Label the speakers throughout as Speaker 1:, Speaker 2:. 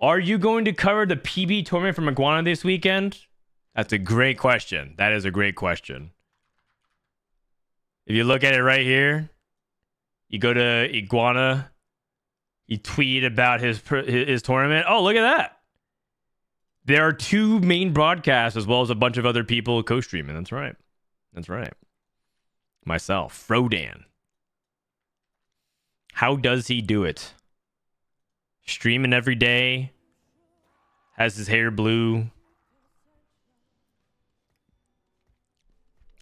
Speaker 1: Are you going to cover the PB tournament from Iguana this weekend? That's a great question. That is a great question. If you look at it right here, you go to Iguana, you tweet about his his tournament. Oh, look at that. There are two main broadcasts as well as a bunch of other people co-streaming. That's right. That's right. Myself, Frodan. How does he do it? Streaming every day. Has his hair blue.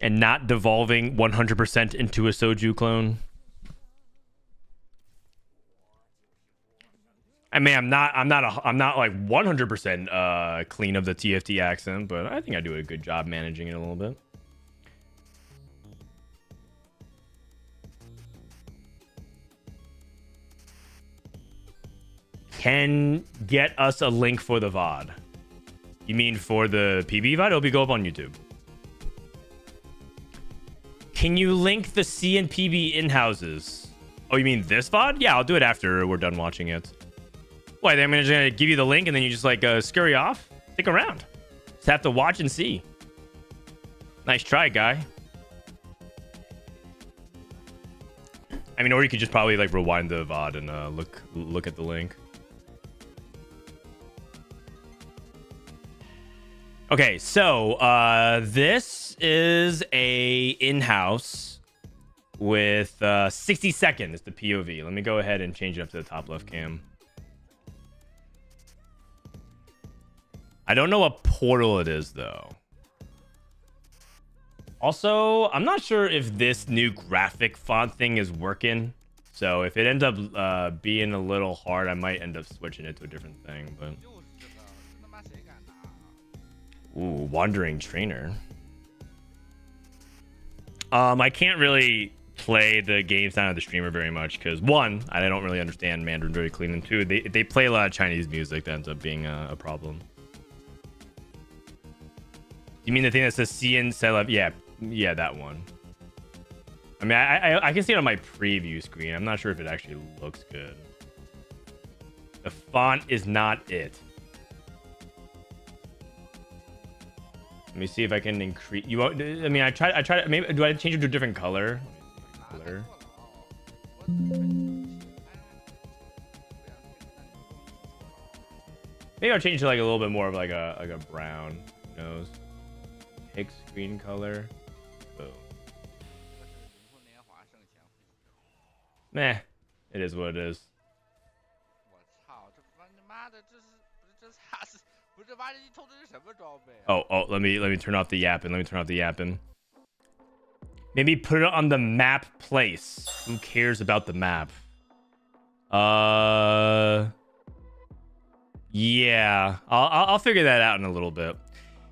Speaker 1: And not devolving 100% into a soju clone. I mean, I'm not, I'm not, a, I'm not like 100% uh, clean of the TFT accent, but I think I do a good job managing it a little bit. Can get us a link for the VOD. You mean for the PB VOD? It'll be go up on YouTube. Can you link the CN PB in-houses? Oh, you mean this VOD? Yeah, I'll do it after we're done watching it. Why? I'm just gonna give you the link and then you just like uh, scurry off. Stick around. Just have to watch and see. Nice try, guy. I mean, or you could just probably like rewind the VOD and uh, look look at the link. Okay, so uh, this is a in-house with uh, 60 seconds. The POV. Let me go ahead and change it up to the top left cam. I don't know what portal it is, though. Also, I'm not sure if this new graphic font thing is working. So if it ends up uh, being a little hard, I might end up switching it to a different thing. But Ooh, Wandering Trainer. Um, I can't really play the game sound of the streamer very much because one, I don't really understand Mandarin very clean, and two, they they play a lot of Chinese music that ends up being a, a problem. You mean the thing that says CN Celeb? Yeah, yeah, that one. I mean, I, I, I can see it on my preview screen. I'm not sure if it actually looks good. The font is not it. Let me see if I can increase. You want? I mean, I try. I try. To maybe do I change it to a different color? Maybe I'll change it to like a little bit more of like a like a brown. nose. Pick screen color. Boom. Meh. It is what it is. Oh, oh, let me let me turn off the yapping. Let me turn off the yapping. Maybe put it on the map place. Who cares about the map? Uh, yeah, I'll I'll figure that out in a little bit.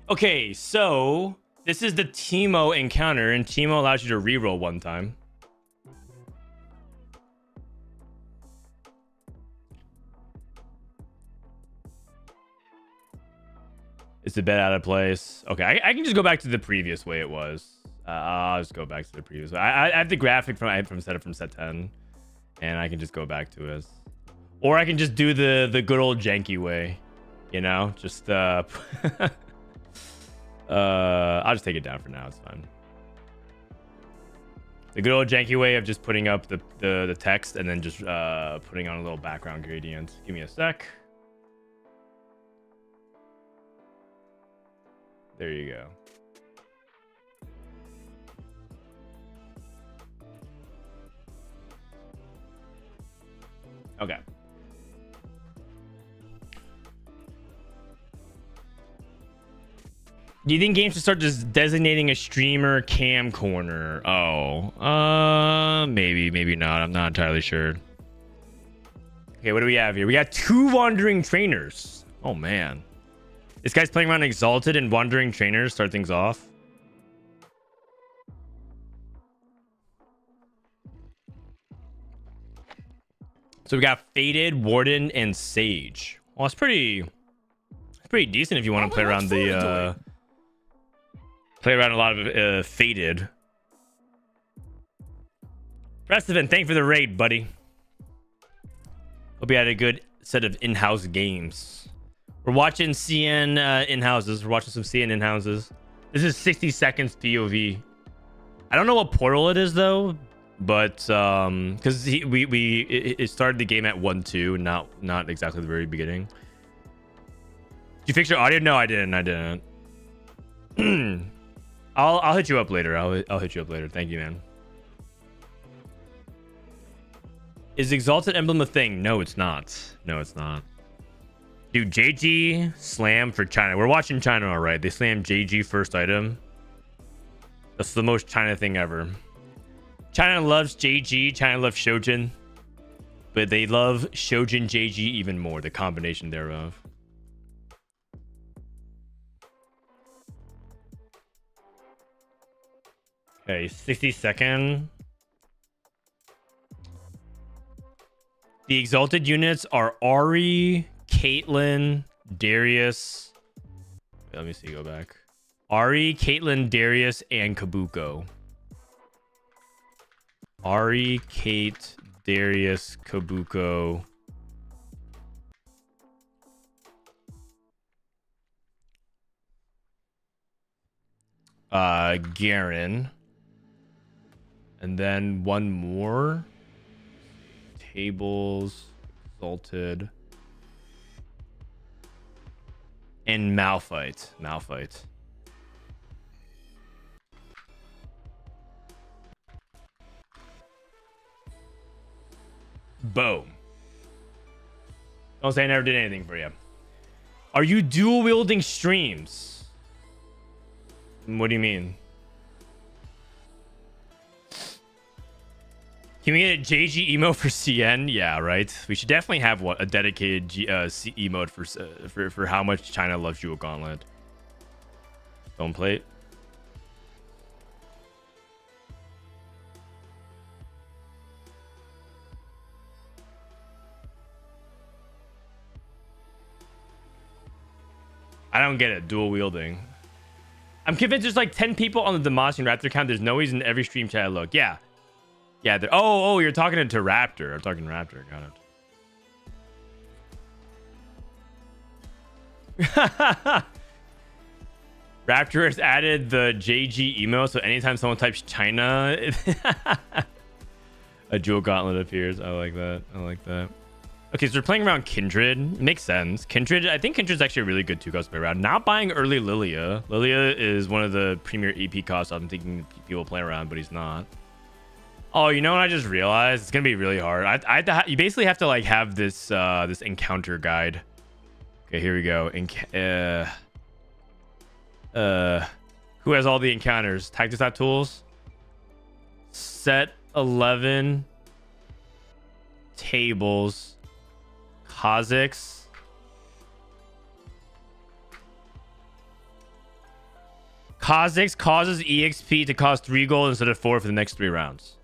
Speaker 1: Okay, so this is the Teemo encounter, and Teemo allows you to reroll one time. It's a bit out of place. Okay, I, I, can just go back to the previous way it was. Uh, I'll just go back to the previous way. I, I have the graphic from I from set up from set 10, and I can just go back to it. Or I can just do the the good old janky way, you know, just uh Uh, I'll just take it down for now. It's fine. The good old janky way of just putting up the, the, the text and then just uh, putting on a little background gradient. Give me a sec. There you go. Okay. Do you think games should start just designating a streamer cam corner? Oh, uh, maybe, maybe not. I'm not entirely sure. Okay, what do we have here? We got two wandering trainers. Oh man, this guy's playing around exalted and wandering trainers. Start things off. So we got faded, warden, and sage. Well, it's pretty, it's pretty decent if you want to play around the. Uh, Play around a lot of uh, faded. Restivan, thank you for the raid, buddy. Hope you had a good set of in-house games. We're watching CN uh, in-houses. We're watching some CN in-houses. This is 60 seconds POV. I don't know what portal it is though, but um, because we we it, it started the game at one two, not not exactly the very beginning. Did you fix your audio? No, I didn't. I didn't. I'll I'll hit you up later. I'll I'll hit you up later. Thank you, man. Is Exalted Emblem a thing? No, it's not. No, it's not. Dude, JG slam for China. We're watching China, all right. They slam JG first item. That's the most China thing ever. China loves JG. China loves Shojin. But they love Shojin JG even more. The combination thereof. Okay, 60 second. The exalted units are Ahri, Caitlyn, Darius. Let me see, go back. Ahri, Caitlyn, Darius, and Kobuko. Ahri, Cait, Darius, Kobuko. Uh, Garen. And then one more. Tables, Exalted. And Malphite. Malphite. Boom. Don't say I never did anything for you. Are you dual wielding streams? What do you mean? Can we get a JG emo for CN? Yeah, right. We should definitely have what a dedicated G, uh, C emote for, uh, for for how much China loves Jewel Gauntlet. Stone plate. I don't get it. Dual wielding. I'm convinced there's like 10 people on the Demacian Raptor account. There's no reason every stream chat I look. Yeah. Yeah. Oh, oh, you're talking to Raptor. I'm talking Raptor. Got it. Raptor has added the JG emo, so anytime someone types China, a jewel gauntlet appears. I like that. I like that. Okay, so we're playing around Kindred. Makes sense. Kindred, I think Kindred's actually a really good two cost play around. Not buying early Lilia. Lilia is one of the premier EP costs I'm thinking people play around, but he's not. Oh, you know what I just realized? It's gonna be really hard. I, I have to you basically have to like have this uh this encounter guide. Okay, here we go. Enc uh, uh, who has all the encounters? Tactics tools. Set eleven tables. Kha'Zix. Kha'Zix causes EXP to cost 3 gold instead of 4 for the next 3 rounds.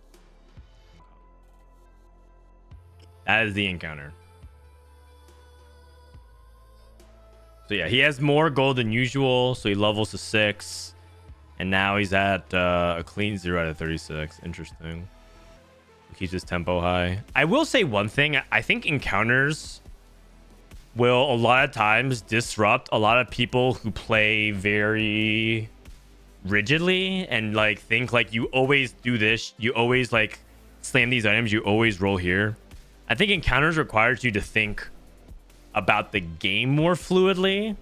Speaker 1: That is the encounter. So yeah, he has more gold than usual, so he levels to 6. And now he's at uh, a clean 0 out of 36. Interesting. Keeps his tempo high. I will say one thing. I think encounters will a lot of times disrupt a lot of people who play very rigidly and like think like you always do this you always like slam these items you always roll here i think encounters requires you to think about the game more fluidly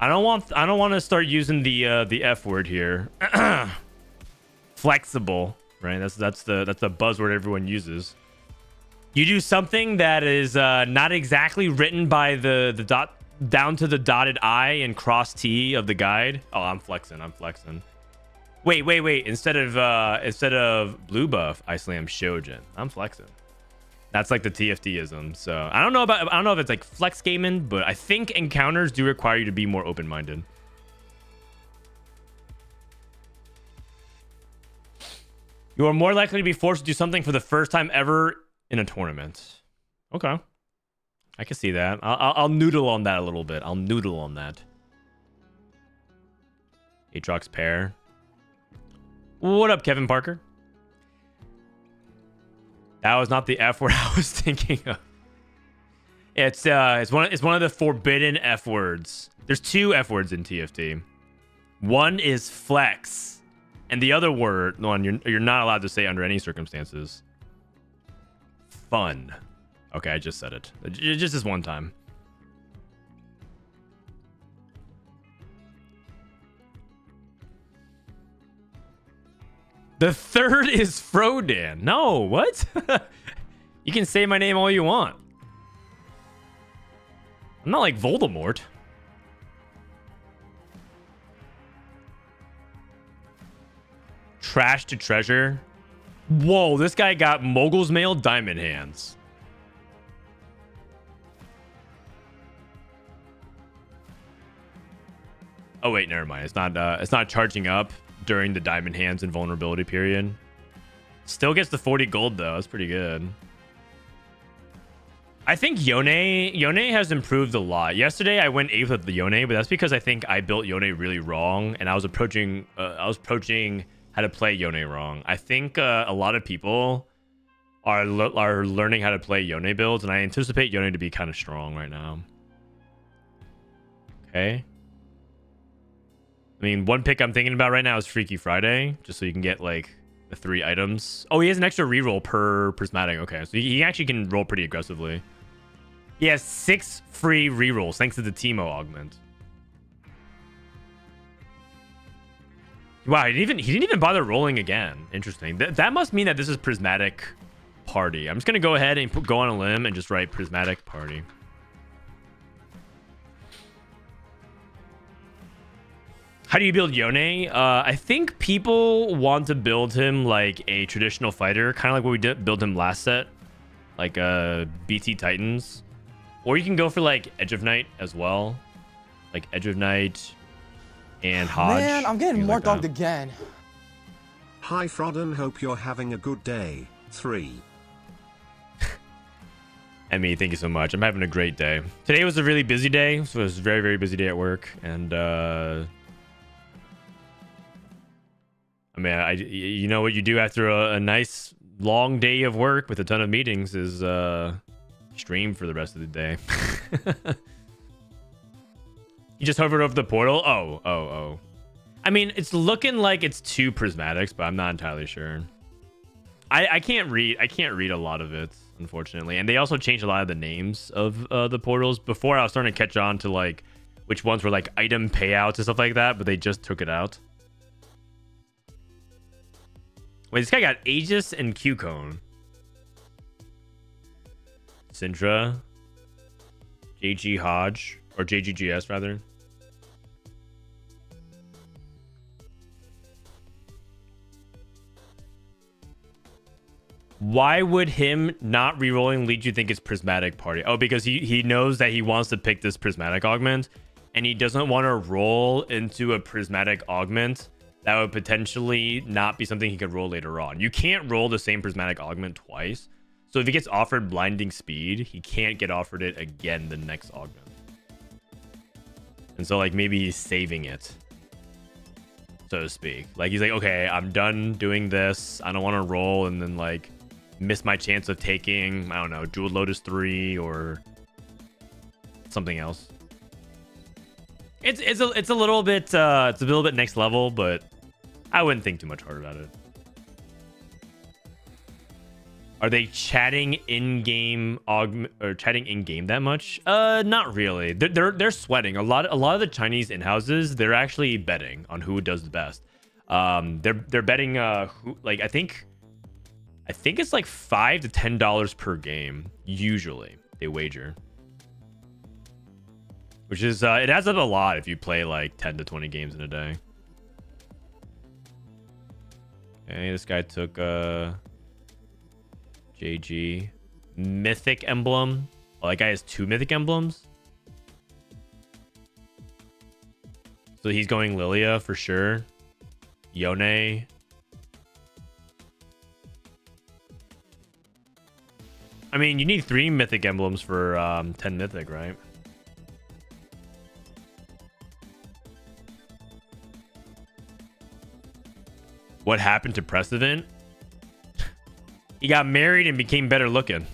Speaker 1: i don't want i don't want to start using the uh the f word here flexible right that's that's the that's the buzzword everyone uses you do something that is uh, not exactly written by the the dot down to the dotted i and cross t of the guide. Oh, I'm flexing. I'm flexing. Wait, wait, wait. Instead of uh, instead of blue buff, I slam Shojin. I'm flexing. That's like the TFTism. So I don't know about I don't know if it's like flex gaming, but I think encounters do require you to be more open minded. You are more likely to be forced to do something for the first time ever in a tournament. Okay. I can see that. I'll, I'll, I'll noodle on that a little bit. I'll noodle on that. Aatrox pair. What up, Kevin Parker? That was not the F word I was thinking of. It's uh, it's one. It's one of the forbidden F words. There's two F words in TFT. One is flex, and the other word, one you're you're not allowed to say under any circumstances. Fun. Okay, I just said it. Just this one time. The third is Frodan. No, what? you can say my name all you want. I'm not like Voldemort. Trash to treasure. Whoa, this guy got Mogul's Mail Diamond Hands. Oh wait, never mind. It's not. Uh, it's not charging up during the Diamond Hands and vulnerability period. Still gets the 40 gold though. That's pretty good. I think Yone Yone has improved a lot. Yesterday I went eighth with the Yone, but that's because I think I built Yone really wrong, and I was approaching uh, I was approaching how to play Yone wrong. I think uh, a lot of people are are learning how to play Yone builds, and I anticipate Yone to be kind of strong right now. Okay. I mean, one pick I'm thinking about right now is Freaky Friday, just so you can get like the three items. Oh, he has an extra reroll per prismatic. Okay, so he actually can roll pretty aggressively. He has six free rerolls thanks to the Teemo augment. Wow, he didn't even he didn't even bother rolling again. Interesting. Th that must mean that this is prismatic party. I'm just gonna go ahead and put, go on a limb and just write prismatic party. How do you build Yone? Uh, I think people want to build him like a traditional fighter, kind of like what we did build him last set, like uh, BT Titans. Or you can go for like Edge of Night as well, like Edge of Night and HoJ.
Speaker 2: Man, I'm getting more like again.
Speaker 3: Hi Frodan, hope you're having a good day. Three.
Speaker 1: Emmy, thank you so much. I'm having a great day. Today was a really busy day. So it was a very, very busy day at work. And uh I mean, I you know what you do after a, a, nice long day of work with a ton of meetings is uh stream for the rest of the day. you just hovered over the portal. Oh, oh, oh. I mean, it's looking like it's two prismatics, but I'm not entirely sure. I I can't read. I can't read a lot of it, unfortunately. And they also changed a lot of the names of uh, the portals. Before, I was starting to catch on to like which ones were like item payouts and stuff like that, but they just took it out. Wait, this guy got Aegis and Q-Cone. Syndra. JG HoJ. Or JGGS, rather. Why would him not rerolling lead you think it's Prismatic Party? Oh, because he, he knows that he wants to pick this Prismatic Augment. And he doesn't want to roll into a Prismatic Augment that would potentially not be something he could roll later on. You can't roll the same prismatic augment twice. So if he gets offered blinding speed, he can't get offered it again the next augment. And so like maybe he's saving it, so to speak. Like he's like, okay, I'm done doing this. I don't want to roll and then like miss my chance of taking, I don't know, Jewel Lotus 3 or something else. It's it's a it's a little bit uh it's a little bit next level, but I wouldn't think too much hard about it. Are they chatting in game or chatting in game that much? Uh, not really. They're, they're they're sweating a lot. A lot of the Chinese in houses, they're actually betting on who does the best. Um, they're they're betting uh who like I think, I think it's like five to ten dollars per game usually they wager. Which is uh, it adds up a lot if you play like ten to twenty games in a day. This guy took uh JG. Mythic emblem. Oh, that guy has two mythic emblems. So he's going Lilia for sure. Yone. I mean, you need three mythic emblems for um, 10 mythic, right? What happened to Precedent? he got married and became better looking.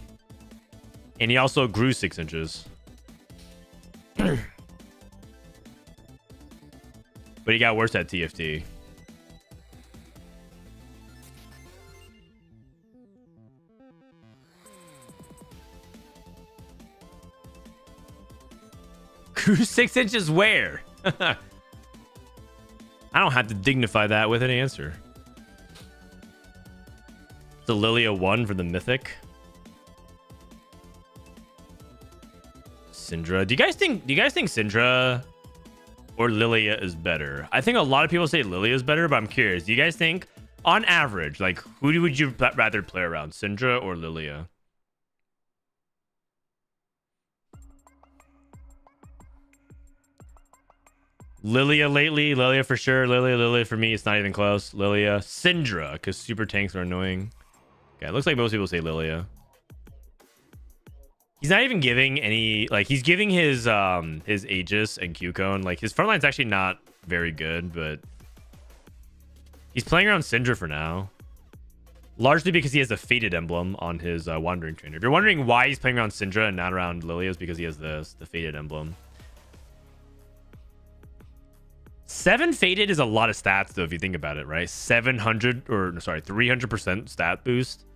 Speaker 1: And he also grew six inches. but he got worse at TFT. Grew six inches where? I don't have to dignify that with an answer. The Lilia 1 for the Mythic. Syndra. Do you guys think do you guys think Syndra or Lilia is better? I think a lot of people say Lilia is better, but I'm curious. Do you guys think on average, like who would you rather play around, Syndra or Lilia? Lilia lately, Lilia for sure. Lilia, Lilia for me, it's not even close. Lilia, Syndra, because super tanks are annoying. Okay, it looks like most people say Lilia. He's not even giving any like he's giving his um his Aegis and Q-Cone. Like his front line's actually not very good, but he's playing around Syndra for now. Largely because he has a faded emblem on his uh, Wandering Trainer. If you're wondering why he's playing around Syndra and not around Lilia, is because he has this, the faded emblem. Seven faded is a lot of stats, though, if you think about it, right? 700 or sorry, 300% stat boost.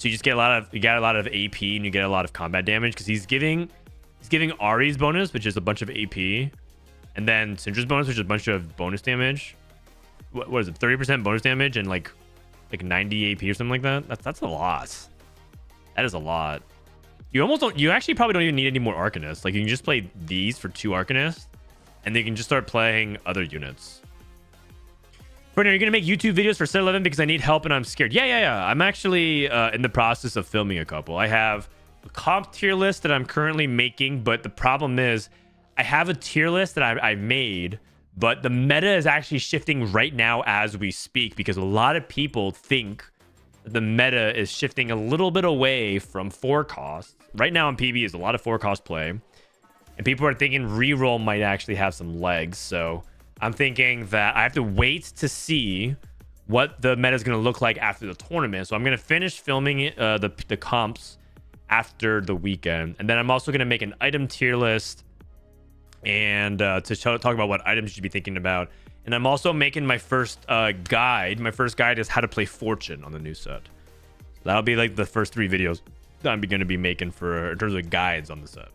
Speaker 1: So you just get a lot of you get a lot of AP and you get a lot of combat damage because he's giving he's giving Ahri's bonus, which is a bunch of AP, and then Syndra's bonus, which is a bunch of bonus damage. What, what is it? 30% bonus damage and like like 90 AP or something like that. That's that's a lot. That is a lot. You almost don't. You actually probably don't even need any more Arcanists. Like you can just play these for two Arcanists, and then you can just start playing other units. Brittany, are you going to make YouTube videos for Set 11 because I need help and I'm scared? Yeah, yeah, yeah. I'm actually uh, in the process of filming a couple. I have a comp tier list that I'm currently making, but the problem is I have a tier list that I, I made, but the meta is actually shifting right now as we speak because a lot of people think the meta is shifting a little bit away from four costs. Right now in PB is a lot of four cost play, and people are thinking reroll might actually have some legs. So I'm thinking that I have to wait to see what the meta is going to look like after the tournament. So I'm going to finish filming uh, the, the comps after the weekend. And then I'm also going to make an item tier list and uh, to talk about what items you should be thinking about. And I'm also making my first uh, guide. My first guide is how to play Fortune on the new set. That'll be like the first three videos that I'm going to be making for in terms of guides on the set.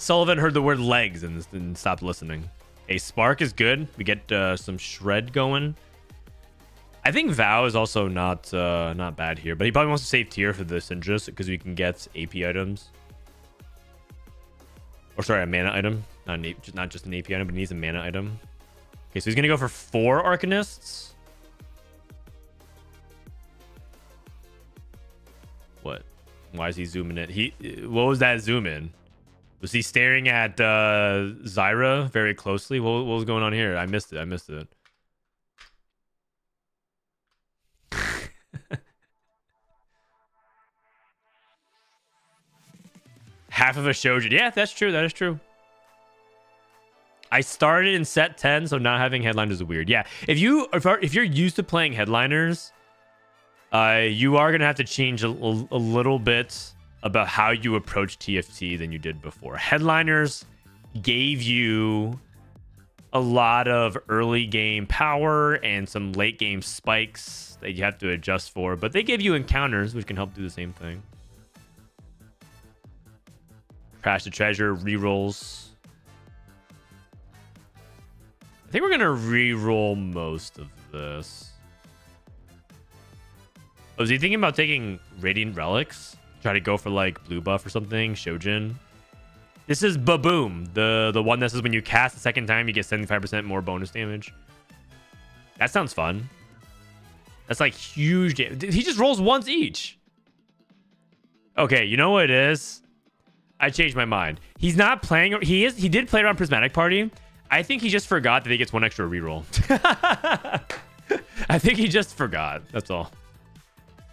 Speaker 1: Sullivan heard the word legs and, and stopped listening. A spark is good. We get uh, some shred going. I think Vow is also not uh, not bad here, but he probably wants to save Tear for this interest because we can get AP items. Or sorry, a mana item, not an, not just an AP item, but he needs a mana item. Okay, so he's gonna go for four Arcanists. What? Why is he zooming in? He what was that zoom in? Was he staring at uh, Zyra very closely? What, what was going on here? I missed it. I missed it. Half of a shojin. Yeah, that's true. That is true. I started in set 10, so not having headliners is weird. Yeah, if you if, if you're used to playing headliners, uh, you are gonna have to change a, a little bit about how you approach TFT than you did before. Headliners gave you a lot of early game power and some late game spikes that you have to adjust for, but they give you encounters which can help do the same thing. Crash the treasure, rerolls. I think we're gonna re-roll most of this. Oh, Was he thinking about taking Radiant Relics? Try to go for like blue buff or something. Shojin. This is Baboom, the the one that says when you cast the second time, you get 75% more bonus damage. That sounds fun. That's like huge. He just rolls once each. Okay, you know what it is? I changed my mind. He's not playing. He is. He did play around Prismatic Party. I think he just forgot that he gets one extra reroll. I think he just forgot. That's all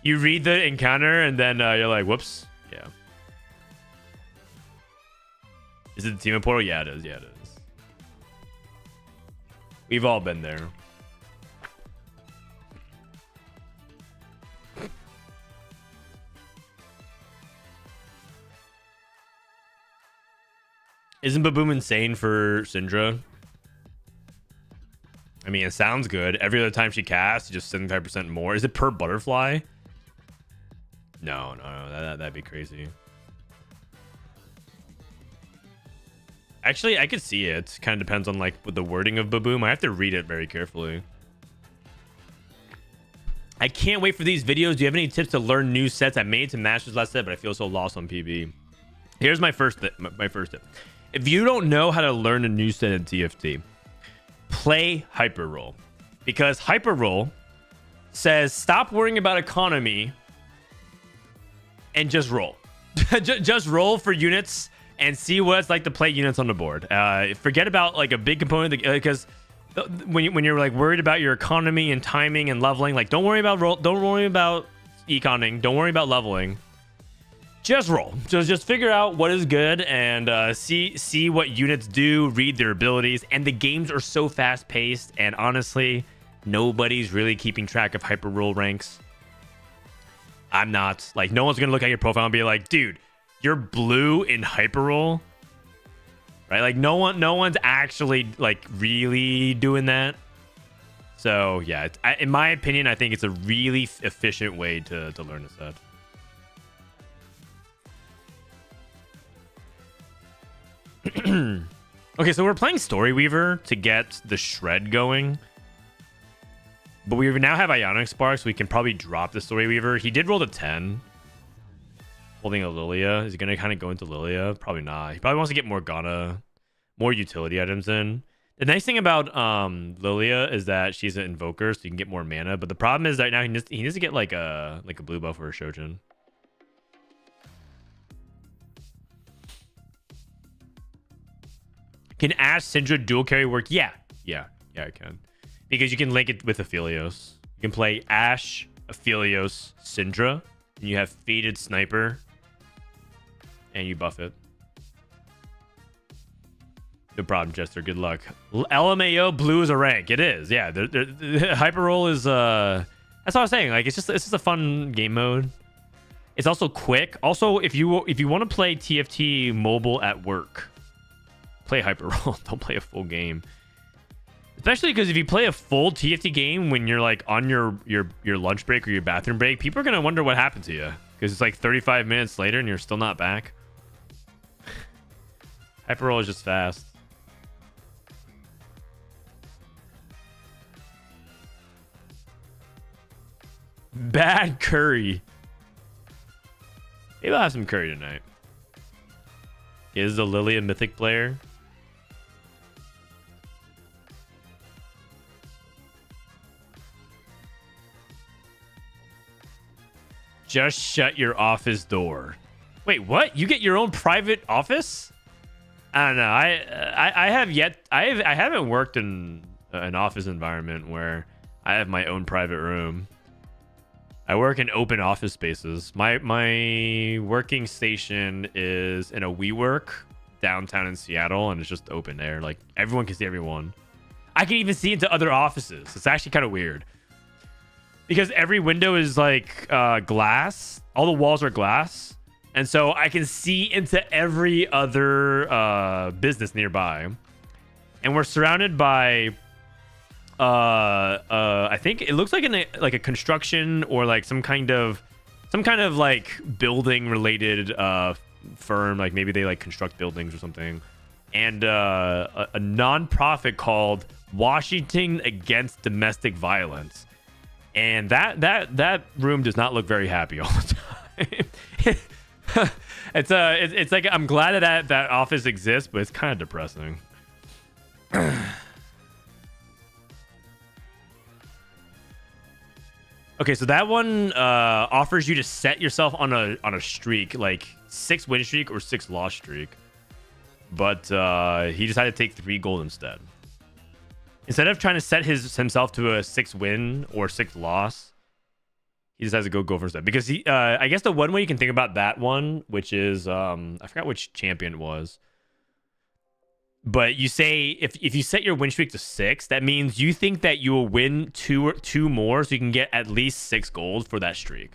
Speaker 1: you read the encounter and then uh, you're like, whoops. Yeah. Is it the team portal? Yeah, it is. Yeah, it is. We've all been there. Isn't Baboom insane for Syndra? I mean, it sounds good. Every other time she casts, just 75% more. Is it per butterfly? No, no, no. That, that'd be crazy. Actually, I could see it. Kind of depends on like the wording of Baboom. I have to read it very carefully. I can't wait for these videos. Do you have any tips to learn new sets? I made some masters last set, but I feel so lost on PB. Here's my first my first tip. If you don't know how to learn a new set in TFT, play Hyper Roll. Because Hyper Roll says stop worrying about economy and just roll. just roll for units and see what it's like to play units on the board. Uh, forget about like a big component because uh, when you, when you're like worried about your economy and timing and leveling, like don't worry about roll, don't worry about econing, don't worry about leveling. Just roll. Just just figure out what is good and uh, see see what units do, read their abilities, and the games are so fast paced. And honestly, nobody's really keeping track of hyper roll ranks. I'm not. Like no one's gonna look at your profile and be like, dude you're blue in hyper roll right? Like no one no one's actually like really doing that. So yeah I, in my opinion i think it's a really efficient way to to learn a set okay so we're playing storyweaver to get the shred going but we now have ionic spark so we can probably drop the Story Weaver. he did roll the 10 holding a Lilia. Is he going to kind of go into Lilia? Probably not. He probably wants to get more Morgana, more utility items in. The nice thing about um, Lilia is that she's an invoker, so you can get more mana. But the problem is that now he needs, he needs to get like a like a blue buff or a Shojin. Can Ashe Syndra dual carry work? Yeah, yeah, yeah, I can. Because you can link it with Aphelios. You can play Ashe, Aphelios, Syndra, and you have Faded Sniper, and you buff it. No problem, Jester. Good luck. LMAO blue is a rank. It is. Yeah. The, the, the hyper roll is uh that's what I was saying. Like it's just it's just a fun game mode. It's also quick. Also, if you if you want to play TFT mobile at work, play hyper roll. Don't play a full game. Especially because if you play a full TFT game when you're like on your your your lunch break or your bathroom break, people are gonna wonder what happened to you because it's like 35 minutes later and you're still not back. Hyper roll is just fast. Bad curry. Maybe I'll have some curry tonight. Is the Lilia mythic player? Just shut your office door. Wait, what? You get your own private office? I don't know. I uh, I, I have yet. I have, I haven't worked in uh, an office environment where I have my own private room. I work in open office spaces. My my working station is in a WeWork downtown in Seattle, and it's just open air. Like everyone can see everyone. I can even see into other offices. It's actually kind of weird because every window is like uh, glass. All the walls are glass, and so I can see into every other uh, business nearby. And we're surrounded by uh uh I think it looks like an like a construction or like some kind of some kind of like building related uh firm like maybe they like construct buildings or something and uh a, a non-profit called Washington Against Domestic Violence and that that that room does not look very happy all the time. It's uh it's, it's like i'm glad that, that office exists but it's kind of depressing. Okay so that one uh offers you to set yourself on a on a streak like six win streak or six loss streak. But uh he decided to take three gold instead instead of trying to set his himself to a six win or six loss he decides to go go for that because he uh i guess the one way you can think about that one which is um i forgot which champion it was but you say if if you set your win streak to six that means you think that you will win two two more so you can get at least six gold for that streak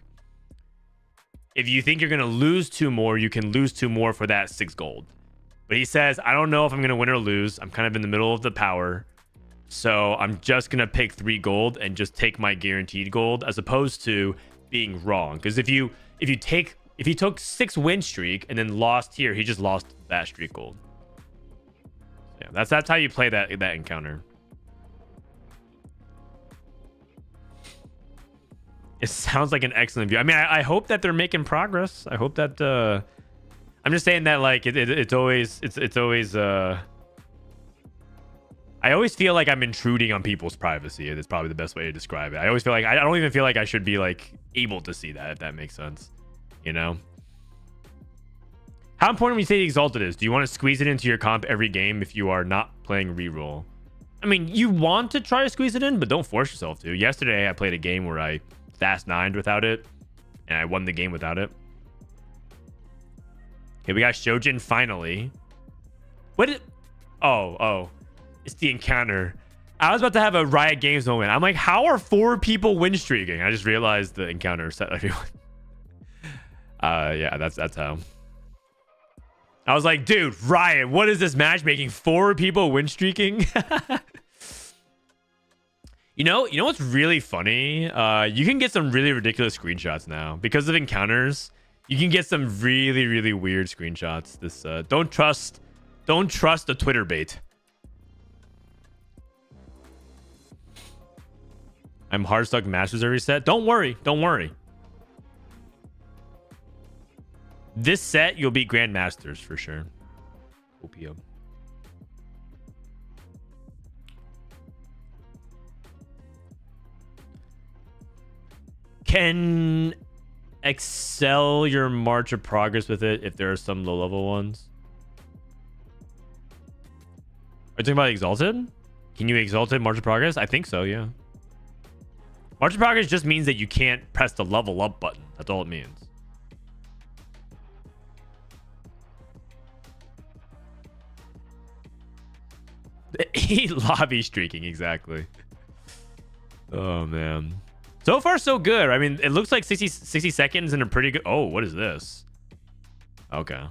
Speaker 1: if you think you're going to lose two more you can lose two more for that six gold But he says, I don't know if I'm going to win or lose. I'm kind of in the middle of the power. So I'm just going to pick three gold and just take my guaranteed gold as opposed to being wrong. Because if you if you take if he took six win streak and then lost here, he just lost that streak gold. Yeah, that's that's how you play that that encounter. It sounds like an excellent view. I mean, I, I hope that they're making progress. I hope that uh I'm just saying that like it, it, it's always it's it's always uh I always feel like I'm intruding on people's privacy. It's probably the best way to describe it. I always feel like I don't even feel like I should be like able to see that if that makes sense. You know? How important when you say the exalted is? Do you want to squeeze it into your comp every game if you are not playing reroll? I mean, you want to try to squeeze it in, but don't force yourself to. Yesterday I played a game where I fast nined without it, and I won the game without it. Okay, we got Shojin finally. What? Did, oh, oh, it's the encounter. I was about to have a Riot Games moment. I'm like, how are four people win streaking? I just realized the encounter set everyone. uh, yeah, that's that's how. I was like, dude, Riot, what is this matchmaking? Four people win streaking? You know, you know what's really funny? Uh, you can get some really ridiculous screenshots now because of encounters. You can get some really, really weird screenshots. This uh, don't trust, don't trust the Twitter bait. I'm hard stuck masters every set. Don't worry, don't worry. This set you'll be grandmasters for sure. Opium. can excel your march of progress with it if there are some low level ones. Are you talking about exalted? Can you exalted march of progress? I think so, yeah. March progress just means that you can't press the level up button. That's all it means. He lobby streaking, exactly. Oh man. So far, so good. I mean, it looks like 60, 60 seconds and a pretty good... Oh, what is this? Okay.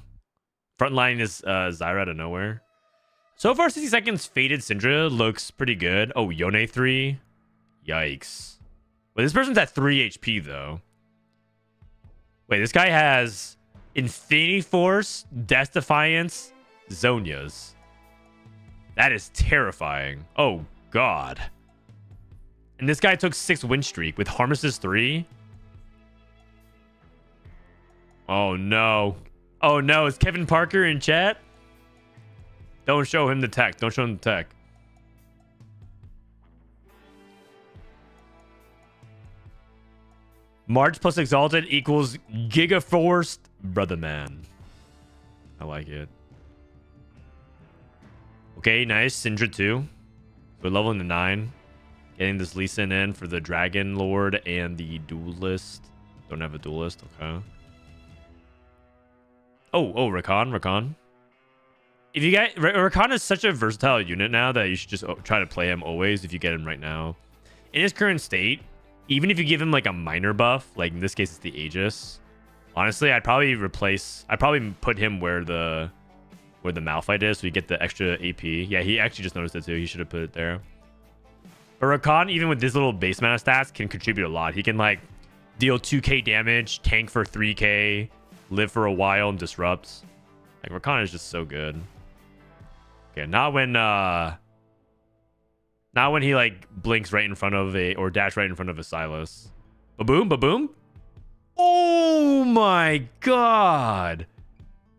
Speaker 1: Front line is uh, Zyra out of nowhere. So far, 60 seconds Faded Syndra looks pretty good. Oh, Yone 3. Yikes. Wait, this person's at 3 HP, though. Wait, this guy has Infinity Force, Death Defiance, Zhonya's. That is terrifying. Oh, God. And this guy took six win streak with Harmless's three. Oh no. Oh no, is Kevin Parker in chat? Don't show him the tech. Don't show him the tech. March plus Exalted equals Giga Forced Brother Man. I like it. Okay, nice. Syndra 2. We're leveling to 9. Getting this Lee Sin in for the Dragon Lord and the Duelist. Don't have a Duelist. Okay. Oh, oh, Rakan, Rakan. If you get Rakan is such a versatile unit now that you should just oh, try to play him always if you get him right now. In his current state, even if you give him like a minor buff, like in this case it's the Aegis. Honestly, I'd probably replace. I'd probably put him where the where the Malphite is, so you get the extra AP. Yeah, he actually just noticed it too. He should have put it there. But Rakan, even with this little base mana stats, can contribute a lot. He can like deal 2k damage, tank for 3k, live for a while, and disrupt. Like Rakan is just so good. Okay, not when uh not when he like blinks right in front of a or dash right in front of a Sylas. Ba-boom, ba-boom. Oh my god.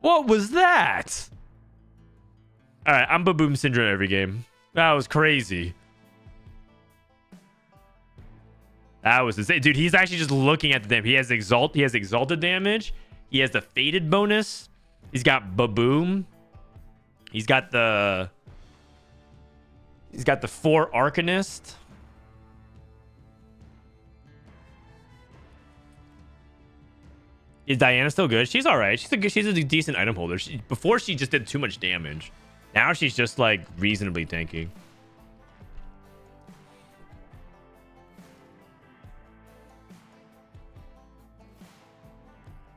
Speaker 1: What was that? Alright, I'm Baboom Syndra every game. That was crazy. That was insane. Dude, he's actually just looking at the damage. He has exalt. He has exalted damage. He has the faded bonus. He's got baboom. He's got the. He's got the four arcanist. Is Diana still good? She's all right. She's a good, she's a decent item holder. She, before she just did too much damage. Now she's just like reasonably tanky.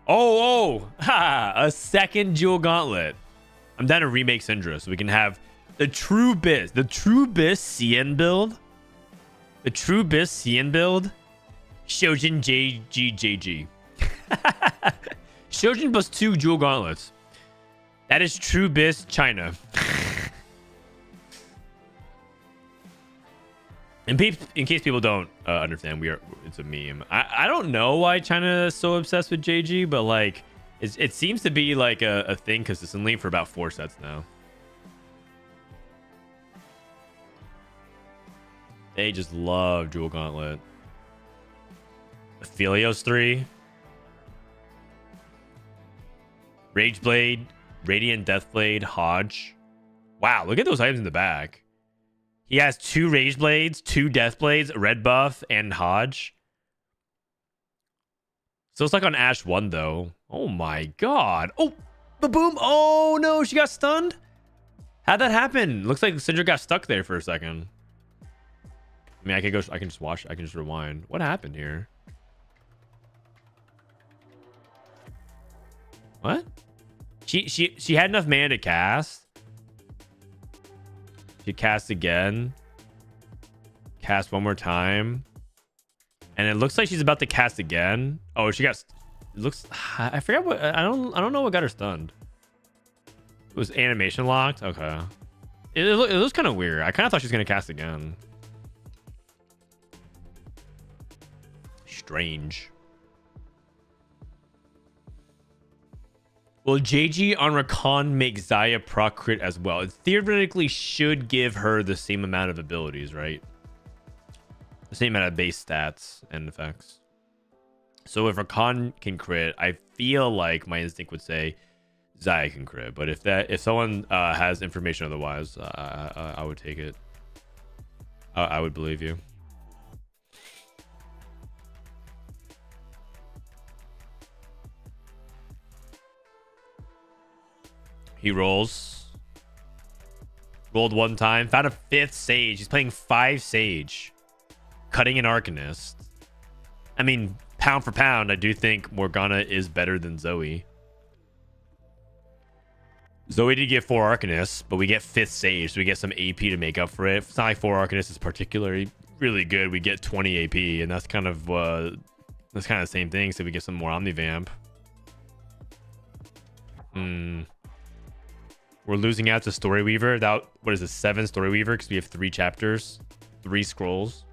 Speaker 1: Oh, oh, ha, a second jewel gauntlet. I'm down to remake Syndra so we can have the True Biz, the True Biz CN build, the True Biz CN build, Shojin JGJG. Shojin plus two jewel gauntlets. That is True Biz China. in, in case people don't uh, understand, we are it's a meme. I, I don't know why China is so obsessed with JG, but like it seems to be like a, a thing consistently for about four sets now. They just love Jewel Gauntlet. Aphelios 3. Rageblade, Radiant Deathblade, HoJ. Wow, look at those items in the back. He has two Rage Blades, two Death Blades, Red Buff, and HoJ. So it's like on Ashe 1, though. Oh my god. Oh, the boom. Oh no, she got stunned. How'd that happen? Looks like Syndra got stuck there for a second. I mean, I can go, I can just watch, I can just rewind. What happened here? What? She, she, she had enough mana to cast. She cast again. Cast one more time. And it looks like she's about to cast again. Oh, she got. looks. I forget what. I don't. I don't know what got her stunned. It was animation locked. Okay. It, it, it looks kind of weird. I kind of thought she was gonna cast again. Strange. Will JG on Rakan make Xayah proc crit as well? It theoretically should give her the same amount of abilities, right? The same amount of base stats and effects. So if Rakan can crit, I feel like my instinct would say Xayah can crit. But if that if someone uh, has information otherwise, uh, I, I, would take it. I, I would believe you. He rolls. Rolled one time. Found a fifth Sage. He's playing five Sage. Cutting an Arcanist. I mean, pound for pound, I do think Morgana is better than Zoe. Zoe did get four Arcanists, but we get fifth Sage, so we get some AP to make up for it. It's not like four Arcanists is particularly really good. We get 20 AP, and that's kind of uh, that's kind of the same thing. So we get some more Omnivamp. Hmm. We're losing out to Storyweaver. That what is it? Seven Storyweaver because we have three chapters, three scrolls.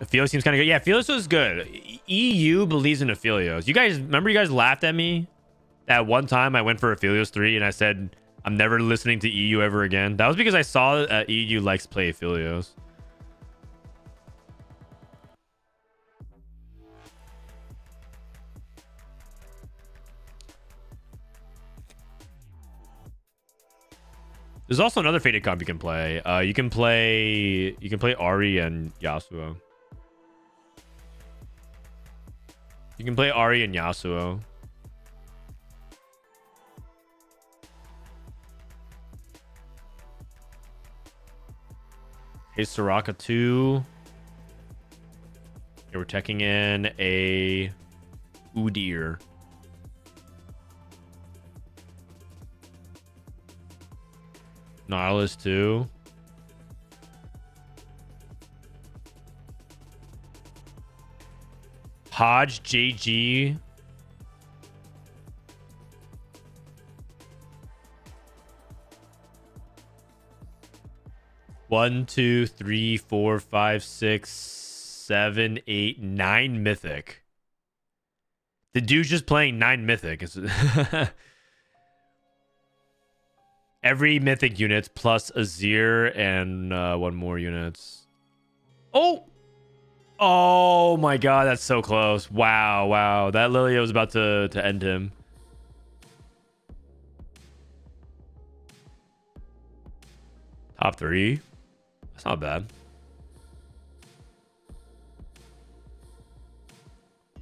Speaker 1: Aphelios seems kind of good. Yeah, Aphelios was good. EU believes in Aphelios. You guys remember? You guys laughed at me that one time I went for Aphelios three and I said I'm never listening to EU ever again. That was because I saw uh, EU likes play Aphelios. There's also another faded comp you can play. Uh, you can play you can play Ahri and Yasuo. You can play Ahri and Yasuo. Hey, Soraka 2. Okay, we're checking in a Udyr. Nautilus too. HoJ JG. One, two, three, four, five, six, seven, eight, nine mythic. The dude's just playing nine mythic. every mythic unit plus Azir and uh, one more units. Oh! Oh my god, that's so close. Wow, wow. That Lilia was about to, to end him. Top three. That's not bad.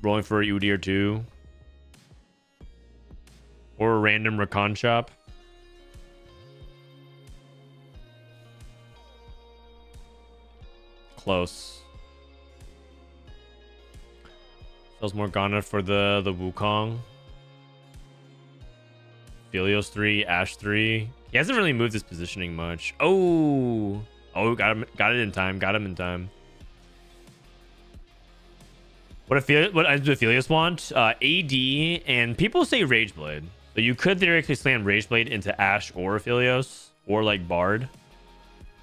Speaker 1: Rolling for a Udyr two. Or a random Rakan shop. Close. Feels Morgana for the, the Wukong. Philios 3, Ashe 3. He hasn't really moved his positioning much. Oh, oh, got him, got it in time. Got him in time. What if what does Aphelios want? Uh, AD and people say Rageblade. So you could theoretically slam Rageblade into Ashe or Aphelios or like Bard.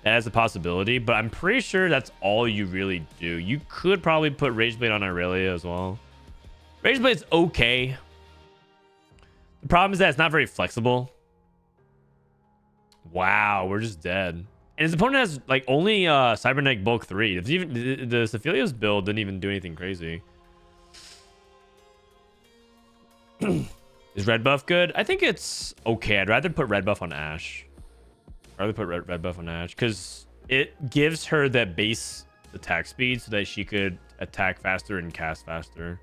Speaker 1: Is a possibility, but I'm pretty sure that's all you really do. You could probably put Rageblade on Irelia as well. Rageblade's okay. The problem is that it's not very flexible. Wow, we're just dead. And his opponent has like only uh Cybernetic Bulk 3. It's even the, the build didn't even do anything crazy. Is red buff good? I think it's okay. I'd rather put red buff on Ashe. Rather put red, red buff on Ashe because it gives her that base attack speed so that she could attack faster and cast faster.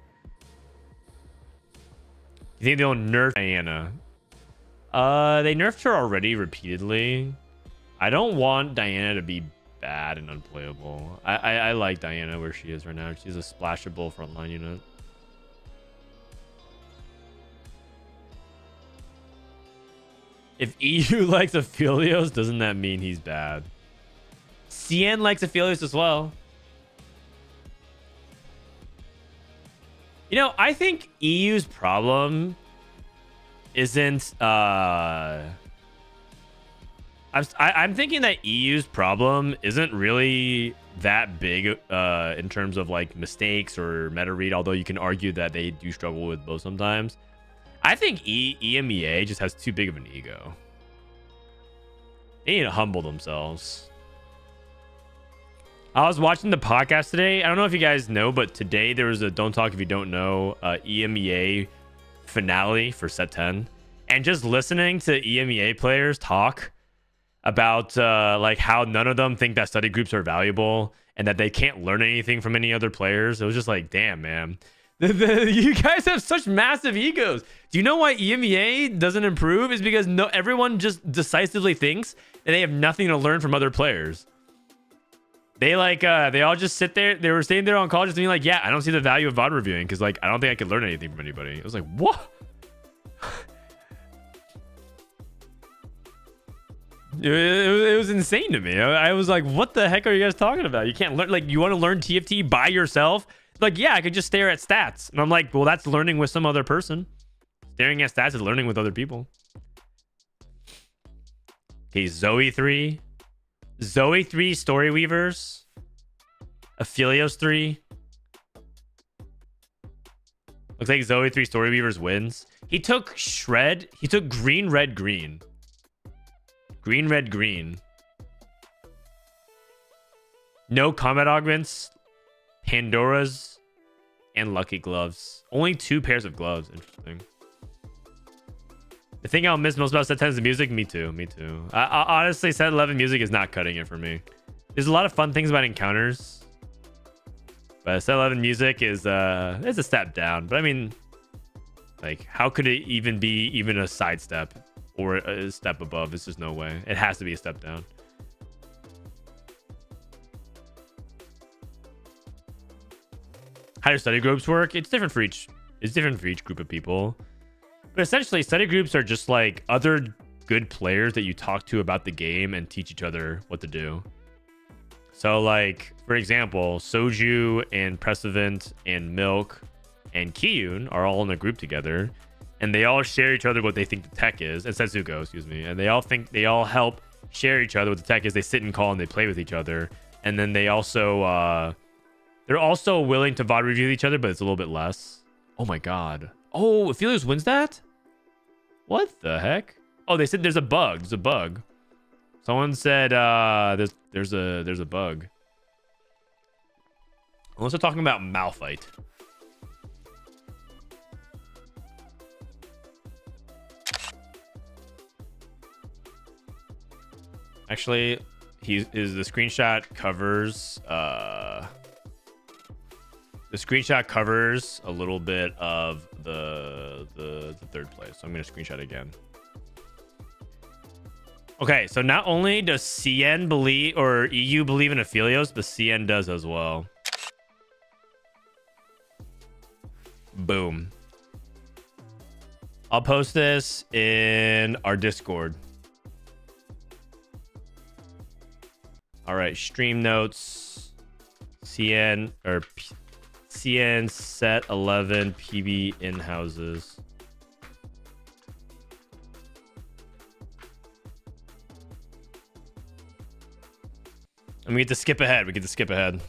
Speaker 1: You think they'll nerf Diana? Uh, they nerfed her already repeatedly. I don't want Diana to be bad and unplayable. I, I, I like Diana where she is right now. She's a splashable frontline unit. If EU likes Aphelios, doesn't that mean he's bad? CN likes Aphelios as well. You know, I think EU's problem isn't uh I'm I, am thinking that EU's problem isn't really that big uh in terms of like mistakes or meta read, although you can argue that they do struggle with both sometimes. I think e EMEA just has too big of an ego. They need to humble themselves. I was watching the podcast today. I don't know if you guys know, but today there was a Don't Talk If You Don't Know uh, EMEA finale for set 10. And just listening to EMEA players talk about uh, like how none of them think that study groups are valuable and that they can't learn anything from any other players. It was just like, damn, man. You guys have such massive egos. Do you know why EMEA doesn't improve? Is because no everyone just decisively thinks that they have nothing to learn from other players. They like uh they all just sit there. They were sitting there on call just being like, yeah, I don't see the value of VOD reviewing because like I don't think I could learn anything from anybody. It was like, what? It, was insane to me. I was like, what the heck are you guys talking about? You can't learn like you want to learn TFT by yourself? Like, yeah, I could just stare at stats. And I'm like, well, that's learning with some other person. Staring at stats is learning with other people. Okay, Zoe 3. Zoe 3 Story Weavers. Aphelios 3. Looks like Zoe 3 Story Weavers wins. He took Shred. He took green, red, green. Green, red, green. No combat augments. Pandora's and Lucky Gloves. Only two pairs of gloves. Interesting. The thing I'll miss most about set 10 is the music. Me too. Me too. I, I, honestly, set 11 music is not cutting it for me. There's a lot of fun things about encounters. But set 11 music is uh is a step down. But I mean, like, how could it even be even a sidestep or a step above? It's just no way. It has to be a step down. How do study groups work? It's different for each. It's different for each group of people. But essentially, study groups are just like other good players that you talk to about the game and teach each other what to do. So, like for example, Soju and Prestivent and Milk and Kiyoon are all in a group together, and they all share each other what they think the tech is, and Setsuko, excuse me, and they all think they all help share each other what the tech is. They sit and call and they play with each other, and then they also uh, they're also willing to VOD review each other, but it's a little bit less. Oh my god. Oh, Aphelios wins that? What the heck? Oh, they said there's a bug. There's a bug. Someone said uh there's there's a there's a bug. Unless they're talking about Malphite. Actually, he is the screenshot covers uh the screenshot covers a little bit of the the, the third place. So I'm going to screenshot again. Okay, so not only does CN believe or EU believe in Aphelios, but CN does as well. Boom. I'll post this in our Discord. All right, stream notes, CN or P CN set 11 PBE in houses. And we get to skip ahead. We get to skip ahead.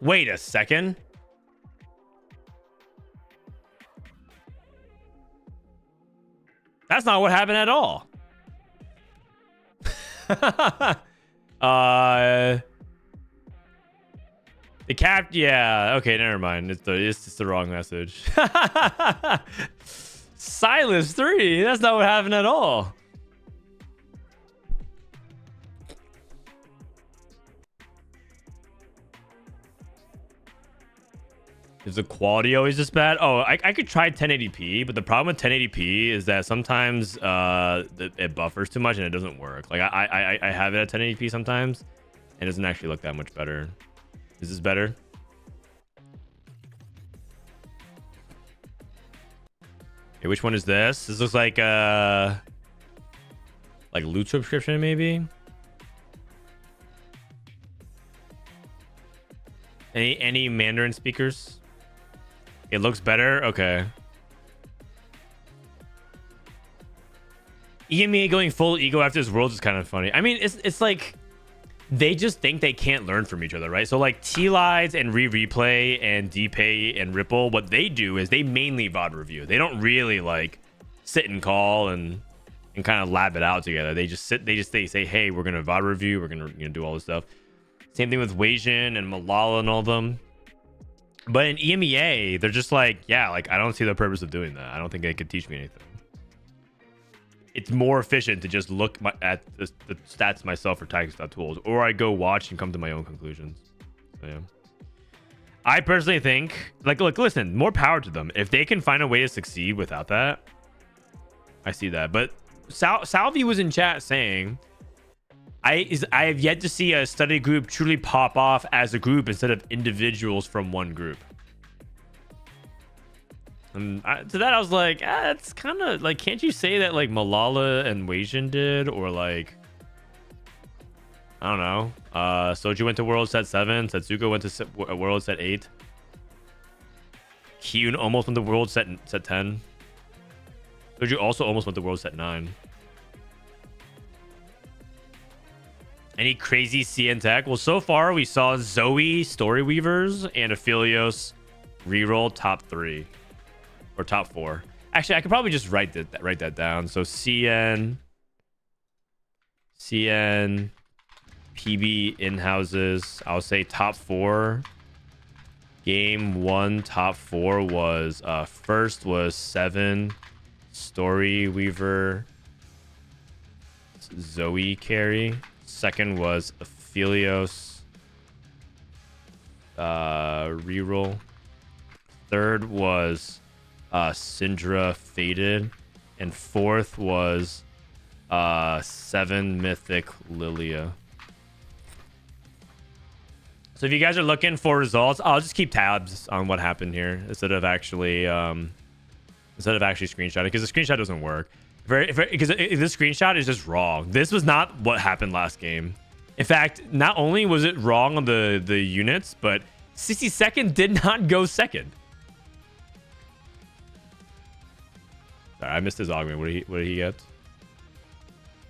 Speaker 1: Wait a second. That's not what happened at all. uh the cap yeah, okay, never mind. It's the it's just the wrong message. Sylas 3, that's not what happened at all. Is the quality always this bad? Oh, I, I could try 1080p, but the problem with 1080p is that sometimes uh, it buffers too much and it doesn't work. Like I, I, I have it at 1080p sometimes, and it doesn't actually look that much better. Is this better? Okay, which one is this? This looks like uh, like loot subscription maybe. Any any Mandarin speakers? It looks better? Okay. EMEA going full ego after this world is kind of funny. I mean, it's it's like they just think they can't learn from each other, right? So like T-Lies and Re-Replay and DPay and Ripple, what they do is they mainly VOD review. They don't really like sit and call and and kind of lab it out together. They just sit, they just they say, hey, we're gonna VOD review, we're gonna do all this stuff. Same thing with Wajin and Malala and all them. But in EMEA, they're just like, yeah, like I don't see the purpose of doing that. I don't think they could teach me anything. It's more efficient to just look my, at the, the, stats myself for tools, or I go watch and come to my own conclusions. So, yeah. I personally think, like, look, listen, more power to them. If they can find a way to succeed without that, I see that. But Sal- Salvi was in chat saying I is I have yet to see a study group truly pop off as a group instead of individuals from one group. And I, to that, I was like, ah, it's kind of like, can't you say that like Malala and Wajin did, or like, I don't know. Uh, Soju went to World Set Seven. Setsuko went to uh, World Set Eight. Kiyoon almost went to World Set Set Ten. Soju also almost went to World Set Nine. Any crazy CN tech? Well, so far we saw Zoe, Story Weavers, and Aphelios reroll top three or top four. Actually, I could probably just write that write that down. So CN, CN, PBE in houses. I'll say top four. Game one, top four was uh, first was seven, Story Weaver, Zoe carry. Second was Aphelios. Uh, reroll. Third was uh, Syndra Faded. And fourth was uh, Seven Mythic Lilia. So if you guys are looking for results, I'll just keep tabs on what happened here instead of actually um, instead of actually screenshotting because the screenshot doesn't work. Very, very because this screenshot is just wrong. This was not what happened last game. In fact, not only was it wrong on the the units, but 60 second did not go second. Sorry, I missed his augment. What did he What did he get?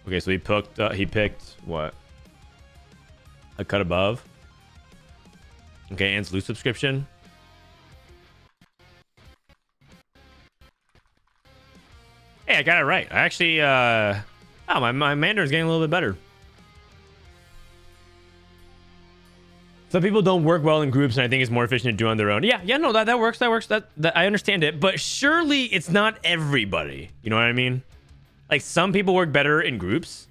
Speaker 1: Okay, so he picked uh, he picked what? A cut above. Okay, and loot subscription. Hey, I got it right. I actually, uh, oh, my, my Mandarin's getting a little bit better. Some people don't work well in groups, and I think it's more efficient to do on their own. Yeah, yeah, no, that, that works. That works. That, that I understand it, but surely it's not everybody. You know what I mean? Like some people work better in groups,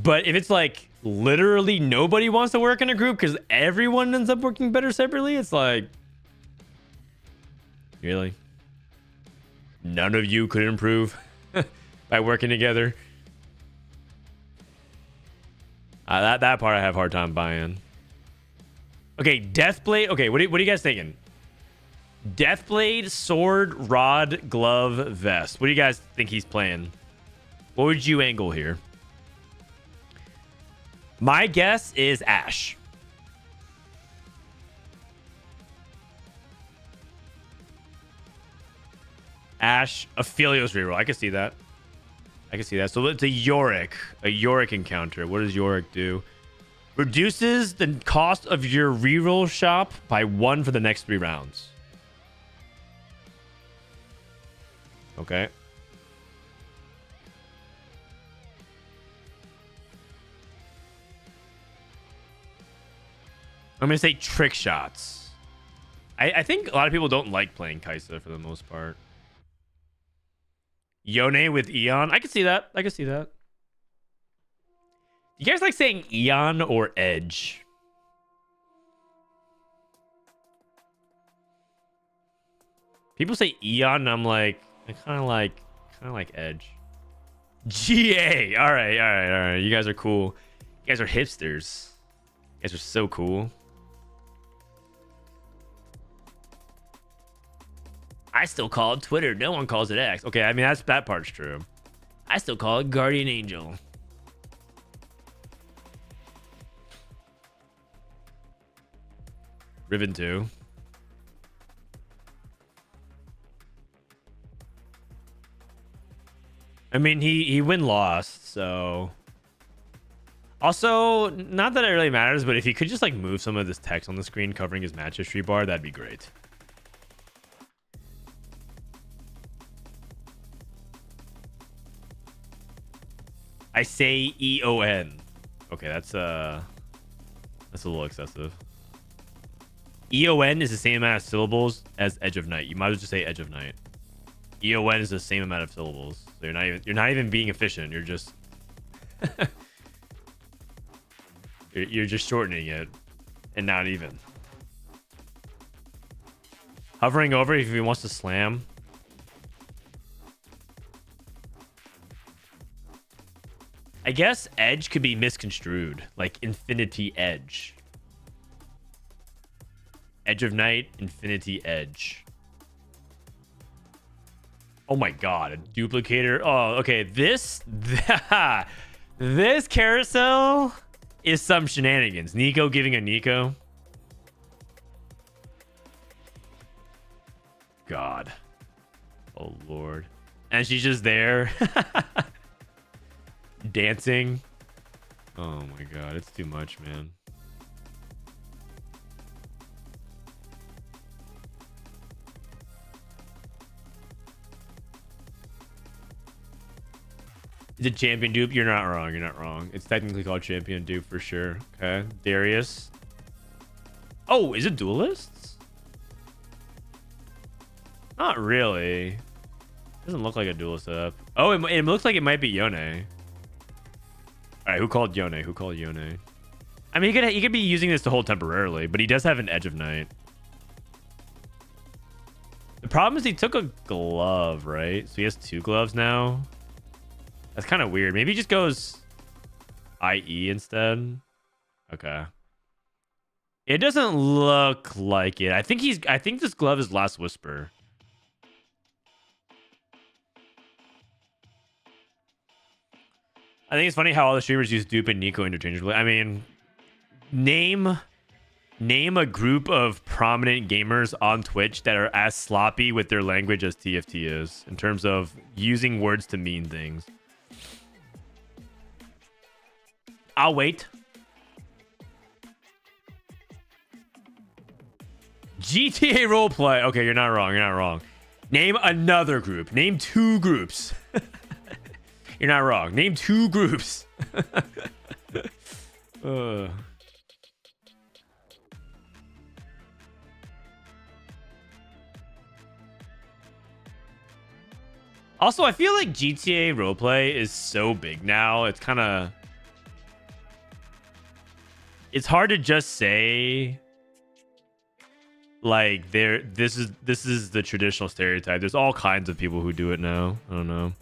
Speaker 1: but if it's like literally nobody wants to work in a group because everyone ends up working better separately, it's like, really? None of you could improve by working together. Uh, that that part I have a hard time buying. Okay, Deathblade. Okay, what are, what are you guys thinking? Deathblade, sword, rod, glove, vest. What do you guys think he's playing? What would you angle here? My guess is Ashe. Ashe, Aphelios reroll. I can see that. I can see that. So it's a Yorick. A Yorick encounter. What does Yorick do? Reduces the cost of your reroll shop by one for the next three rounds. Okay. I'm going to say trick shots. I, I think a lot of people don't like playing Kai'Sa for the most part. Yone with Eon. I can see that. I can see that. You guys like saying Eon or Edge? People say Eon, and I'm like, I kind of like, kind of like Edge. GA. All right, all right, all right. You guys are cool. You guys are hipsters. You guys are so cool. I still call it Twitter. No one calls it X. Okay, I mean that's that part's true. I still call it Guardian Angel. Riven 2. I mean, he he win lost, so. Also, not that it really matters, but if he could just like move some of this text on the screen covering his match history bar, that'd be great. I say E O N. Okay, that's uh that's a little excessive. E O N is the same amount of syllables as Edge of Night. You might as well just say Edge of Night. E O N is the same amount of syllables. So you're not even you're not even being efficient. You're just you're, you're just shortening it and not even. Hovering over if he wants to slam. I guess edge could be misconstrued, like infinity edge. Edge of Night, Infinity Edge. Oh my god, a duplicator. Oh, okay. This this carousel is some shenanigans. Neeko giving a Neeko. God. Oh lord. And she's just there. Dancing. Oh my god, it's too much, man. Is it champion dupe? You're not wrong. You're not wrong. It's technically called champion dupe for sure. Okay. Darius. Oh, is it duelists? Not really. Doesn't look like a duelist setup. Oh, it, it looks like it might be Yone. Right, who called Yone? Who called Yone? I mean, he could he could be using this to hold temporarily, but he does have an Edge of Night. The problem is he took a glove, right? So he has two gloves now. That's kind of weird. Maybe he just goes IE instead. Okay. It doesn't look like it. I think he's I think this glove is Last Whisper. I think it's funny how all the streamers use dupe and Neeko interchangeably. I mean, name name a group of prominent gamers on Twitch that are as sloppy with their language as TFT is in terms of using words to mean things. I'll wait. GTA roleplay. Okay, you're not wrong. You're not wrong. Name another group. Name two groups. You're not wrong. Name two groups. uh. Also, I feel like GTA roleplay is so big now. It's kind of it's hard to just say like there this is this is the traditional stereotype there's all kinds of people who do it now i don't know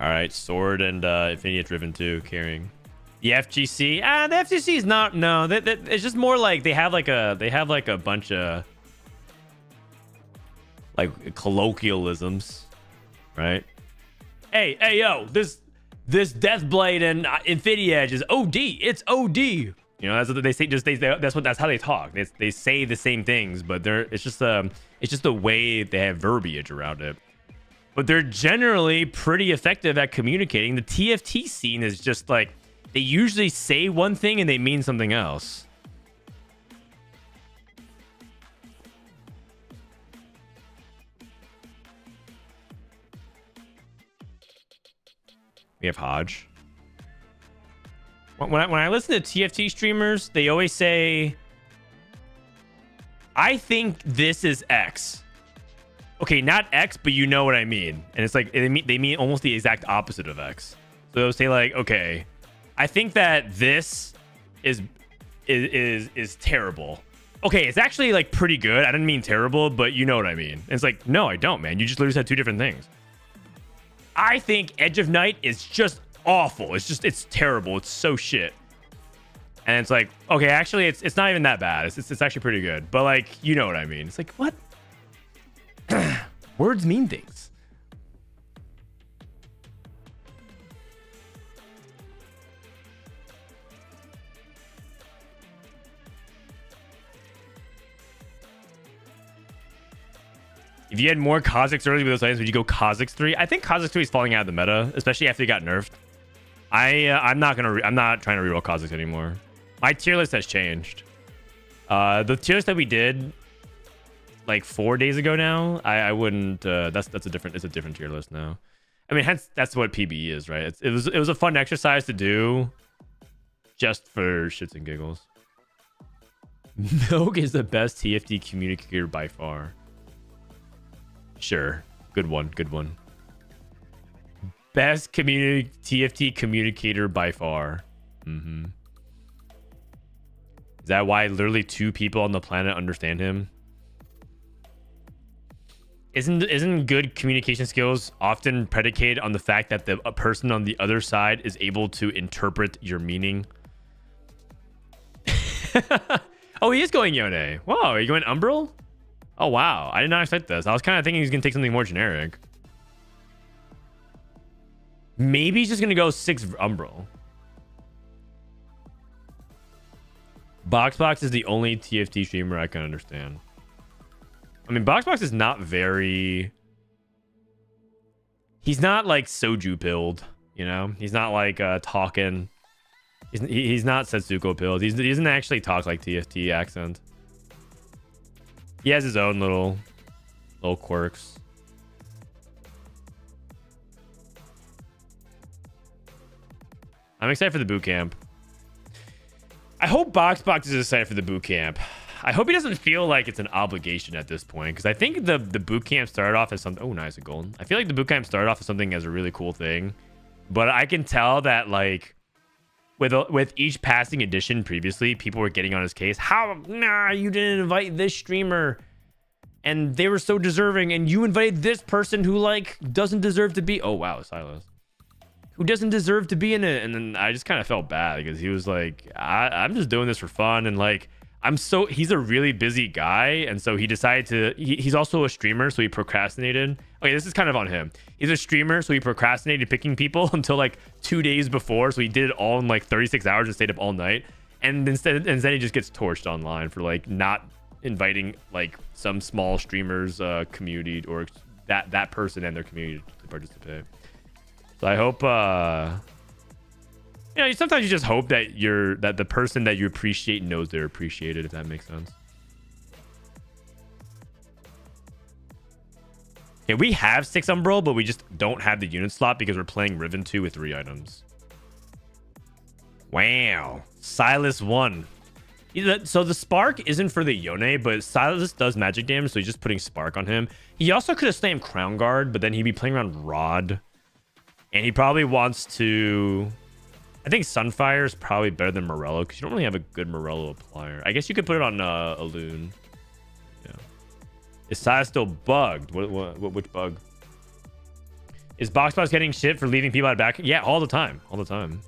Speaker 1: All right, sword and uh, Infinity Driven too, carrying. The FGC, ah, the FGC is not. No, it's just more like they have like a they have like a bunch of like colloquialisms, right? Hey, hey, yo, this this Deathblade and uh, Infinity Edge is OD. It's OD. You know, that's what they say. Just they, that's what that's how they talk. They, they say the same things, but they're it's just um it's just the way they have verbiage around it. But they're generally pretty effective at communicating. The TFT scene is just like they usually say one thing and they mean something else. We have HoJ. When I, when I listen to TFT streamers, they always say, I think this is X. Okay, not X, but you know what I mean. And it's like, they mean, they mean almost the exact opposite of X. So they'll say like, okay, I think that this is is is, is terrible. Okay, it's actually like pretty good. I didn't mean terrible, but you know what I mean. And it's like, no, I don't, man. You just literally said two different things. I think Edge of Night is just awful. It's just it's terrible. It's so shit. And it's like, okay, actually, it's it's not even that bad. It's it's, it's actually pretty good. But like, you know what I mean. It's like, what? Words mean things. If you had more Kha'Zix early with those items, would you go Kha'Zix 3? I think Kha'Zix 3 is falling out of the meta, especially after he got nerfed. I, uh, I'm not gonna. I'm not trying to reroll Kha'Zix anymore. My tier list has changed. Uh, the tier list that we did like four days ago now, I, I wouldn't. Uh, that's that's a different. It's a different tier list now. I mean, hence that's what PBE is, right? It's, it was it was a fun exercise to do, just for shits and giggles. Milk is the best TFT communicator by far. Sure. Good one. Good one. Best community TFT communicator by far. Mm-hmm. Is that why literally two people on the planet understand him? Isn't isn't good communication skills often predicated on the fact that the a person on the other side is able to interpret your meaning? oh, he is going Yone. Wow, are you going Umbral? Oh, wow. I did not expect this. I was kind of thinking he's going to take something more generic. Maybe he's just going to go six Umbral. Boxbox is the only TFT streamer I can understand. I mean, Boxbox is not very... He's not like soju pilled, you know? He's not like uh, talking... He's, he's not Setsuko pilled. He doesn't actually talk like TFT accent. He has his own little little quirks. I'm excited for the boot camp. I hope Boxbox is excited for the boot camp. I hope he doesn't feel like it's an obligation at this point because I think the the boot camp started off as something. Oh, nice, a golden. I feel like the boot camp started off as something as a really cool thing, but I can tell that like with with each passing edition previously, people were getting on his case. How nah, you didn't invite this streamer, and they were so deserving, and you invited this person who like doesn't deserve to be. Oh wow, Sylas, who doesn't deserve to be in it, and then I just kind of felt bad because he was like, I, I'm just doing this for fun, and like I'm so he's a really busy guy, and so he decided to. He, he's also a streamer, so he procrastinated. Okay, this is kind of on him. He's a streamer, so he procrastinated picking people until like two days before. So he did it all in like 36 hours and stayed up all night. And instead, instead he just gets torched online for like not inviting like some small streamers uh, community or that that person and their community to participate. So I hope. uh you know, sometimes you just hope that you're that the person that you appreciate knows they're appreciated, if that makes sense. Okay, we have six Umbral, but we just don't have the unit slot because we're playing Riven 2 with three items. Wow. Sylas 1. So the Spark isn't for the Yone, but Sylas does magic damage, so he's just putting Spark on him. He also could have slammed Crown Guard, but then he'd be playing around Rod. And he probably wants to I think Sunfire is probably better than Morello because you don't really have a good Morello applier. I guess you could put it on uh, Alune. Yeah. Is Xayah still bugged? What, what, what, which bug? Is BoxBox getting shit for leaving people out back? Yeah, all the time. All the time.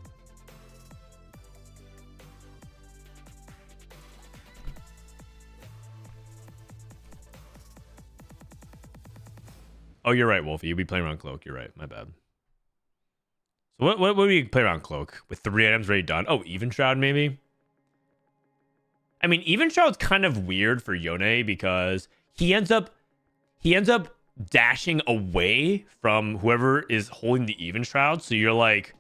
Speaker 1: Oh, you're right, Wolfie. You'd be playing around Cloak. You're right. My bad. What, what, what do we play around Cloak? With three items ready done? Oh, Evenshroud, maybe? I mean, Evenshroud's kind of weird for Yone because he ends up he ends up dashing away from whoever is holding the Evenshroud. So you're like,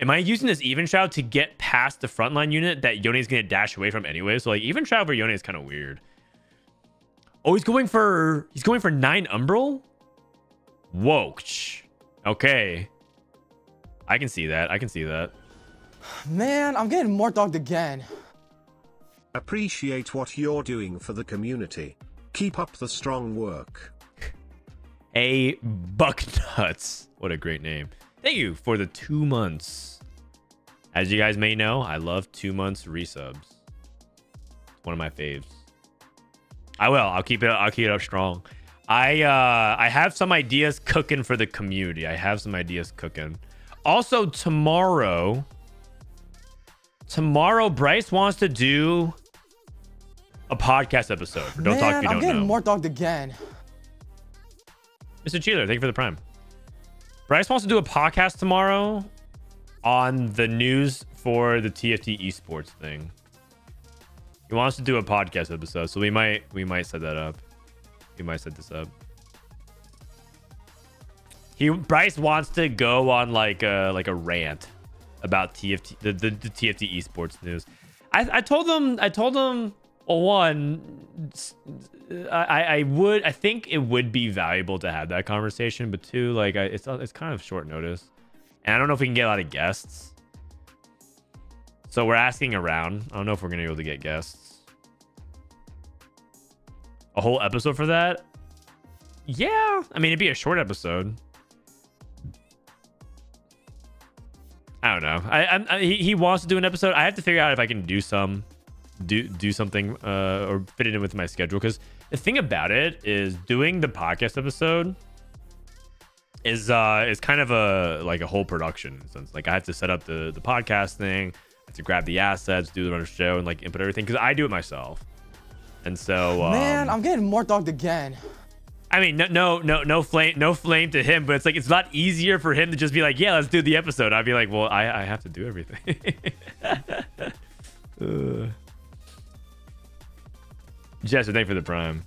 Speaker 1: am I using this Evenshroud to get past the frontline unit that Yone's going to dash away from anyway? So like Evenshroud for Yone is kind of weird. Oh, he's going for he's going for nine Umbral. Whoa. Okay. I can see that. I can see that.
Speaker 2: Man, I'm getting more dogged again.
Speaker 3: Appreciate what you're doing for the community. Keep up the strong work.
Speaker 1: A Bucknuts. What a great name. Thank you for the two months. As you guys may know, I love two months resubs. One of my faves. I will. I'll keep it. I'll keep it up strong. I uh I have some ideas cooking for the community. I have some ideas cooking. Also tomorrow, tomorrow Bryce wants to do a podcast episode. For don't
Speaker 2: Man,
Speaker 1: talk if you
Speaker 2: I'm
Speaker 1: don't
Speaker 2: getting
Speaker 1: know.
Speaker 2: more dogged again.
Speaker 1: Mr. Cheeler, thank you for the prime. Bryce wants to do a podcast tomorrow on the news for the TFT esports thing. He wants to do a podcast episode, so we might we might set that up. We might set this up. He Bryce wants to go on like a like a rant about TFT the, the, the TFT esports news. I, I told him I told him well, one I, I would I think it would be valuable to have that conversation, but two like I, it's it's kind of short notice, and I don't know if we can get a lot of guests. So we're asking around. I don't know if we're gonna be able to get guests. A whole episode for that? Yeah, I mean it'd be a short episode. I don't know. I, I, I he, he wants to do an episode. I have to figure out if I can do some, do do something uh, or fit it in with my schedule. Because the thing about it is doing the podcast episode is uh is kind of a like a whole production sense. Like I have to set up the the podcast thing, I have to grab the assets, do the run of show, and like input everything because I do it myself. And so um,
Speaker 2: Man, I'm getting more dogged again.
Speaker 1: I mean, no, no, no, no flame, no flame to him, but it's like it's a lot easier for him to just be like, "Yeah, let's do the episode." I'd be like, "Well, I, I have to do everything." uh. Jester, thank you for the prime.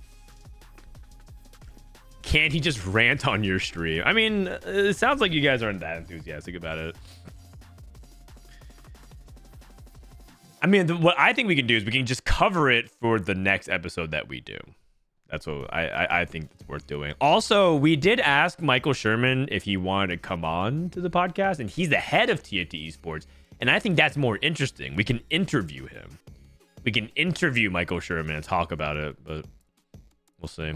Speaker 1: Can't he just rant on your stream? I mean, it sounds like you guys aren't that enthusiastic about it. I mean, the, what I think we can do is we can just cover it for the next episode that we do. That's what I, I, I think it's worth doing. Also, we did ask Michael Sherman if he wanted to come on to the podcast, and he's the head of TFT Esports. And I think that's more interesting. We can interview him. We can interview Michael Sherman and talk about it, but we'll see.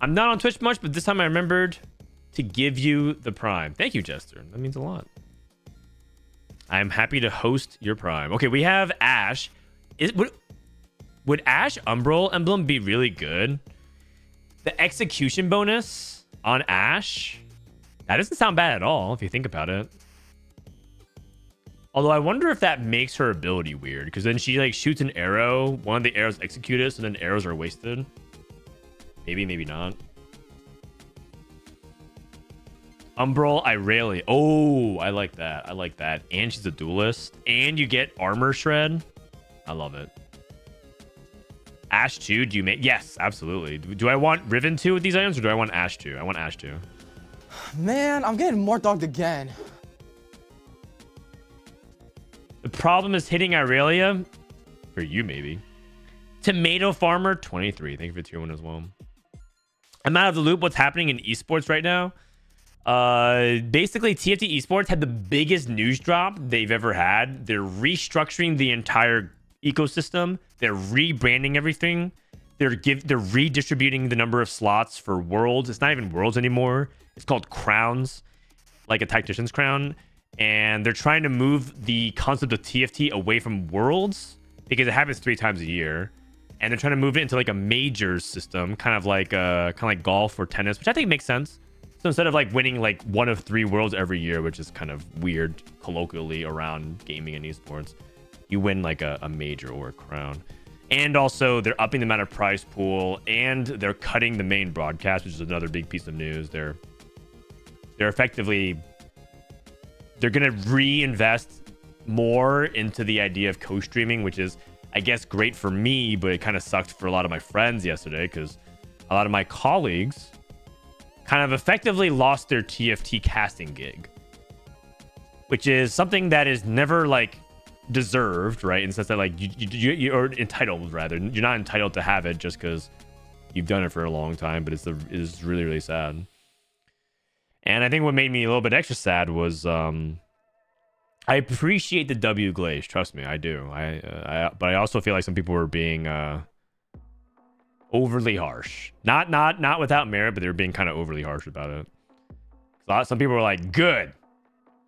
Speaker 1: I'm not on Twitch much, but this time I remembered to give you the prime. Thank you, Jester. That means a lot. I'm happy to host your prime. Okay, we have Ashe. Is would would Ashe Umbral emblem be really good? The execution bonus on Ashe, that doesn't sound bad at all if you think about it. Although I wonder if that makes her ability weird, because then she like shoots an arrow, one of the arrows executed, so then arrows are wasted. Maybe, maybe not. Umbral Irelia. Oh, I like that. I like that. And she's a duelist. And you get armor shred. I love it. Ashe 2, do you make... Yes, absolutely. Do, I want Riven 2 with these items, or do I want Ashe 2? I want Ashe 2.
Speaker 2: Man, I'm getting more dogged again.
Speaker 1: The problem is hitting Irelia. For you, maybe. Tomato Farmer 23. Thank you for tier 1 as well. I'm out of the loop. What's happening in esports right now? Uh, basically, TFT Esports had the biggest news drop they've ever had. They're restructuring the entire ecosystem. They're rebranding everything. They're give they're redistributing the number of slots for worlds. It's not even worlds anymore. It's called crowns, like a tactician's crown. And they're trying to move the concept of TFT away from worlds because it happens three times a year. and they're trying to move it into like a majors system, kind of like uh, kind of like golf or tennis, which I think makes sense. So instead of like winning like one of three worlds every year, which is kind of weird colloquially around gaming and esports, you win like a, a major or a crown. And also, they're upping the amount of prize pool, and they're cutting the main broadcast, which is another big piece of news. They're they're effectively they're gonna reinvest more into the idea of co-streaming, which is, I guess, great for me, but it kind of sucked for a lot of my friends yesterday because a lot of my colleagues kind of effectively lost their TFT casting gig, which is something that is never like deserved, right? In the sense that like you, you you're entitled rather, you're not entitled to have it just because you've done it for a long time, but it's the is really really sad. And I think what made me a little bit extra sad was um I appreciate the W glaze. Trust me, I do. I, uh, I, but I also feel like some people were being uh, overly harsh. Not, not, not without merit, but they were being kind of overly harsh about it. Some people were like, "Good,"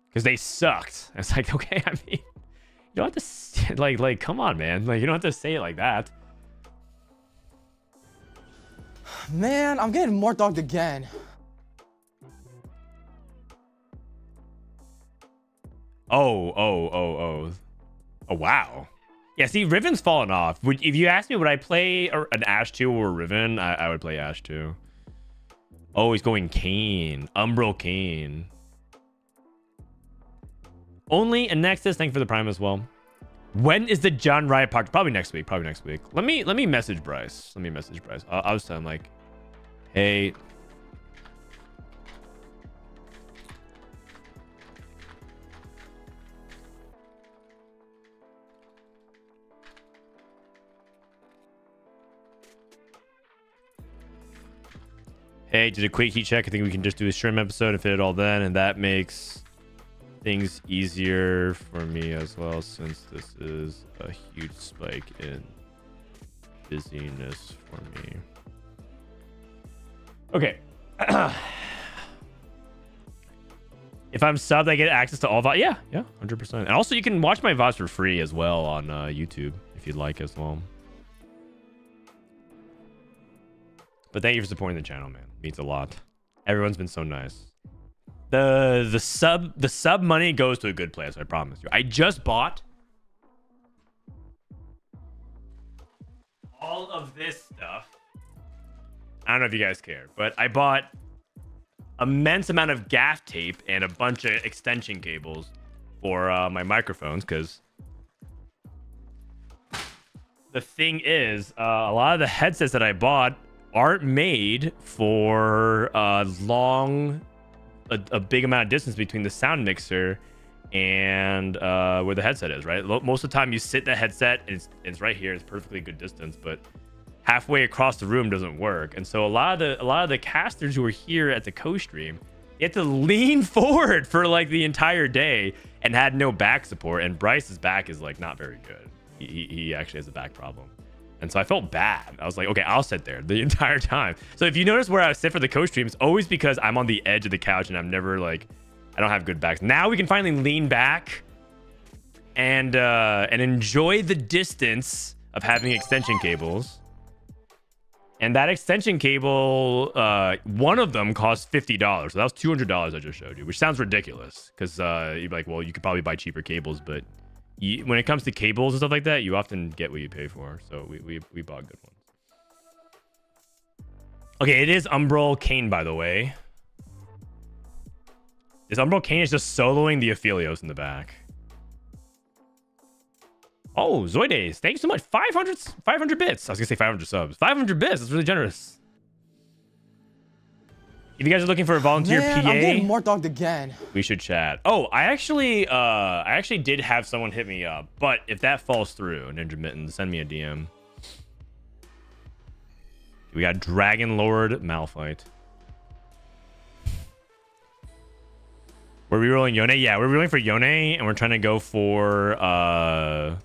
Speaker 1: because they sucked. It's like, okay, I mean, you don't have to like, like, come on, man. Like, you don't have to say it like that.
Speaker 2: Man, I'm getting more dogged again.
Speaker 1: Oh, oh, oh, oh. Oh, wow. Yeah, see, Riven's fallen off. Would, if you ask me, would I play an Ashe 2 or Riven? I, I would play Ash 2. Oh, he's going Kayn. Umbral Kayn. Only a Nexus. Thank you for the Prime as well. When is the John Riot Park? Probably next week. Probably next week. Let me let me message Bryce. Let me message Bryce. I'll, I'll just tell him like, hey, hey, did a quick heat check. I think we can just do a stream episode and fit it all then, and that makes things easier for me as well, since this is a huge spike in busyness for me. Okay. if I'm subbed, I get access to all VOD. Yeah, yeah, 100%. And also, you can watch my VODs for free as well on uh, YouTube if you'd like as well. But thank you for supporting the channel, man. It Means a lot. Everyone's been so nice. The the sub the sub money goes to a good place, I promise you. I just bought all of this stuff. I don't know if you guys care, but I bought immense amount of gaff tape and a bunch of extension cables for uh, my microphones because the thing is, uh, a lot of the headsets that I bought aren't made for a long, a, a, big amount of distance between the sound mixer and uh, where the headset is, right? Most of the time you sit the headset and it's, it's right here. It's perfectly good distance, but halfway across the room doesn't work. And so a lot of the a lot of the casters who are here at the co-stream, you have to lean forward for like the entire day and had no back support. And Bryce's back is like not very good. He, he actually has a back problem. And so I felt bad. I was like, okay, I'll sit there the entire time. So if you notice where I sit for the co-stream, it's always because I'm on the edge of the couch and I'm never like, I don't have good backs. Now we can finally lean back and uh, and enjoy the distance of having extension cables. And that extension cable, uh, one of them cost $50. So that was $200 I just showed you, which sounds ridiculous because uh, you'd be like, well, you could probably buy cheaper cables, but you, when it comes to cables and stuff like that, you often get what you pay for. So we, we, we bought good ones. Okay, it is Umbral Kayn, by the way. This Umbral Kayn is just soloing the Aphelios in the back. Oh, Zoides, you so much. 500, 500 bits. I was going to say 500 subs. 500 bits. That's really generous. If you guys are looking for a volunteer
Speaker 2: Man,
Speaker 1: PA,
Speaker 2: I'm getting more dogged again.
Speaker 1: We should chat. Oh, I actually, uh, I actually did have someone hit me up, but if that falls through, Ninja Mitten, send me a DM. We got Dragon Lord Malphite. We're rerolling Yone? Yeah, we're rolling for Yone, and we're trying to go for uh,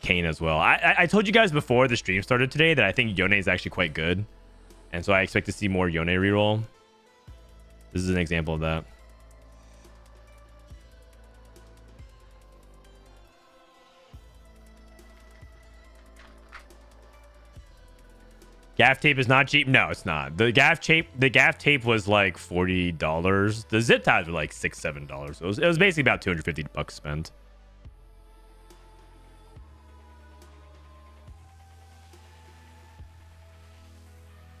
Speaker 1: Kayn as well. I, I, I told you guys before the stream started today that I think Yone is actually quite good. And so I expect to see more Yone reroll. This is an example of that. Gaff tape is not cheap. No, it's not. The gaff tape, the gaff tape was like forty dollars. The zip ties were like six, seven dollars. It was, it was basically about two hundred fifty bucks spent.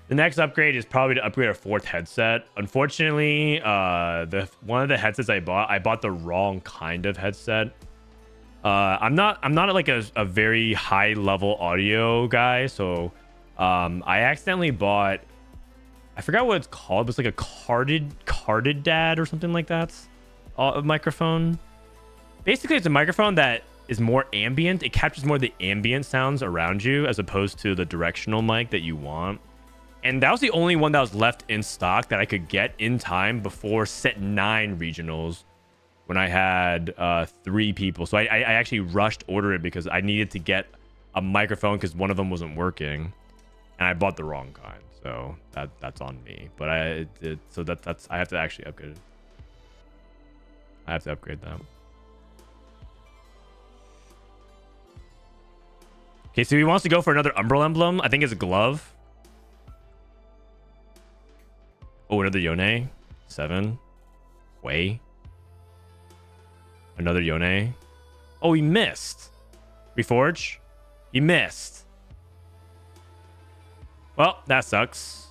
Speaker 1: The next upgrade is probably to upgrade our fourth headset. Unfortunately, uh, the one of the headsets I bought, I bought the wrong kind of headset. Uh, I'm not, I'm not like a, a very high level audio guy, so um, I accidentally bought, I forgot what it's called, It was like a carded, cardioid or something like that. A microphone. Basically, it's a microphone that is more ambient. It captures more the ambient sounds around you as opposed to the directional mic that you want. And that was the only one that was left in stock that I could get in time before set nine regionals when I had uh, three people. So I, I actually rushed order it because I needed to get a microphone because one of them wasn't working, and I bought the wrong kind. So that that's on me. But I it, it, so that that's I have to actually upgrade it. I have to upgrade that. Okay, so he wants to go for another Umbral emblem. I think it's a glove. Oh, another Yone. Seven. Way. Another Yone. Oh, he missed. Reforge. He missed. Well, that sucks.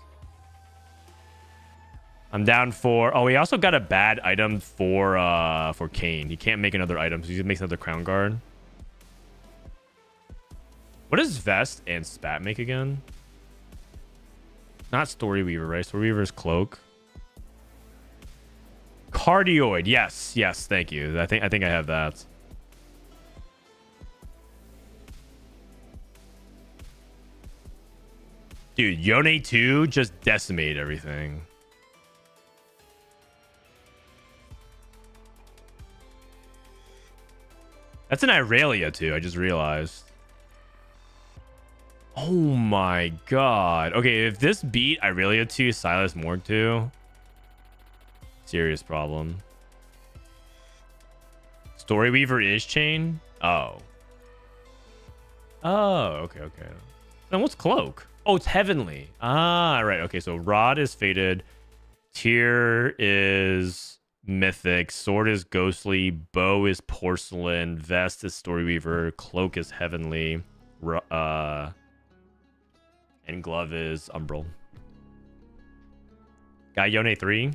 Speaker 1: I'm down for... Oh, he also got a bad item for uh for Kayn. He can't make another item, so he makes another Crown Guard. What does Vest and Spat make again? Not Story Weaver, right? Story Weaver's Cloak. Cardioid. Yes, yes, thank you. I think I think I have that. Dude, Yone 2 just decimated everything. That's an Irelia too, I just realized. Oh my god. Okay, if this beat I really Irelia 2, Sylas Morg 2, serious problem. Storyweaver is chain? Oh. Oh, okay, okay. Then what's cloak? Oh, it's heavenly. Ah, right. Okay, so rod is faded. Tear is mythic. Sword is ghostly. Bow is porcelain. Vest is storyweaver. Cloak is heavenly. Uh, and glove is umbral. Got Yone 3.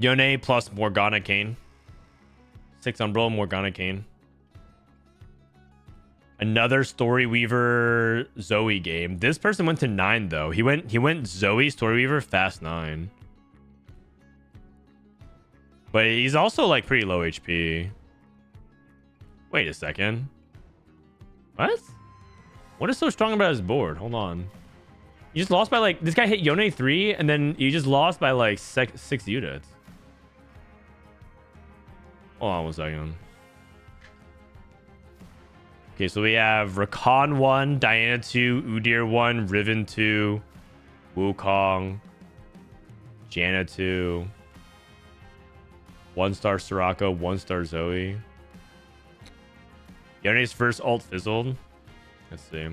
Speaker 1: Yone plus Morgana Kayn. Six Umbral, Morgana Kayn. Another Story Weaver Zoe game. This person went to nine though. He went he went Zoe Story Weaver fast nine. But he's also like pretty low HP. Wait a second. What? What is so strong about his board? Hold on. You just lost by like this guy hit Yone three and then you just lost by like six, six units. Hold on one second. Okay, so we have Rakan 1, Diana 2, Udyr 1, Riven 2, Wukong, Janna 2, 1 star Soraka, 1 star Zoe. Yone's first ult fizzled. Let's see.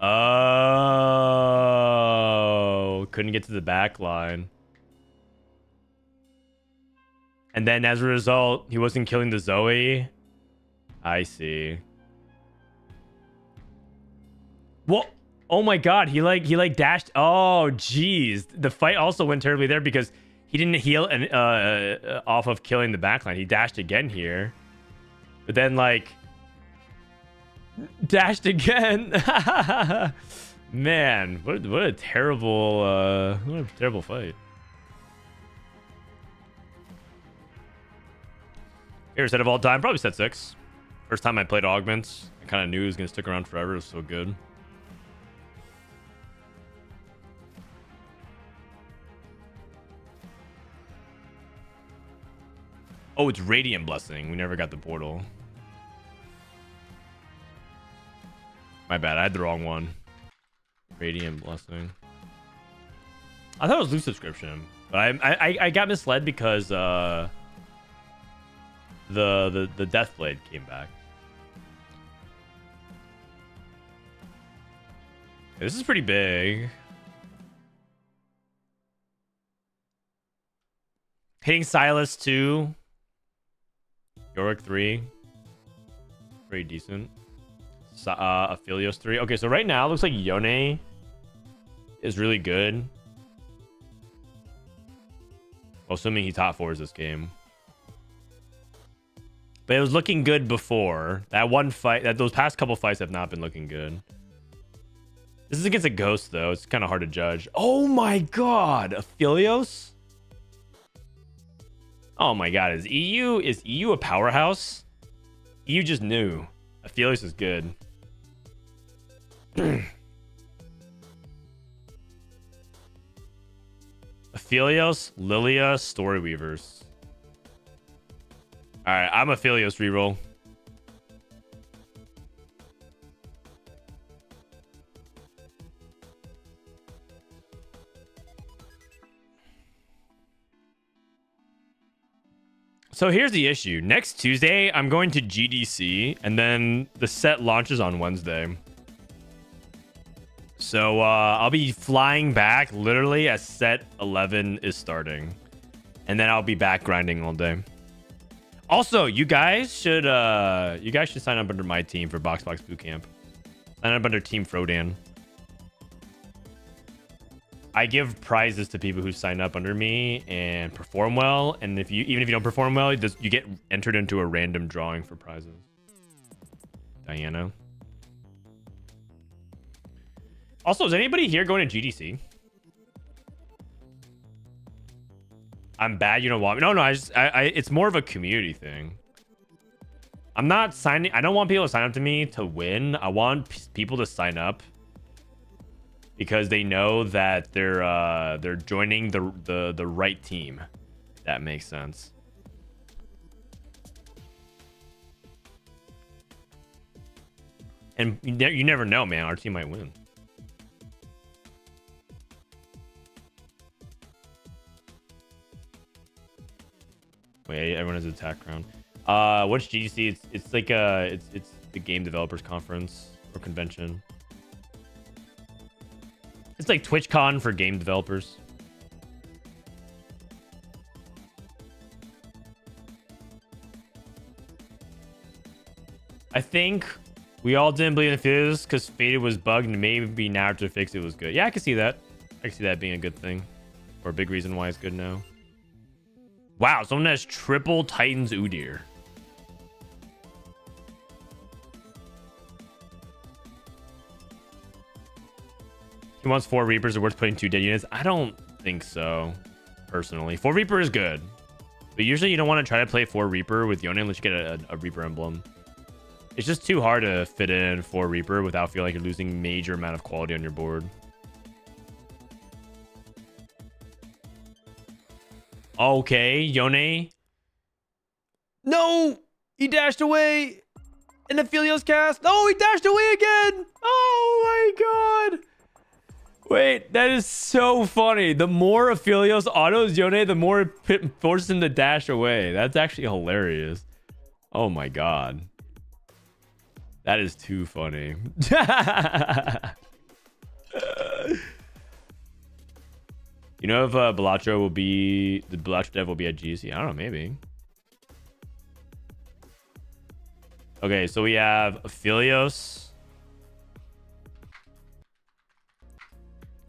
Speaker 1: Oh, couldn't get to the back line. And then as a result, he wasn't killing the Zoe. I see. Well, oh my god, he like he like dashed. Oh, jeez. The fight also went terribly there because he didn't heal and uh, uh, off of killing the backline. He dashed again here, but then like dashed again. Man, what what a terrible uh, what a terrible fight. Favorite set of all time? Probably set six. First time I played Augments. I kind of knew it was going to stick around forever. It was so good. Oh, it's Radiant Blessing. We never got the portal. My bad. I had the wrong one. Radiant Blessing. I thought it was loose subscription, but I I, I got misled because uh the the the Deathblade came back. This is pretty big. Hitting Sylas 2. Yorick 3. Pretty decent. Uh, Aphelios 3. Okay, so right now it looks like Yone is really good. Assuming he top fours this game. But it was looking good before. That one fight, that those past couple fights have not been looking good. This is against a ghost, though. It's kind of hard to judge. Oh my god! Aphelios? Oh my god, is EU is EU a powerhouse? EU just knew. Aphelios is good. Aphelios, Lilia, Story Weavers. Alright, I'm Aphelios reroll. So here's the issue. Next Tuesday, I'm going to GDC, and then the set launches on Wednesday. So uh, I'll be flying back literally as set 11 is starting. And then I'll be back grinding all day. Also, you guys should uh you guys should sign up under my team for Box Box Bootcamp. Sign up under Team Frodan. I give prizes to people who sign up under me and perform well. And if you even if you don't perform well, you get entered into a random drawing for prizes. Diana. Also, is anybody here going to GDC? I'm bad. You don't want me. No, no. I just, I, I, it's more of a community thing. I'm not signing. I don't want people to sign up to me to win. I want people to sign up because they know that they're uh, they're joining the the the right team. That makes sense. And you, never know, man. Our team might win. Wait, everyone has attack round. Uh, what's GDC? It's it's like uh it's it's the game developers conference or convention. It's like TwitchCon for game developers. I think we all didn't believe in Fizz because Faded was bugged and maybe now after fix it was good. Yeah, I can see that. I can see that being a good thing. Or a big reason why it's good now. Wow, someone has triple Titans Udyr. He wants four Reapers are worth putting two dead units. I don't think so, personally. Four Reaper is good. But usually you don't want to try to play four Reaper with Yone unless you get a, a Reaper emblem. It's just too hard to fit in four Reaper without feeling like you're losing major amount of quality on your board. Okay, Yone. No! He dashed away! In Aphelios cast. Oh, he dashed away again! Oh my god! Wait, that is so funny. The more Aphelios autos Yone, the more it forces him to dash away. That's actually hilarious. Oh my god. That is too funny. you know if uh, Balatro will be... The Balatro Dev will be at GC? I don't know, maybe. Okay, so we have Aphelios.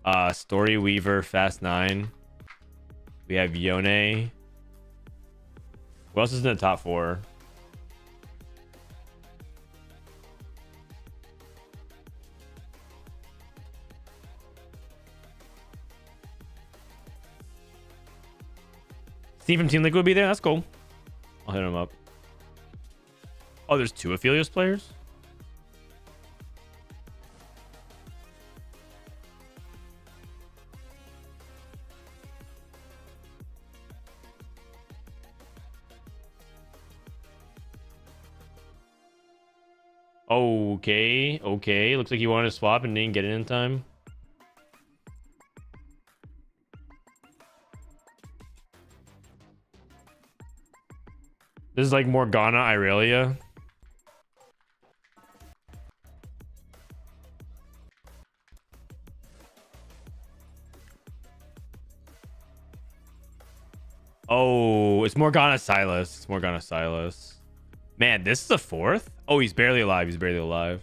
Speaker 1: Uh, Story Weaver, Fast 9. We have Yone. Who else is in the top four? Steve from Team Liquid will be there. That's cool. I'll hit him up. Oh, there's two Aphelios players? Okay, okay. Looks like he wanted to swap and didn't get it in time. This is like Morgana Irelia. Oh, it's Morgana Sylas. It's Morgana Sylas. Man, this is the fourth? Oh, he's barely alive. He's barely alive.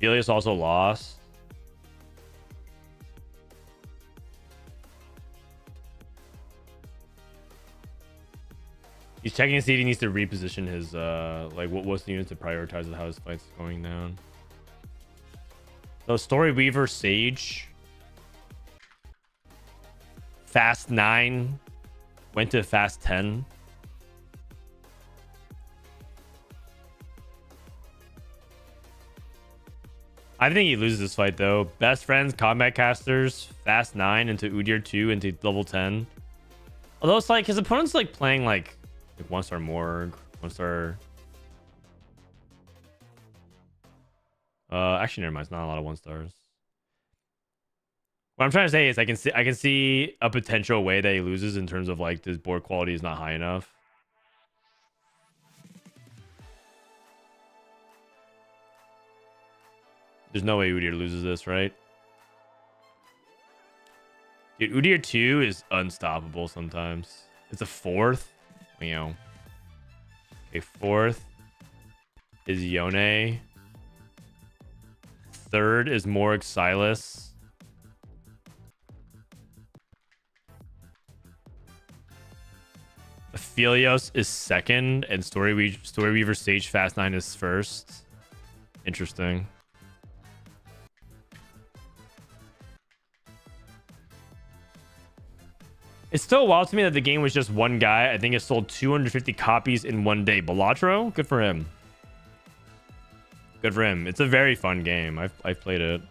Speaker 1: Felius also lost. He's checking to see if he needs to reposition his uh like what what's the units to prioritize how his fight's going down. So Story Weaver Sage. Fast 9 went to fast 10. I think he loses this fight though. Best friends, combat casters, fast 9 into Udyr 2 into level 10. Although it's like his opponent's like playing like, like one star Morg, one star. Uh, actually, never mind. It's not a lot of one stars. What I'm trying to say is, I can see I can see a potential way that he loses in terms of like his board quality is not high enough. There's no way Udyr loses this, right? Dude, Udyr 2 is unstoppable sometimes. It's a fourth. You know. A fourth is Yone. Third is Morg Sylas. Aphelios is second, and Story, We- Story Weaver Sage Fast 9 is first. Interesting. It's still wild to me that the game was just one guy. I think it sold 250 copies in one day. Balatro, good for him. Good for him. It's a very fun game. I've, I've played it.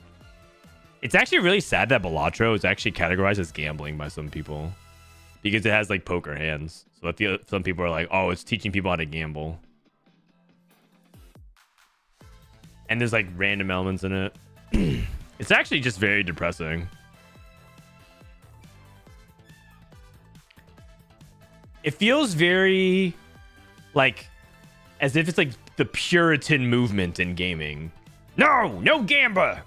Speaker 1: It's actually really sad that Balatro is actually categorized as gambling by some people. Because it has like poker hands. So that the, some people are like, oh, it's teaching people how to gamble. And there's like random elements in it. it's actually just very depressing. it feels very like as if it's like the Puritan movement in gaming. No, no gamba.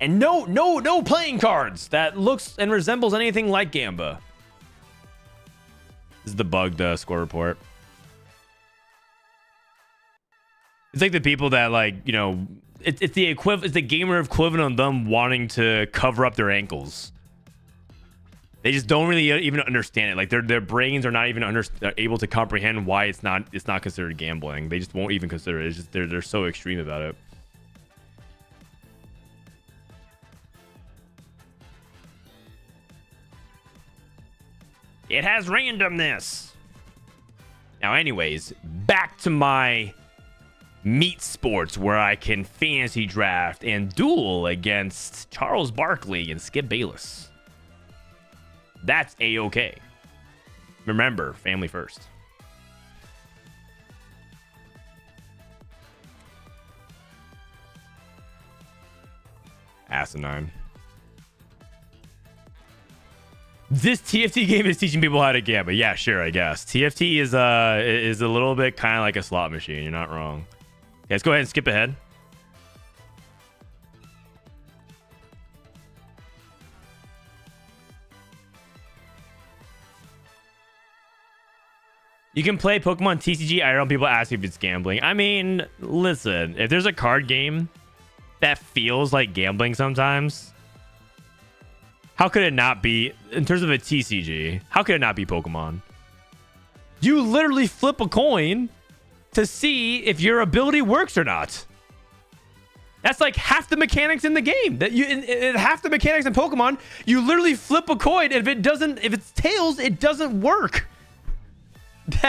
Speaker 1: And no, no, no playing cards that looks and resembles anything like Gamba. This is the bugged uh, score report. It's like the people that like, you know, it, it's the equivalent, it's the gamer equivalent of them wanting to cover up their ankles. They just don't really uh, even understand it. Like their their brains are not even under, able to comprehend why it's not it's not considered gambling. They just won't even consider it. It's just they're they're so extreme about it. It has randomness. Now, anyways, back to my meat sports where I can fantasy draft and duel against Charles Barkley and Skip Bayless. That's a okay. Remember, family first. Asinine. This TFT game is teaching people how to gamble. Yeah, sure, I guess. TFT is uh is a little bit kind of like a slot machine. You're not wrong. Okay, let's go ahead and skip ahead. You can play Pokemon TCG IRL. People ask if it's gambling. I mean, listen, if there's a card game that feels like gambling sometimes, how could it not be in terms of a TCG? How could it not be Pokemon? You literally flip a coin to see if your ability works or not. That's like half the mechanics in the game. That you in, in half the mechanics in Pokemon, you literally flip a coin, if it doesn't, if it's tails, it doesn't work.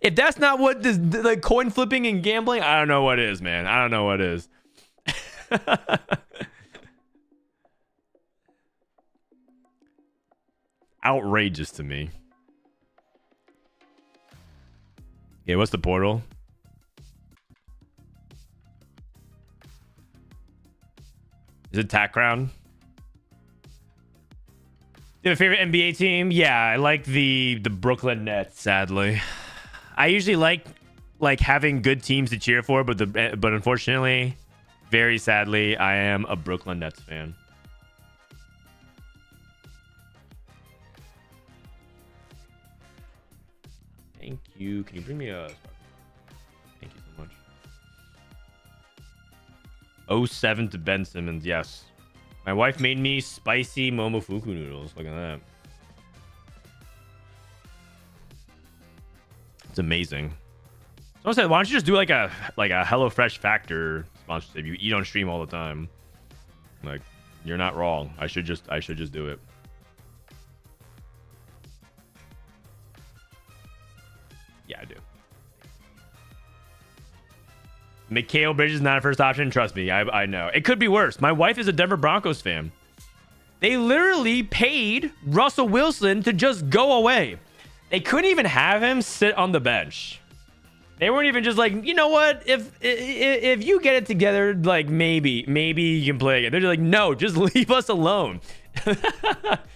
Speaker 1: if that's not what this like coin flipping and gambling, I don't know what is, man. I don't know what is. Outrageous to me. Yeah, what's the portal? Is it tack ground? You have a favorite NBA team? Yeah, I like the the Brooklyn Nets. Sadly, I usually like like having good teams to cheer for, but the but unfortunately, very sadly, I am a Brooklyn Nets fan. You. Can you bring me a? Thank you so much. 07 to Ben Simmons. Yes. My wife made me spicy momofuku noodles. Look at that. It's amazing. Someone said, "Why don't you just do like a like a HelloFresh Factor sponsorship? You eat on stream all the time." Like, you're not wrong. I should just I should just do it. Yeah, I do. Mikal Bridges is not a first option. Trust me, I, I know. It could be worse. My wife is a Denver Broncos fan. They literally paid Russell Wilson to just go away. They couldn't even have him sit on the bench. They weren't even just like, you know what? If if, if you get it together, like maybe, maybe you can play again. They're just like, no, just leave us alone.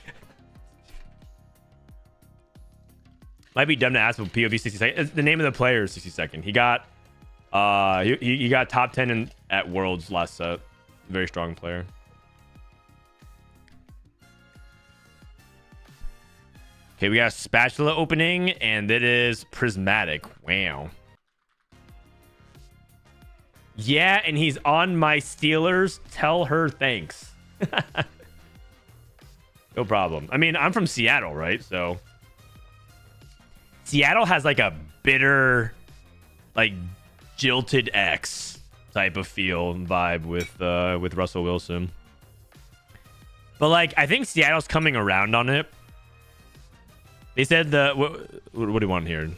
Speaker 1: Might be dumb to ask, but POV 60 second. The name of the player is 60 second. He got uh he, he got top 10 in, at Worlds last set. Very strong player. Okay, we got spatula opening, and it is prismatic. Wow. Yeah, and he's on my Steelers. Tell her thanks. no problem. I mean, I'm from Seattle, right? So Seattle has like a bitter, like jilted X type of feel and vibe with uh with Russell Wilson. But like, I think Seattle's coming around on it. They said the what, what do you want here?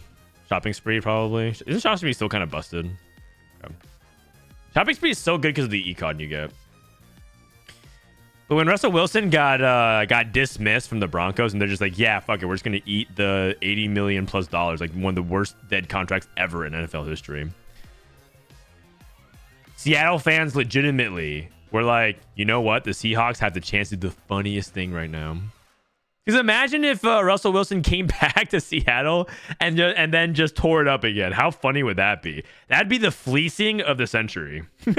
Speaker 1: Shopping spree probably. Isn't shopping spree still kind of busted? Shopping spree is so good because of the econ you get. But when Russell Wilson got uh, got dismissed from the Broncos, and they're just like, "Yeah, fuck it, we're just gonna eat the 80 million plus dollars, like one of the worst dead contracts ever in NFL history." Seattle fans legitimately were like, "You know what? The Seahawks have the chance to do the funniest thing right now." Because imagine if uh, Russell Wilson came back to Seattle and and then just tore it up again. How funny would that be? That'd be the fleecing of the century.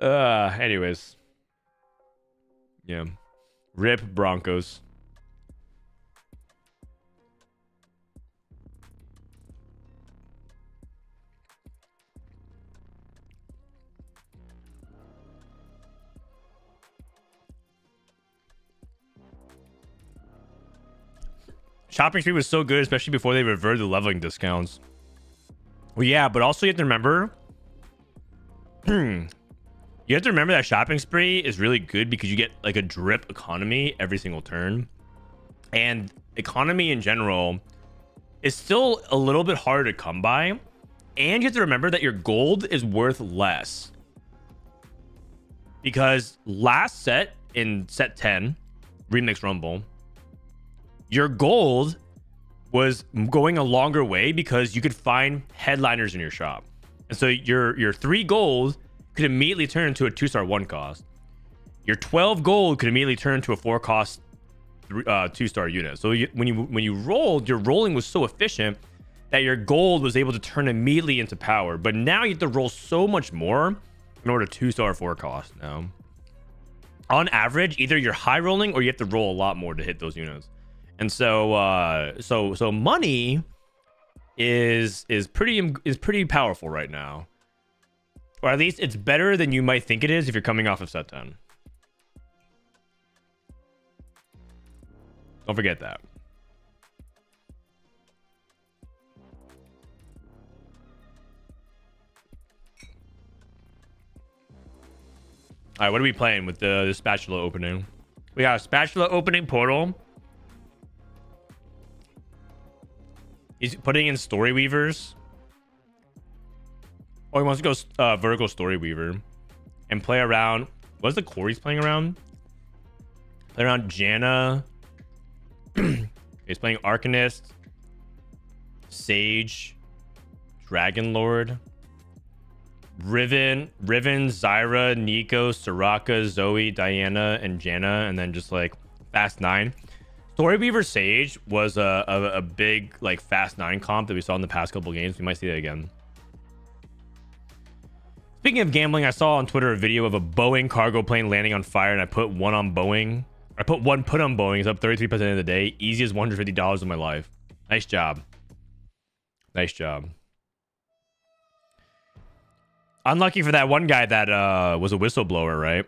Speaker 1: uh, anyways, yeah, rip Broncos. Shopping Spree was so good, especially before they reverted the leveling discounts. Well, yeah, but also you have to remember, you have to remember that Shopping Spree is really good because you get like a drip economy every single turn, and economy in general is still a little bit harder to come by, and you have to remember that your gold is worth less. Because last set in set 10 remix rumble your gold was going a longer way because you could find headliners in your shop. And so your your 3 gold could immediately turn into a 2 star 1 cost. Your 12 gold could immediately turn into a 4 cost uh, 2 star unit. So you, when you when you rolled, your rolling was so efficient that your gold was able to turn immediately into power. But now you have to roll so much more in order to 2 star 4 cost now. On average, either you're high rolling or you have to roll a lot more to hit those units. And so uh so so money is is pretty is pretty powerful right now. Or at least it's better than you might think it is if you're coming off of set 10. Don't forget that. All right, what are we playing with the, the spatula opening? We got a spatula opening portal. He's putting in story weavers. Oh, he wants to go uh, vertical story weaver and play around. What's the core he's playing around? Play around Janna. he's playing Arcanist, Sage, Dragon Lord, Riven, Riven, Zyra, Neeko, Soraka, Zoe, Diana, and Janna, and then just like Fast Nine. Storyweaver Sage was a, a, a big like Fast Nine comp that we saw in the past couple games. We might see that again. Speaking of gambling, I saw on Twitter a video of a Boeing cargo plane landing on fire, and I put one on Boeing. I put one put on Boeing. It's up 33% of the day. Easiest $150 of my life. Nice job. Nice job. Unlucky for that one guy that uh, was a whistleblower, right?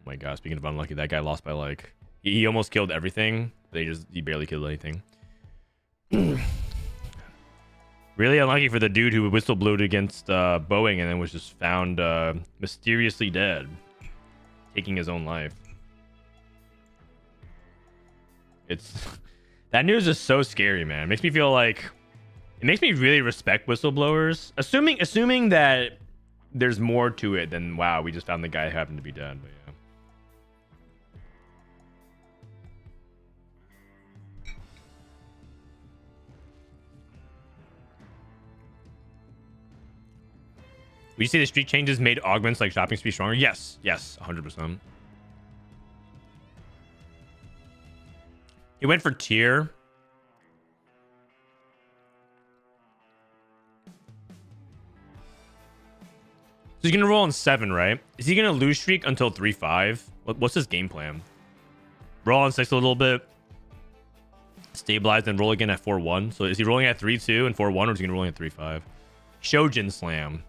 Speaker 1: Oh my god, speaking of unlucky, that guy lost by like he, he almost killed everything. They just he barely killed anything. really unlucky for the dude who whistleblowed against uh, Boeing and then was just found uh, mysteriously dead, taking his own life. It's that news is so scary, man. It makes me feel like it makes me really respect whistleblowers. Assuming assuming that there's more to it than wow, we just found the guy who happened to be dead. But yeah. Would you say the street changes made augments like shopping speed stronger? Yes, yes, 100%. He went for tier. So he's gonna roll on seven, right? Is he gonna lose streak until three five? What's his game plan? Roll on six a little bit, stabilize, then roll again at four one. So is he rolling at three two and four one, or is he gonna rolling at three five? Shojin slam.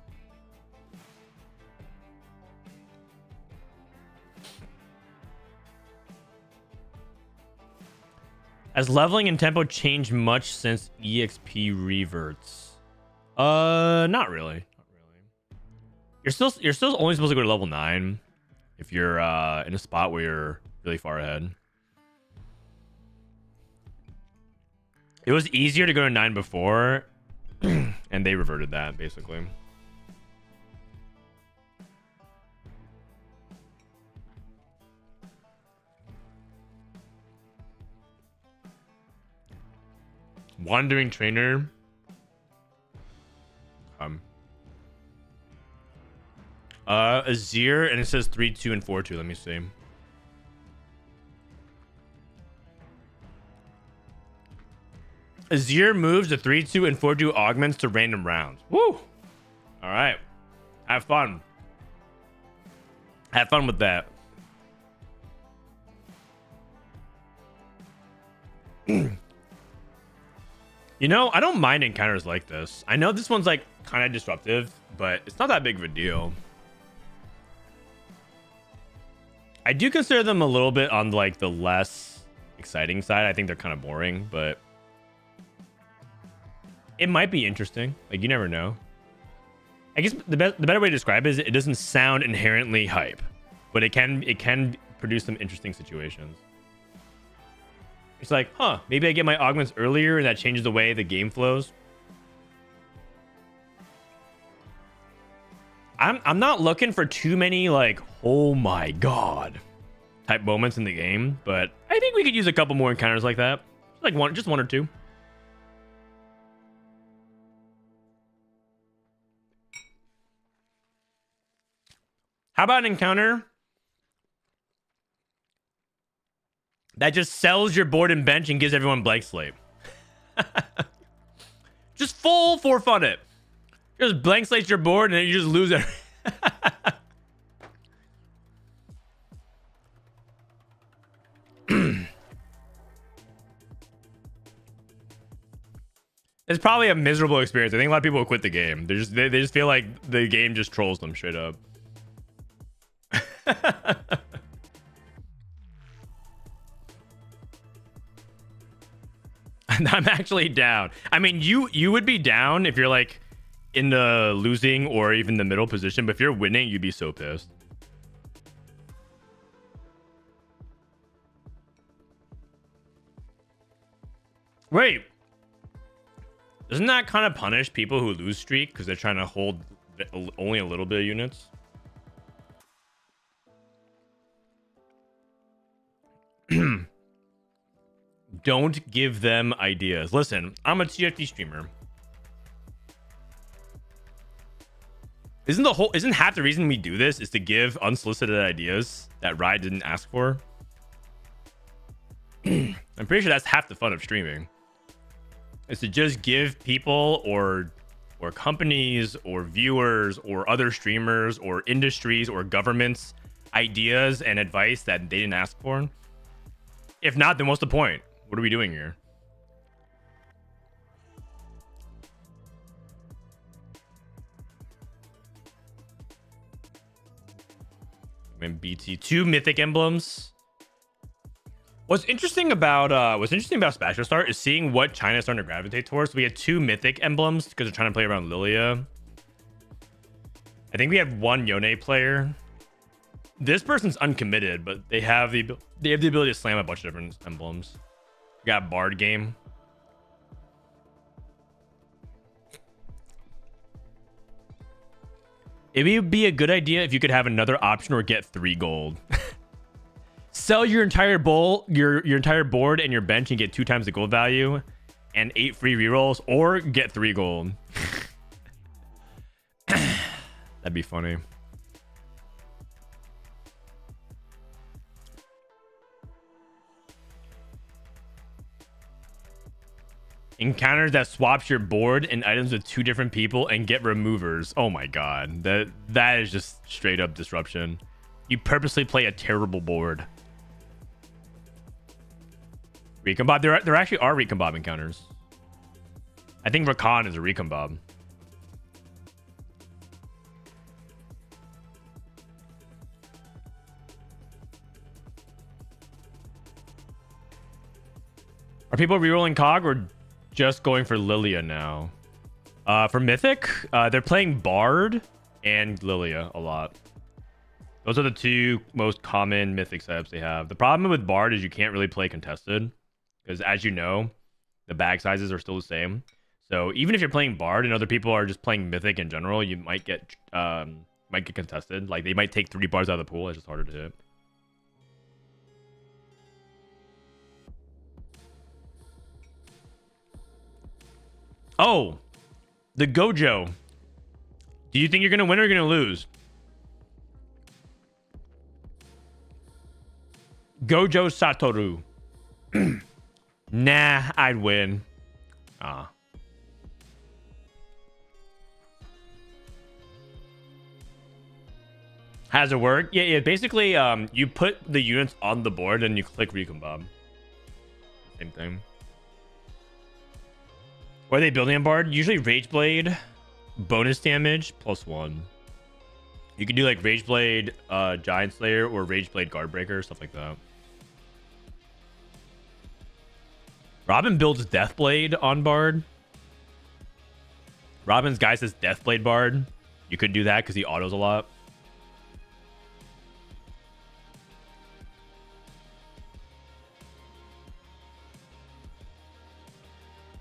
Speaker 1: Has leveling and tempo changed much since EXP reverts? Uh, not really. Not really. You're still you're still only supposed to go to level nine if you're uh in a spot where you're really far ahead. It was easier to go to nine before, and they reverted that basically. Wandering trainer. Um. Uh, Azir, and it says 3 2 and 4 2. Let me see. Azir moves the 3 2 and 4 2 augments to random rounds. Woo! All right. Have fun. Have fun with that. You know, I don't mind encounters like this. I know this one's like kind of disruptive, but it's not that big of a deal. I do consider them a little bit on like the less exciting side. I think they're kind of boring, but it might be interesting. Like you never know. I guess the best the better way to describe it is it doesn't sound inherently hype, but it can it can produce some interesting situations. It's like, huh, maybe I get my augments earlier and that changes the way the game flows. I'm I'm not looking for too many like, oh my god type moments in the game, but I think we could use a couple more encounters like that. Like one just one or two. How about an encounter that just sells your board and bench and gives everyone blank slate. just full for fun it. Just blank slate your board and then you just lose it. it's probably a miserable experience. I think a lot of people will quit the game. They just they, they just feel like the game just trolls them straight up. I'm actually down. I mean, you you would be down if you're like in the losing or even the middle position, but if you're winning, you'd be so pissed. Wait. Doesn't that kind of punish people who lose streak because they're trying to hold only a little bit of units? Don't give them ideas. Listen, I'm a TFT streamer. Isn't the whole isn't half the reason we do this is to give unsolicited ideas that Riot didn't ask for? I'm pretty sure that's half the fun of streaming. Is to just give people or or companies or viewers or other streamers or industries or governments ideas and advice that they didn't ask for. If not, then what's the point? What are we doing here? And BT two mythic emblems. What's interesting about uh what's interesting about Spatio Start is seeing what China's starting to gravitate towards. We had two mythic emblems because they're trying to play around Lilia. I think we have one Yone player. This person's uncommitted, but they have the they have the ability to slam a bunch of different emblems. Got Bard game. It would be a good idea if you could have another option or get three gold. Sell your entire bowl, your your entire board and your bench and get two times the gold value and eight free rerolls, or get three gold. That'd be funny. Encounters that swaps your board and items with two different people and get removers. Oh my god. That that is just straight up disruption. You purposely play a terrible board. Recombob. There, there actually are Recombob encounters. I think Rakan is a Recombob. Are people rerolling Cog or just going for Lilia now? Uh, for Mythic, uh, they're playing Bard and Lilia a lot. Those are the two most common Mythic setups they have. The problem with Bard is you can't really play contested because, as you know, the bag sizes are still the same. So even if you're playing Bard and other people are just playing Mythic in general, you might get um, might get contested. Like they might take three Bards out of the pool. It's just harder to hit. Oh, the Gojo. Do you think you're gonna win or you're gonna lose? Gojo Satoru. nah, I'd win. Ah. How's it work? Yeah, yeah. Basically, um, you put the units on the board and you click Recombob. Same thing. Are they building on Bard? Usually Rage Blade, bonus damage, plus one. You can do like Rage Blade, uh, Giant Slayer, or Rage Blade Guardbreaker, stuff like that. Robin builds Deathblade on Bard. Robin's guy says Deathblade Bard. You could do that because he autos a lot.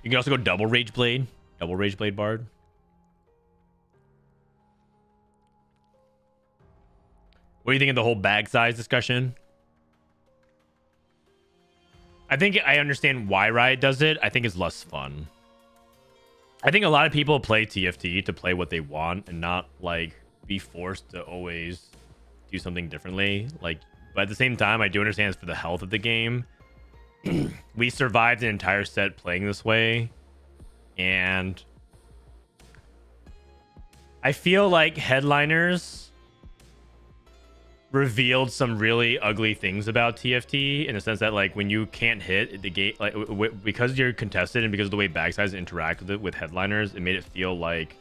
Speaker 1: You can also go double Rage Blade. Double Rage Blade Bard. What do you think of the whole bag size discussion? I think I understand why Riot does it. I think it's less fun. I think a lot of people play TFT to play what they want and not like be forced to always do something differently. Like, but at the same time, I do understand it's for the health of the game. We survived an entire set playing this way, and I feel like headliners revealed some really ugly things about TFT in the sense that like when you can't hit the gate like because you're contested and because of the way bag size interact with it with headliners it made it feel like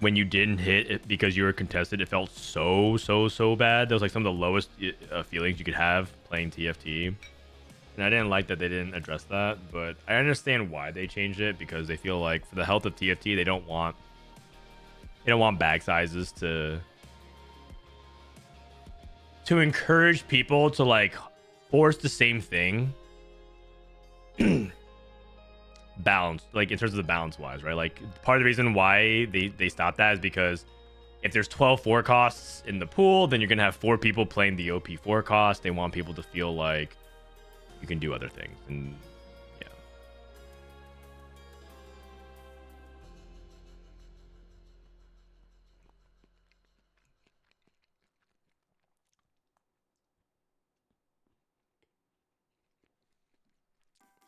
Speaker 1: when you didn't hit it because you were contested it felt so so so bad. That was like some of the lowest uh, feelings you could have playing TFT and I didn't like that they didn't address that but I understand why they changed it because they feel like for the health of TFT they don't want they don't want bag sizes to to encourage people to like force the same thing. Balance like in terms of the balance wise right? Like part of the reason why they they stopped that is because if there's 12 four costs in the pool then you're gonna have four people playing the op four cost they want people to feel like you can do other things. And yeah.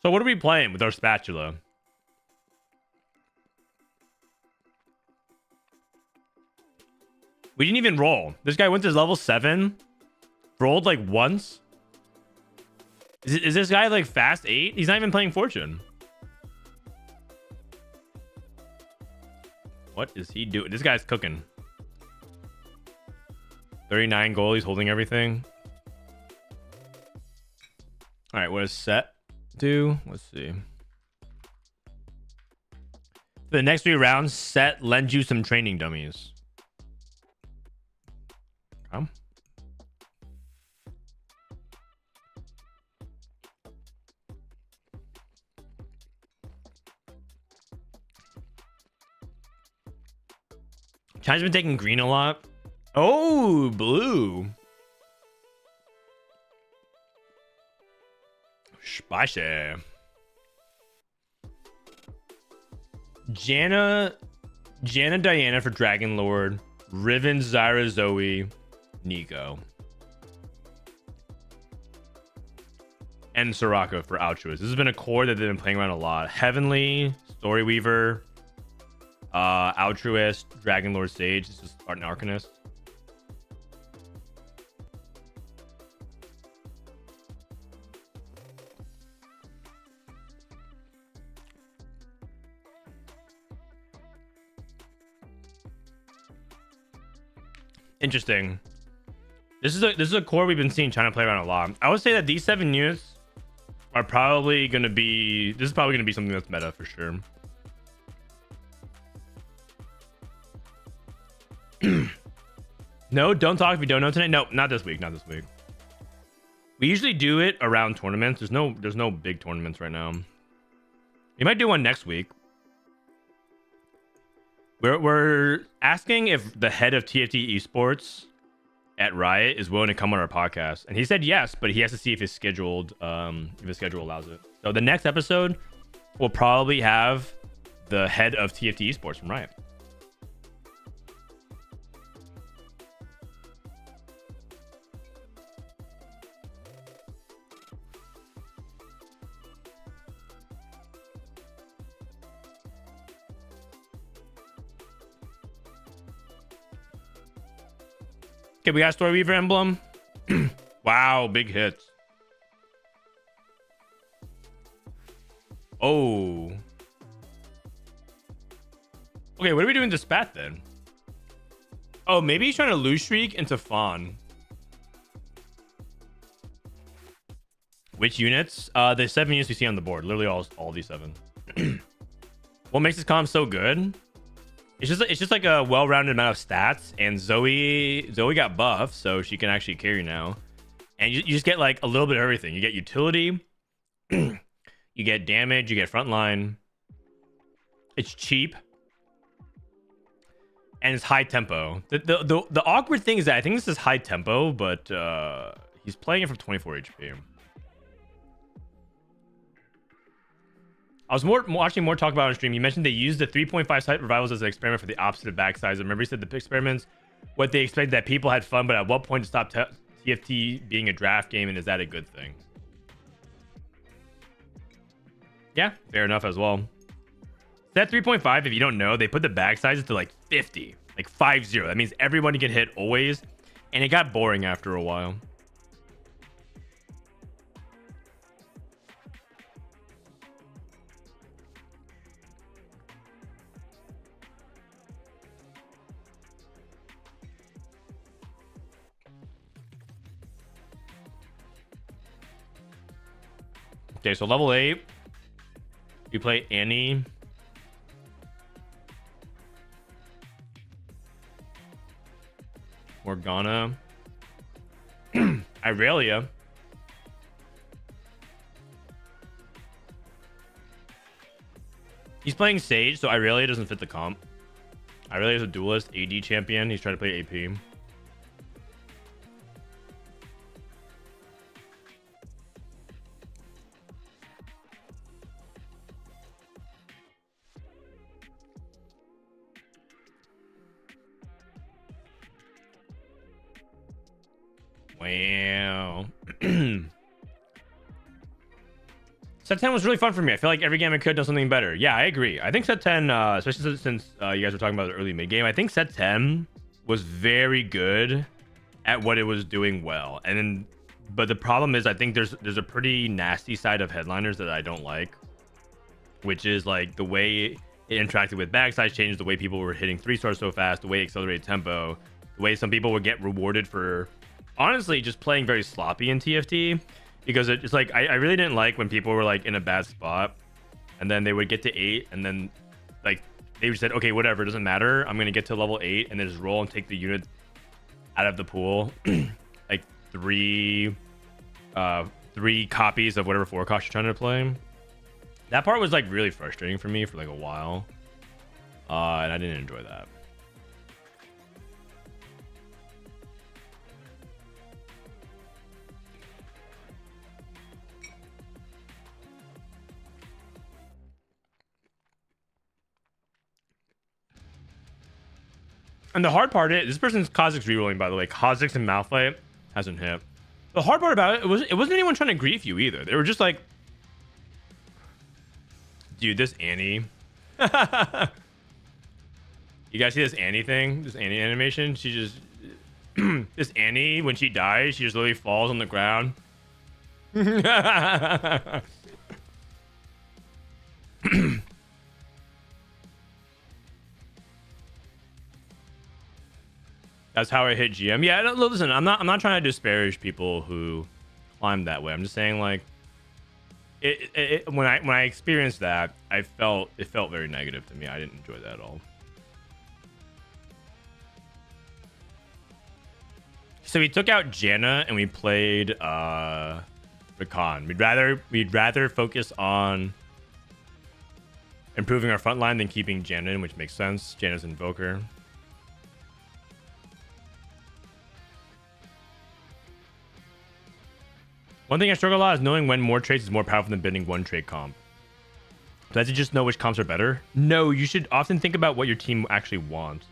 Speaker 1: So what are we playing with our spatula? We didn't even roll. This guy went to level 7. Rolled like once. Is, is this guy like fast 8? He's not even playing Fortune. What is he doing? This guy's cooking. 39 goal. He's holding everything. All right, what does set do? Let's see. For the next three rounds, set lends you some training dummies. Come. China's been taking green a lot. Oh, blue. Spicy. Janna, Janna Diana for Dragon Lord. Riven, Zyra, Zoe, Neeko. And Soraka for Altruist. This has been a core that they've been playing around a lot. Heavenly, Story Weaver, uh, Altruist, Dragon Lord Sage. This is Art and Arcanist. Interesting. This is a this is a core we've been seeing China play around a lot. I would say that these seven units are probably to be. This is probably to be something that's meta for sure. No, don't talk if you don't know tonight. No, not this week. Not this week. We usually do it around tournaments. There's no there's no big tournaments right now. We might do one next week. We're we're asking if the head of TFT Esports at Riot is willing to come on our podcast, and he said yes, but he has to see if his scheduled um if his schedule allows it. So the next episode will probably have the head of TFT Esports from Riot. Okay, we got Story Weaver emblem. wow, big hits. Oh. Okay, what are we doing to Spat then? Oh, maybe he's trying to lose streak into Fawn. Which units? Uh, the seven units you see on the board. Literally all, all these seven. what makes this comp so good? It's just it's just like a well-rounded amount of stats, and Zoe Zoe got buffed, so she can actually carry now. And you, you just get like a little bit of everything. You get utility, you get damage, you get frontline. It's cheap, and it's high tempo. The, the the the awkward thing is that I think this is high tempo, but uh, he's playing it from 24 HP. I was more watching more talk about on stream. You mentioned they used the 3.5 site revivals as an experiment for the opposite of bag size. I remember you said the experiments, what they expected that people had fun, but at what point to stop TFT being a draft game, and is that a good thing? Yeah, fair enough as well. Set 3.5, if you don't know, they put the bag sizes to like 50, like 5 0. That means everybody can hit always, and it got boring after a while. Okay, so level 8. You play Annie. Morgana. Irelia. He's playing Sage, so Irelia doesn't fit the comp. Irelia is a duelist, AD champion. He's trying to play AP. Set 10 was really fun for me. I feel like every game I could done something better. Yeah, I agree. I think Set 10, uh, especially since, uh, you guys were talking about the early mid game, I think Set 10 was very good at what it was doing well. And then, but the problem is, I think there's there's a pretty nasty side of headliners that I don't like, which is like the way it interacted with bag size changes, the way people were hitting three stars so fast, the way it accelerated tempo, the way some people would get rewarded for honestly just playing very sloppy in TFT because it's like I, I really didn't like when people were like in a bad spot and then they would get to eight and then like they said okay whatever it doesn't matter. I'm gonna get to level eight and then just roll and take the unit out of the pool like three uh three copies of whatever four cost you're trying to play. That part was like really frustrating for me for like a while uh and i didn't enjoy that And the hard part is this person's Kha'Zix rerolling, by the way. Kha'Zix and Malphite hasn't hit. The hard part about it, it was it wasn't anyone trying to grief you either. They were just like, dude, this Annie. you guys see this Annie thing? This Annie animation? She just this Annie when she dies, she just literally falls on the ground. That's how I hit GM. Yeah, listen, I'm not I'm not trying to disparage people who climb that way. I'm just saying like it, it, it, when I when I experienced that, I felt it felt very negative to me. I didn't enjoy that at all. So we took out Janna and we played uh Rakan. We'd rather we'd rather focus on improving our front line than keeping Janna in, which makes sense. Janna's Invoker. One thing I struggle a lot is knowing when more traits is more powerful than bidding one trait comp. Does it just know which comps are better? No, you should often think about what your team actually wants.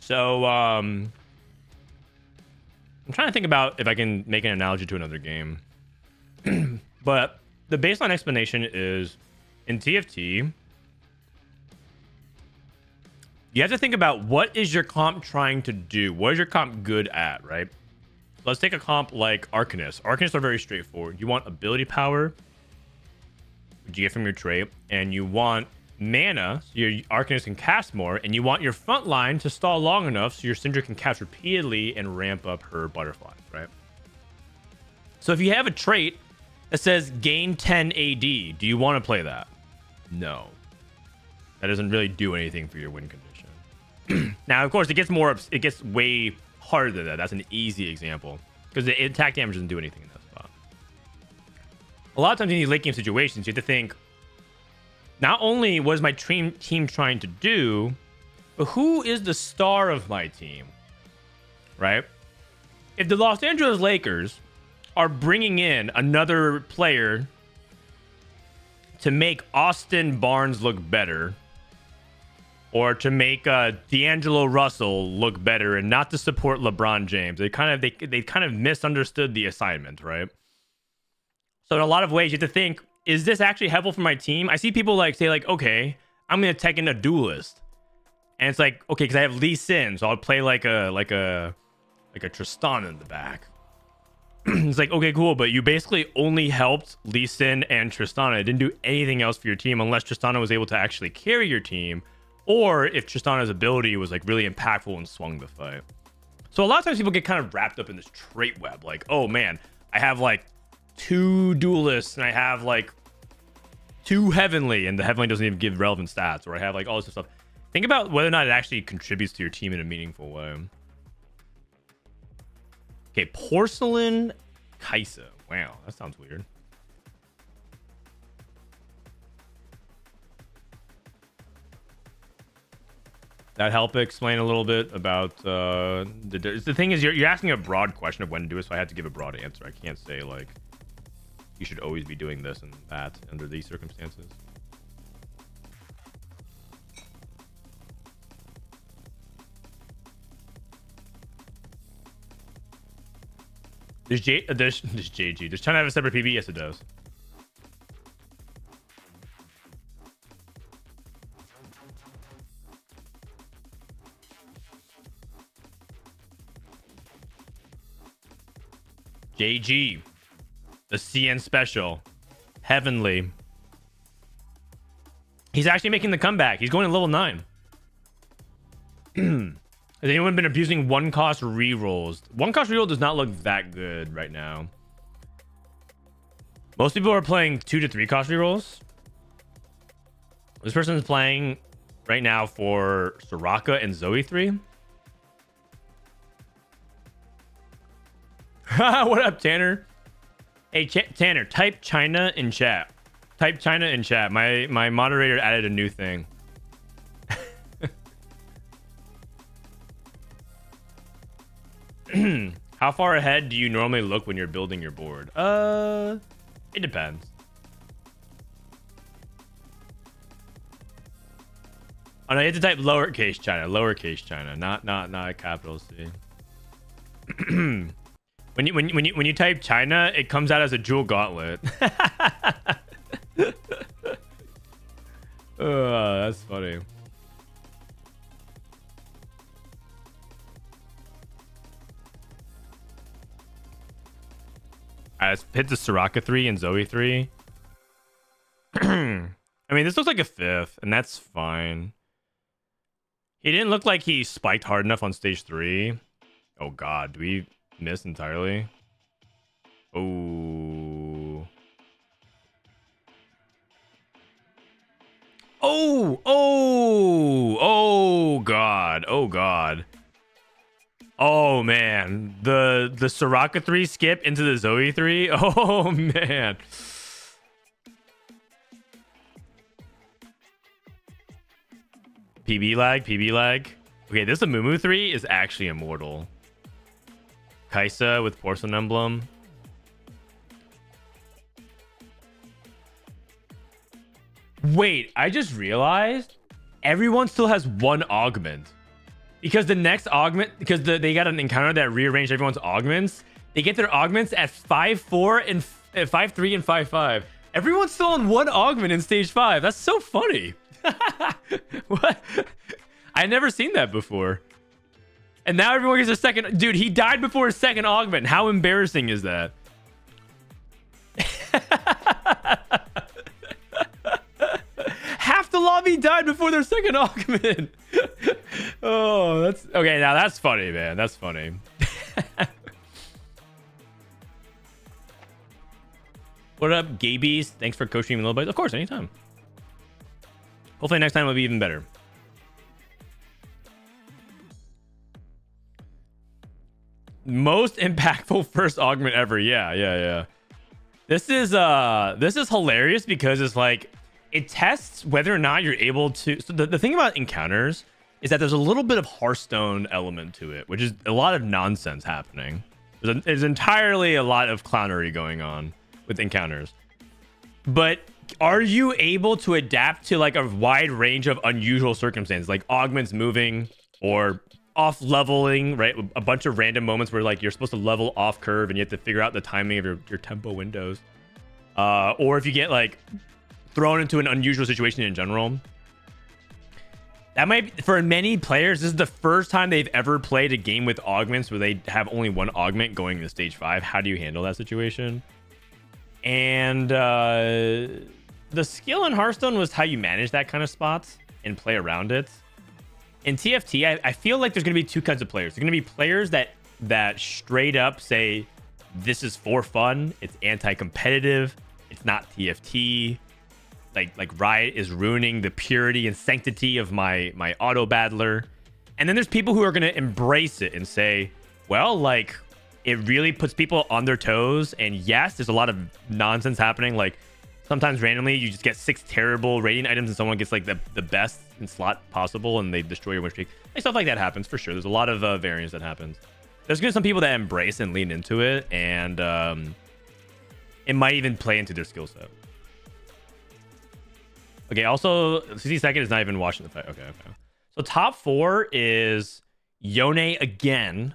Speaker 1: So, um, I'm trying to think about if I can make an analogy to another game. but the baseline explanation is in TFT, you have to think about what is your comp trying to do? What is your comp good at, right? Let's take a comp like Arcanists. Arcanists are very straightforward. You want ability power, which you get from your trait, and you want mana, so your Arcanist can cast more, and you want your front line to stall long enough so your Syndra can cast repeatedly and ramp up her butterflies, right? So if you have a trait that says gain 10 AD, do you want to play that? No. That doesn't really do anything for your win condition. now, of course, it gets more. It gets way harder than that. That's an easy example because the attack damage doesn't do anything in that spot. A lot of times in these late game situations, you have to think. Not only was my team team trying to do, but who is the star of my team? Right? If the Los Angeles Lakers are bringing in another player to make Austin Barnes look better or to make uh, D'Angelo Russell look better and not to support LeBron James. They kind of they they kind of misunderstood the assignment, right? So in a lot of ways, you have to think: Is this actually helpful for my team? I see people like say like, "Okay, I'm gonna take in a duelist," and it's like, okay, because I have Lee Sin, so I'll play like a like a like a Tristan in the back. it's like, okay, cool, but you basically only helped Lee Sin and Tristana. It didn't do anything else for your team unless Tristana was able to actually carry your team or if Tristana's ability was like really impactful and swung the fight. So a lot of times people get kind of wrapped up in this trait web, like, oh man, I have like two duelists and I have like two heavenly, and the heavenly doesn't even give relevant stats, or I have like all this stuff. Think about whether or not it actually contributes to your team in a meaningful way. Okay, porcelain Kai'Sa. Wow, that sounds weird. That help explain a little bit about uh, the the thing is you're, you're asking a broad question of when to do it so i had to give a broad answer i can't say like you should always be doing this and that under these circumstances Does J uh, does, does JG does China have a separate PB? Yes, it does. JG, the CN special, heavenly. He's actually making the comeback. He's going to level nine. Has anyone been abusing one cost rerolls? One cost reroll does not look that good right now. Most people are playing two to three cost rerolls. This person is playing right now for Soraka and Zoe 3. what up, Tanner? Hey, Ch- Tanner, type China in chat. Type China in chat. My my moderator added a new thing. How far ahead do you normally look when you're building your board? Uh, it depends. Oh no, you have to type lowercase China, lowercase China, not not not a capital C. when you when you when you when you type China, it comes out as a jewel gauntlet. oh, that's funny. Uh, I hit the Soraka 3 and Zoe 3. I mean, this looks like a fifth, and that's fine. He didn't look like he spiked hard enough on stage 3. Oh, God. Do we miss entirely? Oh. Oh, oh, oh, God. Oh, God. Oh man, the the Soraka three skip into the Zoe three. Oh man. PB lag, PB lag. Okay, this Amumu three is actually immortal. Kai'Sa with porcelain emblem. Wait, I just realized everyone still has one augment. Because the next augment, because the, they got an encounter that rearranged everyone's augments. They get their augments at 5-4 and 5-3 uh, and 5-5. Everyone's still on one augment in stage 5. That's so funny. what? I never seen that before. And now everyone gets a second. Dude, he died before his second augment. How embarrassing is that? Half the lobby died before their second augment. oh, that's okay. Now that's funny, man. That's funny. what up, Gabies? Thanks for coaching me a little bit. Of course, anytime. Hopefully, next time will be even better. Most impactful first augment ever. Yeah, yeah, yeah. This is uh this is hilarious because it's like it tests whether or not you're able to so the, the thing about encounters is that there's a little bit of Hearthstone element to it, which is a lot of nonsense happening. There's, a, there's entirely a lot of clownery going on with encounters. But are you able to adapt to like a wide range of unusual circumstances, like augments moving or off leveling, right? A bunch of random moments where like you're supposed to level off curve and you have to figure out the timing of your, your tempo windows. Uh, or if you get like thrown into an unusual situation in general, that might be, for many players, this is the first time they've ever played a game with augments where they have only one augment going to stage five. How do you handle that situation? And uh, the skill in Hearthstone was how you manage that kind of spots and play around it. In TFT, I, I feel like there's going to be two kinds of players. There's going to be players that that straight up say, "This is for fun. It's anti-competitive. It's not TFT." like like riot is ruining the purity and sanctity of my my auto battler and then there's people who are going to embrace it and say well like it really puts people on their toes and yes there's a lot of nonsense happening like sometimes randomly you just get six terrible rating items and someone gets like the, the best in slot possible and they destroy your win streak like stuff like that happens for sure there's a lot of uh, variance that happens there's gonna be some people that embrace and lean into it and um, it might even play into their skill set Okay, also, CC second is not even watching the fight. Okay, okay. So top four is Yone again.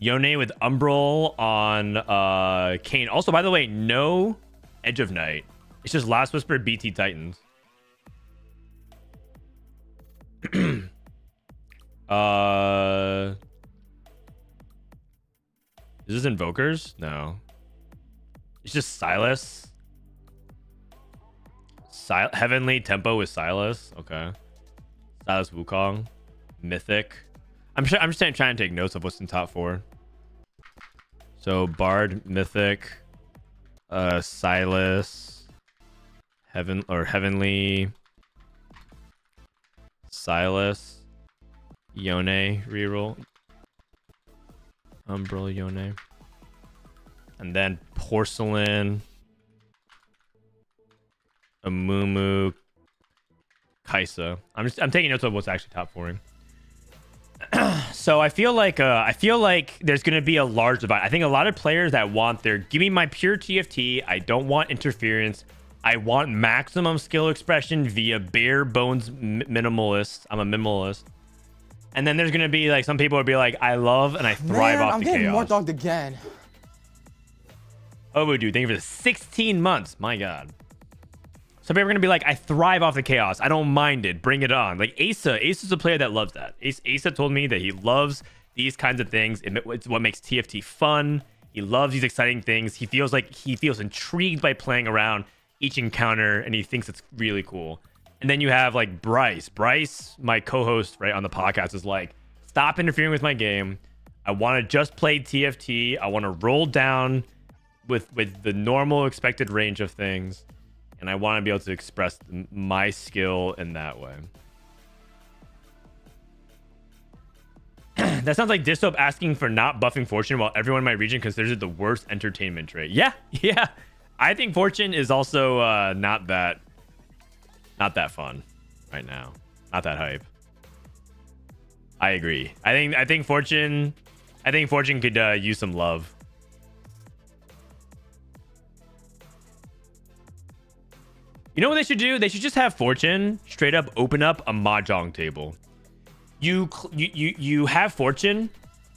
Speaker 1: Yone with Umbral on uh Kayn. Also, by the way, no Edge of Night. It's just Last Whisper BT Titans. uh Is this Invokers? No. It's just Sylas. Sil- Heavenly Tempo with Sylas. Okay. Sylas Wukong. Mythic. I'm sure I'm just trying to take notes of what's in top four. So Bard, Mythic, uh Sylas, Heaven or Heavenly, Sylas, Yone reroll. Umbral Yone. And then Porcelain, Amumu, Kai'Sa. I'm just I'm taking notes of what's actually top fouring. so I feel like uh, I feel like there's going to be a large divide. I think a lot of players that want their give me my pure TFT. I don't want interference. I want maximum skill expression via bare bones minimalist. I'm a minimalist. And then there's going to be like some people would be like, I love and I thrive
Speaker 2: Man,
Speaker 1: off
Speaker 2: I'm
Speaker 1: the
Speaker 2: getting
Speaker 1: chaos.
Speaker 2: more dogged again.
Speaker 1: Oh, dude, thank you for the 16 months. My God. Some people are gonna be like, I thrive off the chaos. I don't mind it. Bring it on. Like Asa, Asa's a player that loves that. Asa, Asa told me that he loves these kinds of things. It's what makes TFT fun. He loves these exciting things. He feels like he feels intrigued by playing around each encounter, and he thinks it's really cool. And then you have like Bryce. Bryce, my co-host, right on the podcast, is like, stop interfering with my game. I want to just play TFT. I want to roll down with with the normal expected range of things and I want to be able to express my skill in that way. that sounds like Dish Soap asking for not buffing Fortune while everyone in my region considers it the worst entertainment trait. Yeah, yeah. I think Fortune is also uh, not that not that fun right now. Not that hype. I agree. I think I think Fortune I think Fortune could uh, use some love. You know what they should do? They should just have Fortune straight up open up a mahjong table. You you you you have Fortune,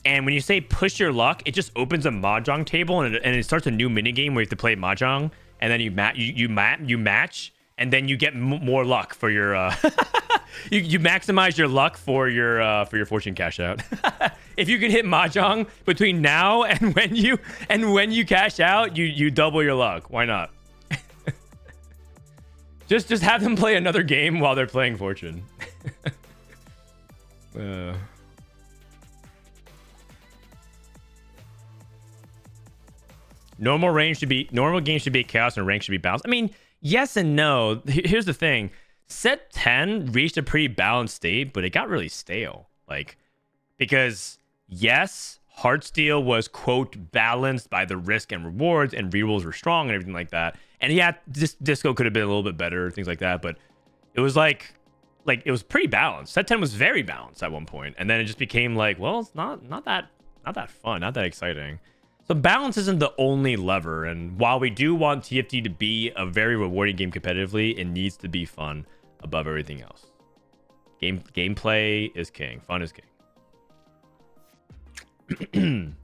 Speaker 1: and when you say push your luck, it just opens a mahjong table and it, and it starts a new mini game where you have to play mahjong, and then you mat you you mat you match, and then you get more luck for your uh you you maximize your luck for your uh for your Fortune cash out. if you can hit mahjong between now and when you and when you cash out, you you double your luck. Why not? Just just have them play another game while they're playing Fortune. uh. Normal range should be normal game should be chaos and rank should be balanced. I mean, yes and no. Here's the thing. Set 10 reached a pretty balanced state, but it got really stale. Like because yes, Heartsteel was quote balanced by the risk and rewards, and rerolls were strong and everything like that. And yeah, dis- Disco could have been a little bit better, things like that. But it was like, like it was pretty balanced. Set ten was very balanced at one point, and then it just became like, well, it's not not that not that fun, not that exciting. So balance isn't the only lever, and while we do want TFT to be a very rewarding game competitively, it needs to be fun above everything else. Game gameplay is king, fun is king.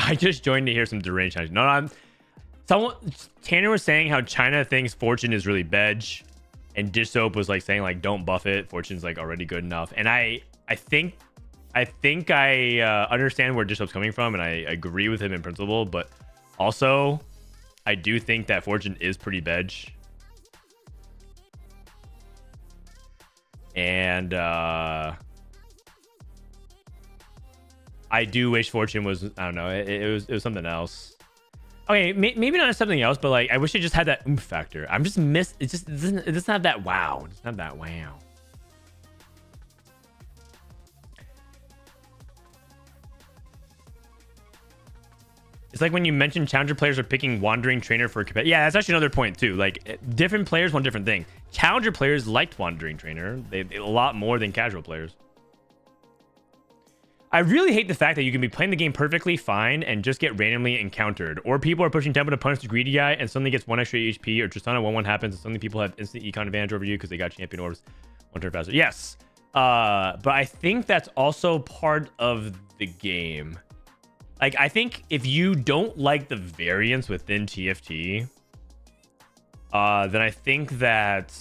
Speaker 1: I just joined to hear some deranged. Chinese. No, no, I'm. Someone Tanner was saying how China thinks Fortune is really bedge, and Dish Soap was like saying like don't buff it. Fortune's like already good enough, and I I think I think I uh, understand where Dish Soap's coming from, and I agree with him in principle, but also I do think that Fortune is pretty bedge. And uh I do wish Fortune was. I don't know. It, it was. It was something else. Okay, may, maybe not something else, but like I wish it just had that oomph factor. I'm just miss. It just it doesn't. It doesn't have that wow. It doesn't have that wow. It's like when you mentioned challenger players are picking wandering trainer for compet. Yeah, that's actually another point too. Like eh, different players want different thing. Challenger players liked wandering trainer. They, they a lot more than casual players. I really hate the fact that you can be playing the game perfectly fine and just get randomly encountered. Or people are pushing tempo to punish the greedy guy and suddenly gets one extra HP, or Tristana 1 1 happens and suddenly people have instant econ advantage over you because they got champion orbs one turn faster. Yes. Uh, but I think that's also part of the game. Like, I think if you don't like the variance within TFT, uh, then I think that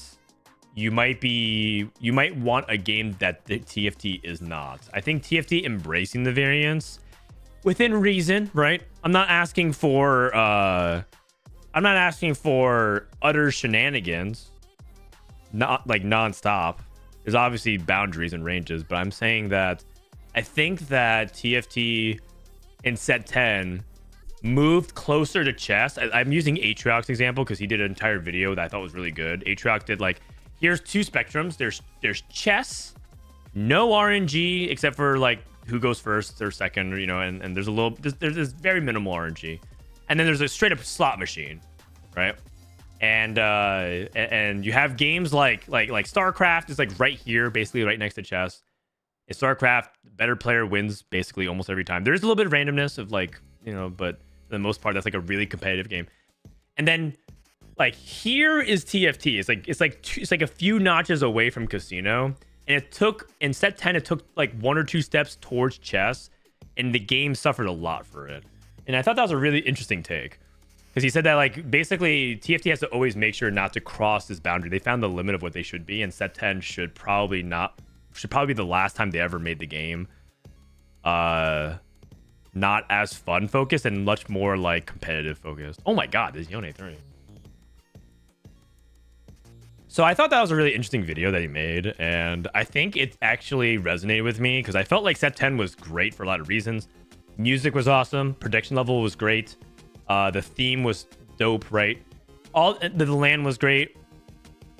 Speaker 1: you might be you might want a game that the TFT is not. I think TFT embracing the variance within reason, right? I'm not asking for uh I'm not asking for utter shenanigans, not like nonstop. There's obviously boundaries and ranges, but I'm saying that I think that TFT in set 10 moved closer to chess. I, am using Atriox's example because he did an entire video that I thought was really good. Atriox did like, here's two spectrums. There's there's chess, no RNG except for like who goes first or second, you know, and, and there's a little there's, there's very minimal RNG, and then there's a straight up slot machine, right? And uh and you have games like like like StarCraft is like right here, basically right next to chess. In StarCraft, better player wins basically almost every time. There's a little bit of randomness of like you know, but for the most part, that's like a really competitive game. And then like here is TFT. It's like it's like two, it's like a few notches away from casino. And it took in set 10 it took like one or two steps towards chess and the game suffered a lot for it. And i thought that was a really interesting take because he said that like basically tft has to always make sure not to cross this boundary. They found the limit of what they should be and set 10 should probably not should probably be the last time they ever made the game uh not as fun focused and much more like competitive focused. Oh my god this is yone 3 so I thought that was a really interesting video that he made, and I think it actually resonated with me because I felt like set 10 was great for a lot of reasons. Music was awesome, prediction level was great, uh, the theme was dope, right? All the land was great.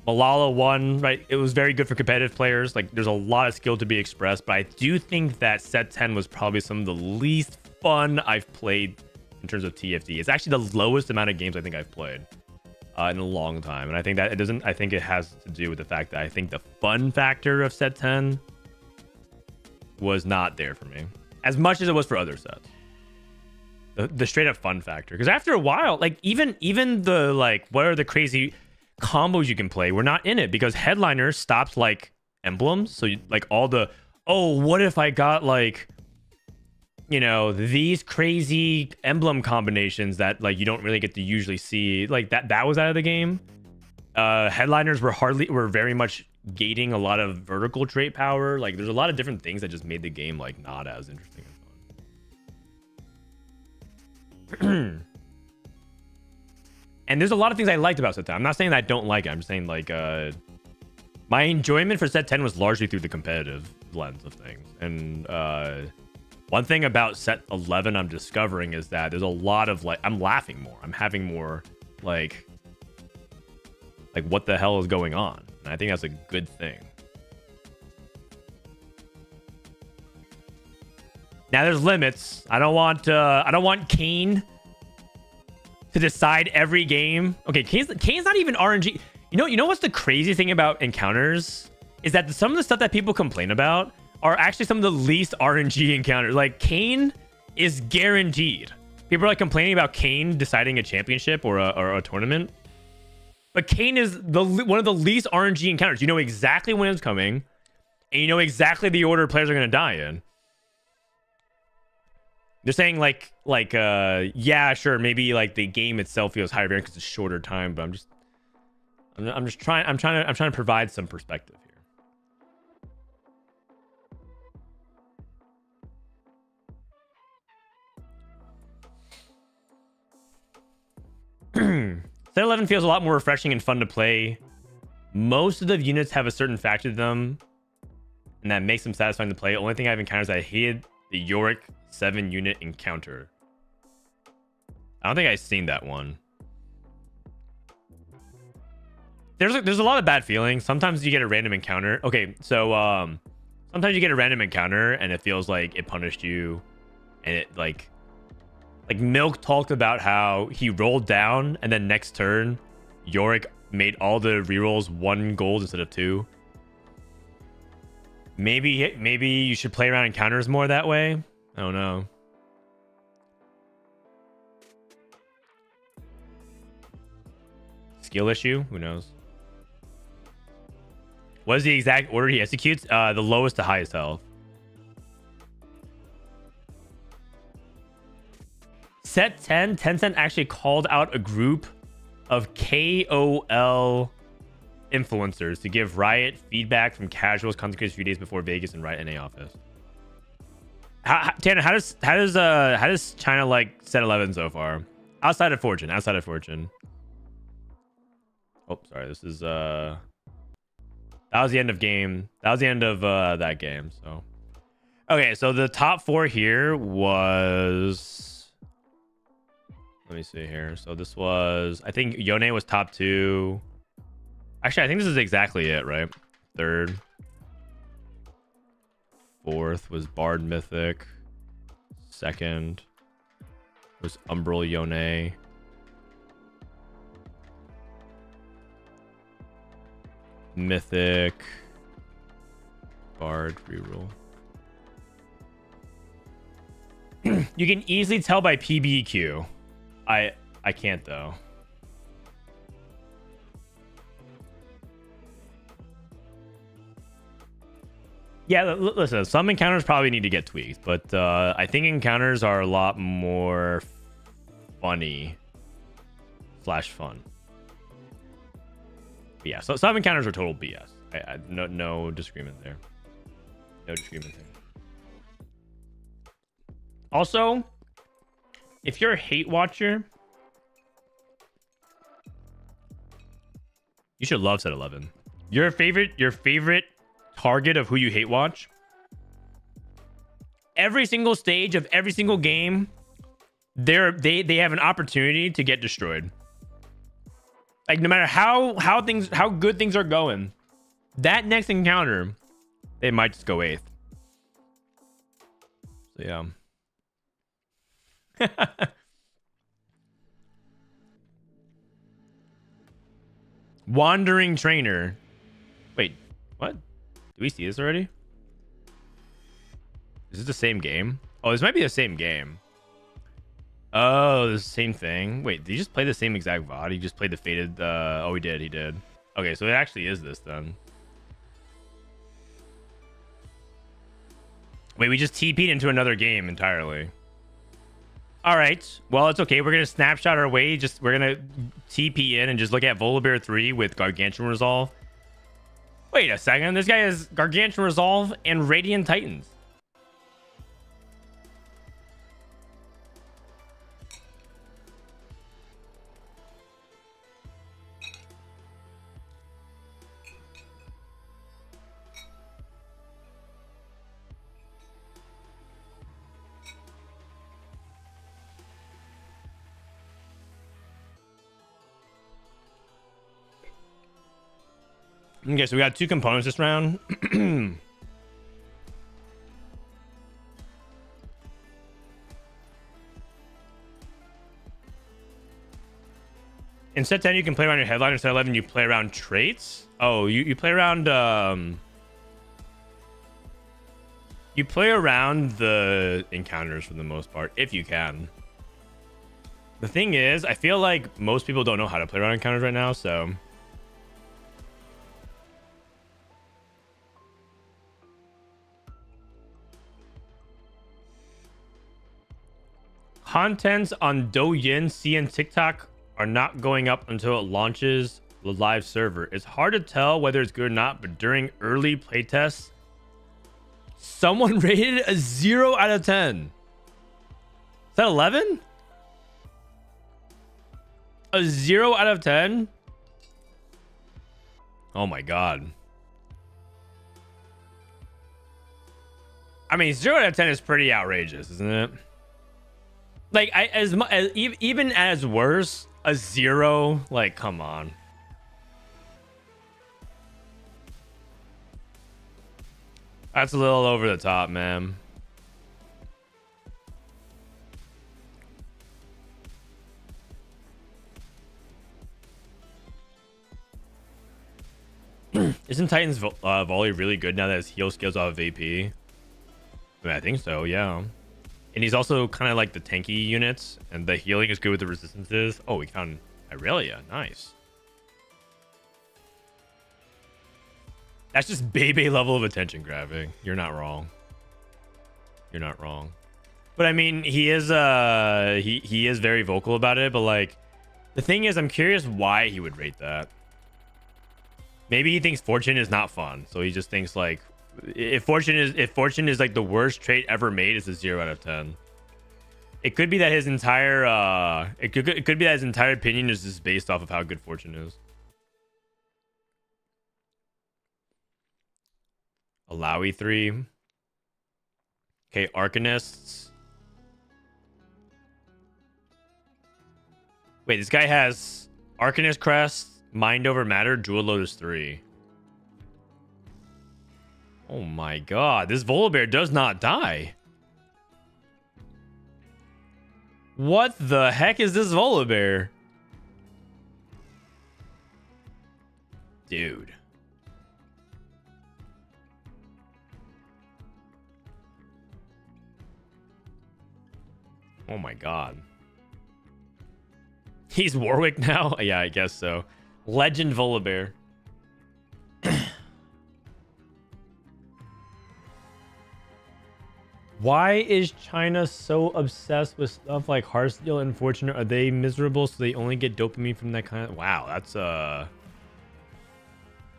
Speaker 1: Malala won, right? It was very good for competitive players. Like there's a lot of skill to be expressed, but I do think that set 10 was probably some of the least fun I've played in terms of TFT. It's actually the lowest amount of games I think I've played uh, in a long time. And I think that it doesn't, I think it has to do with the fact that I think the fun factor of set 10 was not there for me as much as it was for other sets. The, the straight up fun factor. Because after a while, like even, even the like, what are the crazy combos you can play? We're not in it because headliner stopped like emblems. So you, like all the, oh, what if I got like, you know these crazy emblem combinations that like you don't really get to usually see like that that was out of the game. Uh headliners were hardly were very much gating a lot of vertical trait power. Like there's a lot of different things that just made the game like not as interesting and fun. And there's a lot of things i liked about set 10 i'm not saying that i don't like it. I'm just saying like uh my enjoyment for set 10 was largely through the competitive lens of things. And uh one thing about set 11 I'm discovering is that there's a lot of like I'm laughing more. I'm having more like like what the hell is going on? And I think that's a good thing. Now there's limits. I don't want uh I don't want Kayn to decide every game. Okay, Kayn's Kayn's not even RNG. You know, you know what's the crazy thing about encounters? Is that some of the stuff that people complain about are actually some of the least RNG encounters. Like Kayn is guaranteed. People are like complaining about Kayn deciding a championship or a, or a tournament. But Kayn is the one of the least RNG encounters. You know exactly when it's coming, and you know exactly the order players are going to die in. They're saying like like uh yeah sure maybe like the game itself feels higher because it's shorter time, but I'm just I'm, I'm just trying I'm trying to I'm trying to provide some perspective. Set 11 feels a lot more refreshing and fun to play. Most of the units have a certain factor to them, and that makes them satisfying to play. Only thing I've encountered is I hated the Yorick 7 unit encounter. I don't think I've seen that one. There's a, there's a lot of bad feelings. Sometimes you get a random encounter. Okay, so um, sometimes you get a random encounter and it feels like it punished you, and it like like Milk talked about how he rolled down and then next turn, Yorick made all the rerolls one gold instead of two. Maybe maybe you should play around encounters more that way. I don't know. Skill issue? Who knows? What is the exact order he executes? Uh, the lowest to highest health. Set 10, Tencent actually called out a group of KOL influencers to give Riot feedback from casuals consequences a few days before Vegas and Riot NA office. How, Tanner, how does how does uh how does China like set 11 so far? Outside of Fortune, outside of Fortune. Oh, sorry. This is uh that was the end of game. That was the end of uh that game. So okay, so the top four here was let me see here. So this was I think Yone was top two. Actually, I think this is exactly it, right? Third. Fourth was Bard Mythic. Second was Umbral Yone. Mythic. Bard reroll. you can easily tell by PBQ. I I can't though. Yeah, listen, some encounters probably need to get tweaked, but uh, I think encounters are a lot more funny slash fun. But yeah, so some encounters are total BS. I, I, no, no disagreement there. No disagreement there. Also, if you're a hate watcher, you should love set 11. Your favorite, your favorite target of who you hate watch. Every single stage of every single game, they're they they have an opportunity to get destroyed. Like no matter how how things how good things are going, that next encounter, they might just go eighth. So yeah. Wandering trainer. Wait, what? Do we see this already? Is this the same game? Oh, this might be the same game. Oh, the same thing. Wait, did he just play the same exact VOD? He just played the faded. Uh, oh, he did. He did. Okay, so it actually is this then. Wait, we just TP'd into another game entirely. All right. Well, it's okay. We're gonna snapshot our way. Just we're gonna TP in and just look at Volibear three with Gargantuan Resolve. Wait a second. This guy has Gargantuan Resolve and Radiant Titans. Okay, so we got two components this round. In set 10, you can play around your headline. In set 11, you play around traits. Oh, you, you play around... Um, you play around the encounters for the most part, if you can. The thing is, I feel like most people don't know how to play around encounters right now, so... Contents on Douyin, C, and TikTok are not going up until it launches the live server. It's hard to tell whether it's good or not, but during early playtests, someone rated a 0 out of 10. Is that 11? A 0 out of 10? Oh my god. I mean, 0 out of 10 is pretty outrageous, isn't it? Like I as much as even as worse, a zero. Like, come on. That's a little over the top, man. Isn't Titan's uh, volley really good now that his heal skills off of VP? I, mean, I think so, yeah. And he's also kind of like the tanky units, and the healing is good with the resistances. Oh, we found Irelia. Nice. That's just baby level of attention grabbing. You're not wrong. You're not wrong. But I mean, he is uh he he is very vocal about it, but like the thing is I'm curious why he would rate that. Maybe he thinks fortune is not fun. So he just thinks like if fortune is if fortune is like the worst trait ever made, it's a 0 out of 10. It could be that his entire uh it could it could be that his entire opinion is just based off of how good fortune is. Alawi 3. Okay, Arcanists. Wait, this guy has Arcanist Crest, Mind Over Matter, Jewel Lotus 3. Oh my god, this Volibear does not die. What the heck is this Volibear? Dude. Oh my god. He's Warwick now? Yeah, I guess so. Legend Volibear. Why is China so obsessed with stuff like Heartsteel and Fortunate? Are they miserable so they only get dopamine from that kind of... Wow, that's uh...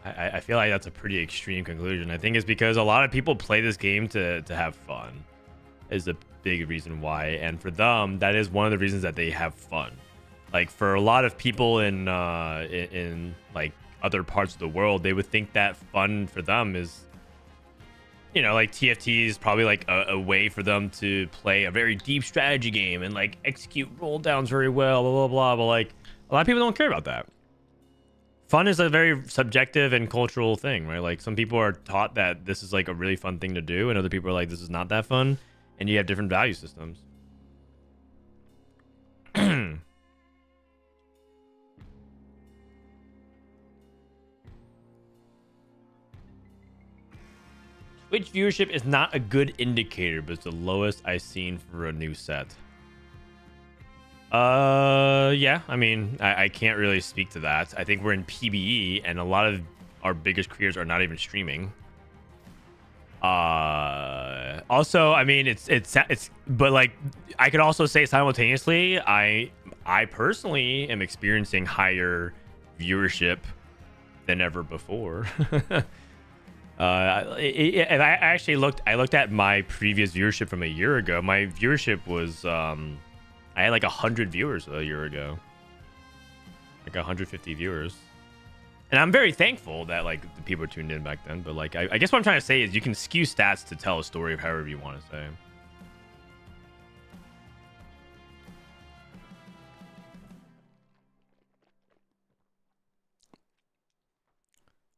Speaker 1: I, I feel like that's a pretty extreme conclusion. I think it's because a lot of people play this game to, to have fun. Is a big reason why. And for them, that is one of the reasons that they have fun. Like for a lot of people in uh in, in like other parts of the world, they would think that fun for them is you know, like TFT is probably like a, a, way for them to play a very deep strategy game and like execute roll downs very well, blah, blah, blah. But like a lot of people don't care about that. Fun is a very subjective and cultural thing, right? Like some people are taught that this is like a really fun thing to do, and other people are like, this is not that fun. And you have different value systems. Twitch viewership is not a good indicator, but it's the lowest I've seen for a new set. Uh, yeah. I mean, I, I, can't really speak to that. I think we're in PBE, and a lot of our biggest creators are not even streaming. Uh, also, I mean, it's it's it's, but like, I could also say simultaneously, I I personally am experiencing higher viewership than ever before. Uh, and I actually looked. I looked at my previous viewership from a year ago. My viewership was, um, I had like hundred viewers a year ago, like 150 viewers, and I'm very thankful that like the people tuned in back then. But like, I, I guess what I'm trying to say is you can skew stats to tell a story of however you want to say.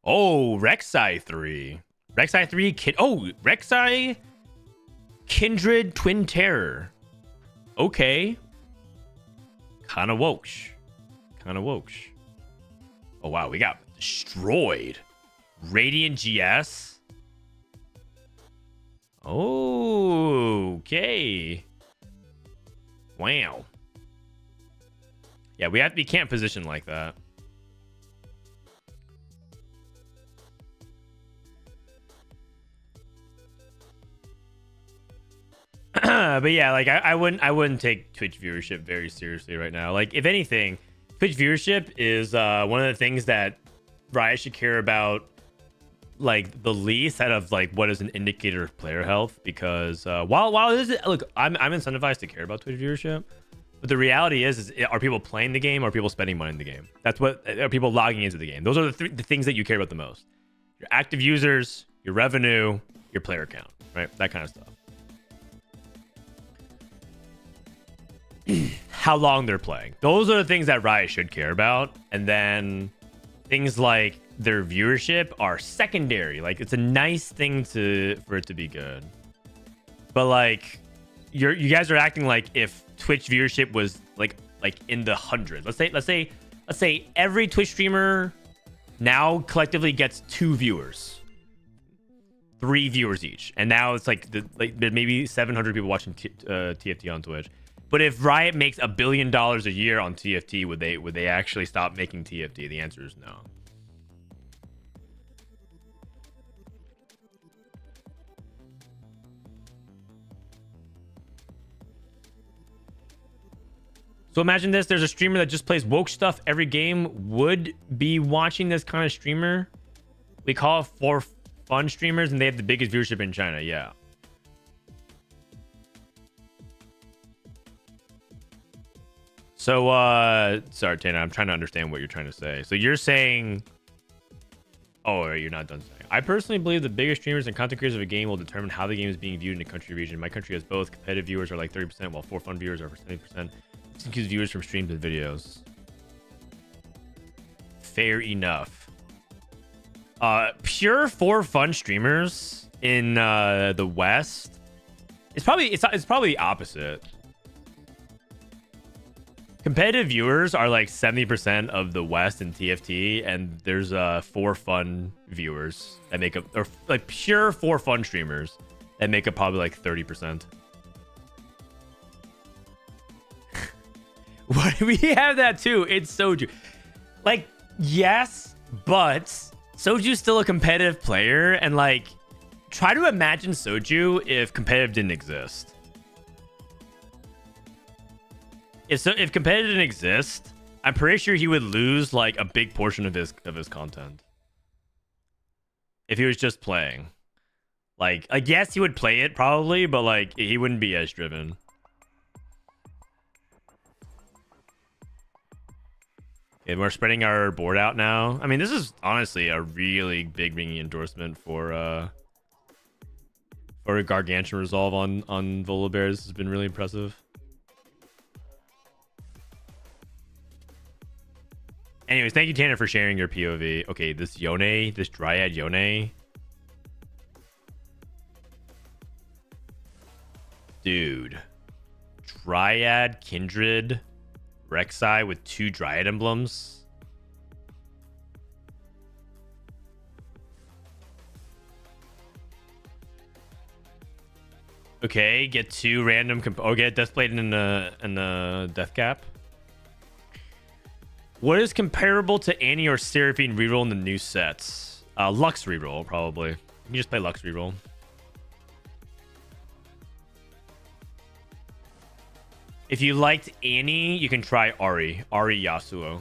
Speaker 1: Oh, Rek'Sai 3. Rek'Sai 3 kid. Oh, Rek'Sai Kindred Twin Terror. Okay. Kind of woksh. Kind of woksh. Oh, wow. We got destroyed. Radiant GS. Oh, okay. Wow. Yeah, we have we can't position like that. but yeah, like I, I wouldn't I wouldn't take Twitch viewership very seriously right now. Like if anything, Twitch viewership is uh, one of the things that Riot should care about like the least out of like what is an indicator of player health because uh, while while this is look I'm I'm incentivized to care about Twitch viewership, but the reality is is are people playing the game or are people spending money in the game? That's what are people logging into the game. Those are the, th- the things that you care about the most. Your active users, your revenue, your player count, right? That kind of stuff. how long they're playing. Those are the things that Riot should care about. And then things like their viewership are secondary. Like it's a nice thing to for it to be good. But like you're you guys are acting like if Twitch viewership was like like in the hundreds. Let's say let's say let's say every Twitch streamer now collectively gets two viewers. Three viewers each. And now it's like the, like maybe 700 people watching t- uh, TFT on Twitch but if Riot makes a billion dollars a year on TFT, would they would they actually stop making TFT? The answer is no. So imagine this, there's a streamer that just plays woke stuff every game would be watching this kind of streamer. We call it for fun streamers and they have the biggest viewership in China. Yeah. So, uh, sorry, Tana, I'm trying to understand what you're trying to say. So you're saying, oh, you're not done saying. I personally believe the biggest streamers and content creators of a game will determine how the game is being viewed in a country region. My country has both competitive viewers are like 30%, while for fun viewers are 70%. This includes viewers from streams and videos. Fair enough. Uh, pure for fun streamers in uh, the West. It's probably it's it's probably the opposite. Competitive viewers are like 70% of the West in TFT, and there's uh four fun viewers that make up or like pure four fun streamers that make up probably like 30%. what we have that too. It's Soju. Like, yes, but Soju's still a competitive player, and like try to imagine Soju if competitive didn't exist. If so, if competitive didn't exist, I'm pretty sure he would lose like a big portion of his of his content. If he was just playing. Like, I guess he would play it probably, but like he wouldn't be as driven. And we're spreading our board out now. I mean, this is honestly a really big ringing endorsement for uh for gargantuan resolve on on Volibear. This has been really impressive. Anyways, thank you, Tanner, for sharing your POV. Okay, this Yone, this Dryad Yone. Dude. Dryad, Kindred, Rek'Sai with two Dryad emblems. Okay, get two random. Comp- oh, get Deathblade in the in the Death Cap. What is comparable to Annie or Seraphine reroll in the new sets? Uh, Lux reroll, probably. You just play Lux reroll. If you liked Annie, you can try Ahri. Ahri Yasuo.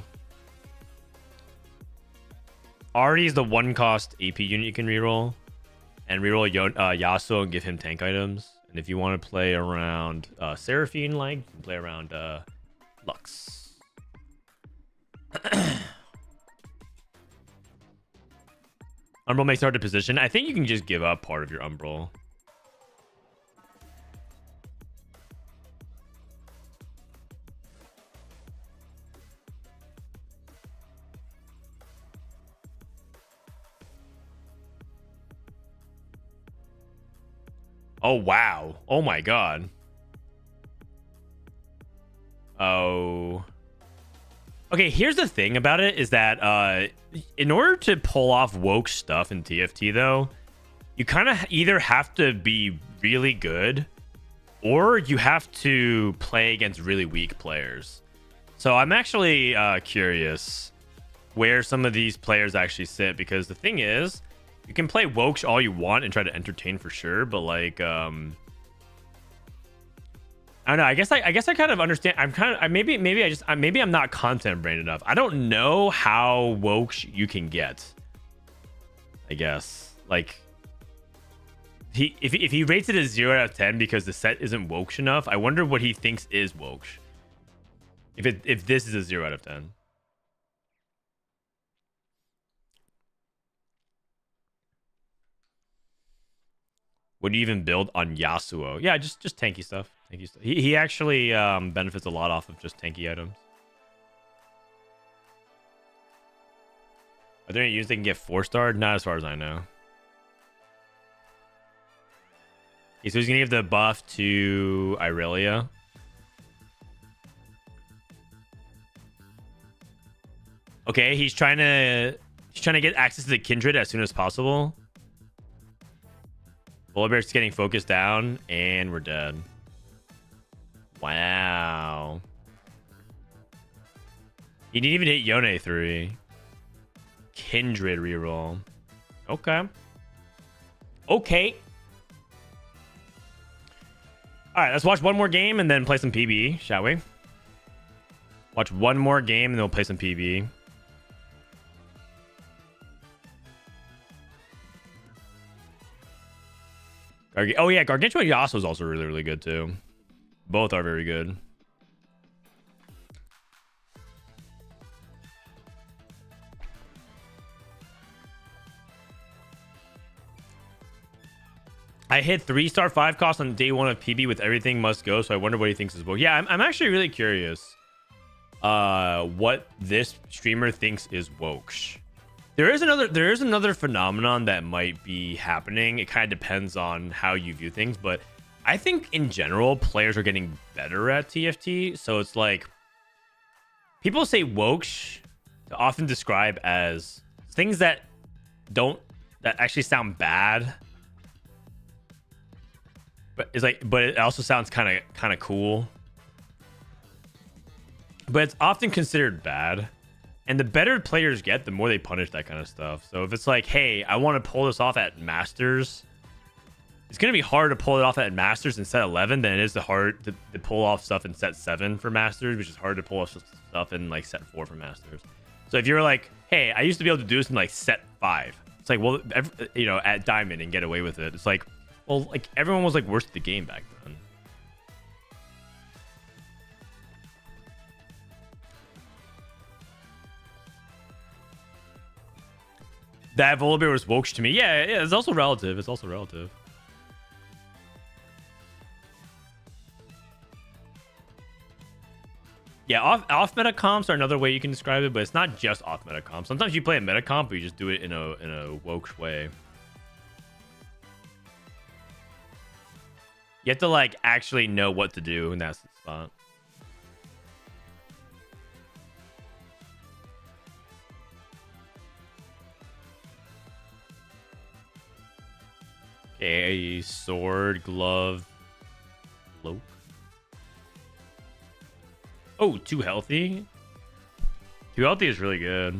Speaker 1: Ahri is the one cost AP unit you can reroll. And reroll uh, Yasuo and give him tank items. And if you want to play around uh, Seraphine, like, play around uh, Lux. Umbral makes hard to position. I think you can just give up part of your Umbral. Oh, wow. Oh, my God. Oh. Okay, here's the thing about it is that uh, in order to pull off woke stuff in TFT, though, you kind of either have to be really good or you have to play against really weak players. So I'm actually uh, curious where some of these players actually sit because the thing is, you can play woke all you want and try to entertain for sure, but like, um, I don't know. I guess I, I guess I kind of understand. I'm kind of I, maybe maybe I just I, maybe I'm not content brain enough. I don't know how woke you can get. I guess like he if if he rates it as zero out of ten because the set isn't woke enough, I wonder what he thinks is woke. If it if this is a zero out of ten. Would you even build on Yasuo? Yeah, just just tanky stuff. He he actually um, benefits a lot off of just tanky items. Are there any units they can get four star? Not as far as I know. Okay, so he's gonna give the buff to Irelia. Okay, he's trying to he's trying to get access to the kindred as soon as possible. Volibear's getting focused down, and we're dead. Wow. He didn't even hit Yone 3. Kindred reroll. Okay. Okay. All right, let's watch one more game and then play some PB, shall we? Watch one more game and then we'll play some PB. Oh yeah, Gargantua Yasuo is also really, really good too. Both are very good. I hit three star five cost on day one of PB with everything must go, so I wonder what he thinks is woke. Yeah, I'm, I'm actually really curious uh what this streamer thinks is woke. There is another there is another phenomenon that might be happening. It kind of depends on how you view things, but I think in general players are getting better at TFT. So it's like people say woke to often describe as things that don't that actually sound bad. But it's like but it also sounds kind of kind of cool. But it's often considered bad. And the better players get the more they punish that kind of stuff. So if it's like hey i want to pull this off at masters it's going to be hard to pull it off at masters in set 11 than it is to hard to, to pull off stuff in set 7 for masters which is hard to pull off stuff in like set 4 for masters so if you're like hey i used to be able to do this in like set 5 it's like well every, you know at diamond and get away with it it's like well, like everyone was like worse at the game back then. That Volibear was woke to me. Yeah, yeah, it's also relative. It's also relative. Yeah, off, off meta comps are another way you can describe it, but it's not just off meta comps. Sometimes you play a meta comp, but you just do it in a in a woke way. You have to like actually know what to do, and that's the spot. Okay, sword, glove. Oh, too healthy. Too healthy is really good.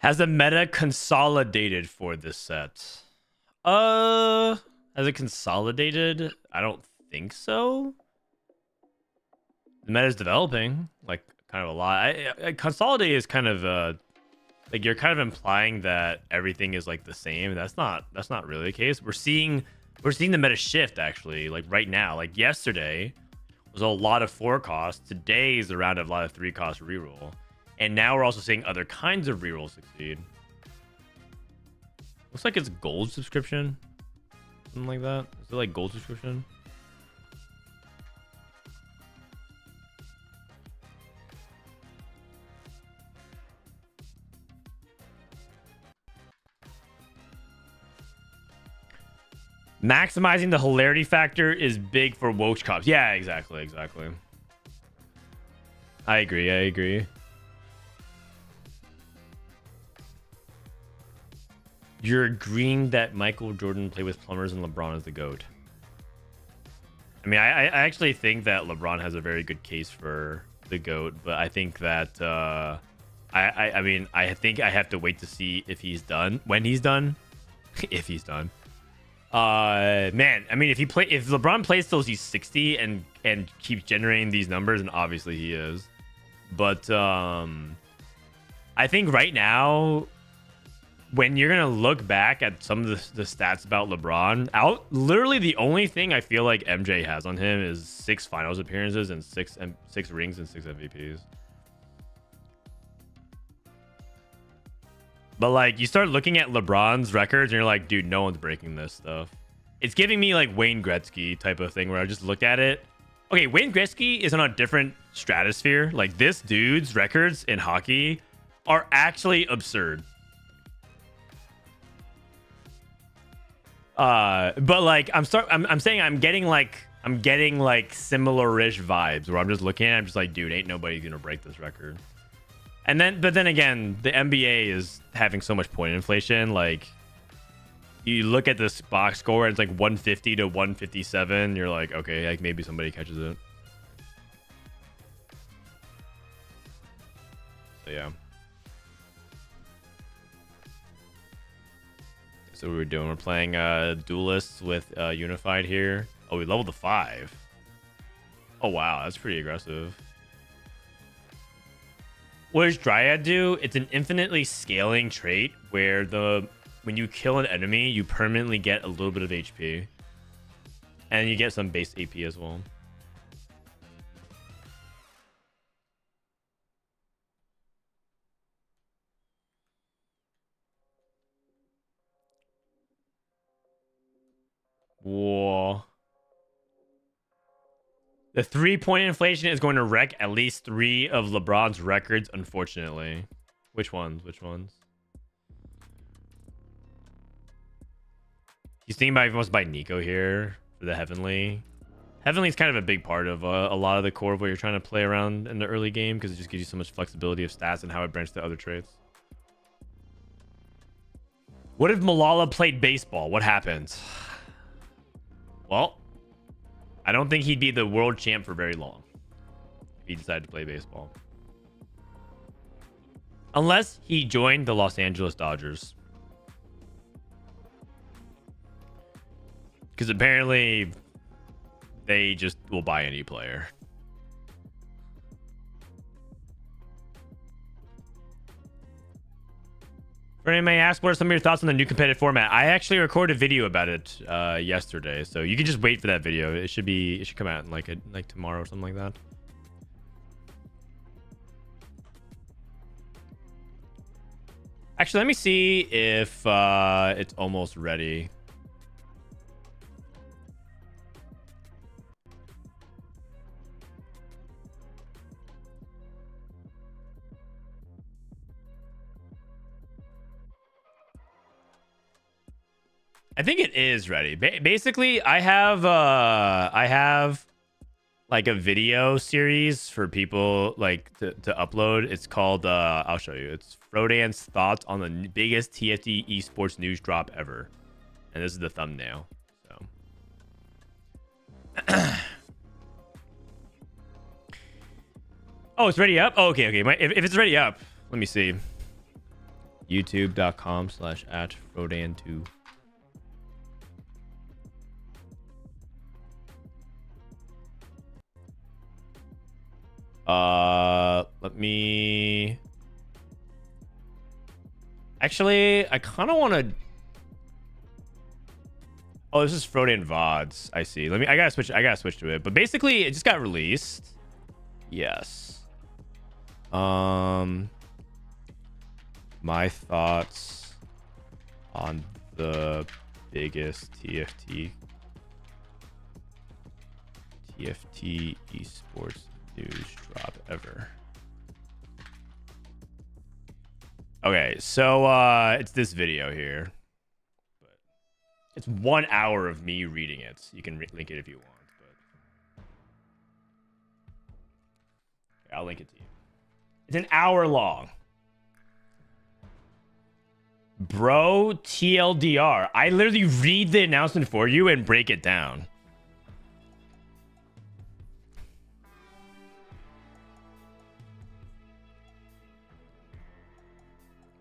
Speaker 1: Has the meta consolidated for this set? Uh, has it consolidated? I don't think so. The meta is developing, like kind of a lot. I, I, consolidate is kind of uh, like you're kind of implying that everything is like the same. That's not that's not really the case. We're seeing we're seeing the meta shift actually, like right now. Like yesterday was a lot of four cost. Today is around a lot of three cost reroll. And now we're also seeing other kinds of rerolls succeed. Looks like it's gold subscription. Something like that. Is it like gold subscription? Maximizing the hilarity factor is big for woke comps. Yeah, exactly, exactly. I agree, I agree. You're agreeing that Michael Jordan played with plumbers and LeBron is the GOAT. I mean, I, I actually think that LeBron has a very good case for the GOAT, but I think that, uh, I, I, I mean, I think I have to wait to see if he's done, when he's done, if he's done. Uh, man, I mean, if he play, if LeBron plays till he's 60 and, and keeps generating these numbers, and obviously he is, but, um, I think right now, when you're gonna look back at some of the, the stats about LeBron, out literally the only thing I feel like MJ has on him is six finals appearances and six and six rings and six MVPs. But like you start looking at LeBron's records and you're like, dude, no one's breaking this stuff. It's giving me like Wayne Gretzky type of thing where I just look at it. Okay, Wayne Gretzky is on a different stratosphere. Like this dude's records in hockey are actually absurd. Uh, but like I'm start I'm, I'm saying I'm getting like I'm getting like similar-ish vibes where I'm just looking at it, I'm just like, dude, ain't nobody gonna break this record. And then but then again, the NBA is having so much point inflation, like you look at this box score, it's like 150 to 157. You're like, okay, like maybe somebody catches it. So yeah. So we were doing. We're playing uh duelists with uh unified here. Oh, we leveled the five. Oh wow, that's pretty aggressive. What does Dryad do? It's an infinitely scaling trait where the when you kill an enemy, you permanently get a little bit of HP. And you get some base AP as well. Whoa. The three point inflation is going to wreck at least three of LeBron's records, unfortunately. Which ones? Which ones? He's thinking about to buy Neeko here for the Heavenly. Heavenly is kind of a big part of uh, a lot of the core of what you're trying to play around in the early game because it just gives you so much flexibility of stats and how it branches to other traits. What if Malala played baseball? What happens? Well, I don't think he'd be the world champ for very long if he decided to play baseball. Unless he joined the Los Angeles Dodgers. Because apparently they just will buy any player. Bernie may ask, what are some of your thoughts on the new competitive format? I actually recorded a video about it uh, yesterday, so you can just wait for that video. It should be, it should come out in like a, like tomorrow or something like that. Actually, let me see if uh, it's almost ready. I think it is ready. Ba basically, I have uh I have like a video series for people like to, to upload. It's called uh I'll show you. It's Frodan's thoughts on the biggest TFT esports news drop ever. And this is the thumbnail. So Oh, it's ready up? Oh, okay, okay. If, if it's ready up, let me see. YouTube.com slash at Frodan2. Uh, let me. Actually, I kind of want to. Oh, this is Frodan VODs. I see. Let me. I gotta switch. I gotta switch to it. But basically, it just got released. Yes. Um. My thoughts on the biggest TFT TFT esports news drop ever. Okay, so uh it's this video here. But it's one hour of me reading it. You can link it if you want, but I'll link it to you. It's an hour long. Bro, TLDR. I literally read the announcement for you and break it down.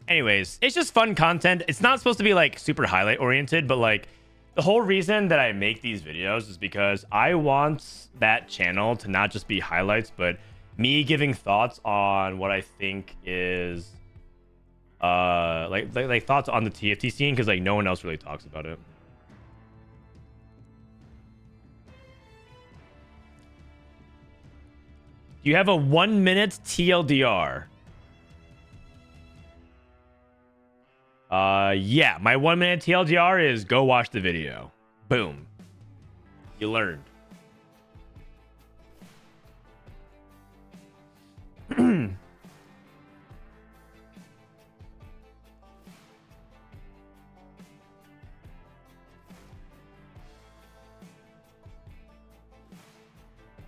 Speaker 1: Anyways, it's just fun content. It's not supposed to be like super highlight oriented, but like the whole reason that I make these videos is because I want that channel to not just be highlights, but me giving thoughts on what I think is uh like like, like thoughts on the TFT scene because like no one else really talks about it. You have a one minute TLDR. Uh, yeah, my one minute TLDR is go watch the video. Boom. You learned.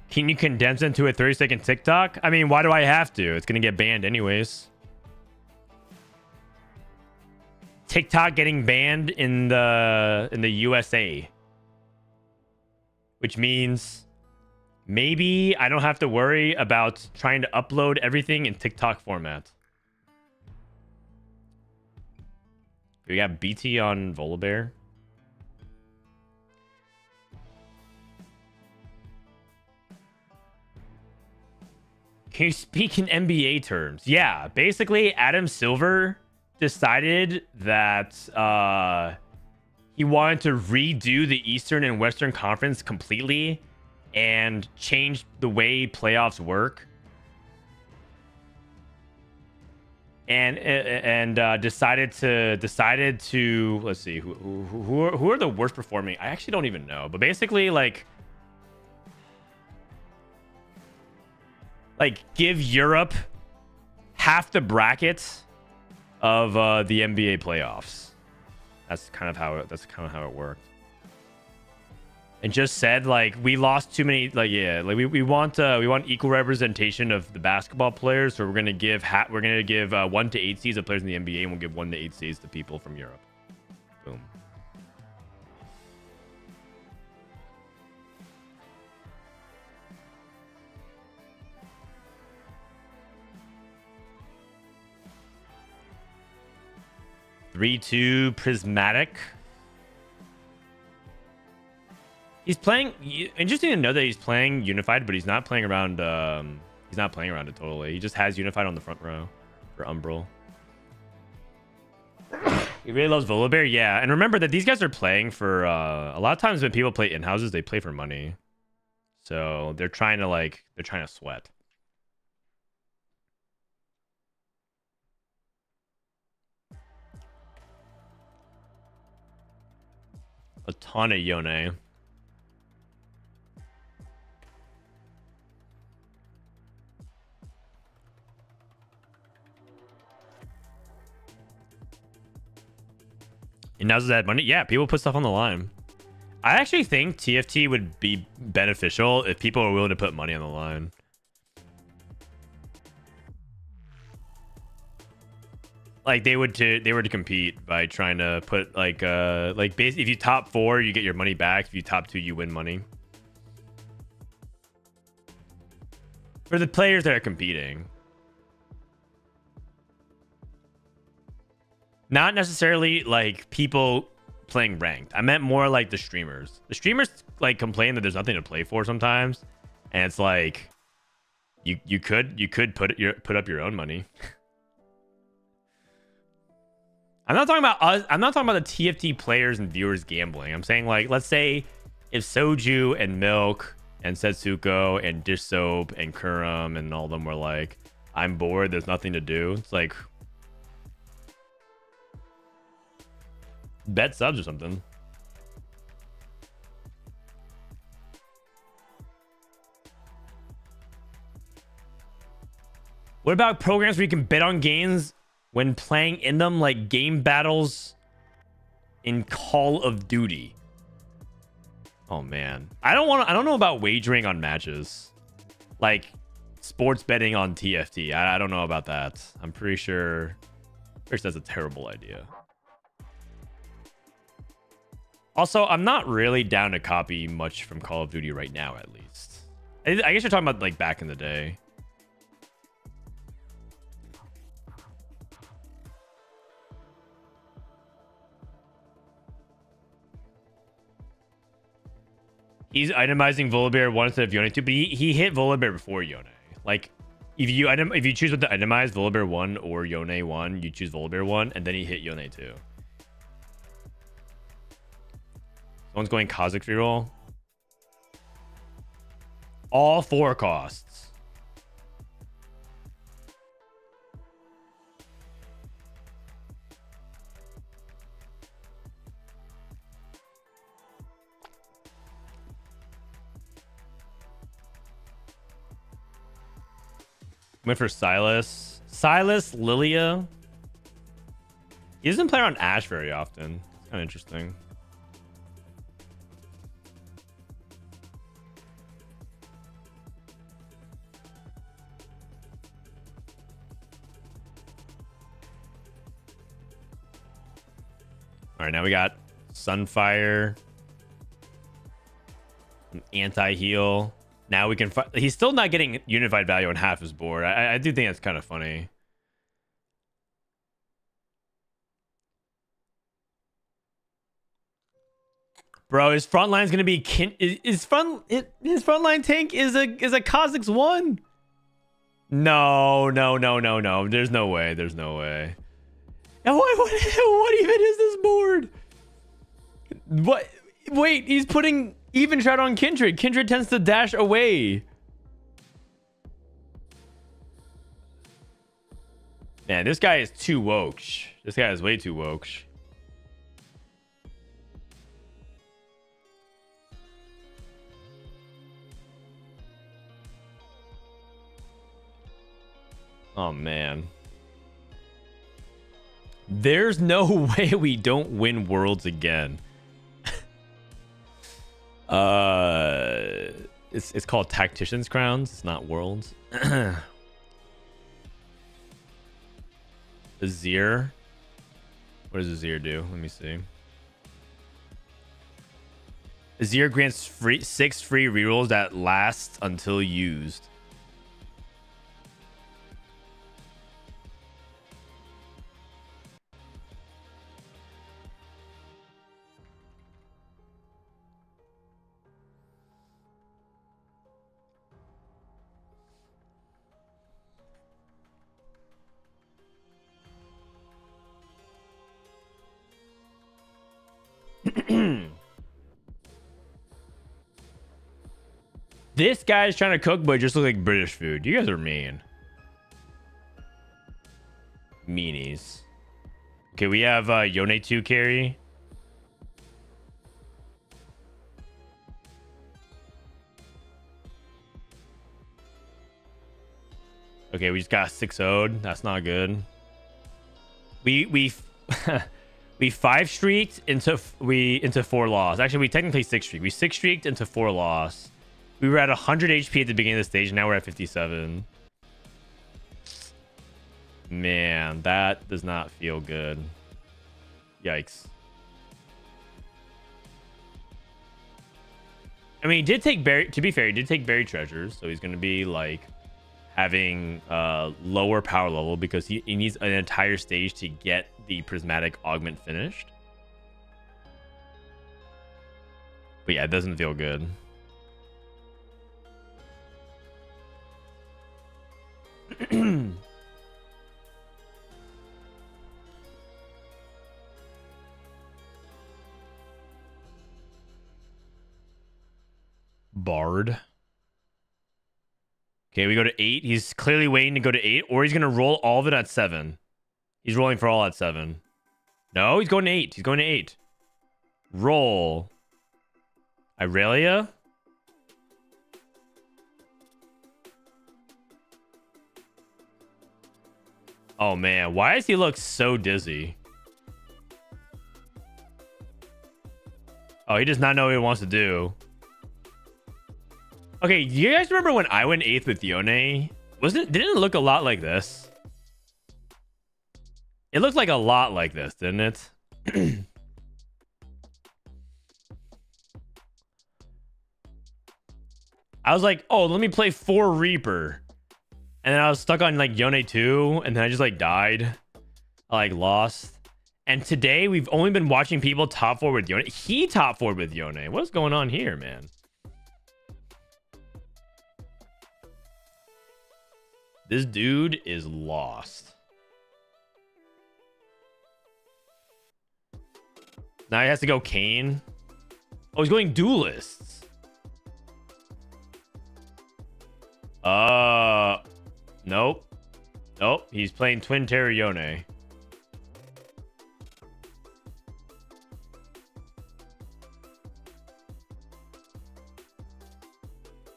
Speaker 1: Can you condense into a 30 second TikTok? I mean, why do I have to? It's going to get banned anyways. TikTok getting banned in the in the USA. Which means maybe I don't have to worry about trying to upload everything in TikTok format. We got BT on Volibear. Can you speak in NBA terms? Yeah, basically, Adam Silver decided that uh, he wanted to redo the Eastern and Western Conference completely and change the way playoffs work. And and uh, decided to decided to let's see who who who are, who are the worst performing. I actually don't even know, but basically like like give Europe half the bracket of uh, the NBA playoffs. That's kind of how it, that's kind of how it worked. And just said like we lost too many like yeah like we, we want uh, we want equal representation of the basketball players so we're gonna give ha- we're gonna give uh, one to eight seeds of players in the NBA and we'll give one to eight seeds to people from Europe. Boom. Three two prismatic. He's playing. Interesting to know that he's playing unified, but he's not playing around. Um, he's not playing around it totally. He just has unified on the front row for Umbral. he really loves Volibear, yeah. And remember that these guys are playing for. Uh, a lot of times when people play in houses, they play for money. So they're trying to like they're trying to sweat. A ton of Yone. And now's that money. Yeah, people put stuff on the line. I actually think TFT would be beneficial if people are willing to put money on the line. Like they would to they were to compete by trying to put like uh like base if you top four you get your money back if you top two you win money. For the players that are competing. Not necessarily like people playing ranked. I meant more like the streamers. The streamers like complain that there's nothing to play for sometimes, and it's like you you could you could put your put up your own money. I'm not talking about us. I'm not talking about the TFT players and viewers gambling. I'm saying like let's say if Soju and Milk and Setsuko and Dish Soap and Kurum and all of them were like, I'm bored. There's nothing to do. It's like bet subs or something. What about programs where you can bet on games when playing in them, like game battles in Call of Duty? Oh man, I don't want. I don't know about wagering on matches, like sports betting on TFT. I, I don't know about that. I'm pretty sure. Sure that's a terrible idea. Also, I'm not really down to copy much from Call of Duty right now, at least. I, I guess you're talking about like back in the day. He's itemizing Volibear one instead of Yone two, but he, he hit Volibear before Yone. Like, if you item if you choose what to itemize Volibear one or Yone one, you choose Volibear one, and then he hit Yone two. Someone's going Kha'Zix reroll. All four costs. Went for Sylas. Sylas, Lilia. He doesn't play around Ashe very often. It's kind of interesting. All right, now we got Sunfire, anti-heal. Now we can... He's still not getting unified value on half his board. I, I do think that's kind of funny. Bro, his front line's gonna be kin his front his front line tank is a is a Kha'Zix one. No, no, no, no, no. There's no way. There's no way. And what, what, what even is this board? What? Wait, he's putting Evenshroud on Kindred. Kindred tends to dash away. Man, this guy is too woke. This guy is way too woke. Oh man. There's no way we don't win worlds again. Uh it's it's called tactician's crowns, it's not worlds. Azir. What does Azir do? Let me see. Azir grants free six free rerolls that last until used. This guy's trying to cook, but it just looks like British food. You guys are mean. Meanies. Okay, we have uh, Yone 2 carry. Okay, we just got 6 0 That's not good. We we we five streaked into we into four loss. Actually, we technically six streaked. We six streaked into four loss. We were at 100 HP at the beginning of the stage. Now we're at 57. Man, that does not feel good. Yikes. I mean, he did take buried. To be fair, he did take buried treasures, so he's going to be like having uh lower power level because he, he needs an entire stage to get the prismatic augment finished. But yeah, it doesn't feel good. Bard. Okay, we go to eight. He's clearly waiting to go to eight, or he's going to roll all of it at seven. He's rolling for all at seven. No, he's going to eight. He's going to eight. Roll. Irelia? Oh man, why does he look so dizzy? Oh, he does not know what he wants to do. Okay, you guys remember when I went eighth with Yone? Wasn't didn't it look a lot like this? It looked like a lot like this, didn't it? I was like, oh, let me play four Reaper. And then I was stuck on like Yone 2, and then I just like died. I like lost. And today we've only been watching people top four with Yone. He top four with Yone. What's going on here, man? This dude is lost. Now he has to go Kayn. Oh, he's going duelists. Uh, nope. Nope. He's playing Twin Terrione.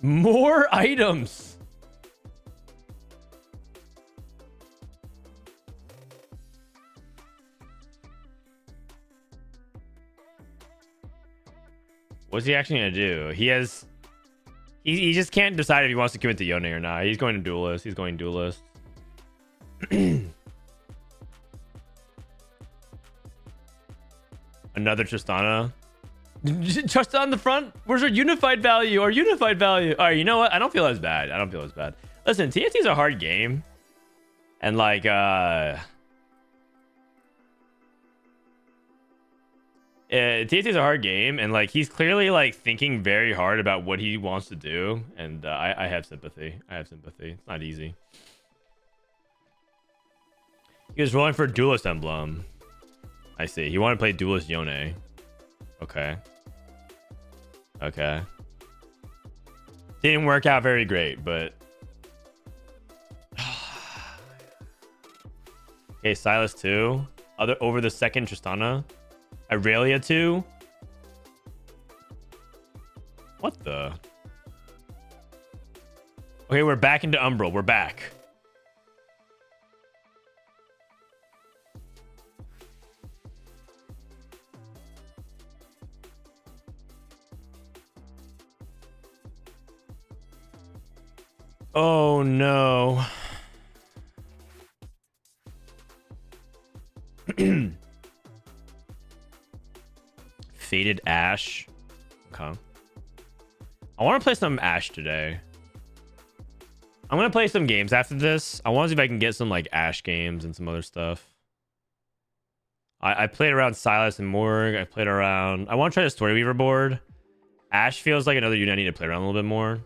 Speaker 1: More items. What's he actually gonna do? He has. He, he just can't decide if he wants to commit to Yone or not. He's going to duelist. He's going duelist. Another Tristana. Just on the front. Where's our unified value? Our unified value. All right, you know what? I don't feel as bad. I don't feel as bad. Listen, TFT is a hard game, and like, uh, uh, is a hard game, and like he's clearly like thinking very hard about what he wants to do, and uh, I, I have sympathy. I have sympathy. It's not easy. He was rolling for Duelist Emblem. I see. He wanted to play Duelist Yone. Okay. Okay. Didn't work out very great, but. okay, Sylas 2. Other over the second Tristana. Irelia 2. What the? Okay, we're back into Umbral. We're back. Oh no. Fated Ashe. Okay. I want to play some Ashe today. I'm gonna play some games after this. I want to see if I can get some like Ashe games and some other stuff. I, I played around Sylas and Morg. I played around. I want to try the Story Weaver board. Ashe feels like another unit I need to play around a little bit more.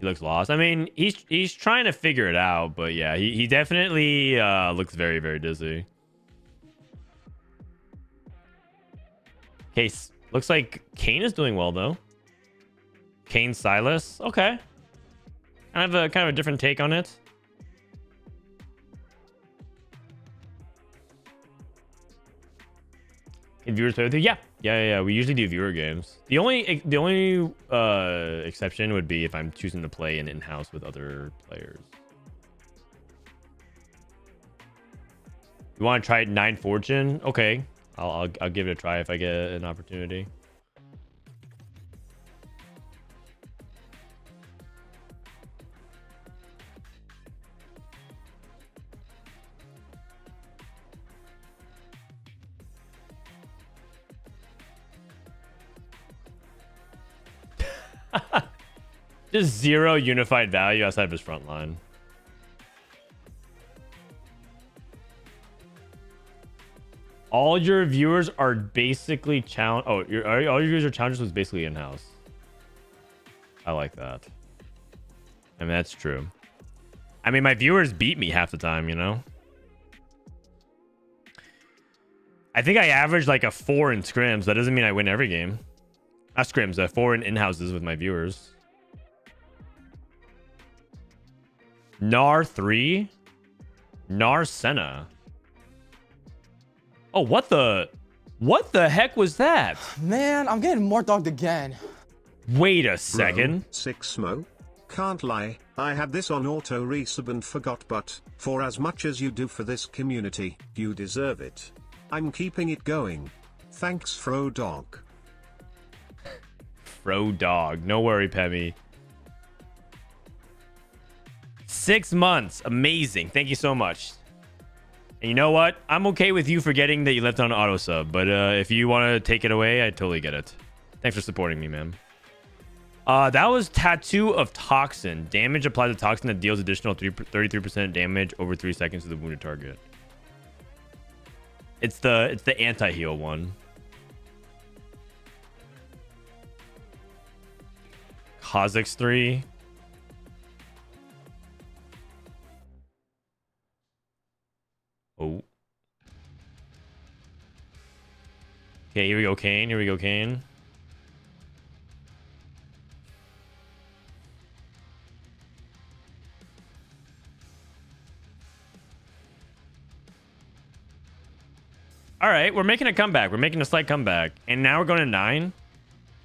Speaker 1: He looks lost. I mean, he's he's trying to figure it out, but yeah, he, he definitely uh, looks very, very dizzy. Case looks like Kayn is doing well though. Kayn Sylas. Okay. I have a kind of a different take on it. Can viewers play with you? Yeah, yeah, yeah. We usually do viewer games. The only the only uh, exception would be if I'm choosing to play an in-house with other players. You want to try Nine Fortune? Okay, I'll, I'll I'll give it a try if I get an opportunity. Just zero unified value outside of his front line. All your viewers are basically challenge. Oh, your, all your viewers are challenges was basically in house. I like that. I mean, that's true. I mean, my viewers beat me half the time, you know? I think I averaged like a four in scrims. That doesn't mean I win every game. Not scrims, a four in in-houses with my viewers. Gnar 3? Gnar Senna. Oh, what the... What the heck was that?
Speaker 2: Man, I'm getting more dogged again.
Speaker 1: Wait a second.
Speaker 3: Bro, six mo? Can't lie, I had this on auto resub and forgot but, for as much as you do for this community, you deserve it. I'm keeping it going. Thanks Fro Dog.
Speaker 1: Fro Dog. No worry, Pemmy. Six months. Amazing. Thank you so much. And you know what? I'm okay with you forgetting that you left on auto sub, but uh, if you want to take it away, I totally get it. Thanks for supporting me, man. Uh, that was Tattoo of Toxin. Damage applied to Toxin that deals additional 33% damage over 3 seconds to the wounded target. It's the it's the anti-heal one. Kha'Zix 3. Oh. Okay, here we go, Kayn. Here we go, Kayn. All right, we're making a comeback. We're making a slight comeback. And now we're going to nine.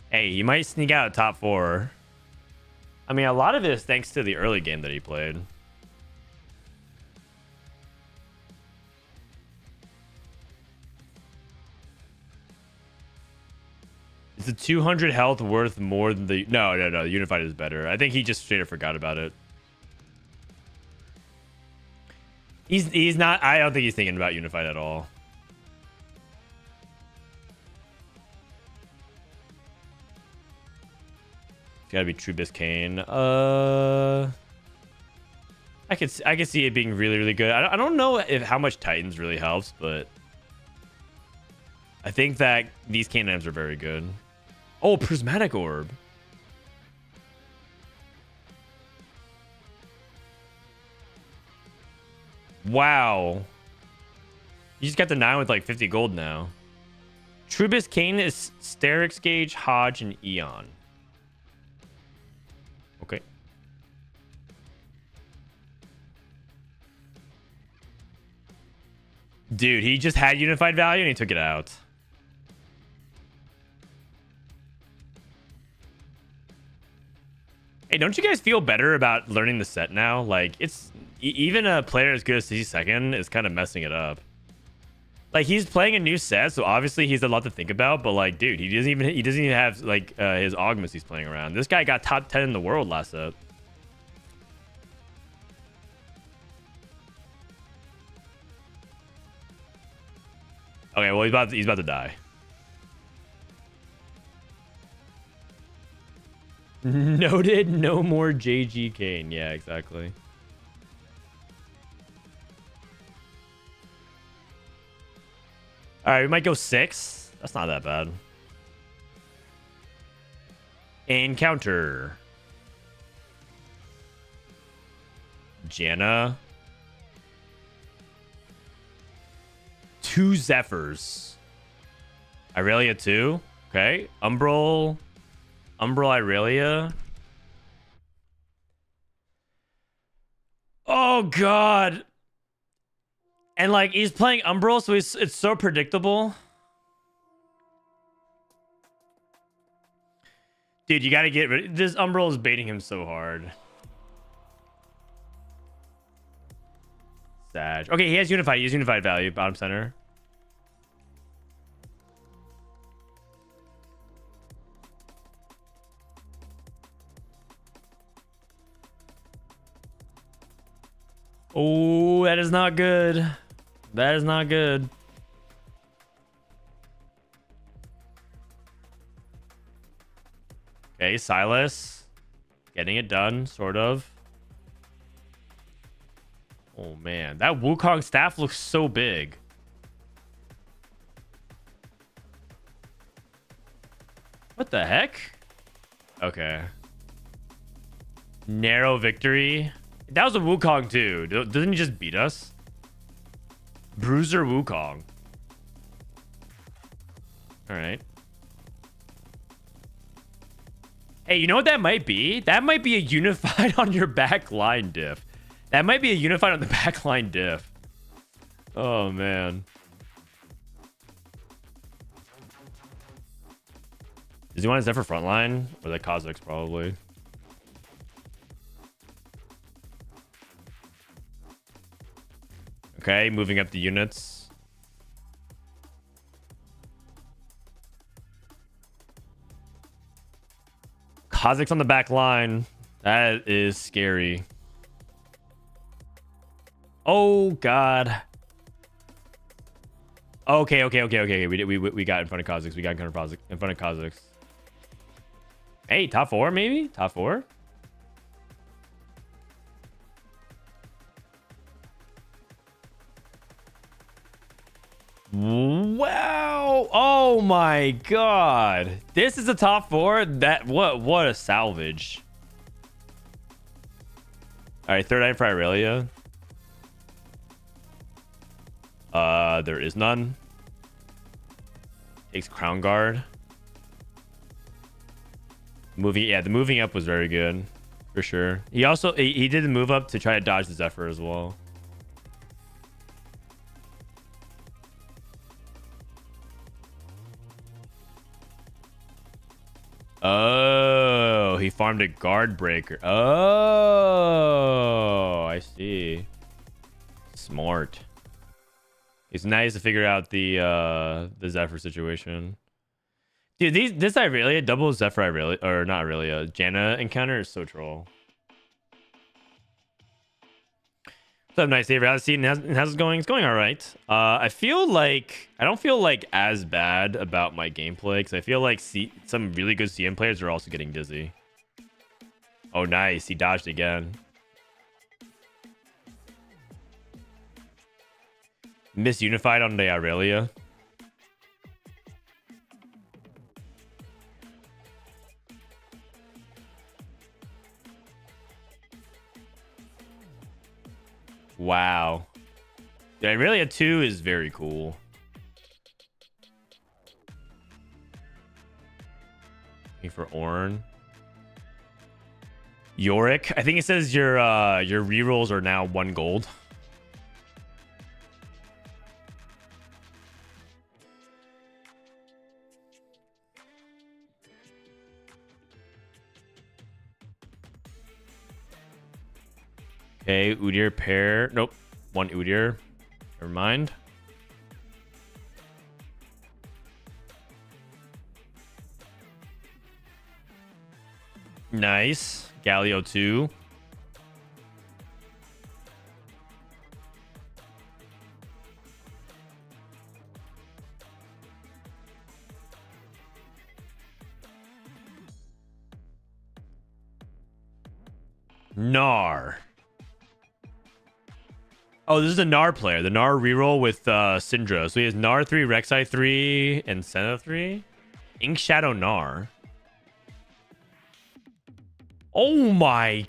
Speaker 1: Hey, you might sneak out top four. I mean, a lot of it is thanks to the early game that he played. Is the 200 health worth more than the... No, no, no. Unified is better. I think he just straight up forgot about it. He's, he's not... I don't think he's thinking about Unified at all. Gotta be True Kayn. Uh... I could I could see it being really really good. I, I don't know if how much Titans really helps, but I think that these canines are very good. Oh, prismatic orb. Wow. You just got the nine with like 50 gold now. Trubis Kayn is Sterak's Gage, HoJ, and Eon. Dude, he just had unified value and he took it out. Hey, don't you guys feel better about learning the set now? Like, it's even a player as good as C second is kind of messing it up. Like he's playing a new set, so obviously he's a lot to think about. But like, dude, he doesn't even he doesn't even have like uh, his augments he's playing around. This guy got top ten in the world last set. Okay, well he's about to, he's about to die. Noted. No more JG Kayn. Yeah, exactly. All right, we might go six. That's not that bad. Encounter. Janna. Two Zephyrs. Irelia two. Okay. Umbral. Umbral Irelia. Oh god. And like he's playing Umbral, so it's it's so predictable. Dude, you gotta get rid this Umbral is baiting him so hard. Sag. Okay, he has unified. He has unified value, bottom center. Oh, that is not good. That is not good. Okay, Sylas. Getting it done, sort of. Oh, man. That Wukong staff looks so big. What the heck? Okay. Narrow victory. That was a Wukong too. Didn't he just beat us? Bruiser Wukong. All right. Hey, you know what that might be? That might be a unified on your back line diff. That might be a unified on the back line diff. Oh, man. Does he want his Zephyr frontline? Or the Kha'Zix, probably. Okay, moving up the units. Kha'Zix on the back line. That is scary. Oh, God. Okay, okay, okay, okay. We, did, we, we got in front of Kha'Zix. We got in front of Kha'Zix. In front of Kha'Zix. Hey, top four, maybe? Top four? Wow. Oh my god. This is a top four? That what what a salvage. Alright, third eye for Irelia. Uh there is none. Takes Crown Guard. Moving yeah, the moving up was very good. For sure. He also he, he did the move up to try to dodge the Zephyr as well. Oh, he farmed a guard breaker. Oh, I see. Smart. It's nice to figure out the uh the Zephyr situation. Dude, these this Irelia, double Zephyr Irelia, or not Irelia, Janna encounter is so troll. What's up, nice Avery? How's it, how's, how's it going? It's going all right. Uh, I feel like I don't feel like as bad about my gameplay because I feel like C some really good CM players are also getting dizzy. Oh, nice. He dodged again. Misunified on the Irelia. Wow. The Irelia 2 is very cool. Looking for Ornn. Yorick. I think it says your uh your rerolls are now one gold. Okay, Udyr pair. Nope. One Udyr. Never mind. Nice. Galio 2. Gnar. Oh, this is a Gnar player. The Gnar reroll with uh, Syndra. So he has Gnar 3, Rek'Sai 3, and Senna 3. Ink Shadow Gnar. Oh my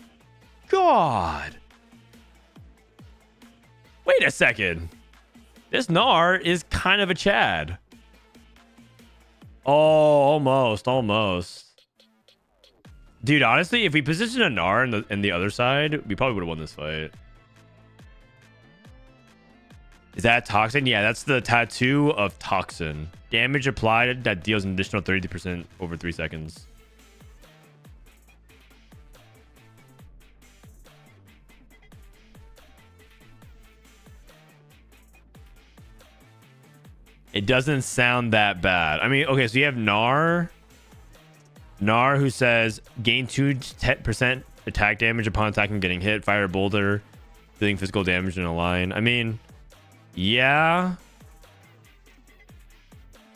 Speaker 1: god. Wait a second. This Gnar is kind of a Chad. Oh, almost, almost. Dude, honestly, if we position a Gnar in the, in the other side, we probably would have won this fight. Is that Toxin? Yeah, that's the tattoo of Toxin. Damage applied that deals an additional 30% over 3 seconds. It doesn't sound that bad. I mean, okay, so you have Gnar. Gnar who says gain 2% attack damage upon attacking getting hit, fire boulder, dealing physical damage in a line. I mean, yeah.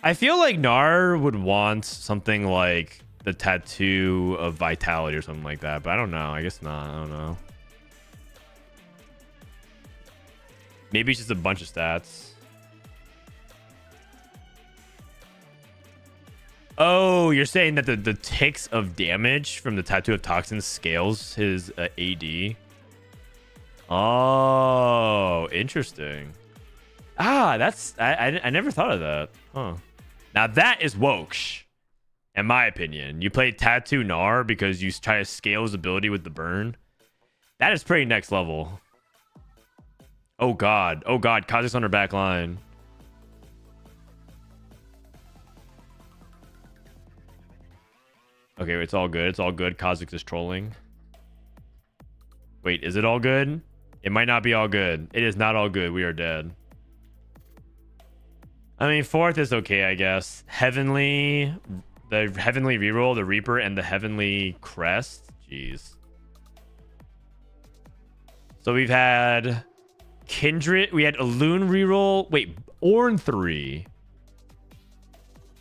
Speaker 1: I feel like Gnar would want something like the tattoo of vitality or something like that, but I don't know. I guess not. I don't know. Maybe it's just a bunch of stats. Oh, you're saying that the, the ticks of damage from the Tattoo of Toxins scales his uh, AD? Oh, interesting. Ah, that's... I, I, I never thought of that. Huh. Now that is Woksh, in my opinion. You play Tattoo Gnar because you try to scale his ability with the burn. That is pretty next level. Oh, God. Oh, God. Kha'Zix on her back line. Okay, it's all good. It's all good. Kha'Zix is trolling. Wait, is it all good? It might not be all good. It is not all good. We are dead. I mean, fourth is okay, I guess. Heavenly, the Heavenly Reroll, the Reaper, and the Heavenly Crest. Jeez. So we've had Kindred. We had Alune Reroll. Wait, Ornn 3.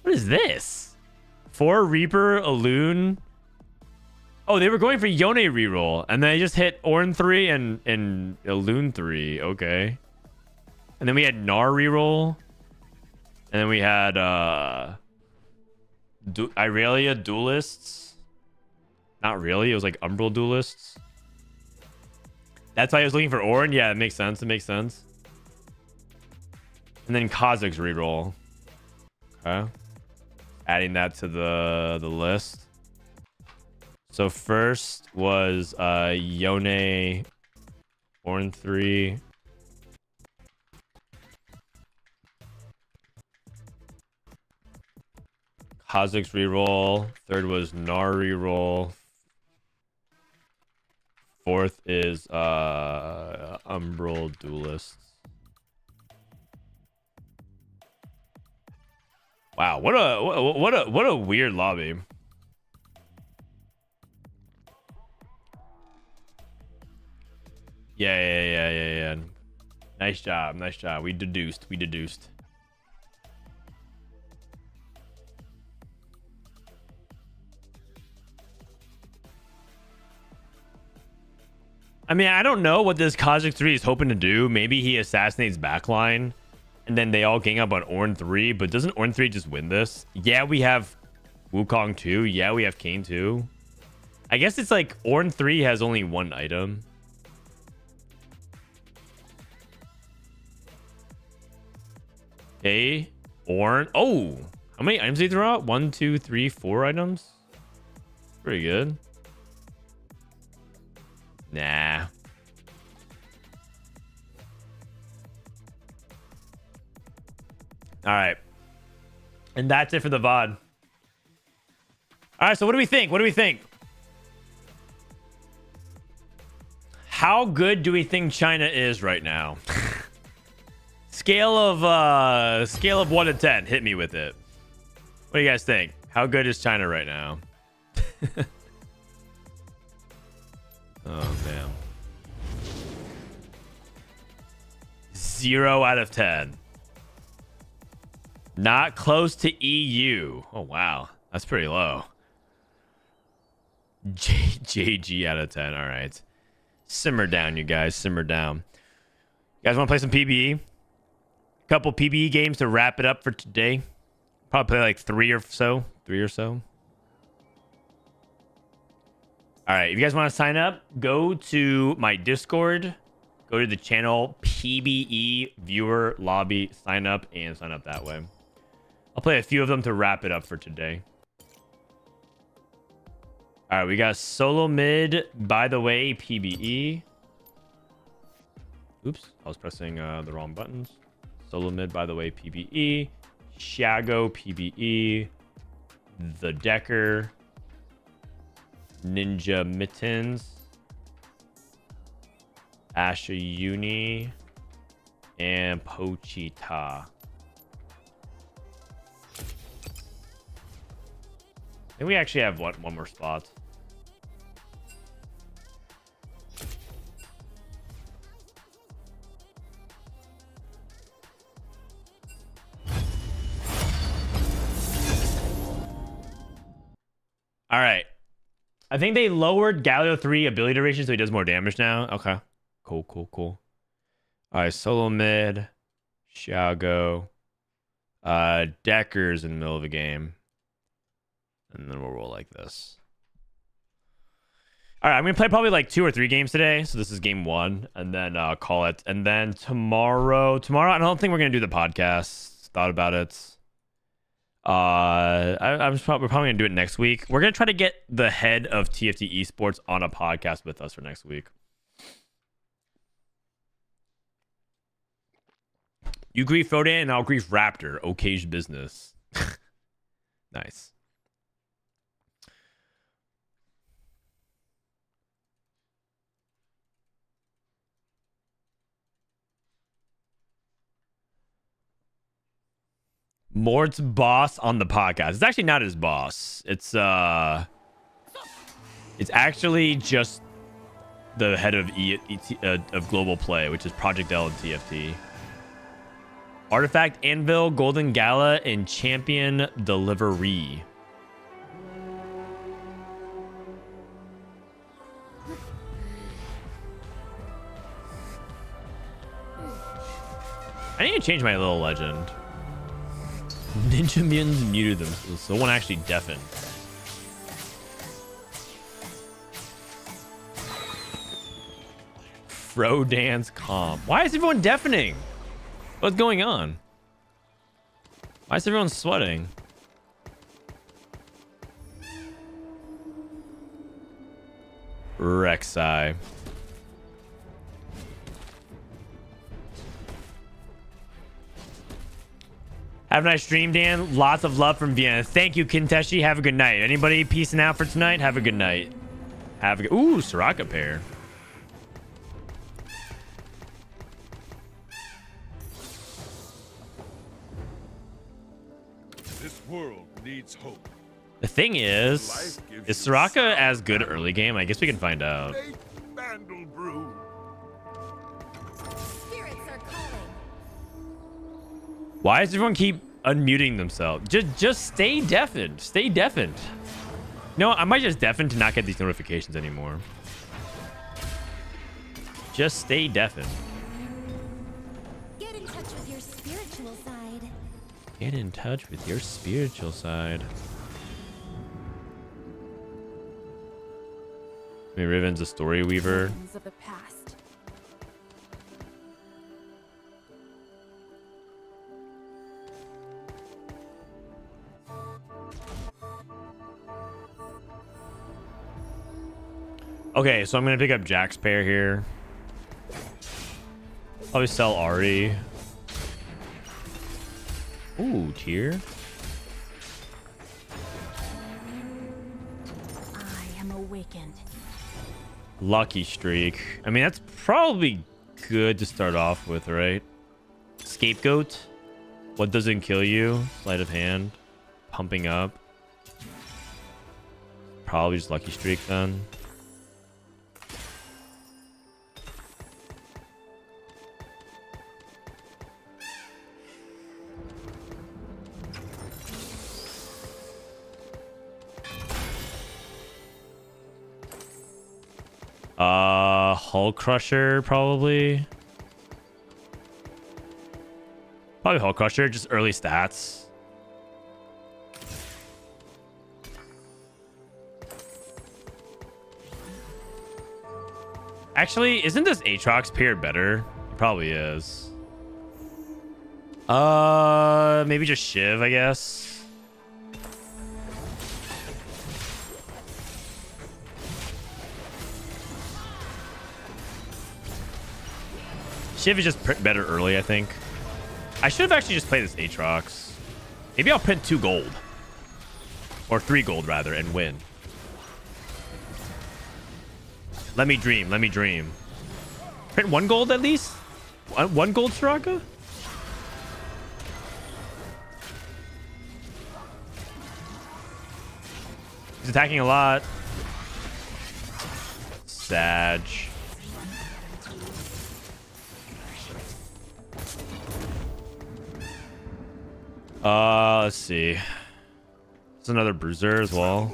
Speaker 1: What is this? Four Reaper, a Loon. Oh, they were going for Yone reroll, and then they just hit Ornn 3 and, and Loon 3. Okay. And then we had Gnar reroll. And then we had uh du Irelia duelists. Not really, it was like Umbral duelists. That's why I was looking for Ornn. Yeah, it makes sense. It makes sense. And then Kha'Zix reroll. Okay adding that to the the list. So first was uh Yone Ornn 3. Kha'Zix reroll. Third was Gnar reroll. Fourth is uh Umbral Duelists. Wow, what a what a what a weird lobby. Yeah, yeah, yeah, yeah, yeah. Nice job, nice job. We deduced, we deduced. I mean, I don't know what this Kha'Zix 3 is hoping to do. Maybe he assassinates backline and then they all gang up on Ornn 3, but doesn't Ornn 3 just win this? Yeah, we have Wukong 2. Yeah, we have Kayn 2. I guess it's like Ornn 3 has only one item. Okay. Ornn. Oh, how many items did he throw out? One, two, three, four items. Pretty good. Nah. All right. And that's it for the VOD. All right, so what do we think? What do we think? How good do we think China is right now? scale of uh scale of 1 to 10. Hit me with it. What do you guys think? How good is China right now? oh damn. 0 out of 10. Not close to EU. Oh wow. That's pretty low. J JG out of 10. All right. Simmer down, you guys. Simmer down. You guys want to play some PBE? A Couple PBE games to wrap it up for today. Probably play like three or so. Three or so. All right. If you guys want to sign up, go to my Discord. Go to the channel PBE viewer lobby. Sign up and sign up that way. I'll play a few of them to wrap it up for today. All right, we got solo mid, by the way, PBE. Oops, I was pressing uh, the wrong buttons. Solo mid, by the way, PBE. Shago, PBE. The Decker. Ninja Mittens. Asha Uni. And Pochita. Think we actually have one, one more spot. I think they lowered Galio 3 ability duration so he does more damage now. Okay. Cool, cool, cool. All right, solo mid. Xiago. Uh, Decker's in the middle of the game. And then we'll roll like this. All right, I'm going to play probably like two or three games today. So this is game one. And then uh, call it. And then tomorrow, tomorrow, I don't think we're going to do the podcast. Thought about it. Uh, I, I'm probably, probably gonna do it next week. We're gonna try to get the head of TFT Esports on a podcast with us for next week. You grief Frodan and I'll grief Raptor. Okay's business. nice. Mort's boss on the podcast. It's actually not his boss. It's uh it's actually just the head of e, uh, of global play, which is Project L and TFT. Artifact Anvil, Golden Gala, and Champion Delivery. I need to change my little legend. Ninja Minions muted them, so one actually deafened. Fro dance comp. Why is everyone deafening? What's going on? Why is everyone sweating? Rek'Sai. Have a nice stream, Dan. Lots of love from Vienna. Thank you, Kinteshi. Have a good night. Anybody peacing out for tonight? Have a good night. Have a good... Ooh, Soraka pair.
Speaker 4: This world needs hope.
Speaker 1: The thing is, is Soraka as good early game? I guess we can find out. Why does everyone keep unmuting themselves? Just just stay deafened. Stay deafened. No, I might just deafen to not get these notifications anymore. Just stay deafened.
Speaker 5: Get in touch with your spiritual side.
Speaker 1: Get in touch with your spiritual side. I mean, Riven's a story weaver. Okay, so I'm gonna pick up Jax pair here. Probably sell Ahri. Ooh, tier.
Speaker 5: I am awakened.
Speaker 1: Lucky streak. I mean, that's probably good to start off with, right? Scapegoat. What doesn't kill you? Sleight of hand. Pumping up. Probably just lucky streak then. Uh, Hull Crusher, probably. Probably Hull Crusher, just early stats. Actually, isn't this Aatrox period better? It probably is. Uh, maybe just Shiv, I guess. Shiv is just better early, I think. I should have actually just played this Aatrox. Maybe I'll print two gold. Or three gold, rather, and win. Let me dream. Let me dream. Print one gold at least? One, one gold, Soraka? He's attacking a lot. Sag. Uh, let's see. It's another bruiser as well.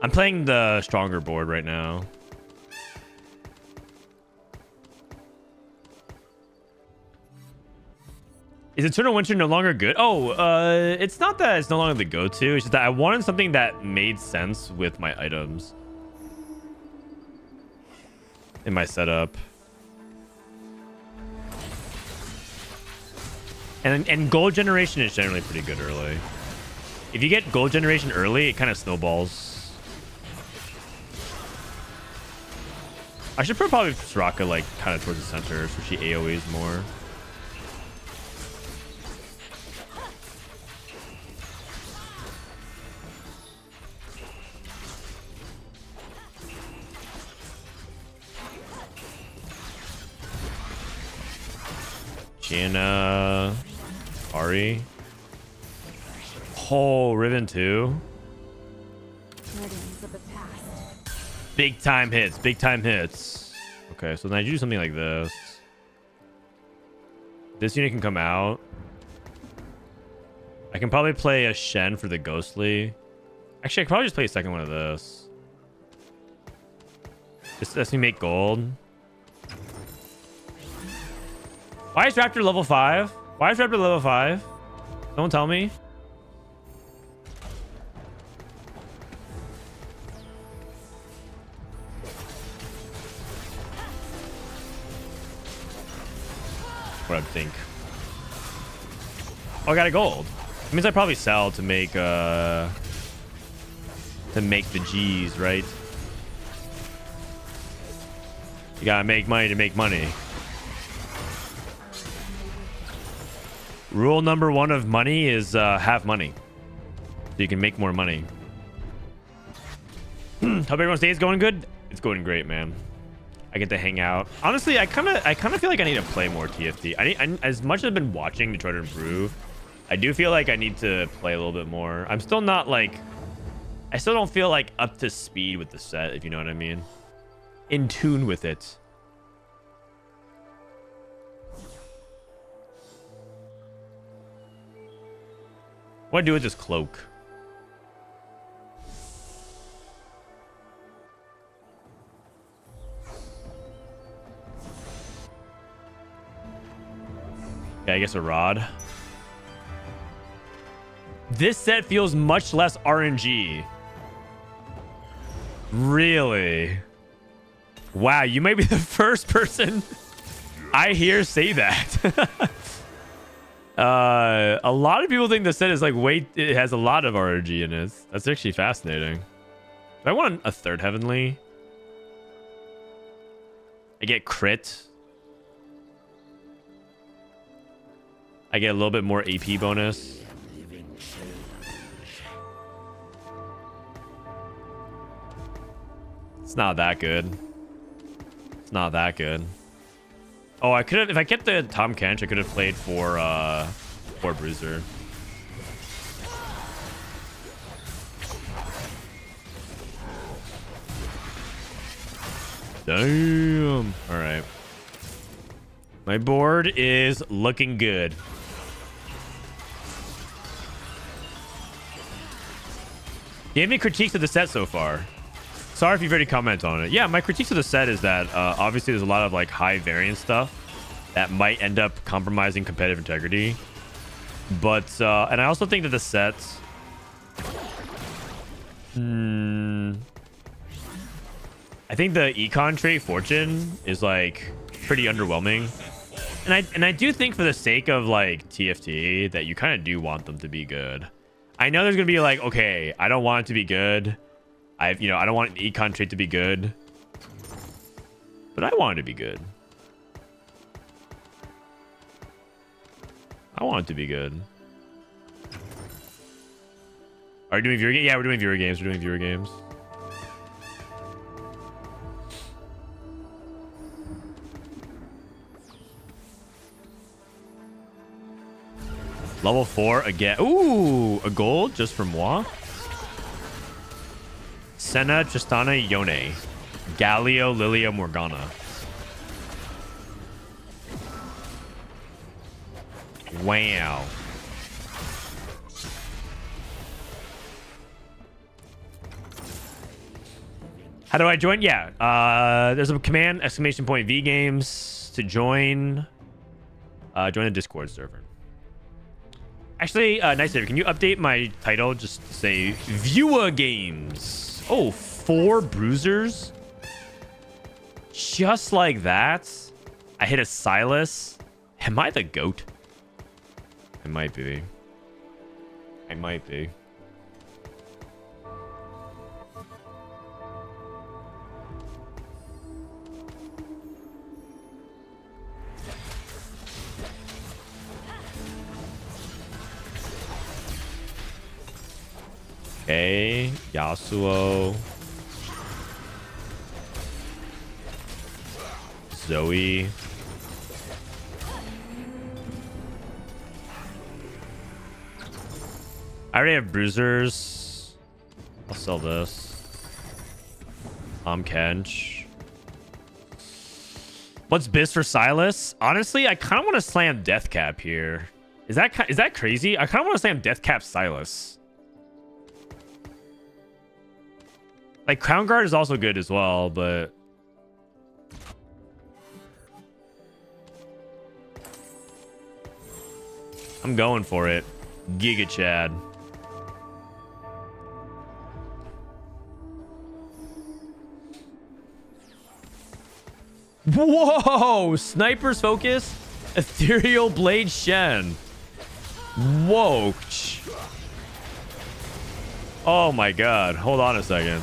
Speaker 1: I'm playing the stronger board right now. Is Eternal Winter no longer good? Oh, uh, it's not that it's no longer the go-to. It's just that I wanted something that made sense with my items in my setup. And and gold generation is generally pretty good early. If you get gold generation early, it kind of snowballs. I should put probably Soraka like kind of towards the center so she AoEs more. Janna, Ahri. Oh, Riven too.
Speaker 5: Legends of the past.
Speaker 1: Big time hits. Big time hits. Okay, so then I do something like this. This unit can come out. I can probably play a Shen for the Ghostly. Actually, I could probably just play a second one of this. This lets me make gold. Why is Raptor level 5? Why is Raptor level 5? Don't tell me. What I think. Oh, I got a gold. It means I probably sell to make uh to make the G's, right? You gotta make money to make money. Rule number one of money is uh, have money. So you can make more money. Hope everyone's day is going good. It's going great, man. I get to hang out. Honestly, I kind of I kind of feel like I need to play more TFT. I, need, I as much as I've been watching to try to improve, I do feel like I need to play a little bit more. I'm still not like I still don't feel like up to speed with the set, if you know what I mean. In tune with it. What do I do with this cloak? Yeah, I guess a rod. This set feels much less RNG. Really? Wow, you might be the first person I hear say that. uh, a lot of people think the set is like wait, it has a lot of RNG in it. That's actually fascinating. Do I want a third heavenly? I get crit. I get a little bit more AP bonus. It's not that good. It's not that good. Oh, I could have if I kept the Tahm Kench, I could have played for uh for Bruiser. Damn. All right. My board is looking good. Have any critiques of the set so far? Sorry if you've already commented on it. Yeah, my critiques of the set is that uh, obviously there's a lot of like high variance stuff that might end up compromising competitive integrity. But, uh, and I also think that the set... Hmm... I think the econ trait fortune is like pretty underwhelming. And I and I do think for the sake of like TFT that you kind of do want them to be good. I know there's gonna be like, okay, I don't want it to be good. I've you know, I don't want an econ trait to be good. But I want it to be good. I want it to be good. Are we doing viewer games? Yeah, we're doing viewer games. We're doing viewer games. Level 4 again. Ooh, a gold just for moi. Senna, Tristana, Yone. Galio, Lilia, Morgana. Wow. How do I join? Yeah, uh, there's a command exclamation point V games to join. Uh, join the Discord server. Actually, uh, nice. Can you update my title just say viewer games? Oh, four bruisers. Just like that. I hit a Sylas. Am I the goat? I might be. I might be. Okay, Yasuo. Zoe. I already have bruisers. I'll sell this. Tahm Kench. What's Biz for Sylas? Honestly, I kind of want to slam Deathcap here. Is that is that crazy? I kind of want to slam Deathcap Sylas. Like Crown Guard is also good as well, but I'm going for it. Giga Chad. Whoa! Sniper's focus. Ethereal Blade Shen. Whoa. Oh my god. Hold on a second.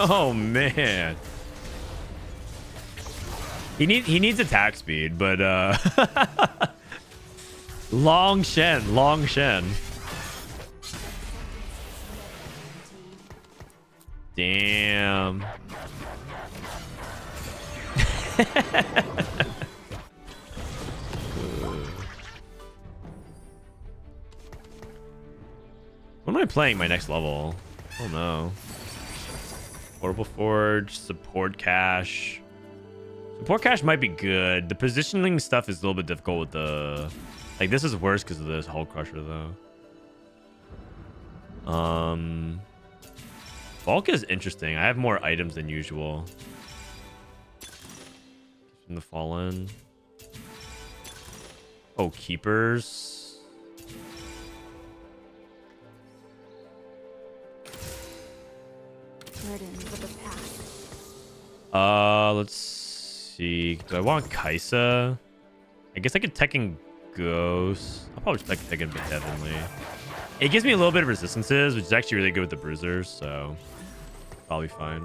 Speaker 1: Oh man. He need he needs attack speed, but uh Long Shen, Long Shen. Damn. what am I playing my next level? Oh no. Portable Forge, support cache. Support cache might be good. The positioning stuff is a little bit difficult with the... Like, this is worse because of this Hull Crusher, though. Um... Bulk is interesting. I have more items than usual. From the Fallen. Oh, Keepers. Uh, let's see. Do I want Kai'Sa? I guess I could Tekken Ghost. I'll probably just Tekken Tekken Heavenly. It gives me a little bit of resistances, which is actually really good with the bruisers, so probably fine.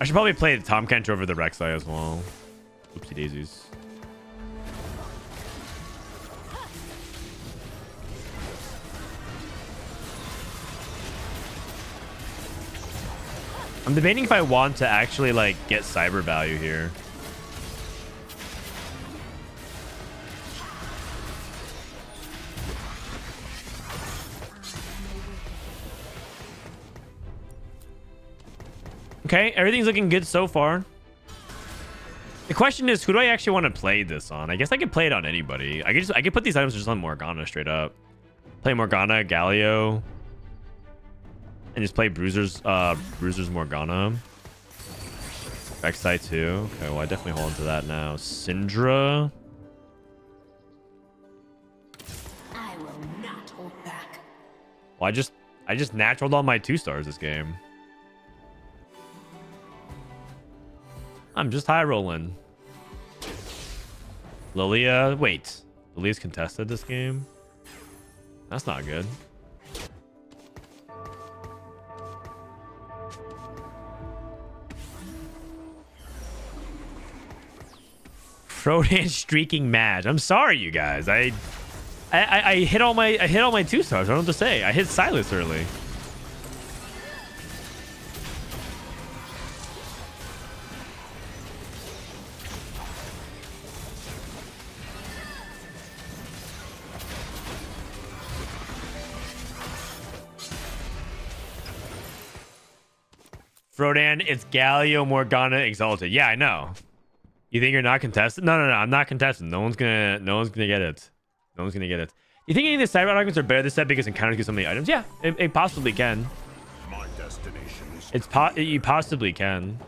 Speaker 1: I should probably play the Tahm Kench over the Rek'Sai as well. Oopsie daisies. I'm debating if I want to actually like get cyber value here. Okay, everything's looking good so far. The question is, who do I actually want to play this on? I guess I could play it on anybody. I could just I could put these items just on Morgana straight up. Play Morgana, Galio, and just play Bruiser's uh Bruiser's Morgana. Rek'Sai too. Okay, well I definitely hold on to that now. Syndra.
Speaker 5: I will not hold back.
Speaker 1: Well, I just I just naturaled all my two stars this game. I'm just high rolling. Lilia, wait. Lilia's contested this game? That's not good. Frodan streaking match. I'm sorry, you guys. I, I, I, I hit all my, I hit all my two stars. I don't know what to say. I hit Sylas early. Frodan, it's Galio Morgana Exalted. Yeah, I know. You think you're not contested? No, no, no. I'm not contested. No one's gonna. No one's gonna get it. No one's gonna get it. You think any of the side arguments are better this set because encounters get so many items? Yeah, it, it possibly can.
Speaker 4: My destination is
Speaker 1: It's po- you possibly can.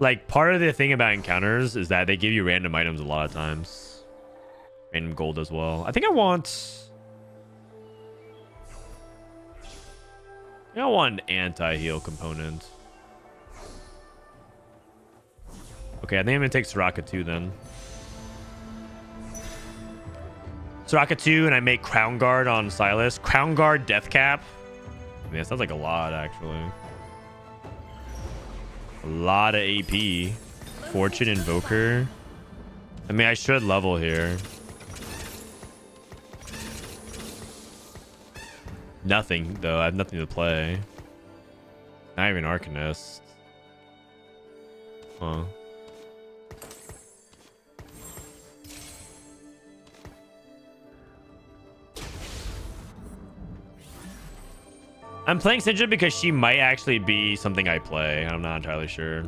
Speaker 1: Like part of the thing about encounters is that they give you random items a lot of times, random gold as well. I think I want. I think I want an anti-heal component. Okay, I think I'm gonna take Soraka 2 then. Soraka 2, and I make Crown Guard on Sylas. Crown Guard Death Cap. I mean, that sounds like a lot, actually. A lot of AP. Fortune Invoker. I mean, I should level here. Nothing, though. I have nothing to play. Not even Arcanist. Huh. I'm playing Syndra because she might actually be something I play. I'm not entirely sure.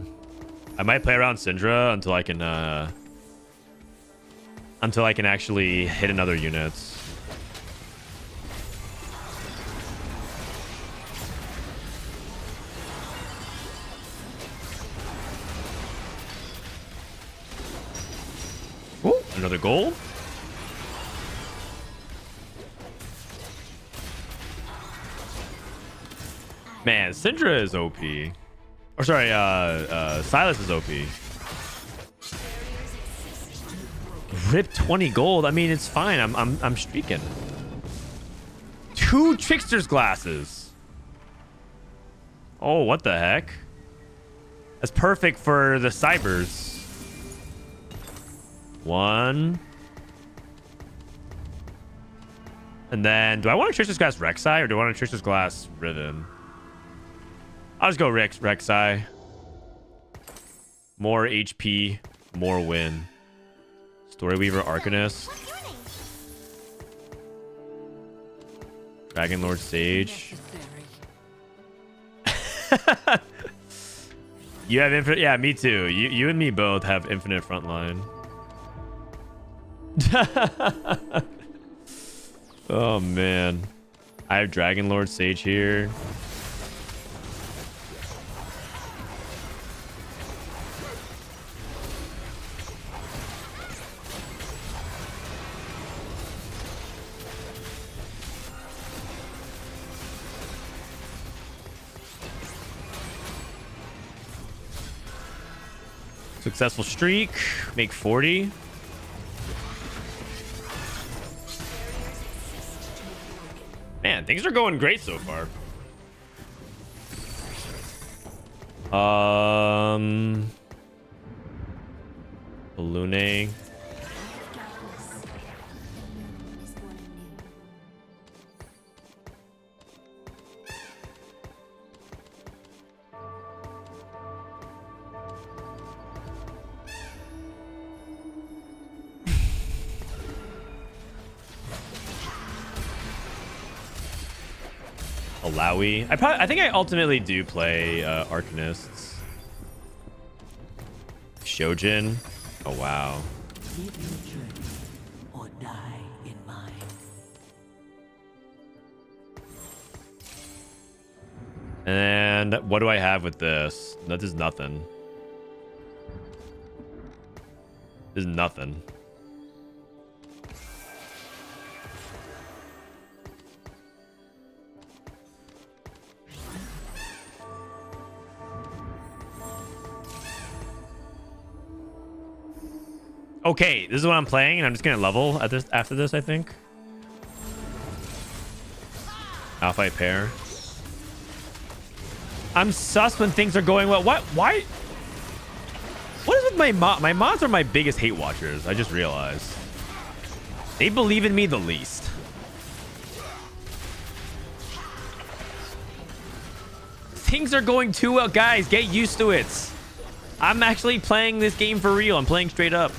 Speaker 1: I might play around Syndra until I can uh until I can actually hit another units. Ooh, another gold. Man, Syndra is OP. Or sorry, uh, uh, Sylas is OP. Rip 20 gold. I mean, it's fine. I'm, I'm, I'm streaking. Two trickster's glasses. Oh, what the heck? That's perfect for the cybers. One. And then, do I want a trickster's glass Rek'Sai or do I want a trickster's glass Riven? I'll just go Rex Rek'Sai. More HP, more win. Storyweaver Arcanist. Dragon Lord Sage. you have infinite. Yeah, me too. You, you and me both have infinite frontline. oh man. I have Dragon Lord Sage here. Successful streak. Make 40. Man, things are going great so far. Um. I probably, I think I ultimately do play uh, Arcanists. Shojin. Oh wow. And what do I have with this? That is nothing. This is nothing. Okay, this is what I'm playing, and I'm just gonna level at this after this, I think. Alpha pair. I'm sus when things are going well. What? Why? What is with my mod? My mods are my biggest hate watchers. I just realized. They believe in me the least. Things are going too well. Guys, get used to it. I'm actually playing this game for real. I'm playing straight up.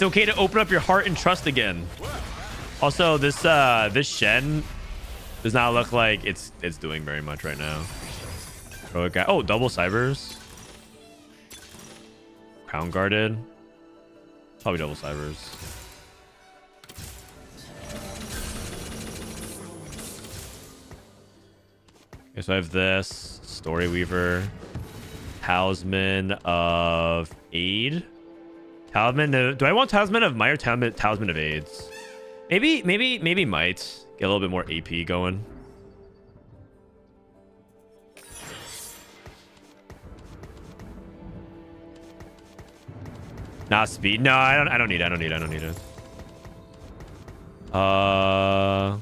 Speaker 1: It's okay to open up your heart and trust again. Also, this uh this Shen does not look like it's it's doing very much right now. Oh. Oh, double cybers. Crown guarded. Probably double cybers. Okay, so I have this Story Weaver, Talisman of Aid. Talisman of, do I want Talisman of Might or Talisman, of AIDS? Maybe, maybe, maybe Might. Get a little bit more AP going. Not speed. No, I don't. I don't need. It. I don't need. It. I don't need it. Uh.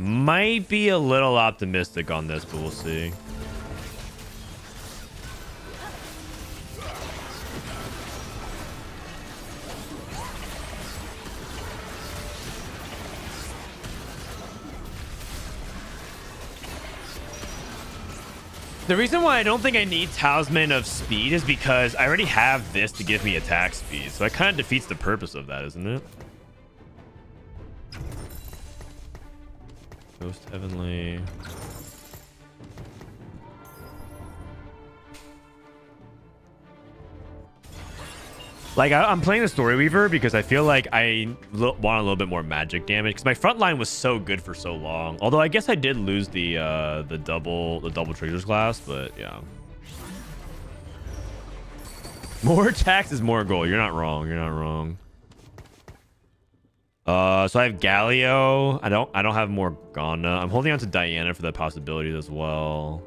Speaker 1: Might be a little optimistic on this, but we'll see. The reason why I don't think I need Talisman of Speed is because I already have this to give me attack speed. So that kind of defeats the purpose of that, isn't it? Ghost Heavenly. Like, I, am playing the Story Weaver because I feel like I want a little bit more magic damage because my front line was so good for so long. Although I guess I did lose the uh, the double the double triggers class, but yeah. More attacks is more goal. You're not wrong. You're not wrong. Uh, so I have Galio. I don't. I don't have Morgana. I'm holding on to Diana for the possibilities as well.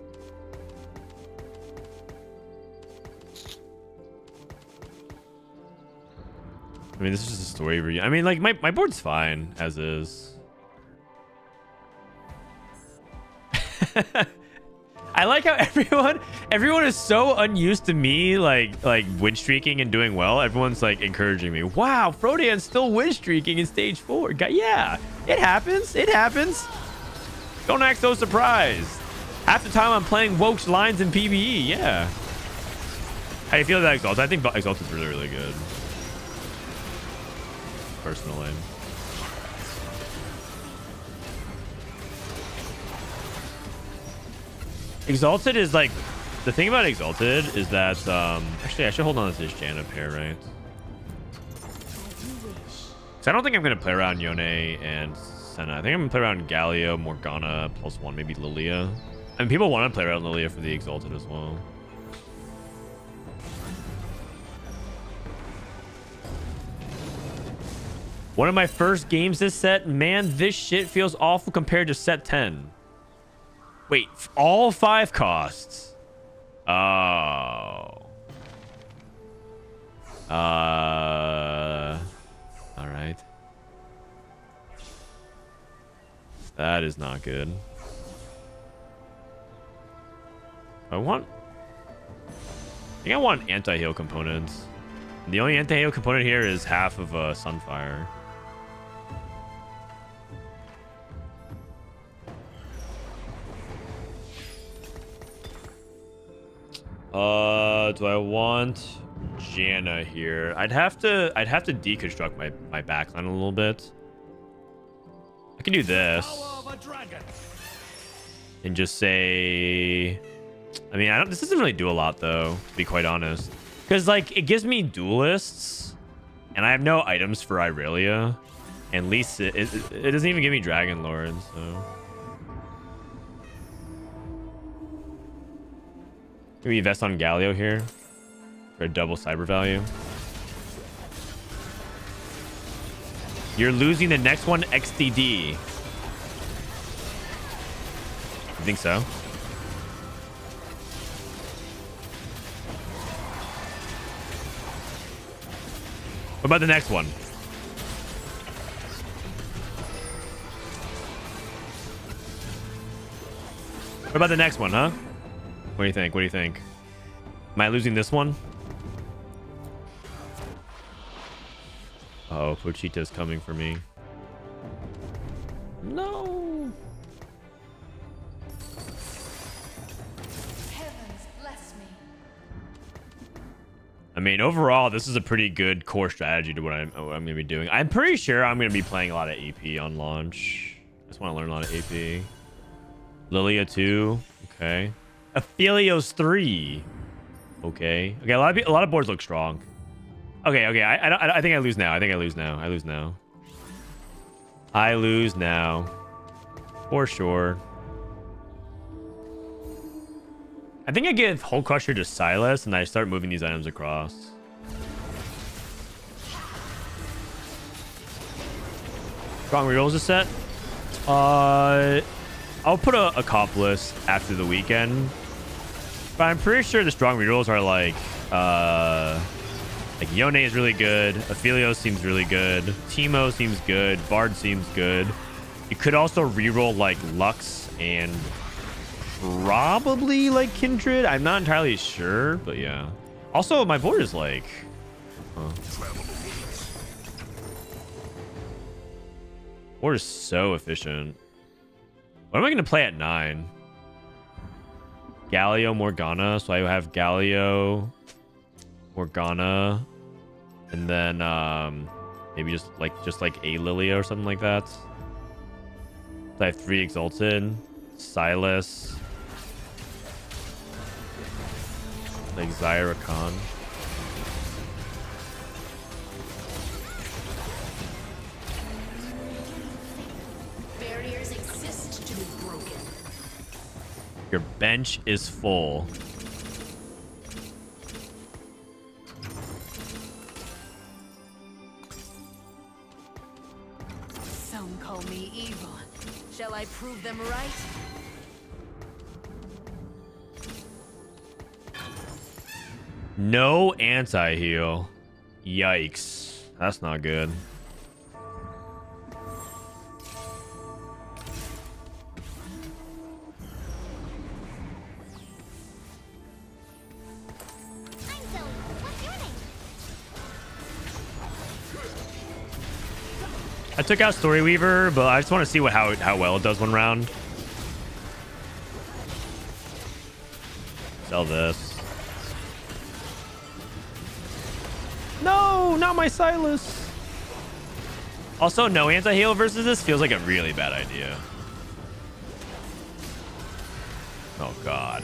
Speaker 1: I mean, this is just a story. I mean, like my my board's fine as is. I like how everyone everyone is so unused to me like like win streaking and doing well. Everyone's like encouraging me. Wow, Frodan's still win streaking in stage four. Yeah, it happens. It happens. Don't act so surprised. Half the time I'm playing Woke's lines in PvE. Yeah. How do you feel about Exalted? I think Exalted's really, really good. Personally. Exalted is like the thing about Exalted is that um actually I should hold on to this Janna pair, right? So I don't think I'm gonna play around Yone and Senna. I think I'm gonna play around Galio, Morgana, plus one, maybe Lilia. I mean people want to play around Lilia for the Exalted as well. One of my first games this set, man, this shit feels awful compared to set 10. Wait, all five costs? Oh. Uh. All right. That is not good. I want. I think I want anti-heal components. The only anti-heal component here is half of uh, Sunfire. Uh, do I want Janna here? I'd have to. I'd have to deconstruct my my backline a little bit. I can do this and just say. I mean, I don't. This doesn't really do a lot though, to be quite honest. Because like it gives me duelists, and I have no items for Irelia. And least it, it, doesn't even give me Dragon Lord, so. Can we invest on Galio here for a double cyber value? You're losing the next one XDD. You think so? What about the next one? What about the next one, huh? What do you think? What do you think? Am I losing this one? Oh, Pochita's coming for me. No.
Speaker 5: Heavens bless me.
Speaker 1: I mean, overall, this is a pretty good core strategy to what I'm, what I'm going to be doing. I'm pretty sure I'm going to be playing a lot of AP on launch. I just want to learn a lot of AP. Lilia 2. Okay. Aphelios 3. Okay. Okay, a lot of, a lot of boards look strong. Okay, okay. I, I, I think I lose now. I think I lose now. I lose now. I lose now. For sure. I think I give Hull Crusher to Sylas and I start moving these items across. Strong rerolls this set. Uh, I'll put a accomplice after the weekend. But I'm pretty sure the strong rerolls are like, uh, like Yone is really good. Aphelios seems really good. Teemo seems good. Bard seems good. You could also reroll like Lux and probably like Kindred. I'm not entirely sure, but yeah. Also, my board is like. Huh. Board is so efficient. What am I going to play at nine? Galio Morgana. So I have Galio Morgana. And then um maybe just like just like a Lilia or something like that. So I have three Exalted, Sylas, like Zyra Khan. Your bench is full.
Speaker 5: Some call me evil. Shall I prove them right?
Speaker 1: No anti-heal. Yikes. That's not good. I took out Story Weaver, but I just want to see what how how well it does one round. Sell this. No, not my Sylas. Also, no anti-heal versus this feels like a really bad idea. Oh, God.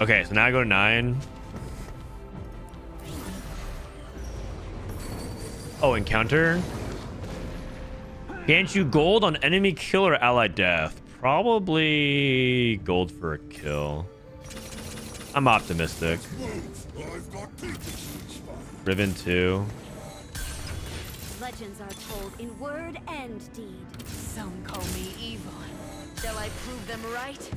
Speaker 1: Okay, so now I go to nine. Oh, encounter. Can't you gold on enemy kill or ally death? Probably gold for a kill. I'm optimistic. Riven 2.
Speaker 5: Legends are told in word and deed. Some call me evil. Shall I prove them right?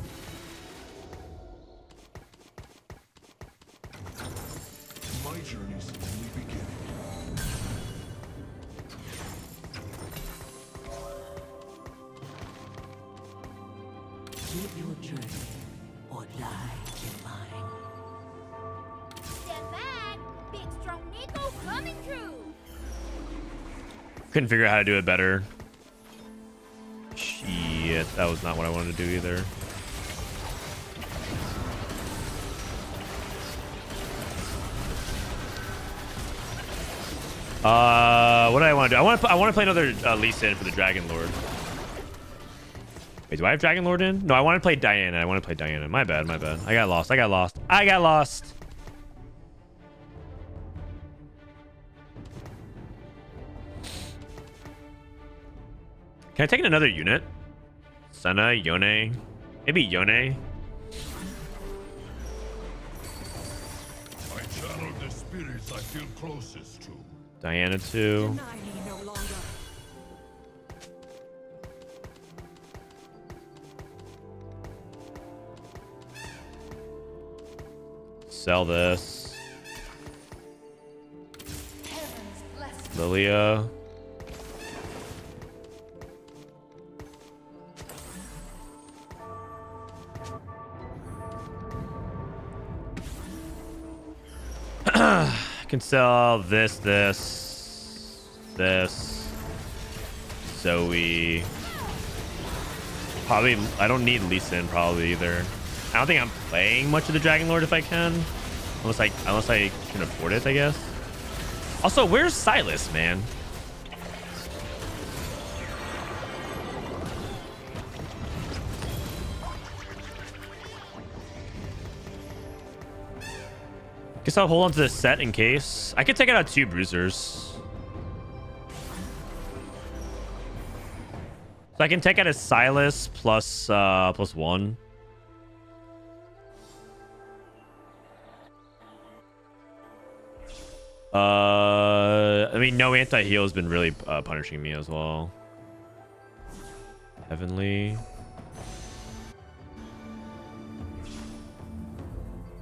Speaker 4: My journey's only beginning.
Speaker 6: Live your journey or die in mine.
Speaker 7: Step back! Big strong Neeko coming through!
Speaker 1: Couldn't figure out how to do it better. Shit, that was not what I wanted to do either. Uh, what do I want to do? I want to. I want to play another uh, Lee Sin for the Dragon Lord. Wait, do I have Dragon Lord in? No, I want to play Diana. I want to play Diana. My bad. My bad. I got lost. I got lost. I got lost. Can I take in another unit? Senna, Yone. Maybe Yone.
Speaker 4: I channel
Speaker 1: Sell this. Lilia. Can sell this, this, this, Zoe. Probably, I don't need Lee Sin probably either. I don't think I'm playing much of the Dragon Lord if I can. Unless I, unless I can afford it, I guess. Also, where's Sylas, man? Guess I'll hold on to the set in case. I could take out two bruisers. So I can take out a Sylas plus uh plus one. Uh, I mean, no anti-heal has been really uh, punishing me as well. Heavenly.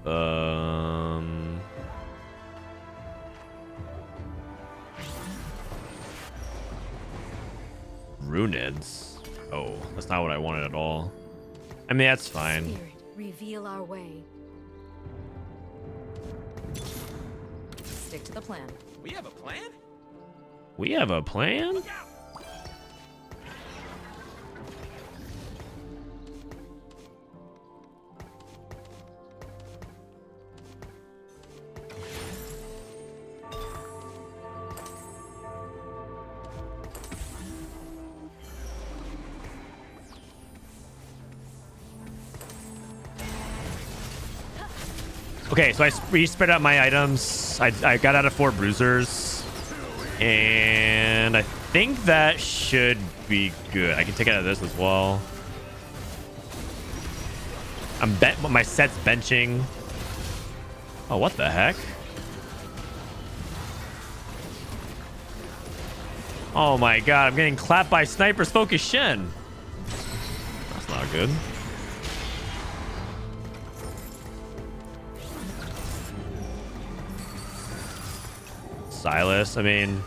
Speaker 1: Um. Runids. Oh, that's not what I wanted at all. I mean, that's fine.
Speaker 5: Spirit, reveal our way. Stick to the plan.
Speaker 8: We have a plan?
Speaker 1: We have a plan? Okay, so I sp- spread out my items. I, I got out of four bruisers. And I think that should be good. I can take out of this as well. I'm bet my set's benching. Oh, what the heck? Oh my god, I'm getting clapped by Sniper's Focus Shen. That's not good. Sylas. I mean,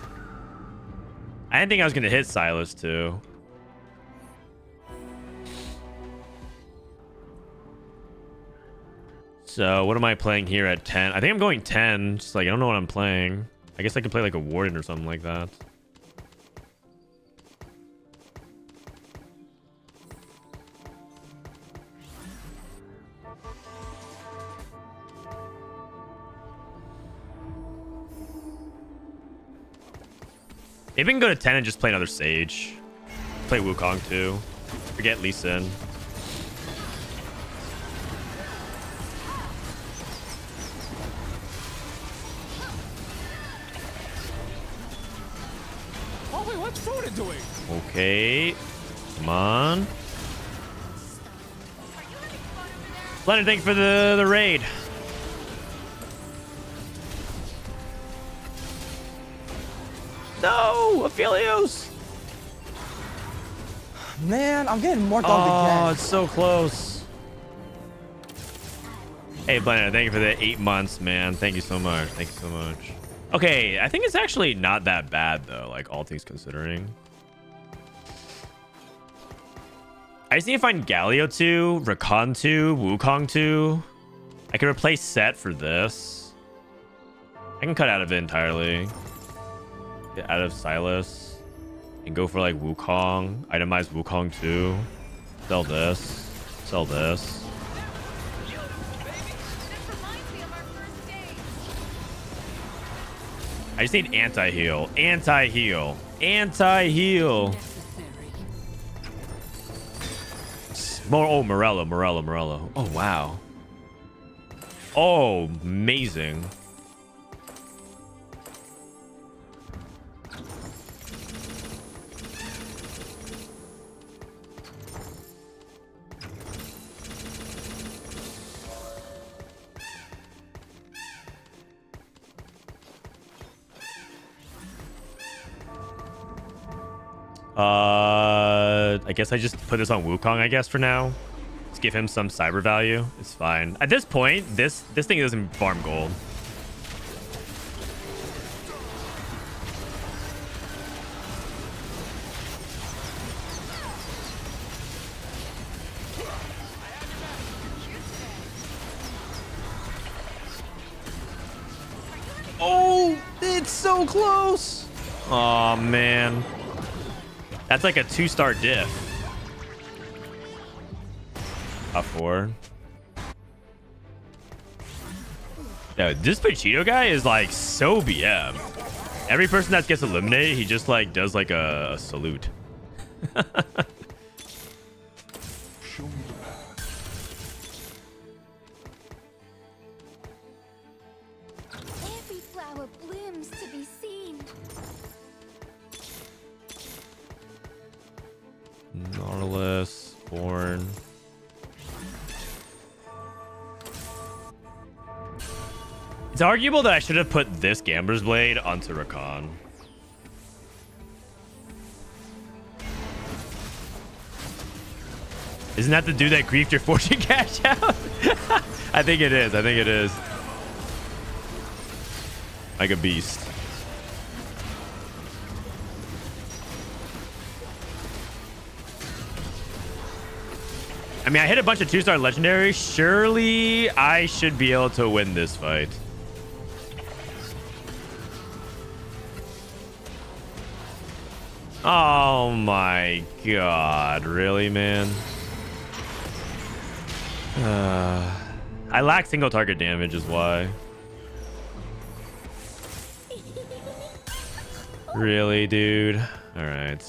Speaker 1: I didn't think I was going to hit Sylas too. So what am I playing here at 10? I think I'm going 10. Just like, I don't know what I'm playing. I guess I can play like a Warden or something like that. Maybe we can go to 10 and just play another Sage. Play Wukong too. Forget Lee Sin.
Speaker 2: Oh wait, what's Soda doing?
Speaker 1: Okay. Come on. Leonard, thank you for the, the raid. No, Aphelios.
Speaker 2: Man, I'm getting more
Speaker 1: Oh,
Speaker 2: dogged again.
Speaker 1: it's so close. Hey, Blender, thank you for the eight months, man. Thank you so much. Thank you so much. Okay, I think it's actually not that bad, though, like all things considering. I just need to find Galio 2, Rakan 2, Wukong 2. I can replace Sett for this. I can cut out of it entirely. Out of Sylas. And go for like Wukong. Itemize Wukong too. Sell this. Sell this. I just need anti-heal. Anti-heal. Anti-heal. More, oh, Morello, Morello, Morello. Oh, wow. Oh, amazing. Uh, I guess I just put this on Wukong, I guess, for now. Let's give him some cyber value. It's fine. At this point, this this thing doesn't farm gold. Oh, it's so close. Oh man. That's like a two-star diff. A four. Yeah, this Pachito guy is like so BM. Every person that gets eliminated, he just like does like a salute. It's arguable that I should have put this Gambler's Blade onto Rakan. Isn't that the dude that griefed your fortune cash out? I think it is. I think it is. Like a beast. I mean, I hit a bunch of two-star legendaries. Surely I should be able to win this fight. Oh my god. Really, man? Uh, I lack single target damage is why. Really, dude? Alright.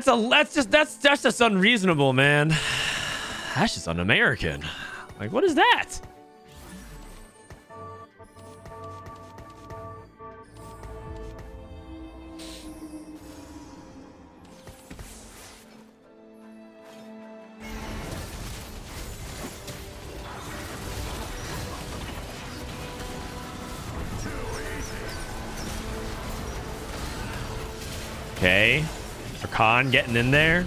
Speaker 1: That's a that's just that's that's just unreasonable, man. That's just un-American. Like, what is that? Okay. Rakan getting in there.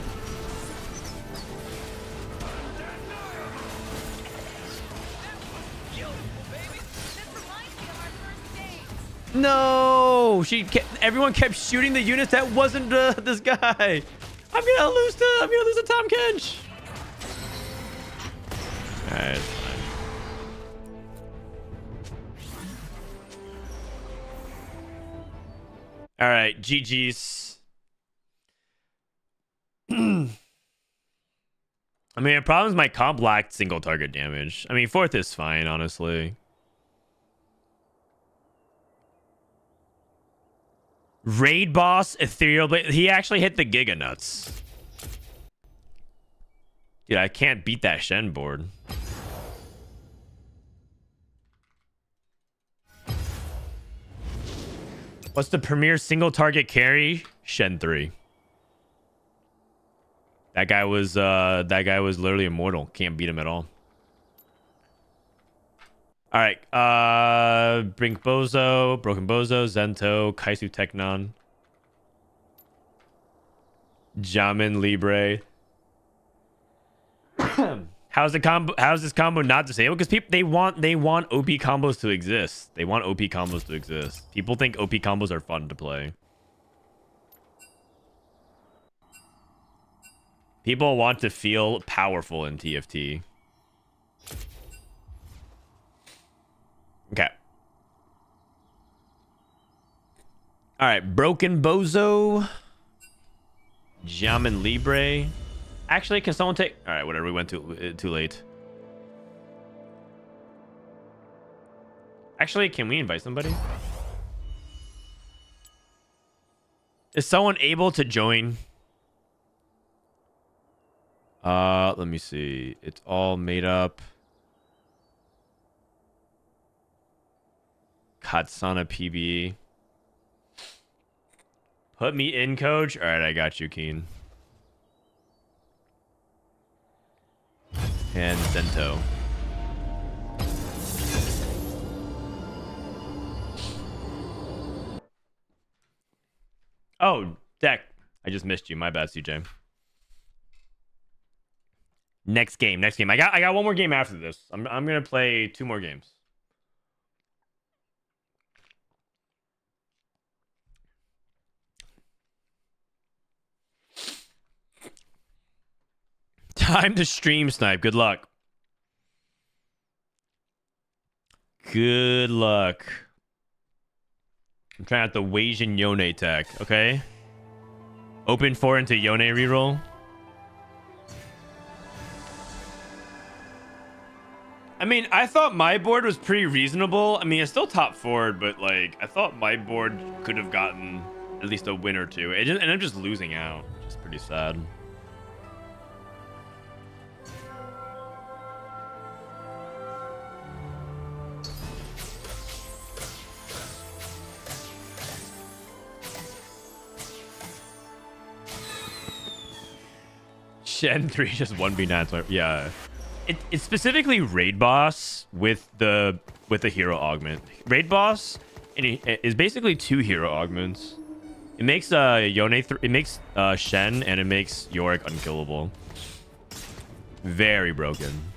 Speaker 1: No, she kept, everyone kept shooting the units that wasn't uh, this guy. I'm gonna lose to I'm gonna lose to Tahm Kench. Alright. All right, GG's. I mean, the problem is my comp lacked single target damage. I mean, fourth is fine, honestly. Raid boss, ethereal blade. He actually hit the Giga Nuts. Dude, I can't beat that Shen board. What's the premier single target carry? Shen 3. That guy was uh that guy was literally immortal. Can't beat him at all. All right. Uh Brink Bozo, Broken Bozo, Zento, Kaisu Technon. Jamin Libre. how's the combo how's this combo not disabled? Because people they want they want OP combos to exist. They want OP combos to exist. People think OP combos are fun to play. People want to feel powerful in TFT. Okay. All right, Broken Bozo. Jamin Libre. Actually, can someone take... All right, whatever. We went too, uh, too late. Actually, can we invite somebody? Is someone able to join? Uh, let me see. It's all made up. Katsana PB. Put me in, coach. All right, I got you, Keen. And Zento. Oh, Deck. I just missed you. My bad, CJ. Next game, next game. I got I got one more game after this. I'm I'm gonna play two more games. Time to stream snipe. Good luck. Good luck. I'm trying out the Weijin Yone tech, okay? Open four into Yone reroll. I mean, I thought my board was pretty reasonable. I mean, it's still top forward, but like, I thought my board could have gotten at least a win or two. And I'm just losing out. which is pretty sad. Shen 3 just 1v9. So yeah. It, it's specifically raid boss with the with the hero augment. Raid boss is basically two hero augments. It makes uh Yone it makes uh Shen and it makes Yorick unkillable. Very broken.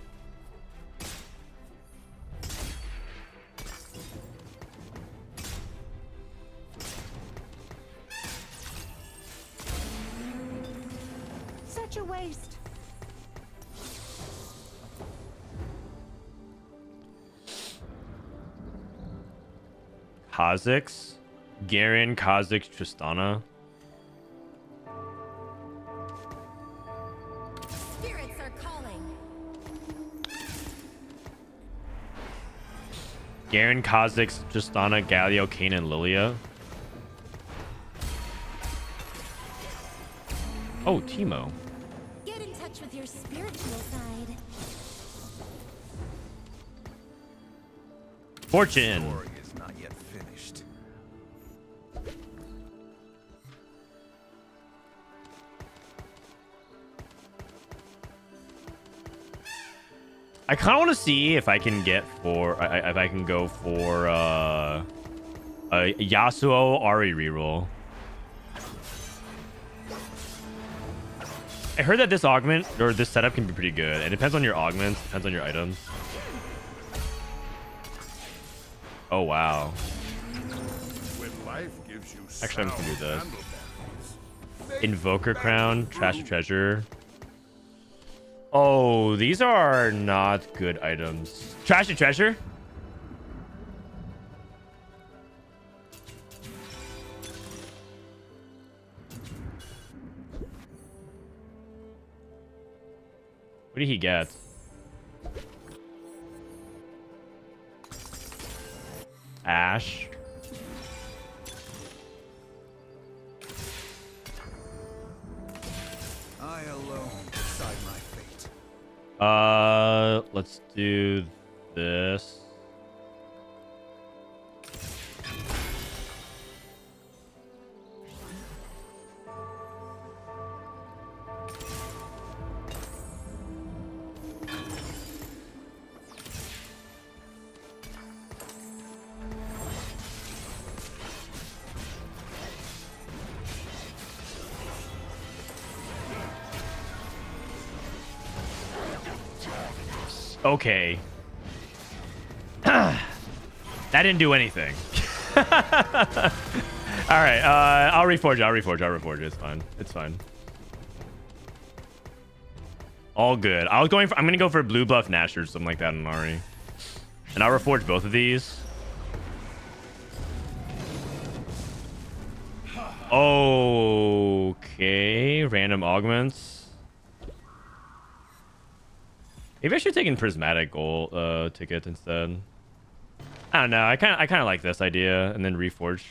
Speaker 1: Kha'Zix, Garen, Kha'Zix, Tristana.
Speaker 5: Spirits are calling.
Speaker 1: Garen, Kha'Zix, Tristana, Galio, Kayn, and Lilia. Oh, Teemo.
Speaker 5: Get in touch with your spiritual side.
Speaker 1: Fortune. I kind of want to see if I can get for I, if I can go for uh, a Yasuo Ahri reroll. I heard that this augment or this setup can be pretty good. It depends on your augments, depends on your items. Oh wow. Actually, I'm gonna do this. Invoker crown, trash treasure. Oh, these are not good items. Trash and treasure. What did he get? Ash.
Speaker 4: I alone.
Speaker 1: Uh, let's do this. Okay. that didn't do anything. All right, uh, I'll reforge. I'll reforge. I'll reforge. It's fine. It's fine. All good. I was going for. I'm gonna go for blue buff Nash or something like that in Ahri, and I'll reforge both of these. Okay, random augments. Maybe I should take in prismatic gold uh, ticket instead. I don't know. I kind of I kind of like this idea, and then reforge.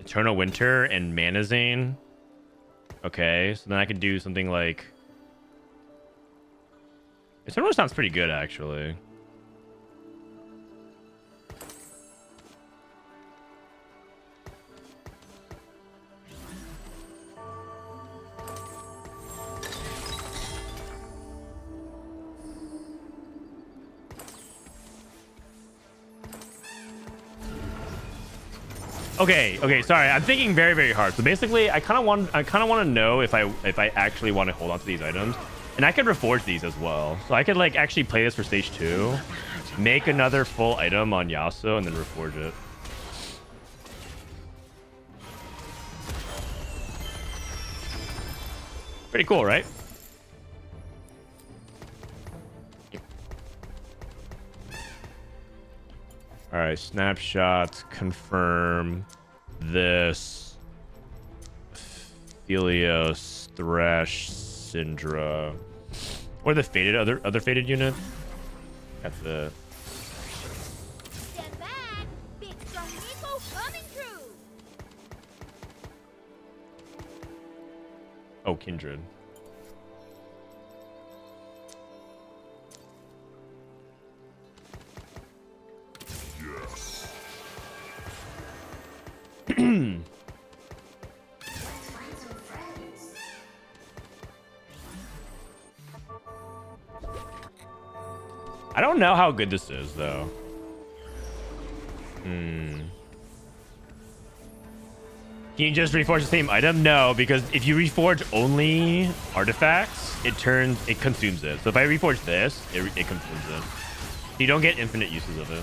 Speaker 1: Eternal Winter and Manazane. Okay, so then I could do something like. Eternal sounds pretty good, actually. Okay, okay, sorry. I'm thinking very, very hard. So basically, I kind of want, I kind of want to know if I, if I actually want to hold on to these items, and I could reforge these as well. So I could like actually play this for stage two, make another full item on Yasuo, and then reforge it. Pretty cool, right? All right, snapshot, confirm this. Helios, Thresh, Syndra. Or the Fated other other Fated unit. That's the
Speaker 7: Stand back. Big Neeko coming through.
Speaker 1: oh kindred. I don't know how good this is though. Hmm. Can you just reforge the same item? No, because if you reforge only artifacts, it turns, it consumes it. So if I reforge this, it, it consumes it. You don't get infinite uses of it.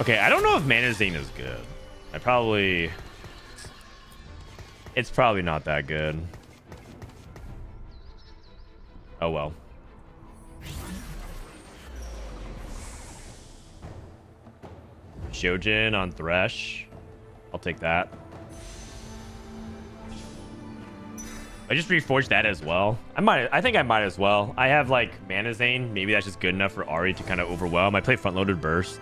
Speaker 1: Okay, I don't know if Manazane is good. I probably... It's probably not that good. Oh well. Shojin on Thresh. I'll take that. I just reforged that as well. I might. I think I might as well. I have like Manazane. Maybe that's just good enough for Ahri to kind of overwhelm. I play front-loaded burst,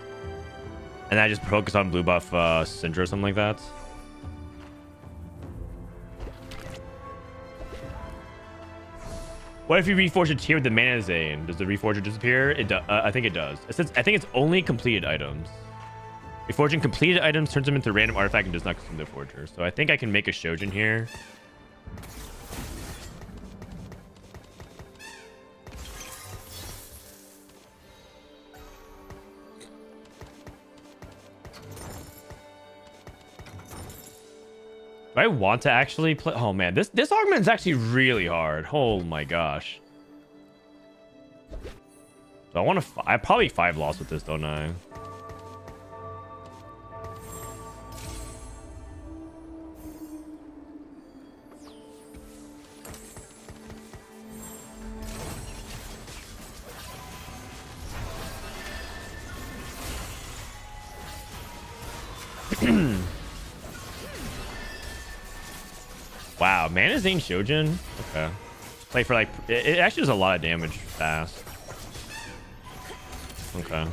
Speaker 1: and I just focus on blue buff uh, Syndra or something like that. What if you reforge a Tear with the Manazane? Does the reforger disappear? It do uh, I think it does. It says, I think it's only completed items. Reforging completed items turns them into random artifact and does not consume the forger. So I think I can make a Shojin here. Do I want to actually play? Oh man, this this augment is actually really hard. Oh my gosh. So I want to. I probably five lost with this, don't I? Wow, Manazane Shojin. Okay. Play for like it, it actually does a lot of damage fast. Okay.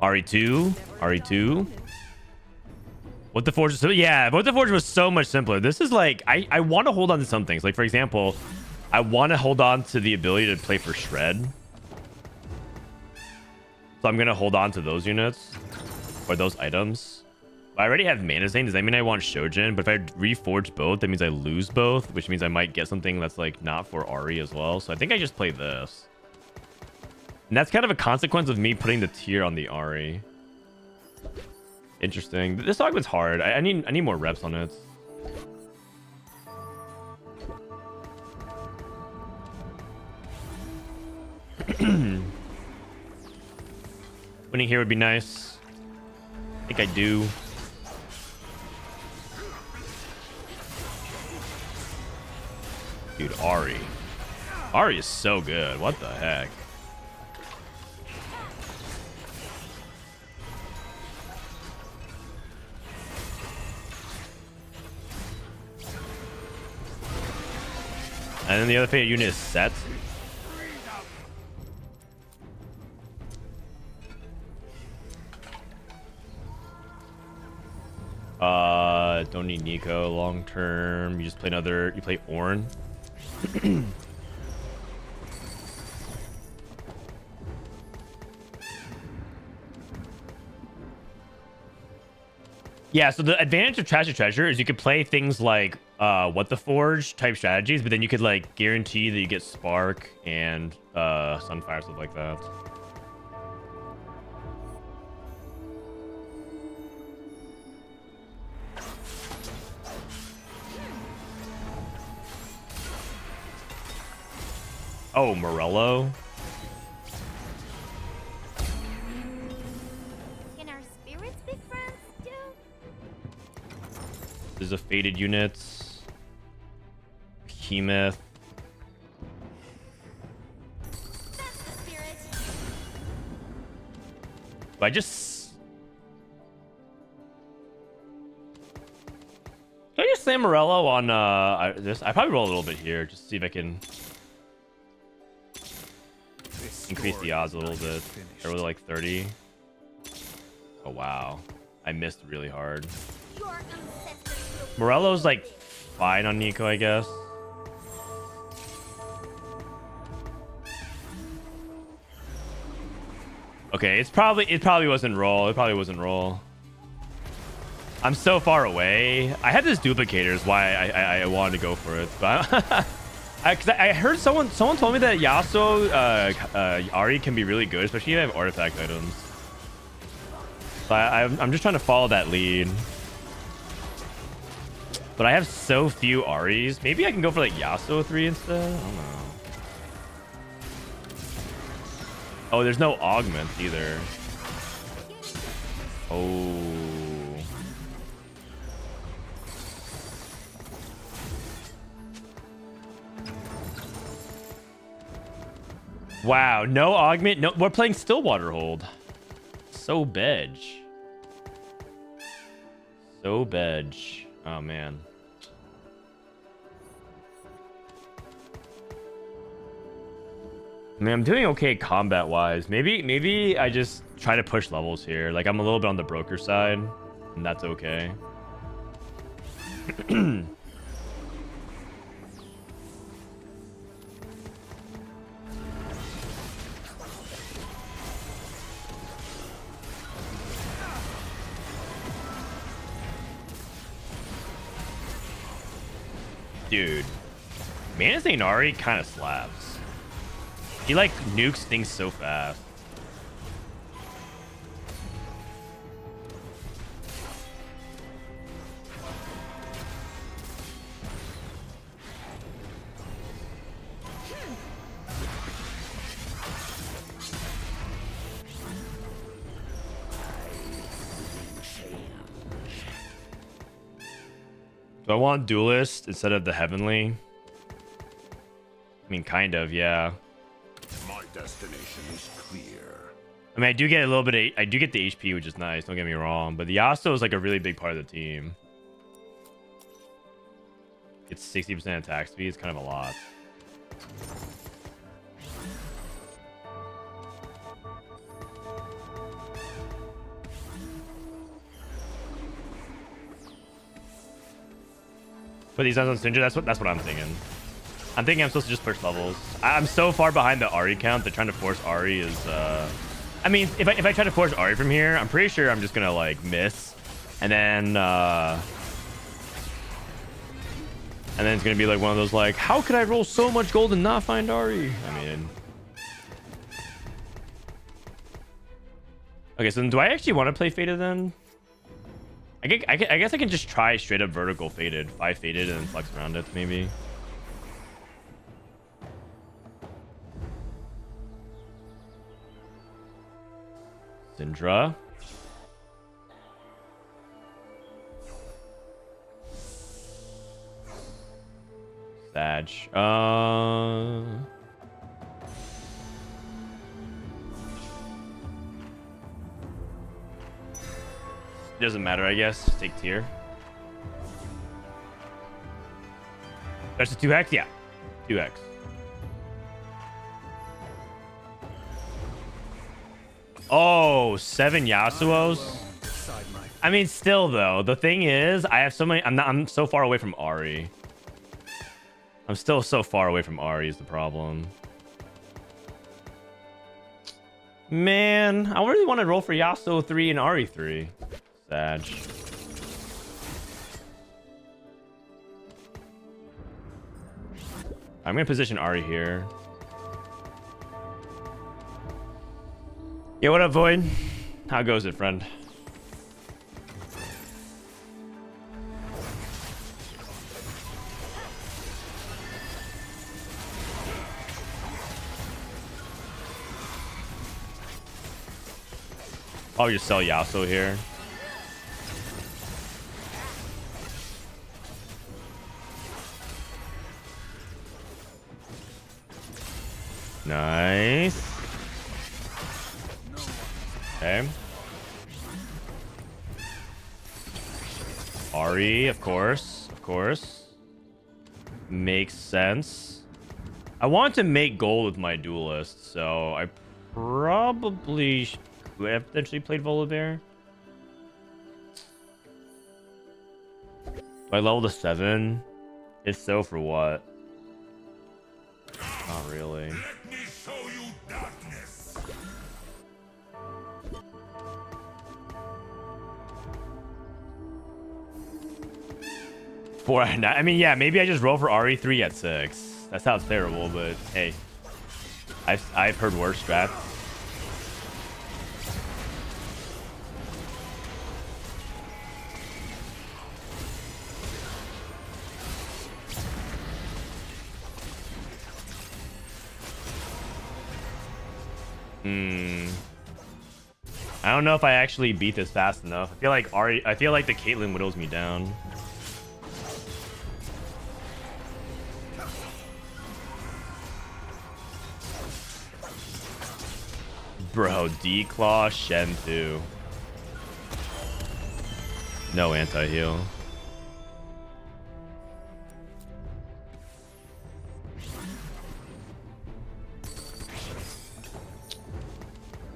Speaker 1: RE2, RE2. What the Forge? So yeah, what the Forge was so much simpler. This is like I I want to hold on to some things. Like for example, I want to hold on to the ability to play for Shred. So I'm gonna hold on to those units or those items. I already have Manazane. Does that mean I want Shojin? But if I reforge both, that means I lose both, which means I might get something that's like not for Ahri as well. So I think I just play this. And that's kind of a consequence of me putting the Tear on the Ahri. Interesting. This augment's hard. I, I need I need more reps on it. Winning here would be nice. I think I do. Dude, Ahri. Ahri is so good. What the heck? And then the other unit is set. Uh, don't need Neeko long term. You just play another. You play Ornn. yeah. So the advantage of Trash Treasure is you could play things like uh, what the Forge type strategies, but then you could like guarantee that you get Spark and uh, Sunfire stuff like that. Oh, Morello.
Speaker 7: Can our spirits be friends too?
Speaker 1: There's a Fated units. Behemoth.
Speaker 7: That's the spirit.
Speaker 1: I just. Can I just slam Morello on uh I, this? I probably roll a little bit here, just to see if I can increase the odds a little bit. I roll like 30. Oh wow. I missed really hard. Morello's like fine on Neeko, I guess. Okay, it's probably it probably wasn't roll. It probably wasn't roll. I'm so far away. I had this duplicator is why I, I, I wanted to go for it. But I, I heard someone someone told me that Yasuo uh, uh, Ahri can be really good, especially if you have artifact items. I, I'm, I'm just trying to follow that lead. But I have so few Ahris. Maybe I can go for like Yasuo 3 instead? I don't know. Oh, there's no augment either. Oh. Wow, no augment. No, we're playing Stillwater Hold. So bedge. So bedge. Oh man. I mean, I'm doing okay combat wise. Maybe, maybe I just try to push levels here. Like I'm a little bit on the broker side, and that's okay. Dude, Manazanari kind of slaps. He like nukes things so fast. Do I want duelist instead of the heavenly? I mean, kind of, yeah.
Speaker 4: My destination is clear.
Speaker 1: I mean, I do get a little bit of, I do get the HP, which is nice. Don't get me wrong, but the Yasuo is like a really big part of the team. It's 60% attack speed. It's kind of a lot. These on Syndra. That's what that's what I'm thinking. I'm thinking I'm supposed to just push levels. I, I'm so far behind the Ahri count that trying to force Ahri is. uh I mean, if I if I try to force Ahri from here, I'm pretty sure I'm just gonna like miss, and then uh and then it's gonna be like one of those like, how could I roll so much gold and not find Ahri? I mean. Okay, so do I actually want to play Fated then? I, get, I, get, I guess I can just try straight up vertical Fated, 5 Fated, and then flex around it, maybe. Syndra. Sag. Uh... Doesn't matter, I guess. Take Tear. That's a 2x? Yeah. 2x. Oh, seven Yasuos? I mean, still though, the thing is, I have so many. I'm not. I'm so far away from Ahri. I'm still so far away from Ahri is the problem. Man, I really want to roll for Yasuo 3 and Ahri 3. Sag. I'm gonna position Ahri here. Yeah, what up, Void? How goes it, friend? Oh, I'll just sell Yasuo here. Nice. Okay. Ahri, of course. Of course. Makes sense. I want to make gold with my duelist, so I probably have potentially played Volibear. I level to 7? If so, for what? Not really. Four at nine. I mean, yeah, maybe I just roll for RE3 at six. That sounds terrible, but hey, I've I've heard worse strats. Hmm. I don't know if I actually beat this fast enough. I feel like Ahri. I feel like the Caitlyn whittles me down. Bro, D-Claw, Shen 2. No anti-heal.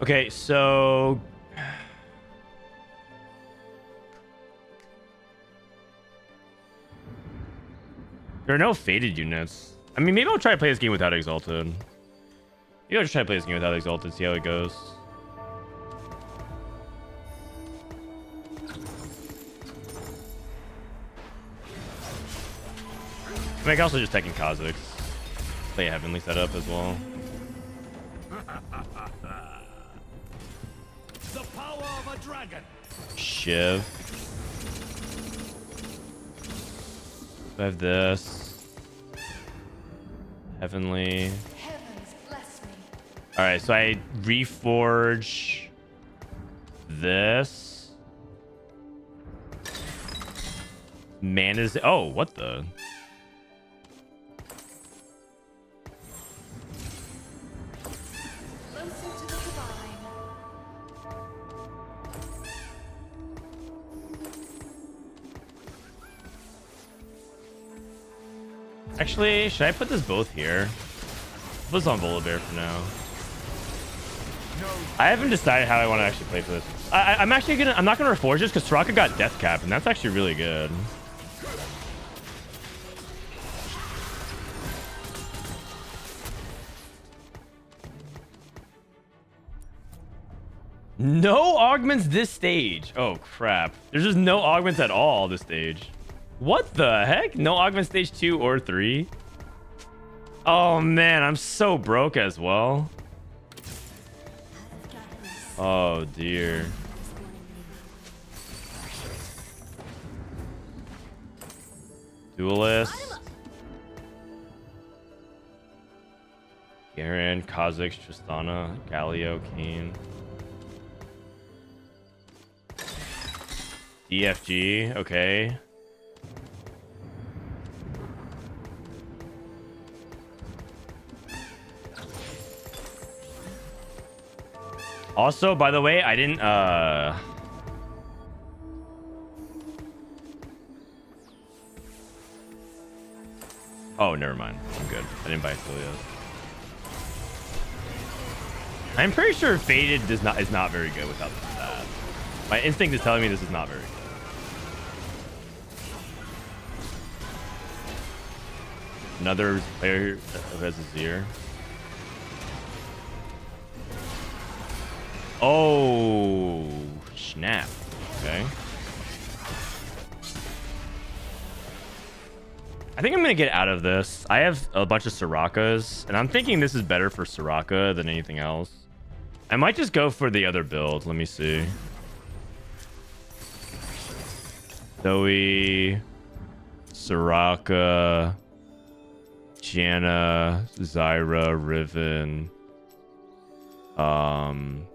Speaker 1: Okay, so... There are no Fated units. I mean, maybe I'll try to play this game without Exalted. I'll just try to play this game without Exalted, see how it goes. I, mean, I can also just in Kha'Zix. Play a Heavenly setup as well.
Speaker 4: The power of a dragon.
Speaker 1: Shiv. I have this. Heavenly. All right, so I reforge this. Man is... Oh, what the... Actually, should I put this both here? Let's on Volibear for now. I haven't decided how I want to actually play for this. I, I'm actually gonna. I'm not gonna reforge this because Soraka got Death Cap, and that's actually really good. No augments this stage. Oh crap. There's just no augments at all this stage. What the heck? No augment stage two or three? Oh man, I'm so broke as well. Oh dear. Duelist. Garen, Kha'Zix, Tristana, Galio, Kayn. DFG, okay. Also, by the way, I didn't uh Oh, never mind. I'm good. I didn't buy Aphelios. I'm pretty sure Fated does not is not very good without that. My instinct is telling me this is not very good. Another player who has a Zir. Oh, snap. Okay. I think I'm going to get out of this. I have a bunch of Sorakas, and I'm thinking this is better for Soraka than anything else. I might just go for the other build. Let me see. Zoe, Soraka, Janna, Zyra, Riven. Um,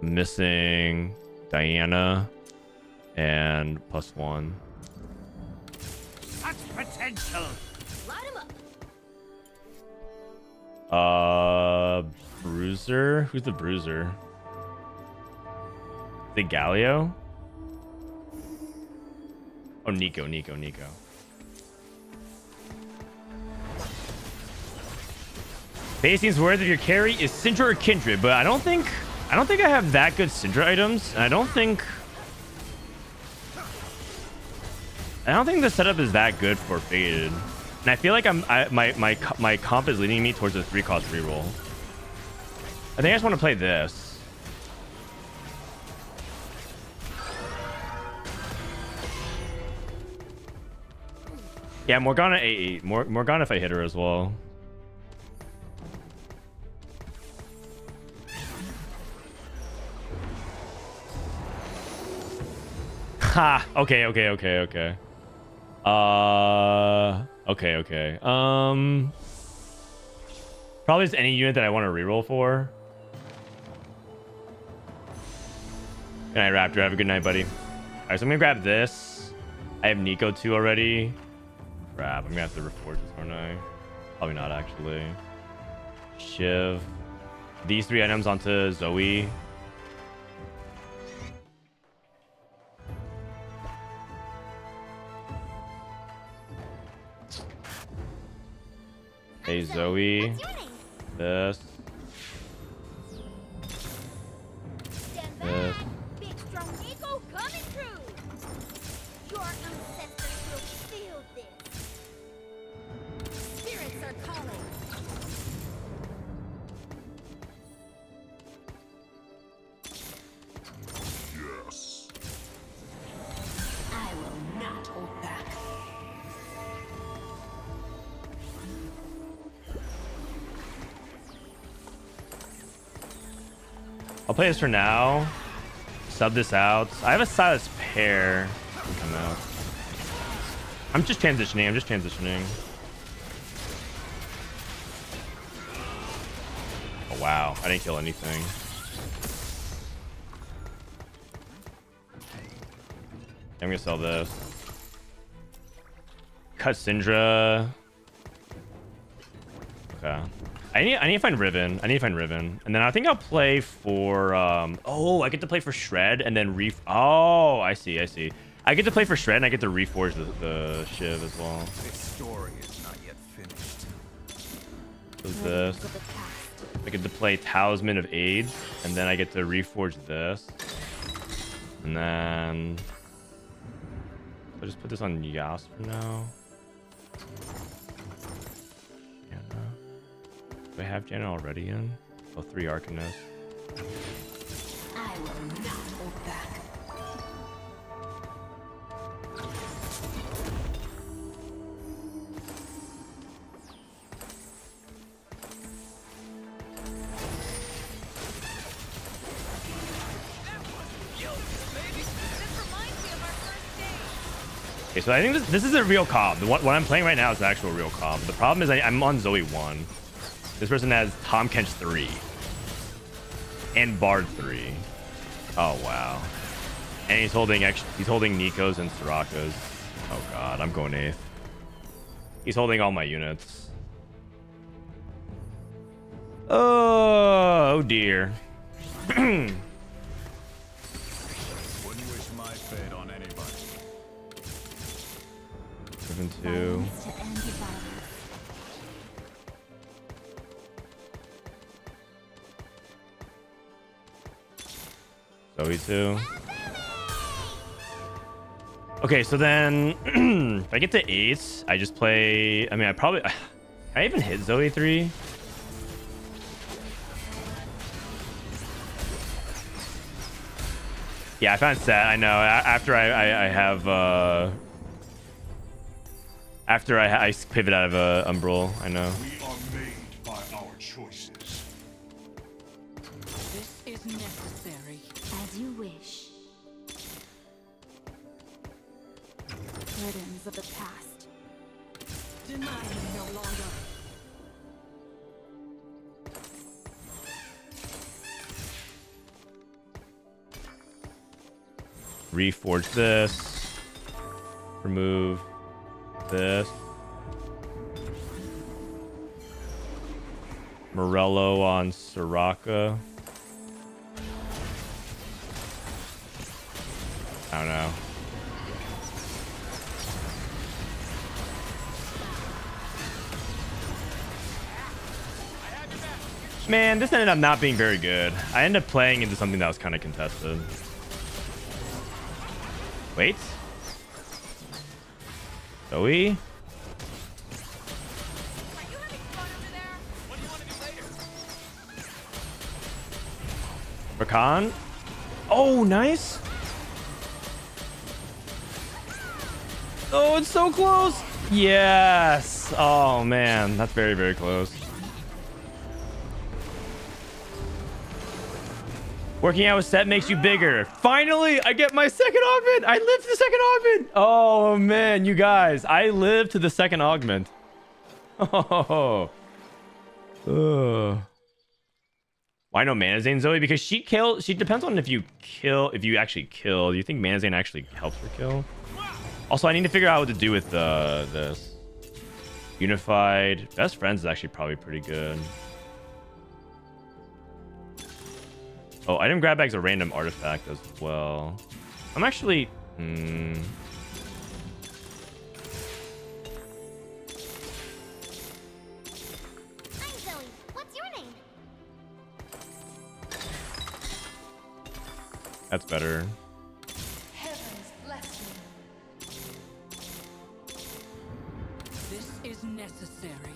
Speaker 1: missing Diana and plus one.
Speaker 4: Such potential.
Speaker 7: Light him up.
Speaker 1: Uh, Bruiser. Who's the Bruiser? The Galio. Oh, Neeko, Neeko, Neeko. Basing's worth of your carry is Syndra or Kindred, but I don't think I don't think I have that good Syndra items. I don't think I don't think the setup is that good for Fated. And I feel like I'm I, my my my comp is leading me towards a three cost reroll. I think I just want to play this. Yeah, Morgana A8. Mor Morgana if I hit her as well. Ha! Okay, okay, okay, okay. Uh, okay, okay. Um, probably just any unit that I want to reroll for. Good night, Raptor. Have a good night, buddy. All right, so I'm gonna grab this. I have Neeko too already. Crap, I'm gonna have to reforge this, aren't I? Probably not actually. Shiv. These three items onto Zoe. Hey Zoe.
Speaker 7: Your?
Speaker 1: This. I'll play this for now. Sub this out. I have a Sylas pair. Come out. I'm just transitioning. I'm just transitioning. Oh wow! I didn't kill anything. I'm gonna sell this. Cut Syndra. I need I need to find Riven. I need to find Riven. And then I think I'll play for um oh, I get to play for Shred and then ref Oh, I see, I see. I get to play for Shred and I get to reforge the, the Shiv as well.
Speaker 4: This story is not yet finished.
Speaker 1: So this.
Speaker 7: Of the past.
Speaker 1: I get to play Talisman of AIDS, and then I get to reforge this. And then... I'll just put this on Yas for now. Do I have Janna already in? Oh, three Arcanists.
Speaker 5: I will not hold back.
Speaker 1: Okay, so I think this, this is a real comp. The one, what I'm playing right now is an actual real comp. The problem is I, I'm on Zoe 1. This person has Tahm Kench 3. And Bard 3. Oh, wow. And he's holding ex he's holding Neekos and Soraka's. Oh god, I'm going eighth. He's holding all my units. Oh, oh dear.
Speaker 4: Wouldn't wish
Speaker 1: Zoe two. Okay, so then if I get to eight, I just play. I mean, I probably. I even hit Zoe three? Yeah, I found set. I know. After I, I, I have. uh After I, I pivot out of uh, Umbral, I know.
Speaker 7: Burdens of the past.
Speaker 6: Deny me no longer.
Speaker 1: reforge this remove this Morello on Soraka I don't know Man, this ended up not being very good. I ended up playing into something that was kind of contested. Wait. Zoe? Rakan? Oh, nice. Oh, it's so close. Yes. Oh, man. That's very, very close. Working out with set makes you bigger. Finally, I get my second augment. I live to the second augment. Oh man, you guys, I live to the second augment. Oh. Ugh. Why no Manazane Zoe? Because she kill. She depends on if you kill. If you actually kill. Do you think Manazane actually helps her kill? Also, I need to figure out what to do with uh, this. Unified best friends is actually probably pretty good. Oh, item grab bag's a random artifact as well. I'm actually... Hmm.
Speaker 7: I'm Zoe. What's your name?
Speaker 1: That's better.
Speaker 5: Heavens bless me.
Speaker 6: This is necessary.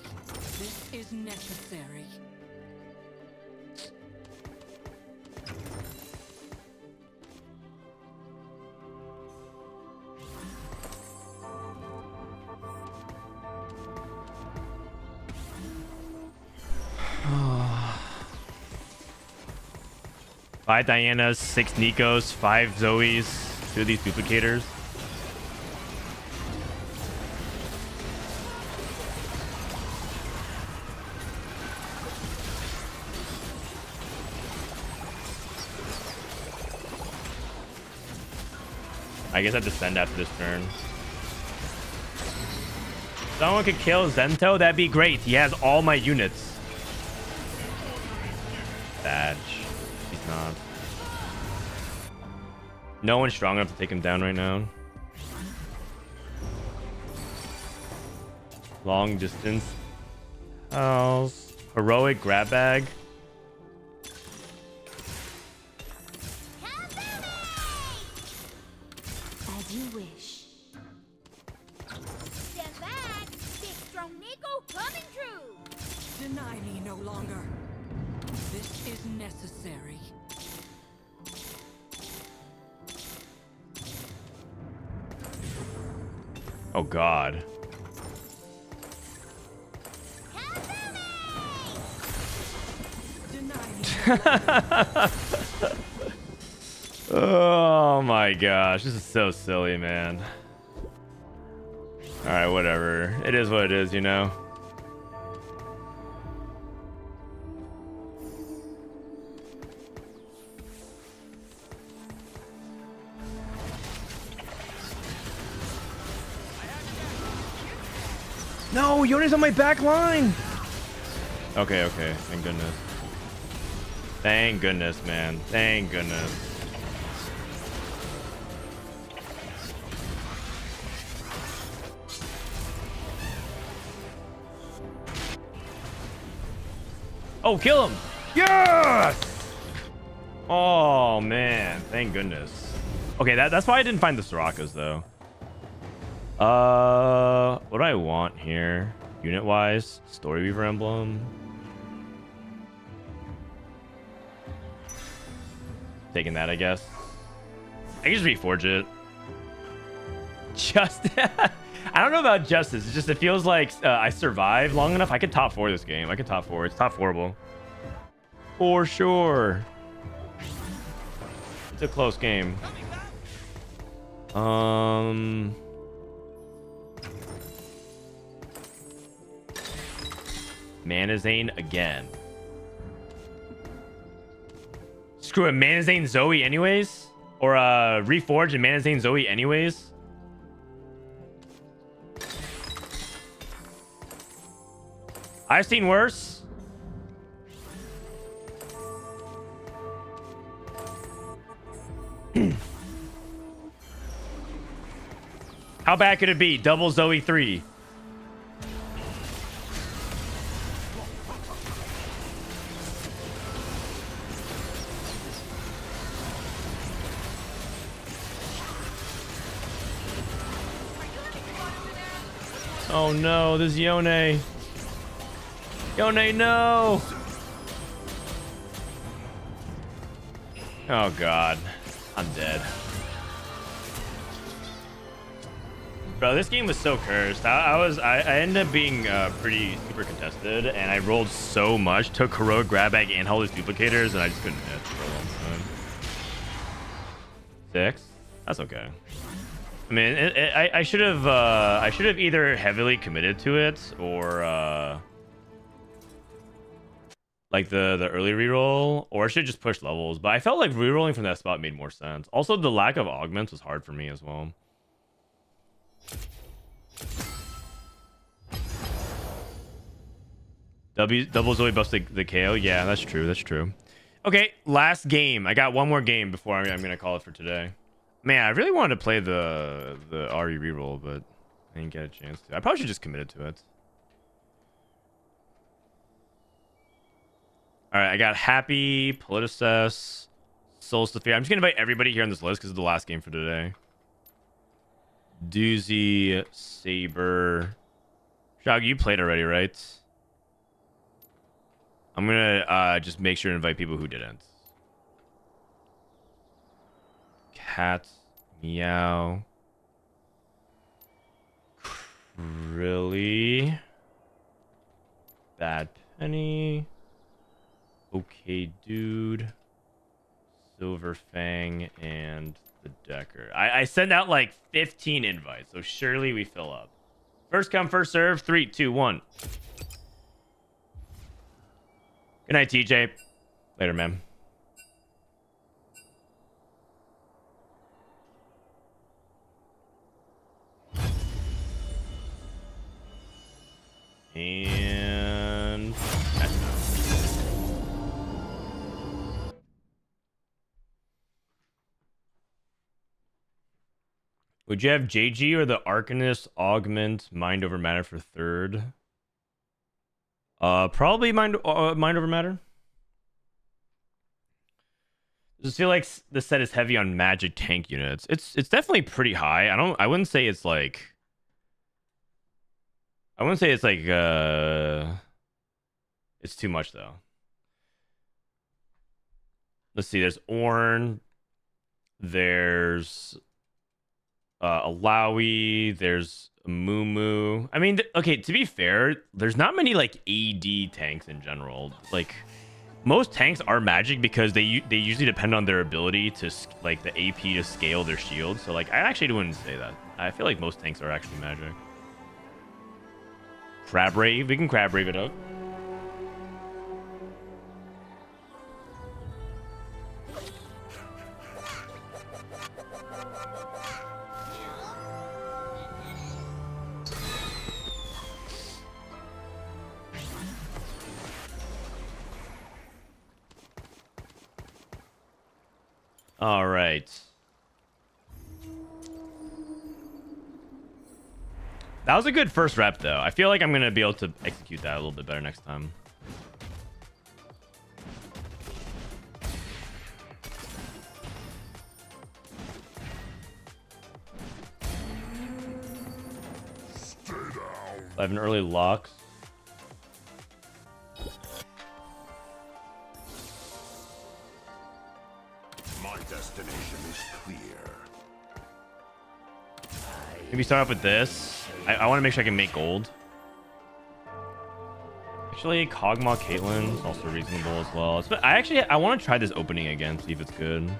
Speaker 6: This is necessary.
Speaker 1: Five Dianas, six Neekos, five Zoes, two of these duplicators. I guess I have to send after this turn. Someone could kill Zento, that'd be great. He has all my units. not. No one's strong enough to take him down right now. Long distance. Oh, heroic grab bag. God. Oh my gosh, this is so silly, man. All right, whatever. It is what it is, you know. On my back line. Okay, okay. Thank goodness. Thank goodness, man. Thank goodness. Oh, kill him! Yes! Oh man, thank goodness. Okay, that, that's why I didn't find the Sorakas though. Uh, what do I want here? Unit wise, Story Weaver emblem. Taking that, I guess. I can just reforge it. Just, I don't know about justice. It's just it feels like uh, I survived long enough. I could top four this game. I could top four. It's top fourable. For sure. It's a close game. Um. Manazane again. Screw it, Manazane Zoe anyways? Or uh Reforge and Manazane Zoe anyways? I've seen worse. How bad could it be? Double Zoe 3. Oh no, this Yone. Yone, no! Oh god. I'm dead. Bro, this game was so cursed. I, I was I, I ended up being uh, pretty super contested, and I rolled so much, took heroic grab bag and all these duplicators, and I just couldn't hit for a long time. Six? That's okay. I mean, it, it, I, I should have uh, I should have either heavily committed to it or uh, like the the early reroll, or I should just push levels. But I felt like rerolling from that spot made more sense. Also, the lack of augments was hard for me as well. W double Zoe buffs the, KO. Yeah, that's true. That's true. Okay, last game. I got one more game before I'm, I'm gonna call it for today. Man, I really wanted to play the the RE reroll, but I didn't get a chance to. I probably should just committed to it. All right, I got Happy, Politicess, Solstice. I'm just gonna invite everybody here on this list because it's the last game for today. Doozy, Saber. Shog, you played already, right? I'm gonna uh, just make sure to invite people who didn't. Cat, meow. Really? Bad Penny. Okay, dude. Silver Fang and the Decker. I, I send out like 15 invites, so surely we fill up. First come, first serve. Three, two, one. Good night, TJ. Later, man. And Would you have JG or the Arcanist augment mind over matter for third? Uh, probably mind uh, mind over matter. Just feel like the set is heavy on magic tank units. It's it's definitely pretty high. I don't. I wouldn't say it's like. I wouldn't say it's like uh. It's too much though. Let's see. There's Ornn. There's uh, Illaoi. There's Mumu. I mean, okay. To be fair, there's not many like AD tanks in general. Like most tanks are magic because they they usually depend on their ability to like the AP to scale their shield. So like I actually wouldn't say that. I feel like most tanks are actually magic. Crab rave. We can crab rave it up. All right. That was a good first rep, though. I feel like I'm going to be able to execute that a little bit better next time. I have an early locks.
Speaker 4: My destination is clear.
Speaker 1: Maybe start off with this. I, I want to make sure I can make gold. Actually, Kog'Maw Caitlyn is also reasonable as well. But I actually I want to try this opening again, see if it's good.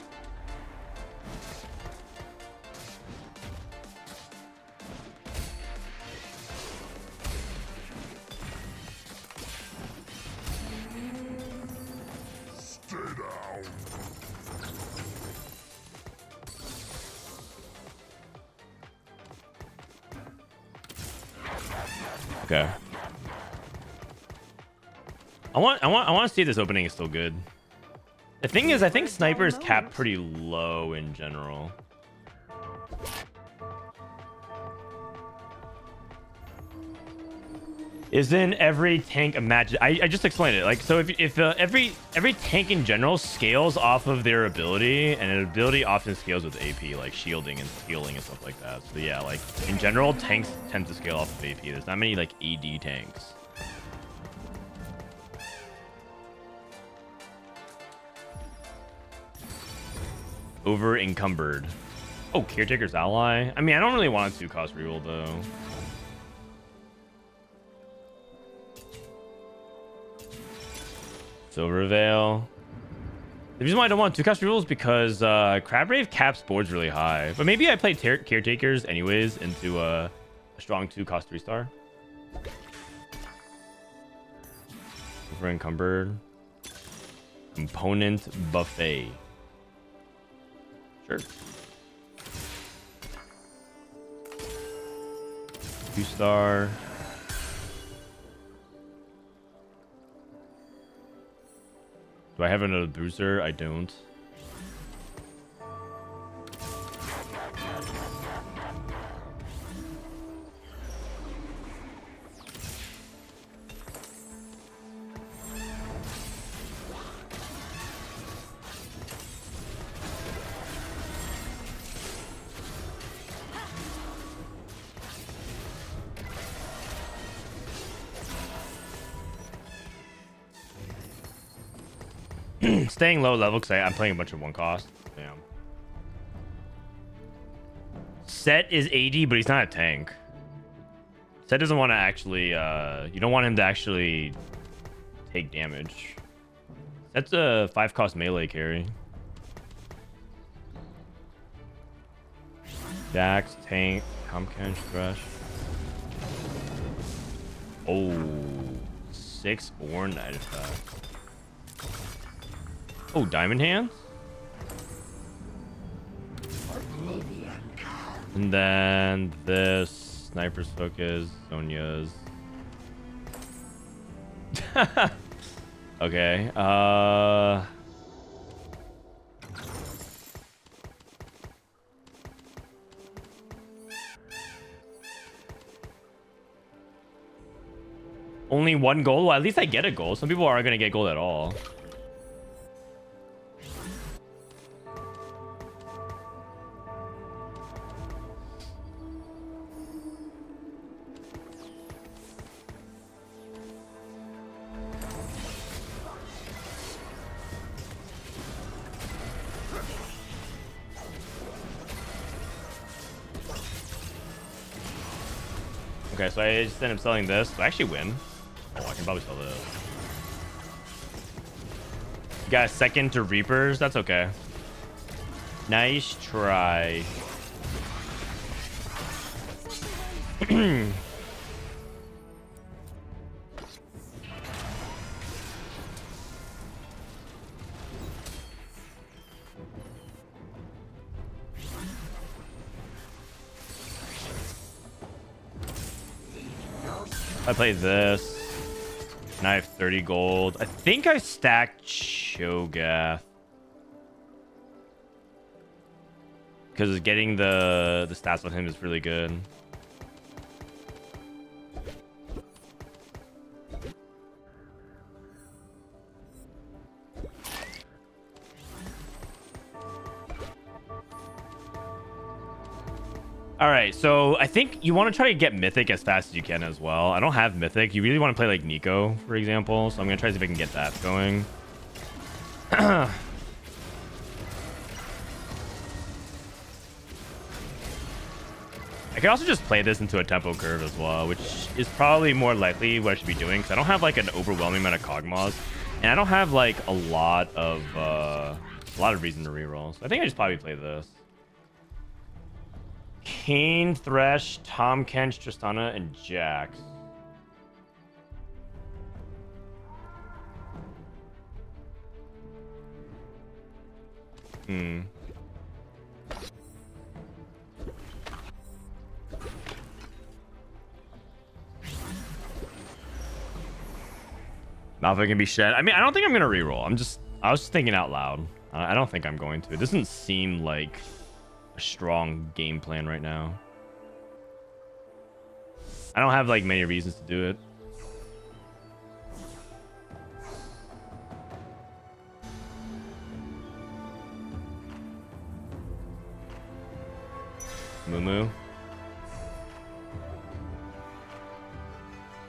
Speaker 1: I want I want to see if this opening is still good. The thing is, I think snipers cap pretty low in general. Isn't every tank a magic? I, I just explained it. Like, so if if uh, every every tank in general scales off of their ability, and an ability often scales with AP, like shielding and healing and stuff like that. So yeah, like in general, tanks tend to scale off of AP. There's not many like AD tanks. Over encumbered. Oh, caretaker's ally. I mean, I don't really want to cost reroll though. Silver Veil. The reason why I don't want two cost rerolls is because uh, Crab Rave caps boards really high. But maybe I play caretakers anyways into uh, a strong two cost three star. Over encumbered. Component buffet. Two star. Do I have another booster? I don't. Staying low level because I'm playing a bunch of one cost. Damn. Sett is AD, but he's not a tank. Sett doesn't want to actually. Uh, you don't want him to actually take damage. That's a five cost melee carry. Dax, tank, Comcan, Thresh. Oh, six Orn night attack. Oh, Diamond hands! And then this Sniper's Focus, Zhonya's. okay, uh... Only one goal? Well, at least I get a goal. Some people aren't going to get gold at all. So I just end up selling this. I actually win. Oh, I can probably sell this. You got a second to Reapers? That's okay. Nice try. I play this. And I have 30 gold. I think I stacked Cho'Gath. Because getting the, the stats on him is really good. All right, so I think you want to try to get Mythic as fast as you can as well. I don't have Mythic. You really want to play like Neeko, for example. So I'm going to try to see if I can get that going. I can also just play this into a tempo curve as well, which is probably more likely what I should be doing because I don't have like an overwhelming amount of Kog'Maws, and I don't have like a lot of uh, a lot of reason to reroll. So I think I just probably play this. Kayn, Thresh, Tahm Kench, Tristana, and Jax. Hmm. Malphite can be shed. I mean, I don't think I'm gonna reroll. I'm just, I was just thinking out loud. I don't think I'm going to. It doesn't seem like strong game plan right now. I don't have like many reasons to do it. Moo moo.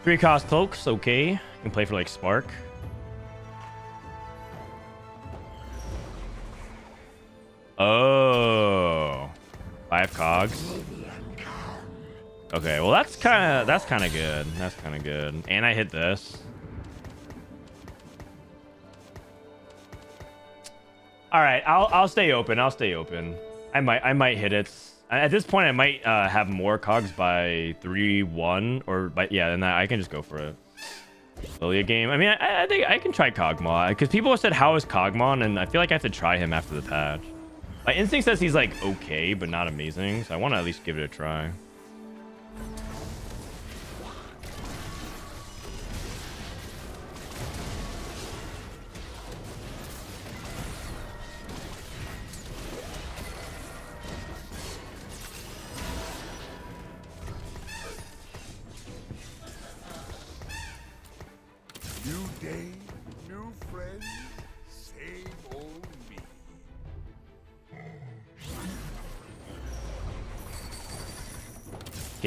Speaker 1: Three cost cloaks, okay. You can play for like Spark. Okay, well that's kind of that's kind of good. That's kind of good. And I hit this. All right, I'll I'll stay open. I'll stay open. I might I might hit it. At this point, I might uh, have more cogs by three one or by yeah. Then I can just go for it. Lilia game. I mean, I, I think I can try Kog'Maw because people have said how is Kog'Maw, and I feel like I have to try him after the patch. My instinct says he's like okay, but not amazing. So I want to at least give it a try.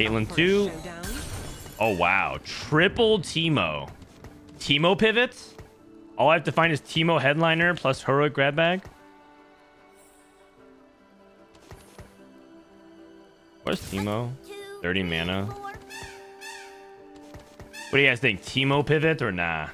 Speaker 1: 2. Oh, wow. Triple Teemo. Teemo pivots? All I have to find is Teemo headliner plus heroic grab bag? Where's Teemo? 30 mana. What do you guys think? Teemo pivot or nah?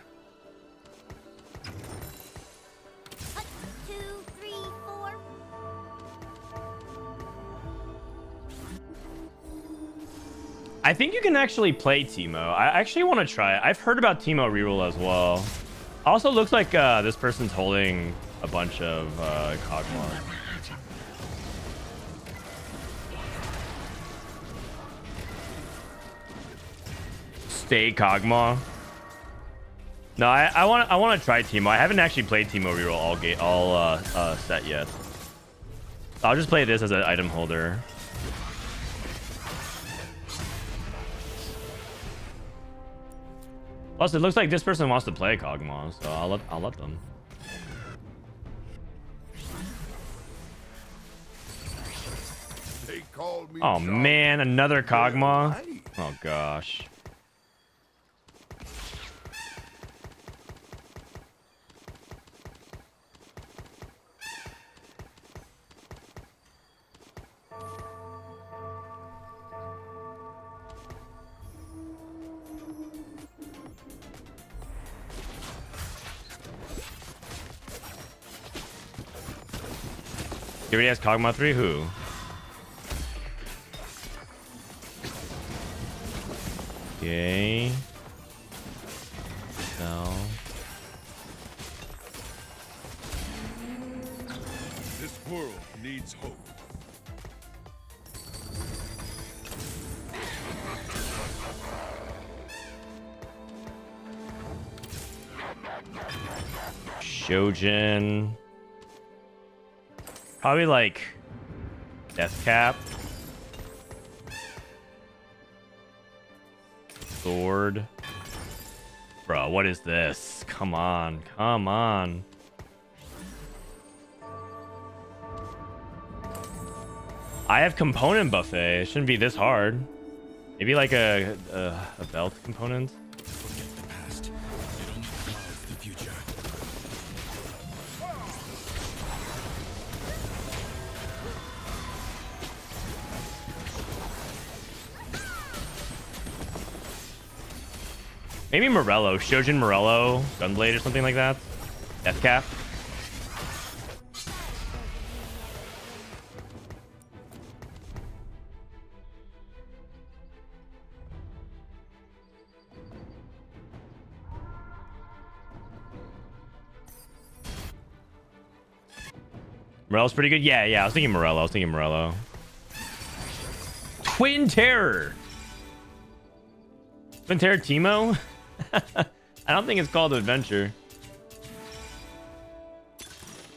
Speaker 1: I think you can actually play Teemo. I actually want to try it. I've heard about Teemo reroll as well. Also looks like uh, this person's holding a bunch of uh, Kog'Maw. Stay Kog'Maw. No, I, I want I want to try Teemo. I haven't actually played Teemo reroll all all uh, uh, set yet. I'll just play this as an item holder. Plus, it looks like this person wants to play Kog'Maw, so I'll let I'll let them.
Speaker 4: They call me
Speaker 1: Oh man, another Kog'Maw. Oh gosh. You already has Kog'Maw 3? Who? Okay. So.
Speaker 4: This world needs hope.
Speaker 1: Shojin. Probably like Death Cap. Sword. Bro, what is this? Come on, come on. I have component buffet. It shouldn't be this hard. Maybe like a a, a belt component. Maybe Morello, Shojin Morello, Gunblade or something like that. Death Cap. Morello's pretty good. Yeah, yeah. I was thinking Morello. I was thinking Morello. Twin Terror. Twin Terror Teemo? I don't think it's called Adventure.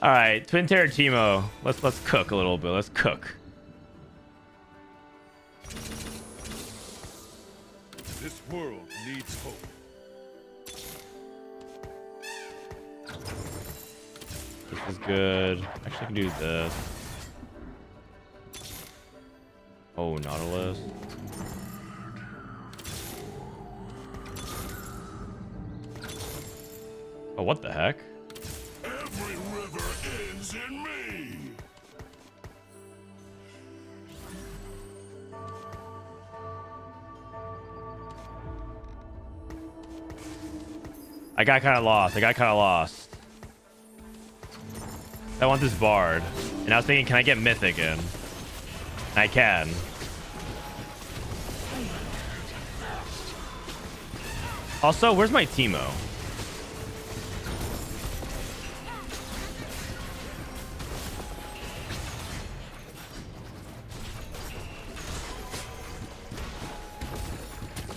Speaker 1: All right, Twin Terror Teemo. Let's let's cook a little bit. Let's cook.
Speaker 4: This world needs hope.
Speaker 1: This is good. Actually, I can do this. Oh, Nautilus. Oh, what the heck?
Speaker 4: Every river ends in me.
Speaker 1: I got kind of lost. I got kind of lost. I want this bard. And I was thinking, can I get mythic in? I can. Also, where's my Teemo?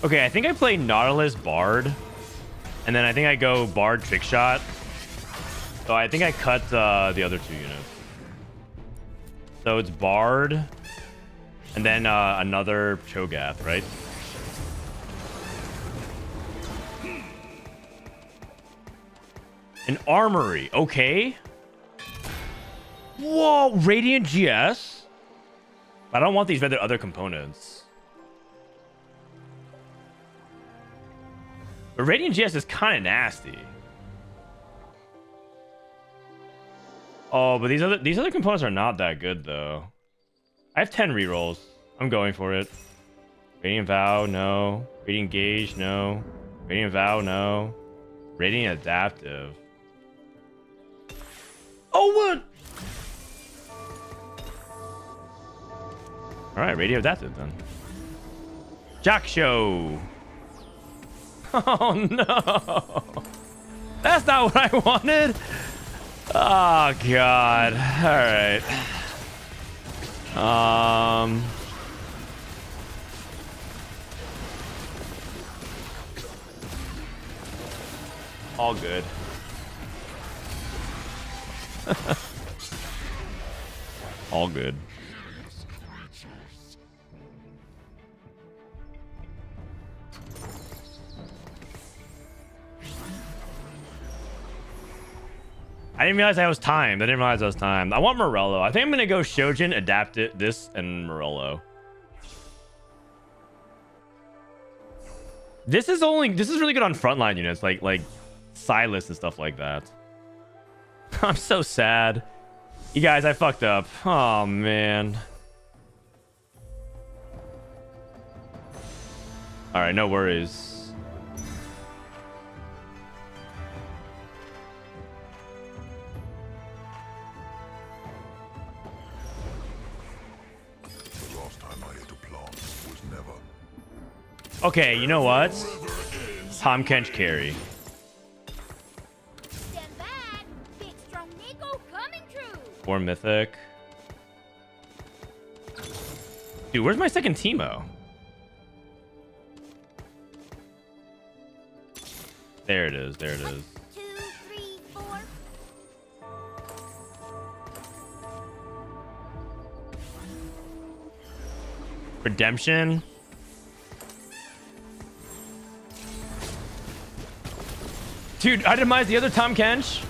Speaker 1: Okay, I think I play Nautilus Bard. And then I think I go Bard Trick Shot. So I think I cut uh, the other two units. So it's Bard. And then uh, another Cho'Gath, right? An Armory. Okay. Whoa, Radiant GS? I don't want these other other components. But Radiant GS is kind of nasty. Oh, but these other these other components are not that good though. I have 10 rerolls. I'm going for it. Radiant Vow, no. Radiant Gauge, no. Radiant Vow, no. Radiant Adaptive. Oh, what? All right, Radio Adaptive then. Jak'Sho. Oh no. That's not what I wanted. Oh god. All right. Um All good. All good. I didn't realize I was timed. I didn't realize I was timed. I want Morello. I think I'm gonna go Shojin, adapt it, this, and Morello. This is only this is really good on frontline units, like like Sylas and stuff like that. I'm so sad. You guys, I fucked up. Oh man. All right, no worries. Okay, you know what? Tahm Kench carry.
Speaker 7: Stand back. Big strong Neeko coming through.
Speaker 1: Four mythic. Dude, where's my second Teemo? There it is. There it is.
Speaker 7: Two, three, four.
Speaker 1: Redemption. Dude, I itemize the other Tahm Kench.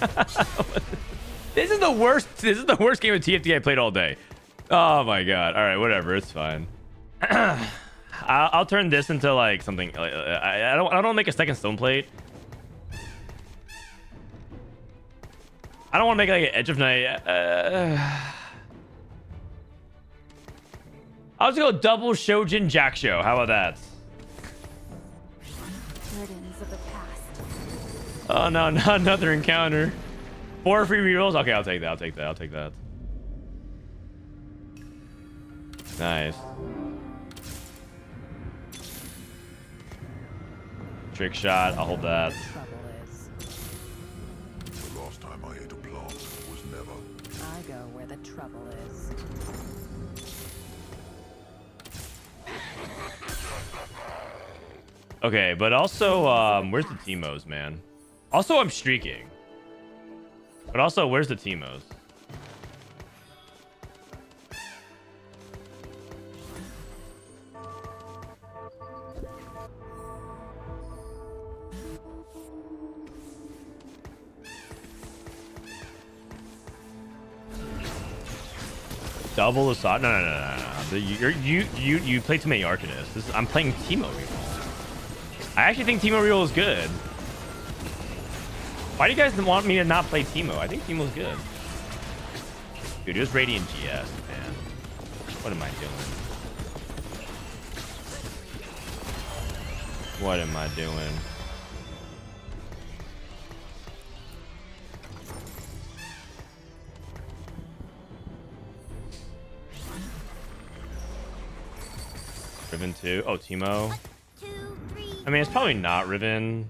Speaker 1: this is the worst. This is the worst game of TFT I played all day. Oh my god. All right, whatever. It's fine. I'll, I'll turn this into like something. I, I don't. I don't make a second stone plate. I don't want to make like an edge of night. Uh, I'll just go double Shojin Jak'Sho. How about that?
Speaker 5: Burdens of the past.
Speaker 1: Oh no, not another encounter. Four free rerolls. Okay, I'll take that. I'll take that. I'll take that. Nice. Trick shot. I'll hold that.
Speaker 6: Go where the trouble is.
Speaker 1: Okay, but also, um, where's the Teemos, man? Also, I'm streaking. But also, where's the Teemos? Double assault? No, no, no, no, no. You're, you, you, you play too many Arcanists. This is, I'm playing Teemo Reroll. I actually think Teemo Reroll is good. Why do you guys want me to not play Teemo? I think Teemo's good. Dude, it was Radiant GS, man. What am I doing? What am I doing? Riven 2. Oh, Teemo. I mean, it's probably not Riven.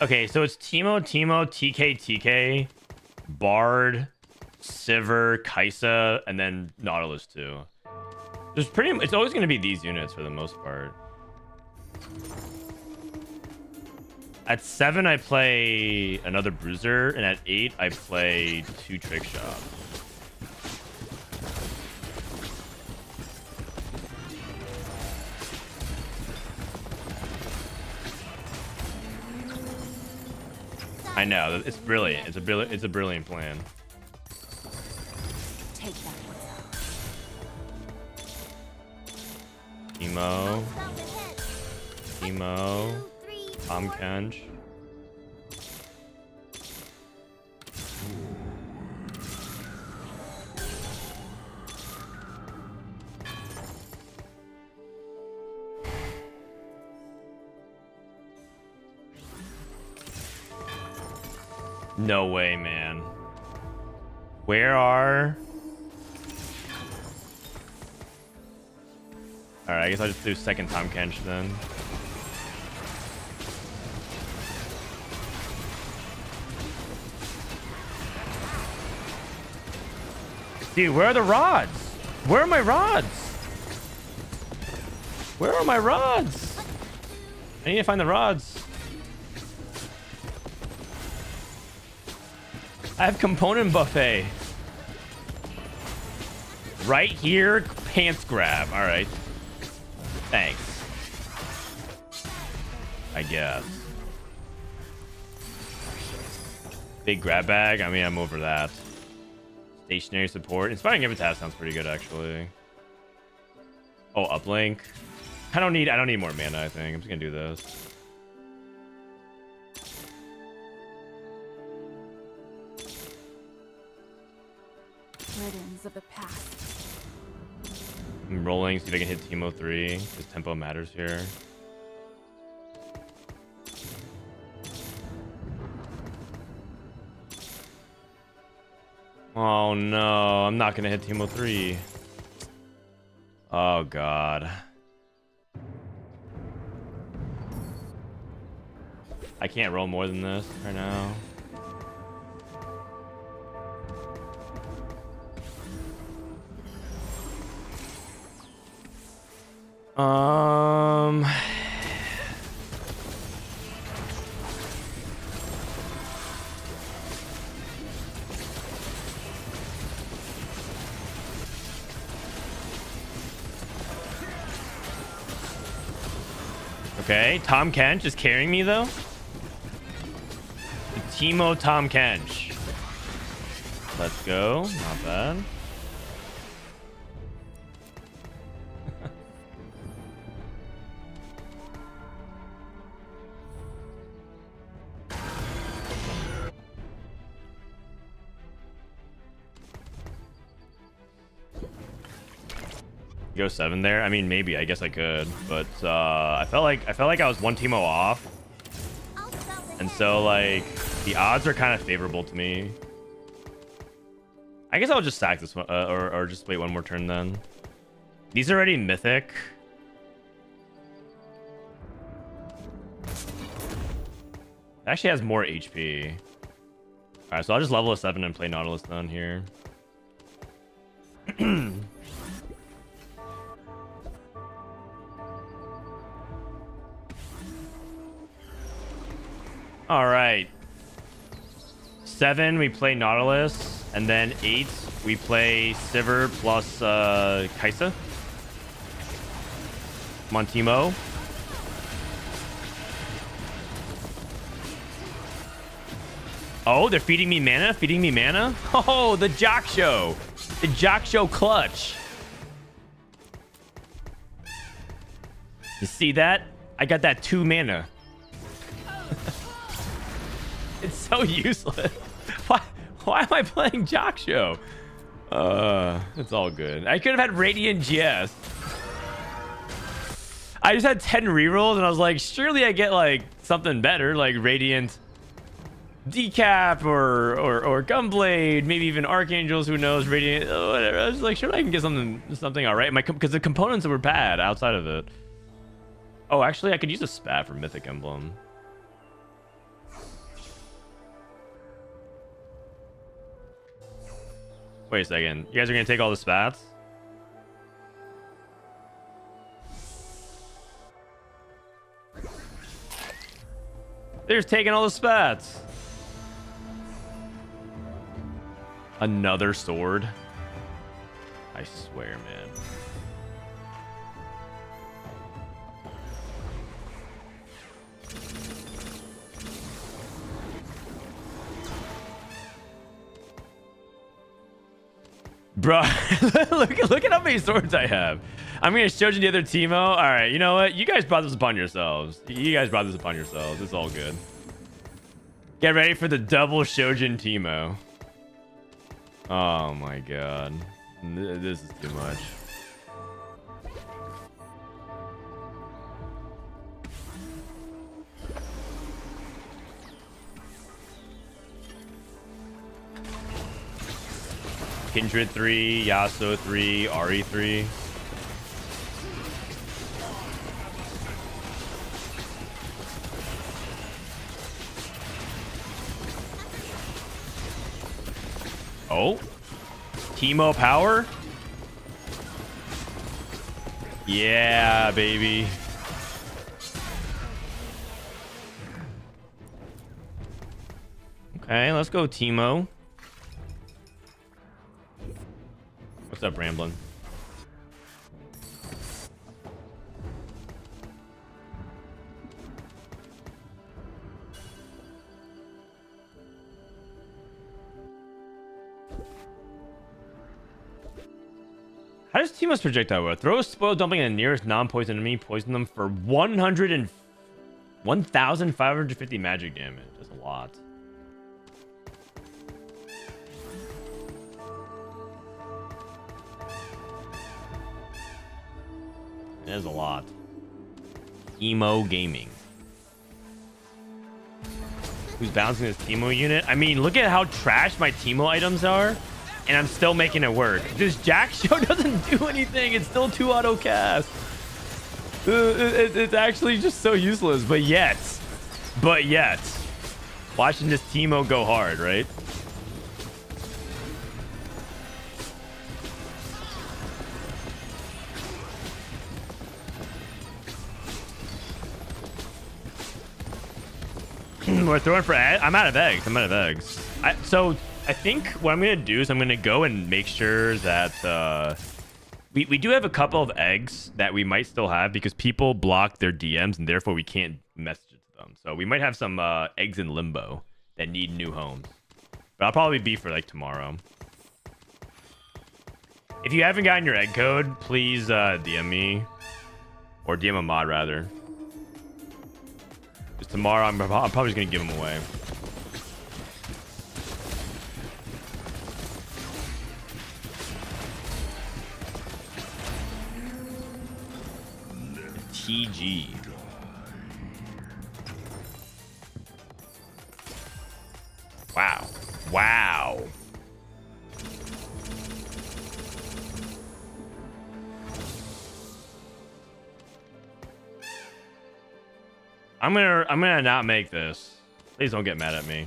Speaker 1: Okay, so it's Teemo, Teemo, TK, TK, Bard, Sivir, Kai'Sa, and then Nautilus too. There's pretty. It's always going to be these units for the most part. At seven, I play another Bruiser, and at eight, I play two Trick Shot. I know it's brilliant. It's a brilliant. It's a brilliant plan.
Speaker 5: Take that.
Speaker 1: Emo, Emo,
Speaker 7: Two, three,
Speaker 1: Tom
Speaker 7: four.
Speaker 1: Kench. No way, man. Where are... Alright, I guess I'll just do second Tahm Kench then. Dude, where are the rods? Where are my rods? Where are my rods? I need to find the rods. I have component buffet. Right here, pants grab. All right. Thanks. I guess. Big grab bag. I mean, I'm over that. Stationary support. Inspiring Epitaph sounds pretty good, actually. Oh, uplink. I don't need. I don't need more mana. I think I'm just gonna do this.
Speaker 5: Burdens of the past.
Speaker 1: I'm rolling. See if I can hit Teemo three. Because tempo matters here. Oh no, I'm not gonna hit Teemo 3. Oh god. I can't roll more than this right now. Um Okay, Tahm Kench is carrying me though. Teemo Tahm Kench. Let's go. Not bad. Go seven there. I mean, maybe. I guess I could, but uh, I felt like I felt like I was one Teemo off, and so like the odds are kind of favorable to me. I guess I'll just stack this one, uh, or or just wait one more turn then. These are already mythic. It actually has more HP. All right, so I'll just level a seven and play Nautilus down here. All right. Seven, we play Nautilus. And then eight, we play Sivir plus uh, Kai'Sa. Montimo. Oh, they're feeding me mana? Feeding me mana? Oh, the Jak'Sho. The Jak'Sho clutch. You see that? I got that two mana. So useless. Why, why am I playing Jak'Sho? Uh, it's all good. I could have had Radiant GS. I just had 10 rerolls and I was like, surely I get like something better, like Radiant Decap or or or Gunblade, maybe even Archangels, who knows, Radiant, uh, whatever. I was like, sure I can get something something all right. My because the components were bad outside of it. Oh, actually, I could use a spat for Mythic Emblem. Wait a second. You guys are going to take all the spats? They're just taking all the spats. Another sword? I swear, man. Bro, look, look at how many swords I have. I'm going to show you the other Teemo. All right, you know what? You guys brought this upon yourselves. You guys brought this upon yourselves. It's all good. Get ready for the double Shojin Teemo. Oh my god. This is too much. Kindred 3, Yasuo 3, Ahri 3. Oh. Teemo power? Yeah, baby. Okay, let's go Teemo. What's up, Ramblin'? How does Teemo's projectile work? Throw a spoil dumping at the nearest non-poison enemy, poison them for 100 and 1,550 magic damage. That's a lot. That is a lot. Emo Gaming. Who's bouncing this Teemo unit? I mean, look at how trash my Teemo items are, and I'm still making it work. This Jack Show doesn't do anything. It's still two auto cast. Uh, It's actually just so useless, but yet, but yet, watching this Teemo go hard, right? We're throwing for egg. I'm out of eggs. I'm out of eggs. I, so I think what I'm gonna do is I'm gonna go and make sure that uh, we we do have a couple of eggs that we might still have because people block their DMs and therefore we can't message it to them. So we might have some uh, eggs in limbo that need new homes. But I'll probably be for like tomorrow. If you haven't gotten your egg code, please uh, DM me or DM a mod rather. Tomorrow I'm, I'm probably just gonna give them away. TG. Wow. Wow. I'm gonna I'm gonna not make this. Please don't get mad at me.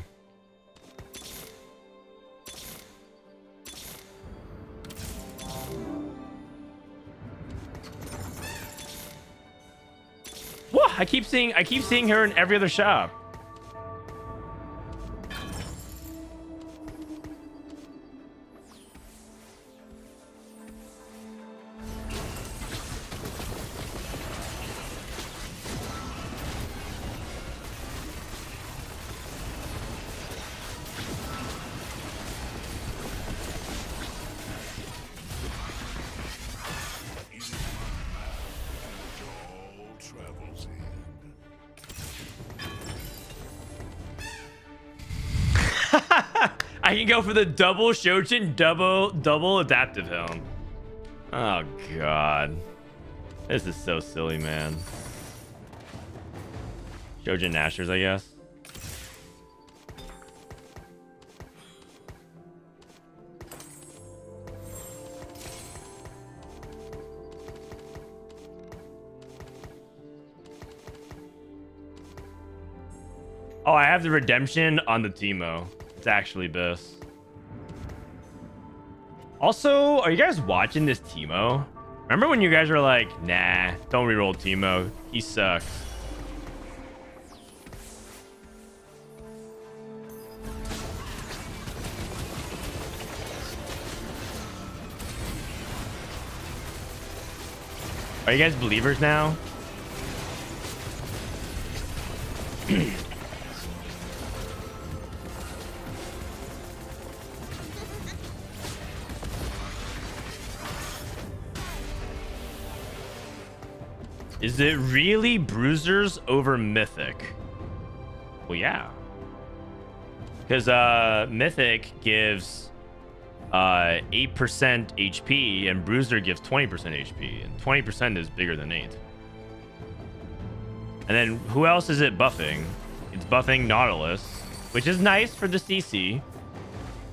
Speaker 1: What? I keep seeing I keep seeing her in every other shop. Go for the double Shojin, double double adaptive helm. Oh god. This is so silly, man. Shojin Nashor's, I guess. Oh, I have the redemption on the Teemo. It's actually this. Also, are you guys watching this Teemo? Remember when you guys were like, nah, don't reroll Teemo. He sucks. Are you guys believers now? Is it really Bruisers over Mythic? Well, yeah. Because uh, Mythic gives uh, 8% HP and Bruiser gives 20% HP. And 20% is bigger than 8. And then who else is it buffing? It's buffing Nautilus, which is nice for the CC.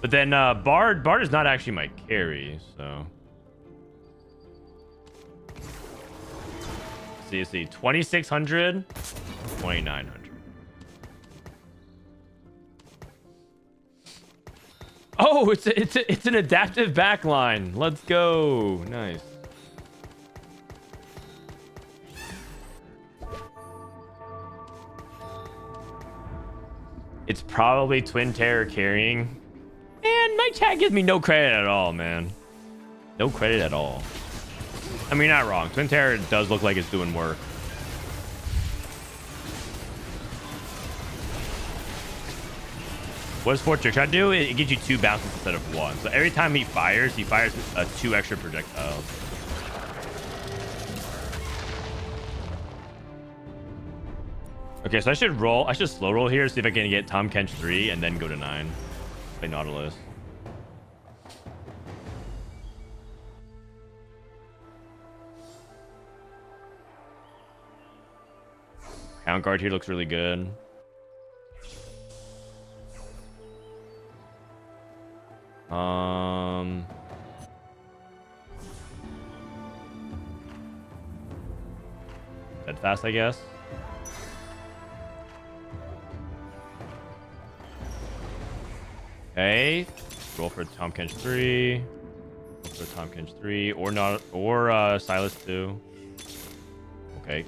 Speaker 1: But then uh, Bard, Bard is not actually my carry, so... See, see, 2600, 2900. Oh, it's a, it's a, it's an adaptive backline. Let's go. Nice. It's probably Twin Terror carrying. Man, my chat gives me no credit at all, man. No credit at all. I mean, not wrong. Twin Terror does look like it's doing work. What does Fortress try to do? It, it gives you two bounces instead of one. So every time he fires, he fires uh, two extra projectiles. Okay, so I should roll. I should slow roll here, see if I can get Tahm Kench 3 and then go to 9. Play Nautilus. Count guard here looks really good. Um. Dead fast, I guess. Okay. Roll for Tahm Kench 3. Roll for Tahm Kench 3. Or not or uh Sylas 2. Okay.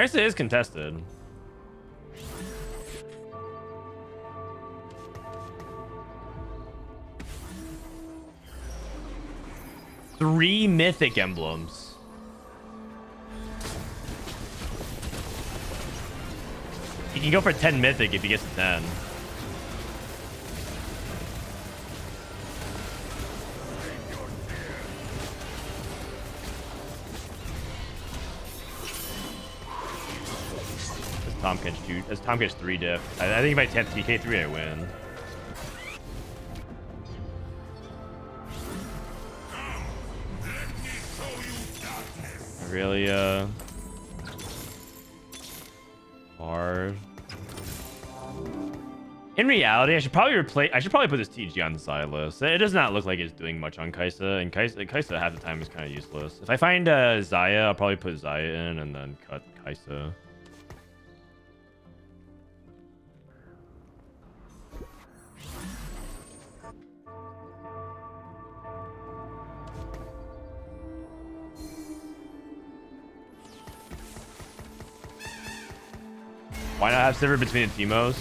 Speaker 1: I guess it is contested. Three mythic emblems. He can go for 10 mythic if he gets to 10. Tahm Kench 2. That's Tahm Kench 3 diff. I, I think if I tap TK3, I win. Really, uh... Hard. In reality, I should probably replace. I should probably put this TG on the side list. It does not look like it's doing much on Kai'Sa, and Kai'Sa, Kai'Sa half the time is kind of useless. If I find uh, Xayah, I'll probably put Xayah in and then cut Kai'Sa. Why not have Sivir between the Teemos?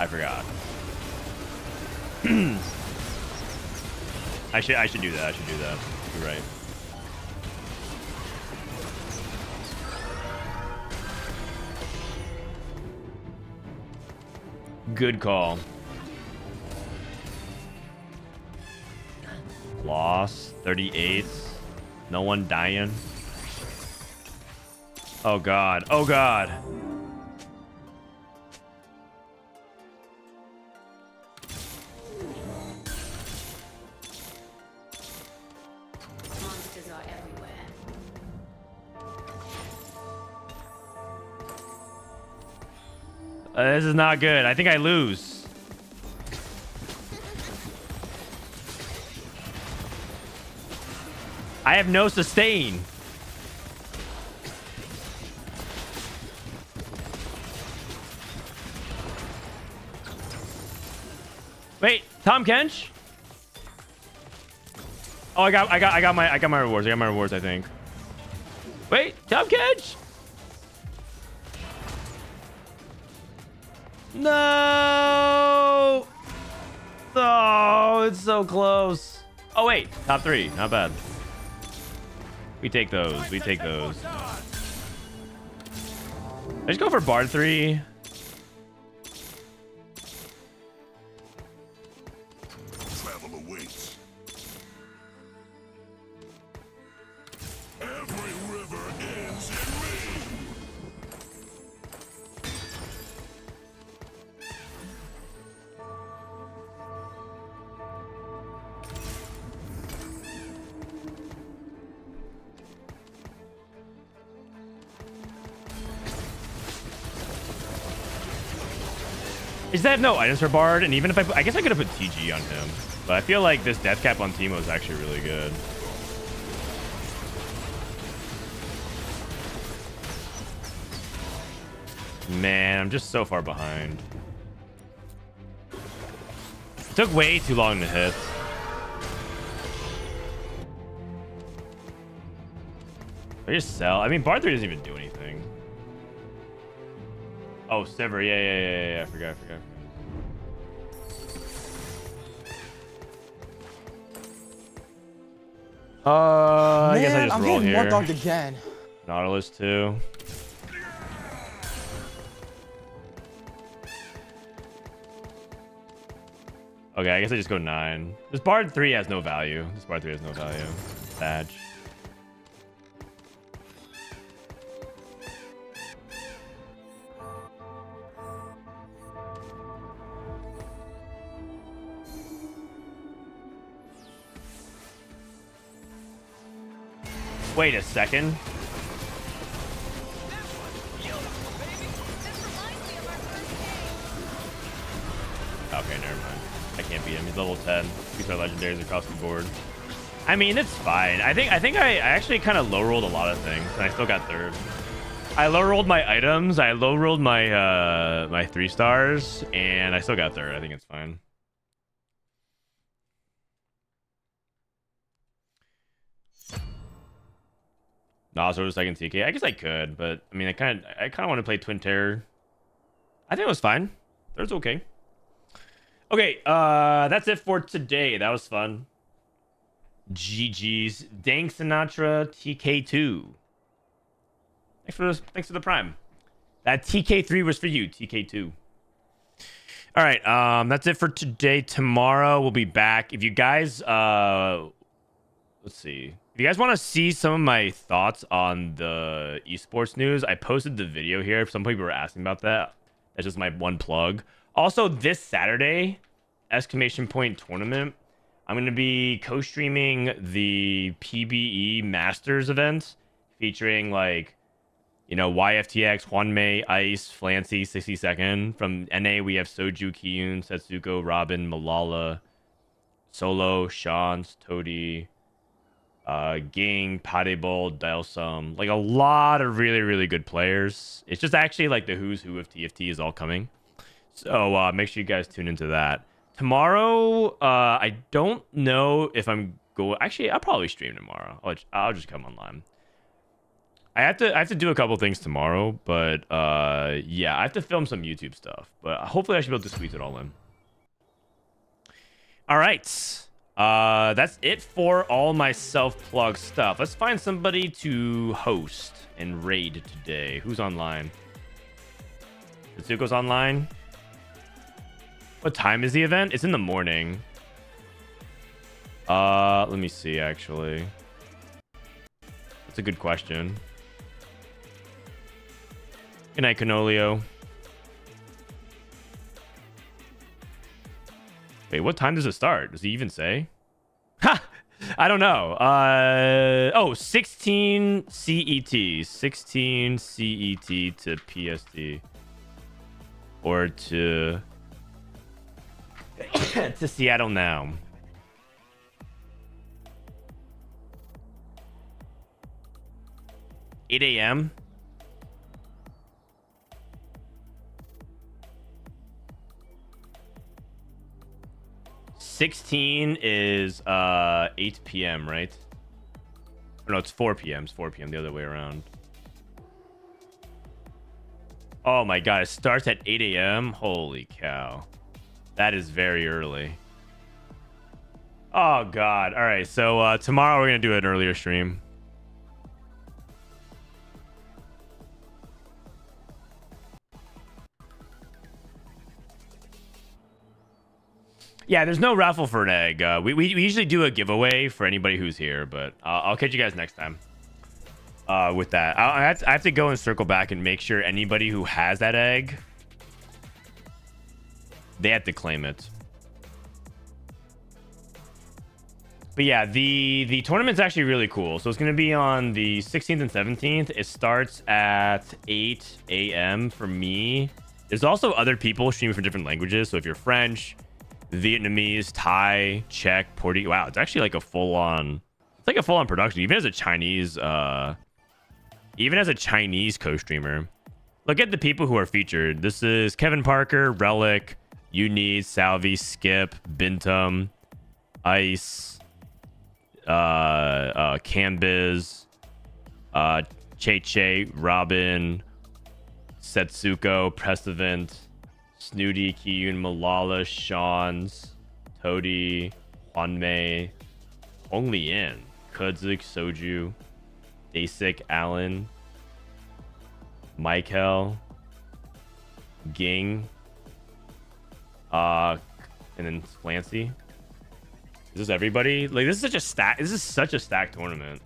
Speaker 1: I forgot. I should I should do that. I should do that. You're right. Good call. Loss 38. No one dying. Oh god. Oh god.
Speaker 5: Monsters are everywhere.
Speaker 1: Uh, this is not good. I think I lose. I have no sustain. Wait, Tahm Kench? Oh, I got, I got, I got my, I got my rewards. I got my rewards. I think. Wait, Tahm Kench? No. Oh, it's so close. Oh wait, top three, not bad. We take those. We take those. Just go for Bard three. That no items for Bard? And even if I, put- I guess I could have put TG on him, but I feel like this death cap on Teemo is actually really good. Man, I'm just so far behind. Took way too long to hit. I just sell. I mean, Bar 3 doesn't even do anything. Oh. Yeah, yeah, yeah, yeah, yeah. I forgot, I forgot. Uh, I guess I just
Speaker 2: I'm
Speaker 1: roll
Speaker 2: getting
Speaker 1: here.
Speaker 2: more dogged again.
Speaker 1: Nautilus too. Okay, I guess I just go nine. This Bard 3 has no value. This Bard 3 has no value. Badge. Wait a second. Okay, never mind. I can't beat him. He's level 10. These are legendaries across the board. I mean, it's fine. I think I think I, I actually kind of low rolled a lot of things, and I still got third. I low rolled my items. I low rolled my uh my three stars, and I still got third. I think it's fine. No, so second TK. I guess I could, but I mean, I kind of I kind of want to play Twin Terror. I think it was fine. Was okay. Okay, uh, that's it for today. That was fun. GG's. Dank Sinatra TK2. Thanks for the, thanks for the prime. That TK3 was for you, TK2. All right, um, that's it for today. Tomorrow we'll be back. If you guys, uh, let's see. If you guys want to see some of my thoughts on the esports news, I posted the video here. Some people were asking about that. That's just my one plug. Also, this Saturday, exclamation point tournament, I'm going to be co-streaming the PBE Masters event featuring like, you know, YFTX, Juanmei, Ice, Flancy, 60 second. From NA, we have Soju, Kiyoon, Setsuko, Robin, Malala, Solo, Shans, Toady, uh, Ging, Padebol, Delsum. Like a lot of really, really good players. It's just actually like the who's who of TFT is all coming. So uh, make sure you guys tune into that. Tomorrow, uh, I don't know if I'm going. Actually, I'll probably stream tomorrow. I'll, I'll just come online. I have to I have to do a couple things tomorrow, but uh, yeah, I have to film some YouTube stuff. But hopefully, I should be able to squeeze it all in. All right. Uh, that's it for all my self-plug stuff. Let's find somebody to host and raid today. Who's online? Zuko's online. What time is the event? It's in the morning. Uh, let me see, actually. That's a good question. Good night, Canolio. Wait, what time does it start? Does he even say? Ha! I don't know. Uh oh, 16 CET. 16 CET to PST. Or to to Seattle now. Eight a.m. 16 is uh 8 p.m., right? No, it's 4 p.m. It's 4 p.m. the other way around. Oh my god, it starts at 8 a.m. Holy cow. That is very early. Oh god. All right, so uh tomorrow we're going to do an earlier stream. Yeah, there's no raffle for an egg. Uh, we, we, we usually do a giveaway for anybody who's here, but I'll catch you guys next time. Uh, with that, I, I, have to, I have to go and circle back and make sure anybody who has that egg, they have to claim it. But yeah, the the tournament's actually really cool. So it's going to be on the 16th and 17th. It starts at 8 a.m. for me. There's also other people streaming from different languages. So if you're French, Vietnamese, Thai, Czech, Portuguese. Wow, it's actually like a full on. It's like a full on production. Even as a Chinese, uh, even as a Chinese co-streamer, look at the people who are featured. This is Kevin Parker, Relic, Unid, Salvi, Skip, Bintum, Ice, uh, uh, Cambiz, uh, Che Che, Robin, Setsuko, Prestivent, Snooty, Kiyoon, Malala, Sean's, Toady, Wanmei, Hong Lian, Kudzik, Soju, Basic, Allen, Michael, Ging, uh, and then Flancy. Is this everybody? Like this is such a stack. This is such a stacked tournament.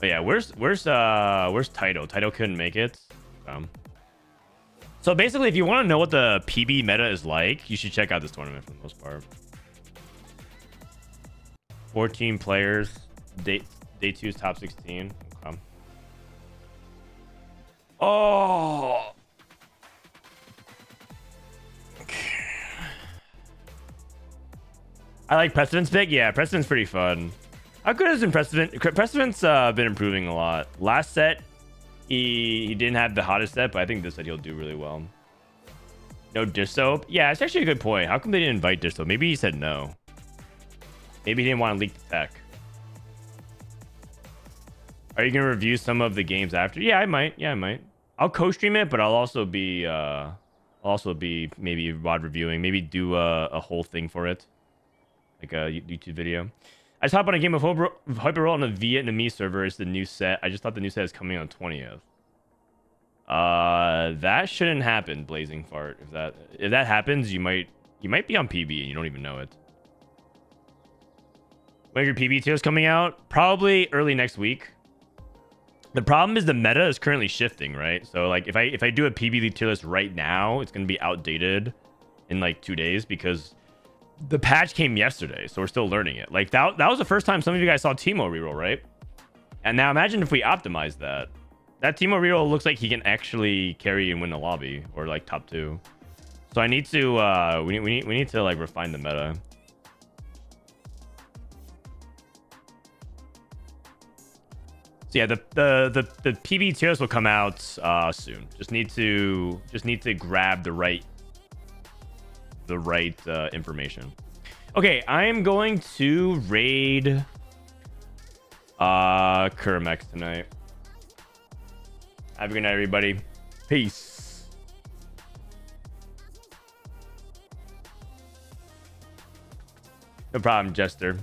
Speaker 1: But yeah, where's where's uh where's Taito? Taito couldn't make it. Um. So basically, if you want to know what the PB meta is like, you should check out this tournament for the most part. 14 players. Day day two is top 16. Okay. Oh. I like Prestivent's pick. Yeah, Prestivent's pretty fun. How good has Prestivent? Prestivent's uh, been improving a lot. Last set, he, he didn't have the hottest set, but I think this set he'll do really well. No dish soap? Yeah, it's actually a good point. How come they didn't invite dish soap? Maybe he said no. Maybe he didn't want to leak the tech. Are you gonna review some of the games after? Yeah, I might. Yeah, I might. I'll co-stream it, but I'll also be uh I'll also be maybe rod reviewing, maybe do a, a whole thing for it. Like a YouTube video. I just hop on a game of Hyper Roll on the Vietnamese server. It's the new set. I just thought the new set is coming on 20th. Uh, that shouldn't happen, Blazing Fart. If that if that happens, you might you might be on PB and you don't even know it. When your PB tier is coming out? Probably early next week. The problem is the meta is currently shifting, right? So like if I if I do a PB tier list right now, it's gonna be outdated in like two days because the patch came yesterday, so we're still learning it. Like that that was the first time some of you guys saw Teemo reroll, right? And now imagine if we optimize that. That Teemo reroll looks like he can actually carry and win the lobby or like top two. So I need to uh we need we need we need to like refine the meta. So yeah, the the the, the PB tiers will come out uh, soon. Just need to just need to grab the right the right uh, information. Okay, I'm going to raid uh Kermex tonight. Have a good night, everybody. Peace. No problem, Jester.